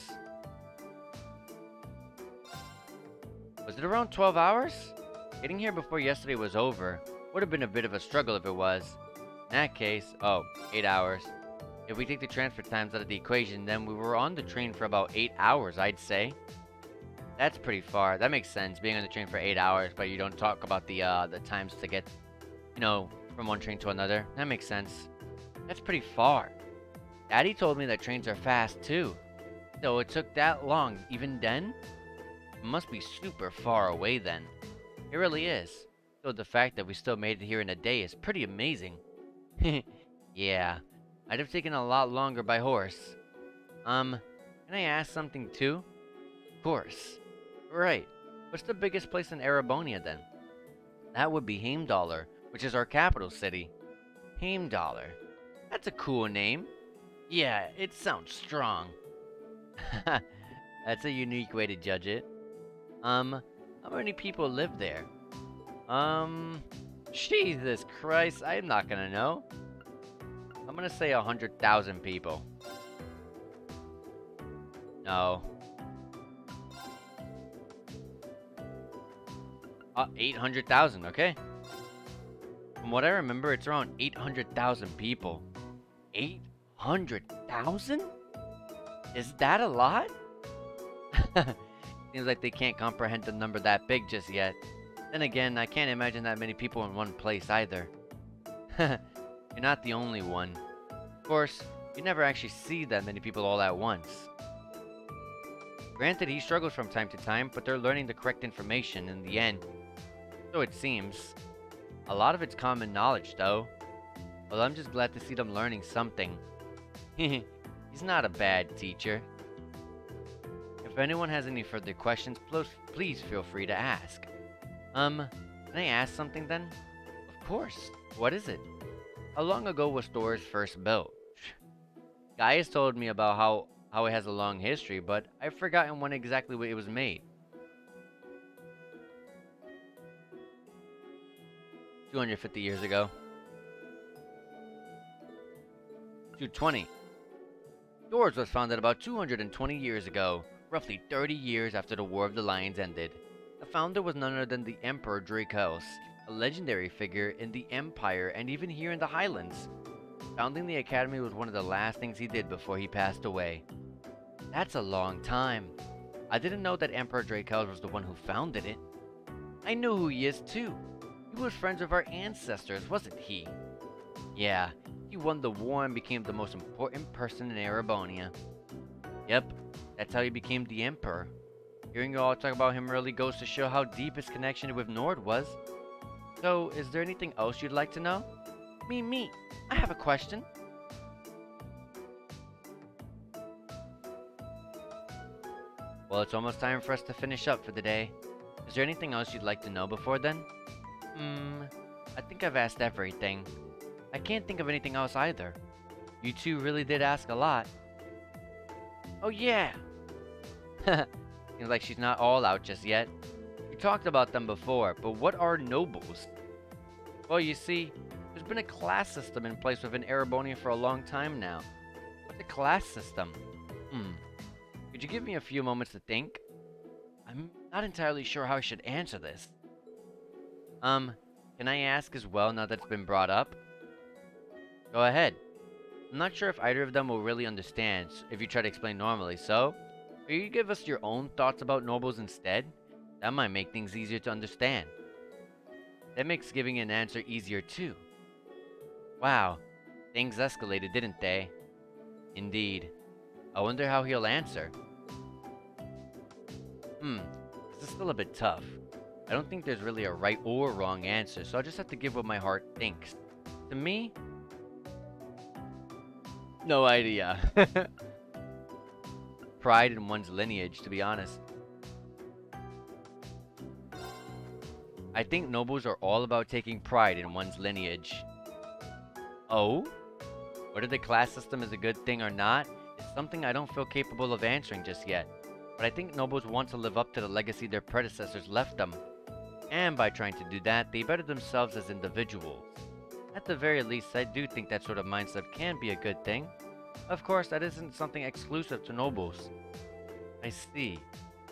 Was it around 12 hours? Getting here before yesterday was over. Would have been a bit of a struggle if it was. In that case, oh, 8 hours. If we take the transfer times out of the equation, then we were on the train for about 8 hours, I'd say. That's pretty far. That makes sense, being on the train for 8 hours, but you don't talk about the, uh, the times to get, you know, from one train to another. That makes sense. That's pretty far. Daddy told me that trains are fast too. So it took that long, even then? It must be super far away then. It really is. So the fact that we still made it here in a day is pretty amazing. yeah, I'd have taken a lot longer by horse. Um, can I ask something too? Of course. Right. What's the biggest place in Erebonia then? That would be Heimdallr, which is our capital city. Heimdallr. That's a cool name. Yeah, it sounds strong. That's a unique way to judge it. Um, how many people live there? Um, Jesus Christ, I'm not gonna know. I'm gonna say a hundred thousand people. No. Uh, 800,000, okay. From what I remember, it's around 800,000 people. 800,000? Is that a lot? Seems like they can't comprehend a number that big just yet. Then again, I can't imagine that many people in one place either. You're not the only one. Of course, you never actually see that many people all at once. Granted, he struggles from time to time, but they're learning the correct information in the end. So it seems. A lot of it's common knowledge, though. Well, I'm just glad to see them learning something. He's not a bad teacher. If anyone has any further questions, please feel free to ask. Um, can I ask something then? Of course. What is it? How long ago was Thors first built? Gaius told me about how, how it has a long history, but I've forgotten when exactly it was made. 250 years ago. 220. Thors was founded about 220 years ago, roughly 30 years after the War of the Lions ended. The founder was none other than the Emperor Dreichels, a legendary figure in the Empire and even here in the Highlands. Founding the Academy was one of the last things he did before he passed away. That's a long time. I didn't know that Emperor Dreichels was the one who founded it. I know who he is too. He was friends with our ancestors, wasn't he? Yeah, he won the war and became the most important person in Erebonia. Yep, that's how he became the Emperor. Hearing you all talk about him really goes to show how deep his connection with Nord was. So, is there anything else you'd like to know? Me, me, I have a question. Well, it's almost time for us to finish up for the day. Is there anything else you'd like to know before then? Hmm, I think I've asked everything. I can't think of anything else either. You two really did ask a lot. Oh yeah! Seems like she's not all out just yet. Talked about them before, but what are nobles? Well, you see, there's been a class system in place within Erebonia for a long time now. What's a class system? Hmm. Could you give me a few moments to think? I'm not entirely sure how I should answer this. Um, can I ask as well now that it's been brought up? Go ahead. I'm not sure if either of them will really understand if you try to explain normally, so will you give us your own thoughts about nobles instead? That might make things easier to understand. That makes giving an answer easier too. Wow, things escalated, didn't they? Indeed. I wonder how he'll answer. Hmm, this is still a bit tough. I don't think there's really a right or wrong answer, so I'll just have to give what my heart thinks. To me, no idea. Pride in one's lineage, to be honest. I think nobles are all about taking pride in one's lineage. Oh? Whether the class system is a good thing or not is something I don't feel capable of answering just yet. But I think nobles want to live up to the legacy their predecessors left them. And by trying to do that, they better themselves as individuals. At the very least, I do think that sort of mindset can be a good thing. Of course, that isn't something exclusive to nobles. I see.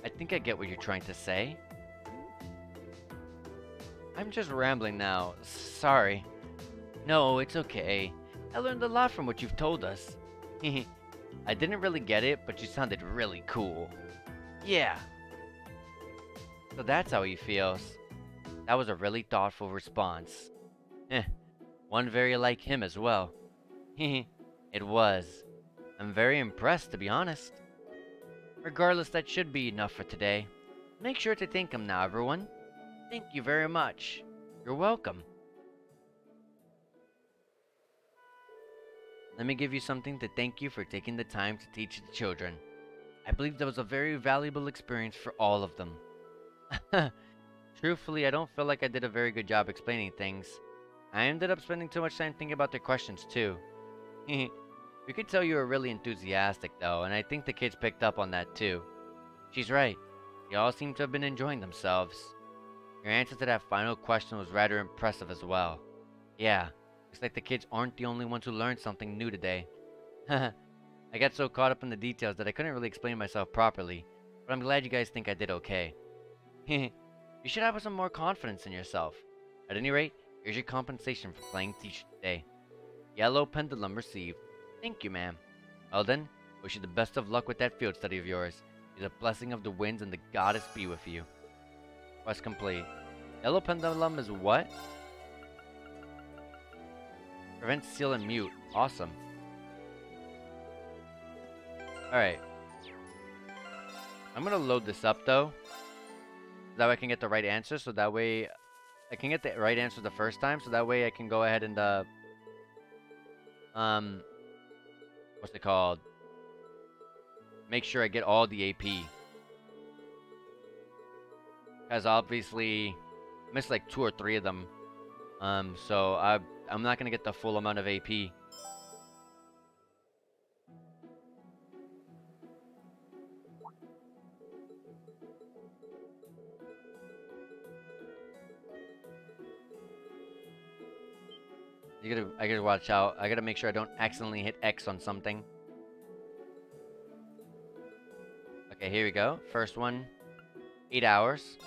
I think I get what you're trying to say. I'm just rambling now. Sorry. No, it's okay. I learned a lot from what you've told us. I didn't really get it, but you sounded really cool. Yeah. So that's how he feels. That was a really thoughtful response. Eh, one very like him as well. Hehe, it was. I'm very impressed, to be honest. Regardless, that should be enough for today. Make sure to thank him now, everyone. Thank you very much. You're welcome. Let me give you something to thank you for taking the time to teach the children. I believe that was a very valuable experience for all of them. Truthfully, I don't feel like I did a very good job explaining things. I ended up spending too much time thinking about their questions too. we could tell you were really enthusiastic though, and I think the kids picked up on that too. She's right. They all seem to have been enjoying themselves. Your answer to that final question was rather impressive as well. Yeah, looks like the kids aren't the only ones who learned something new today. I got so caught up in the details that I couldn't really explain myself properly, but I'm glad you guys think I did okay. you should have some more confidence in yourself. At any rate, here's your compensation for playing teacher today. Yellow pendulum received. Thank you, ma'am. Well then, wish you the best of luck with that field study of yours. May the blessing of the winds and the goddess be with you. Quest complete. Yellow pendulum is what? Prevent, seal, and mute. Awesome. Alright. I'm gonna load this up though. That way I can get the right answer, so that way I can get the right answer the first time, so that way I can go ahead and uh um what's it called? Make sure I get all the AP. Because obviously missed like two or three of them. Um so I I'm not gonna get the full amount of AP. You gotta, I gotta watch out. I gotta make sure I don't accidentally hit X on something. Okay, here we go. First one, eight hours.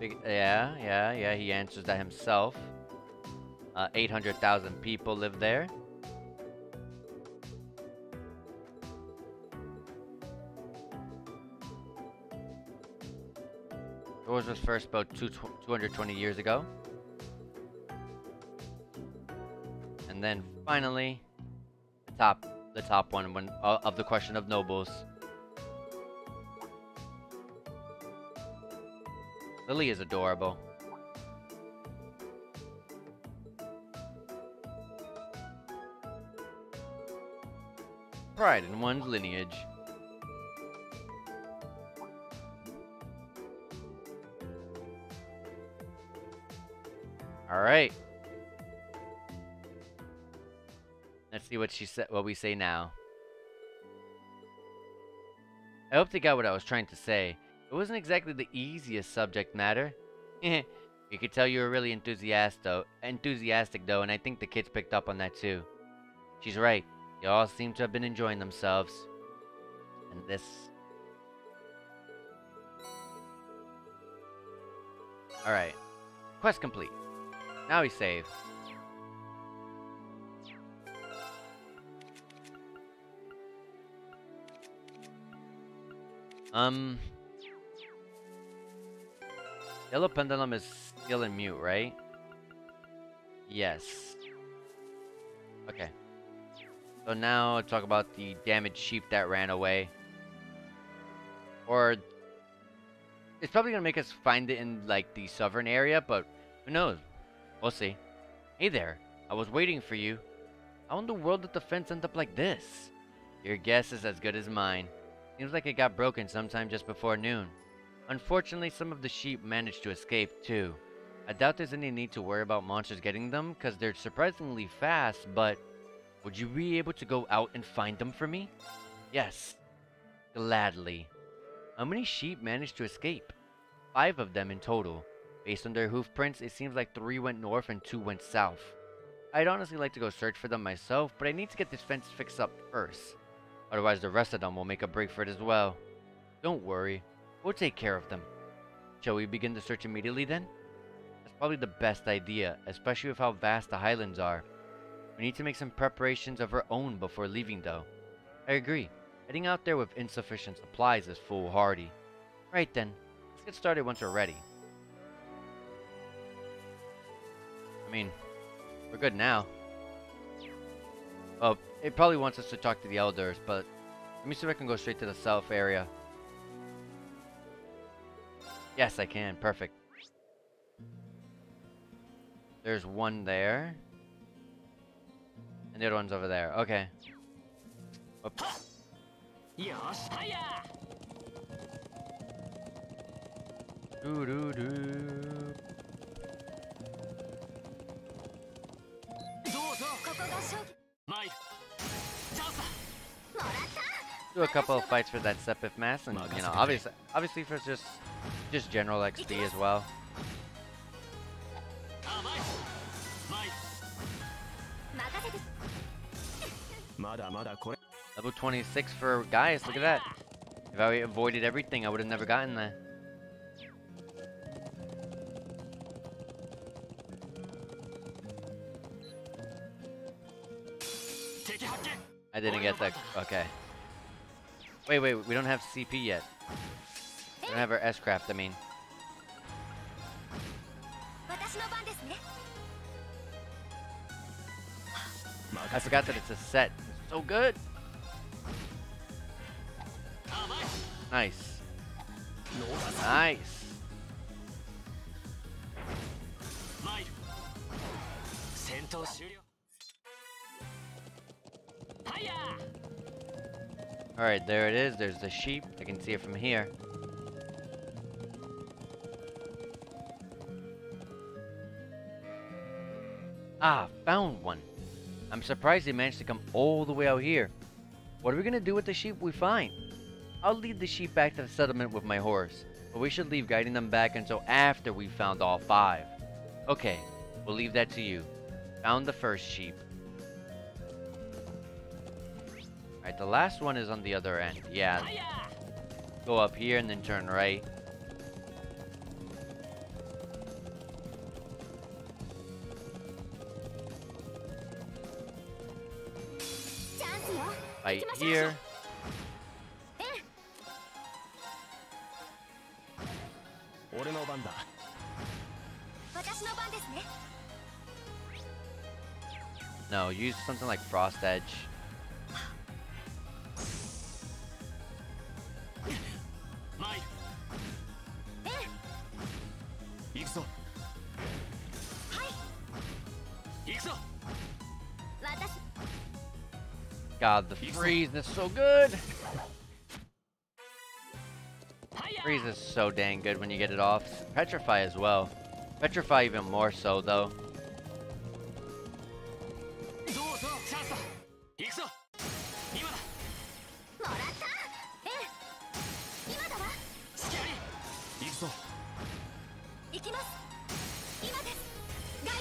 Yeah, yeah, yeah, he answers that himself. Uh, 800,000 people live there. Yours was first about two, 220 years ago. And then finally, top, the top one when, uh, of the question of nobles. Lily is adorable. Pride in one's lineage. All see what she said. What we say now. I hope they got what I was trying to say. It wasn't exactly the easiest subject matter. you could tell you were really enthusiastic though, enthusiastic though, and I think the kids picked up on that too. She's right. They all seem to have been enjoying themselves. And this Alright. Quest complete. Now we save. Um... Yellow Pendulum is still in mute, right? Yes. Okay. So now talk about the damaged sheep that ran away. Or... It's probably gonna make us find it in, like, the southern area, but who knows? We'll see. Hey there, I was waiting for you. How in the world did the fence end up like this? Your guess is as good as mine. Seems like it got broken sometime just before noon. Unfortunately, some of the sheep managed to escape too. I doubt there's any need to worry about monsters getting them, because they're surprisingly fast, but... Would you be able to go out and find them for me? Yes. Gladly. How many sheep managed to escape? Five of them in total. Based on their hoof prints, it seems like three went north and two went south. I'd honestly like to go search for them myself, but I need to get this fence fixed up first. Otherwise the rest of them will make a break for it as well. Don't worry, we'll take care of them. Shall we begin the search immediately then? That's probably the best idea, especially with how vast the highlands are. We need to make some preparations of our own before leaving though. I agree. Heading out there with insufficient supplies is foolhardy. Right then, let's get started once we're ready. I mean, we're good now. Oh, it probably wants us to talk to the elders, but let me see if I can go straight to the south area. Yes, I can. Perfect. There's one there. And the other one's over there. Okay. Oops. Doo doo doo. Do a couple of fights for that Sepith mass, and you know, obviously, obviously for just, just general XP as well. Level 26 for Gaius, look at that. If I avoided everything, I would have never gotten that. I didn't get that. Okay. Wait, wait, we don't have CP yet. We don't have our S-craft, I mean. I forgot that it's a set. So good. Nice. Nice. Alright, there it is. There's the sheep. I can see it from here. Ah, found one. I'm surprised they managed to come all the way out here. What are we gonna do with the sheep we find? I'll lead the sheep back to the settlement with my horse. But we should leave guiding them back until after we've found all five. Okay, we'll leave that to you. Found the first sheep. Alright, the last one is on the other end. Yeah. Go up here and then turn right. Right here. No, use something like Frost Edge. god, the freeze is so good. Freeze is so dang good when you get it off. Petrify as well. Petrify even more so though.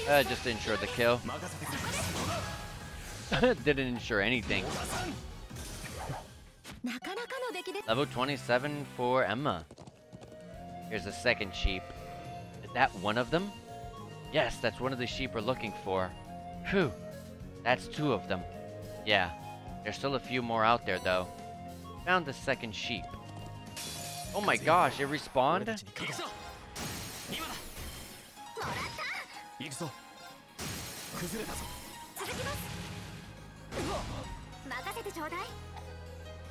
Uh, just ensure the kill. Didn't ensure anything. Level 27 for Emma. Here's the second sheep. Is that one of them? Yes, that's one of the sheep we're looking for. Phew. That's two of them. Yeah. There's still a few more out there, though. Found the second sheep. Oh my gosh, it respawned?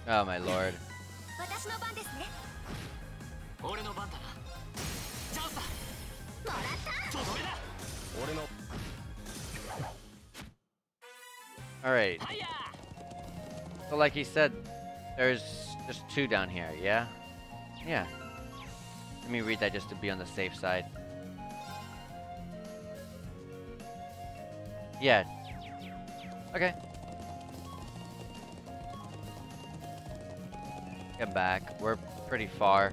Oh my lord. Alright. So like he said, there's just two down here, yeah? Yeah. Let me read that just to be on the safe side. Yeah. Okay. Get back. We're pretty far.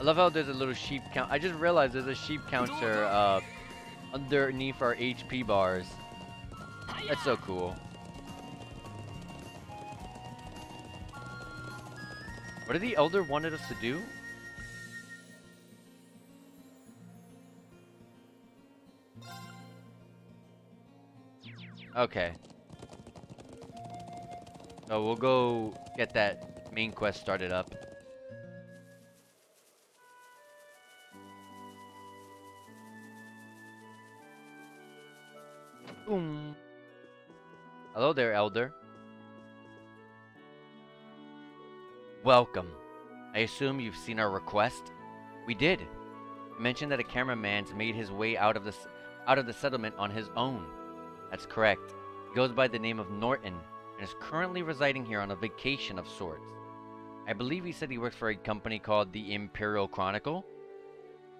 I love how there's a little sheep count. I just realized there's a sheep counter uh, underneath our HP bars. That's so cool. What did the elder wanted us to do? Okay. So we'll go get that main quest started up. Boom. Hello there, Elder. Welcome. I assume you've seen our request? We did. You mentioned that a cameraman's made his way out of the out of the settlement on his own. That's correct. He goes by the name of Norton and is currently residing here on a vacation of sorts. I believe he said he works for a company called the Imperial Chronicle.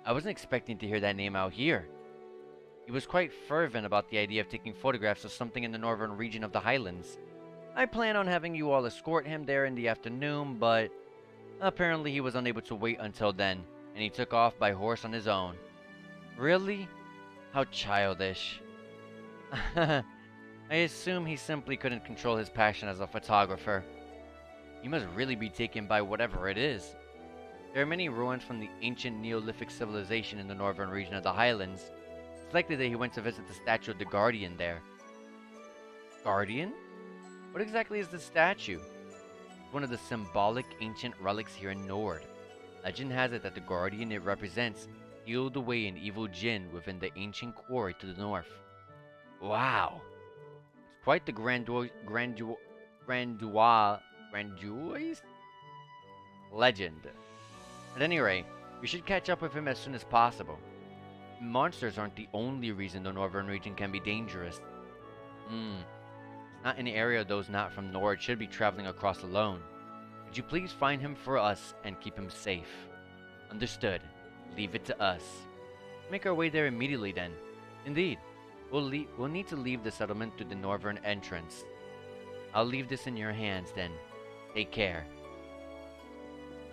I wasn't expecting to hear that name out here. He was quite fervent about the idea of taking photographs of something in the northern region of the Highlands. I plan on having you all escort him there in the afternoon, but apparently he was unable to wait until then, and he took off by horse on his own. Really? How childish. I assume he simply couldn't control his passion as a photographer. He must really be taken by whatever it is. There are many ruins from the ancient Neolithic civilization in the northern region of the Highlands. It's likely that he went to visit the statue of the Guardian there. Guardian? What exactly is the statue? It's one of the symbolic ancient relics here in Nord. Legend has it that the Guardian it represents healed away an evil djinn within the ancient quarry to the north. Wow! It's quite the grandeur, grandeur, grandeur, grandiose legend. At any rate, we should catch up with him as soon as possible. Monsters aren't the only reason the northern region can be dangerous. Hmm. Not an area those not from Nord should be traveling across alone. Would you please find him for us and keep him safe? Understood. Leave it to us. Make our way there immediately then. Indeed. We'll, we'll need to leave the settlement through the northern entrance. I'll leave this in your hands then. Take care.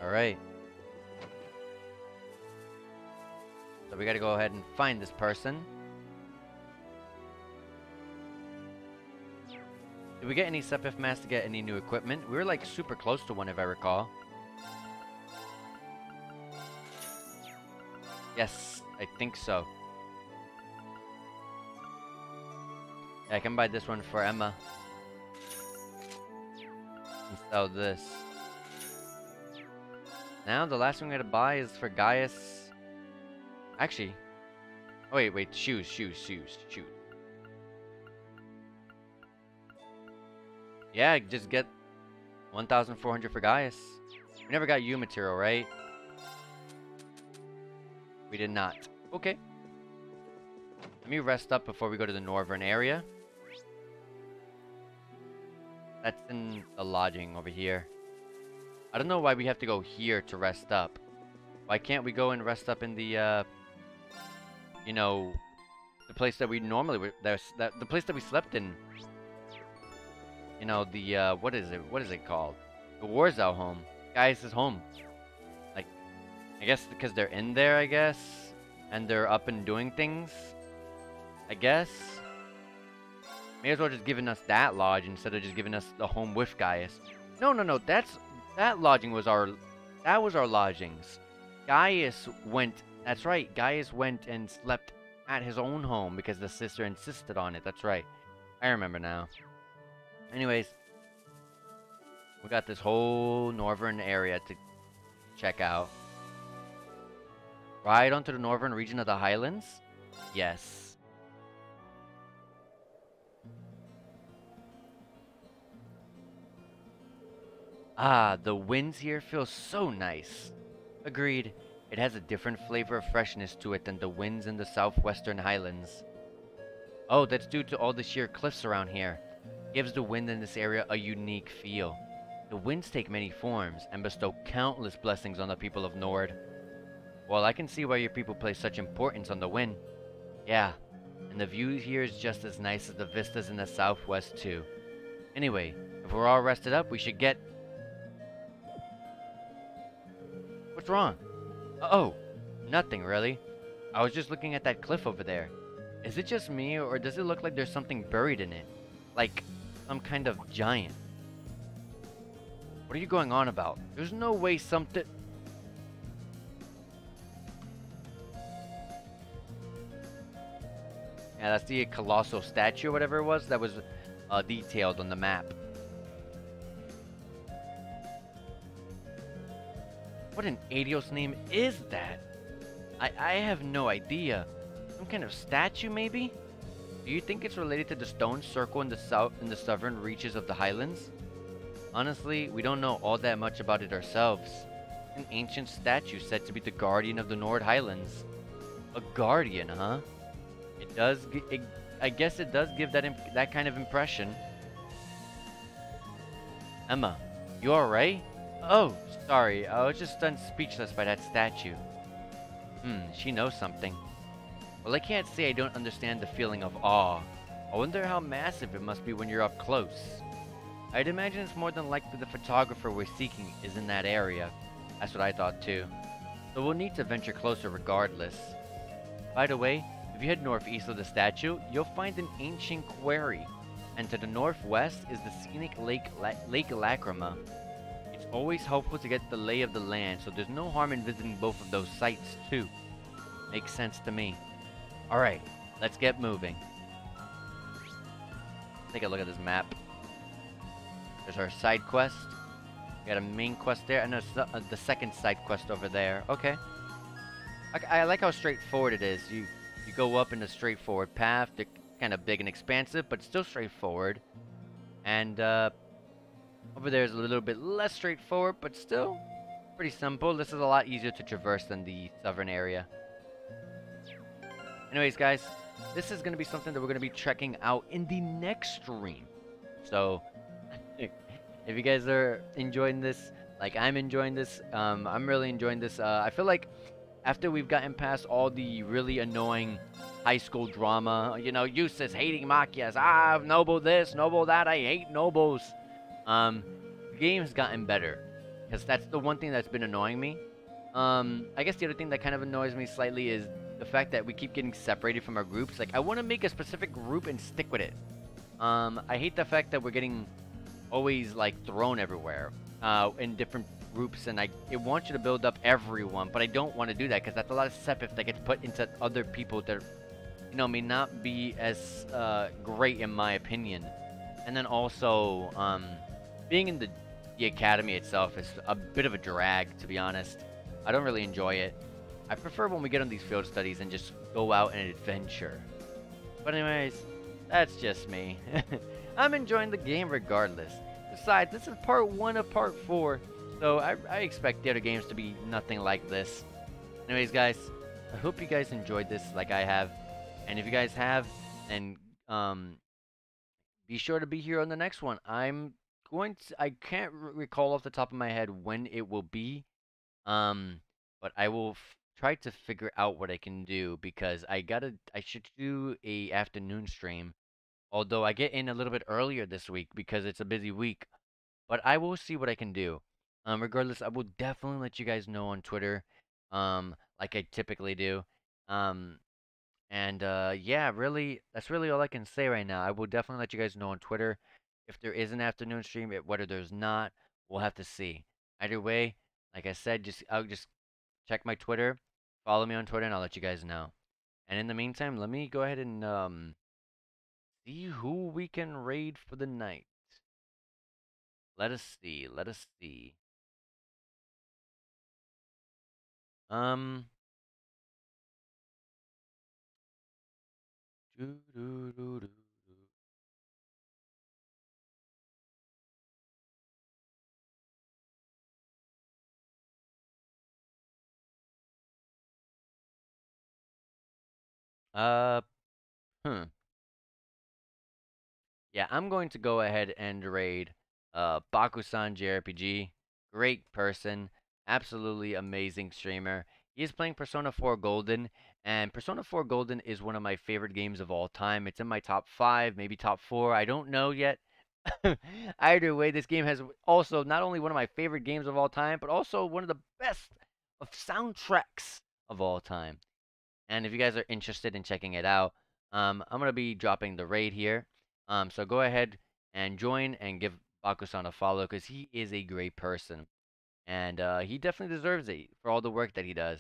Alright. So we gotta go ahead and find this person. Did we get any Sepith mass to get any new equipment? We were like super close to one if I recall. Yes, I think so. I can buy this one for Emma. And sell this. Now the last one we gotta buy is for Gaius. Actually. Oh wait, wait, shoes, shoes, shoes, shoes. Yeah, just get 1,400 for Gaius. We never got you material, right? We did not. Okay. Let me rest up before we go to the northern area. That's in the lodging over here. I don't know why we have to go here to rest up. Why can't we go and rest up in the, uh, you know, the place that we normally, that, that the place that we slept in you know, the, uh, what is it? What is it called? The Worzel home. Gaius' home. Like, I guess because they're in there, I guess. And they're up and doing things. I guess. May as well just giving us that lodge instead of just giving us the home with Gaius. No, no, no. That's, that lodging was our, that was our lodgings. Gaius went, that's right. Gaius went and slept at his own home because the sister insisted on it. That's right. I remember now. Anyways, we got this whole northern area to check out. Right onto the northern region of the Highlands? Yes. Ah, the winds here feel so nice. Agreed. It has a different flavor of freshness to it than the winds in the southwestern highlands. Oh, that's due to all the sheer cliffs around here gives the wind in this area a unique feel. The winds take many forms and bestow countless blessings on the people of Nord. Well, I can see why your people place such importance on the wind. Yeah, and the view here is just as nice as the vistas in the southwest too. Anyway, if we're all rested up, we should get... What's wrong? Oh, nothing really. I was just looking at that cliff over there. Is it just me, or does it look like there's something buried in it? Like, some kind of giant. What are you going on about? There's no way something... Yeah, that's the colossal statue or whatever it was that was uh, detailed on the map. What an Adios name is that? I, I have no idea. Some kind of statue, maybe? Do you think it's related to the stone circle in the south in the southern reaches of the highlands? Honestly, we don't know all that much about it ourselves. An ancient statue said to be the guardian of the Nord Highlands. A guardian, huh? It does. It, I guess it does give that that kind of impression. Emma, you alright? Oh, sorry. I was just stunned speechless by that statue. Hmm, she knows something. Well, I can't say I don't understand the feeling of awe. I wonder how massive it must be when you're up close. I'd imagine it's more than likely the photographer we're seeking is in that area. That's what I thought too. So we'll need to venture closer regardless. By the way, if you head northeast of the statue, you'll find an ancient quarry. And to the northwest is the scenic Lake, La Lake Lacrima. Always helpful to get the lay of the land, so there's no harm in visiting both of those sites too. Makes sense to me. Alright, let's get moving. Take a look at this map. There's our side quest. We got a main quest there, and there's the, uh, the second side quest over there. Okay. I, I, like how straightforward it is. You you go up in a straightforward path. They're kind of big and expansive, but still straightforward. And uh, over there is a little bit less straightforward, but still pretty simple. This is a lot easier to traverse than the southern area. Anyways, guys, this is going to be something that we're going to be checking out in the next stream. So, if you guys are enjoying this, like I'm enjoying this, um, I'm really enjoying this. Uh, I feel like after we've gotten past all the really annoying high school drama. You know, Jusis hating Machias. Ah, Noble this, Noble that. I hate Nobles. Um, the game has gotten better. Because that's the one thing that's been annoying me. Um, I guess the other thing that kind of annoys me slightly is the fact that we keep getting separated from our groups. Like, I want to make a specific group and stick with it. Um, I hate the fact that we're getting always, like, thrown everywhere. Uh, in different groups, and I it wants you to build up everyone, but I don't want to do that because that's a lot of sepith that gets put into other people that, you know, may not be as uh, great in my opinion. And then also, um, being in the the academy itself is a bit of a drag, to be honest. I don't really enjoy it. I prefer when we get on these field studies and just go out and adventure. But anyways, that's just me. I'm enjoying the game regardless. Besides, this is part one of part four, so I, I expect the other games to be nothing like this. Anyways, guys, I hope you guys enjoyed this like I have. And if you guys have, then um, be sure to be here on the next one. I'm going to, I can't recall off the top of my head when it will be. Um, but I will try to figure out what I can do because I gotta, I should do a afternoon stream. Although I get in a little bit earlier this week because it's a busy week. But I will see what I can do. Um, regardless, I will definitely let you guys know on Twitter, um, like I typically do. Um, and uh, yeah, really, that's really all I can say right now. I will definitely let you guys know on Twitter if there is an afternoon stream. Whether there's not, we'll have to see. Either way, like I said, just I'll just check my Twitter, follow me on Twitter, and I'll let you guys know. And in the meantime, let me go ahead and um, see who we can raid for the night. Let us see. Let us see. Um. Uh, hmm. Yeah, I'm going to go ahead and raid uh, Bakusan JRPG. Great person, absolutely amazing streamer. He is playing Persona 4 Golden, and Persona 4 Golden is one of my favorite games of all time. It's in my top 5, maybe top 4. I don't know yet. Either way, this game has also not only one of my favorite games of all time, but also one of the best of soundtracks of all time. And if you guys are interested in checking it out, um, I'm going to be dropping the raid here. Um, so go ahead and join and give Bakusan a follow because he is a great person. And uh, he definitely deserves it for all the work that he does.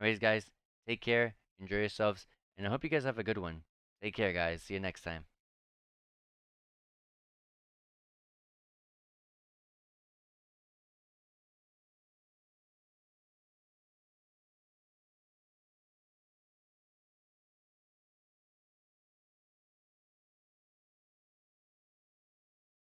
Anyways, guys, take care, enjoy yourselves, and I hope you guys have a good one. Take care, guys. See you next time.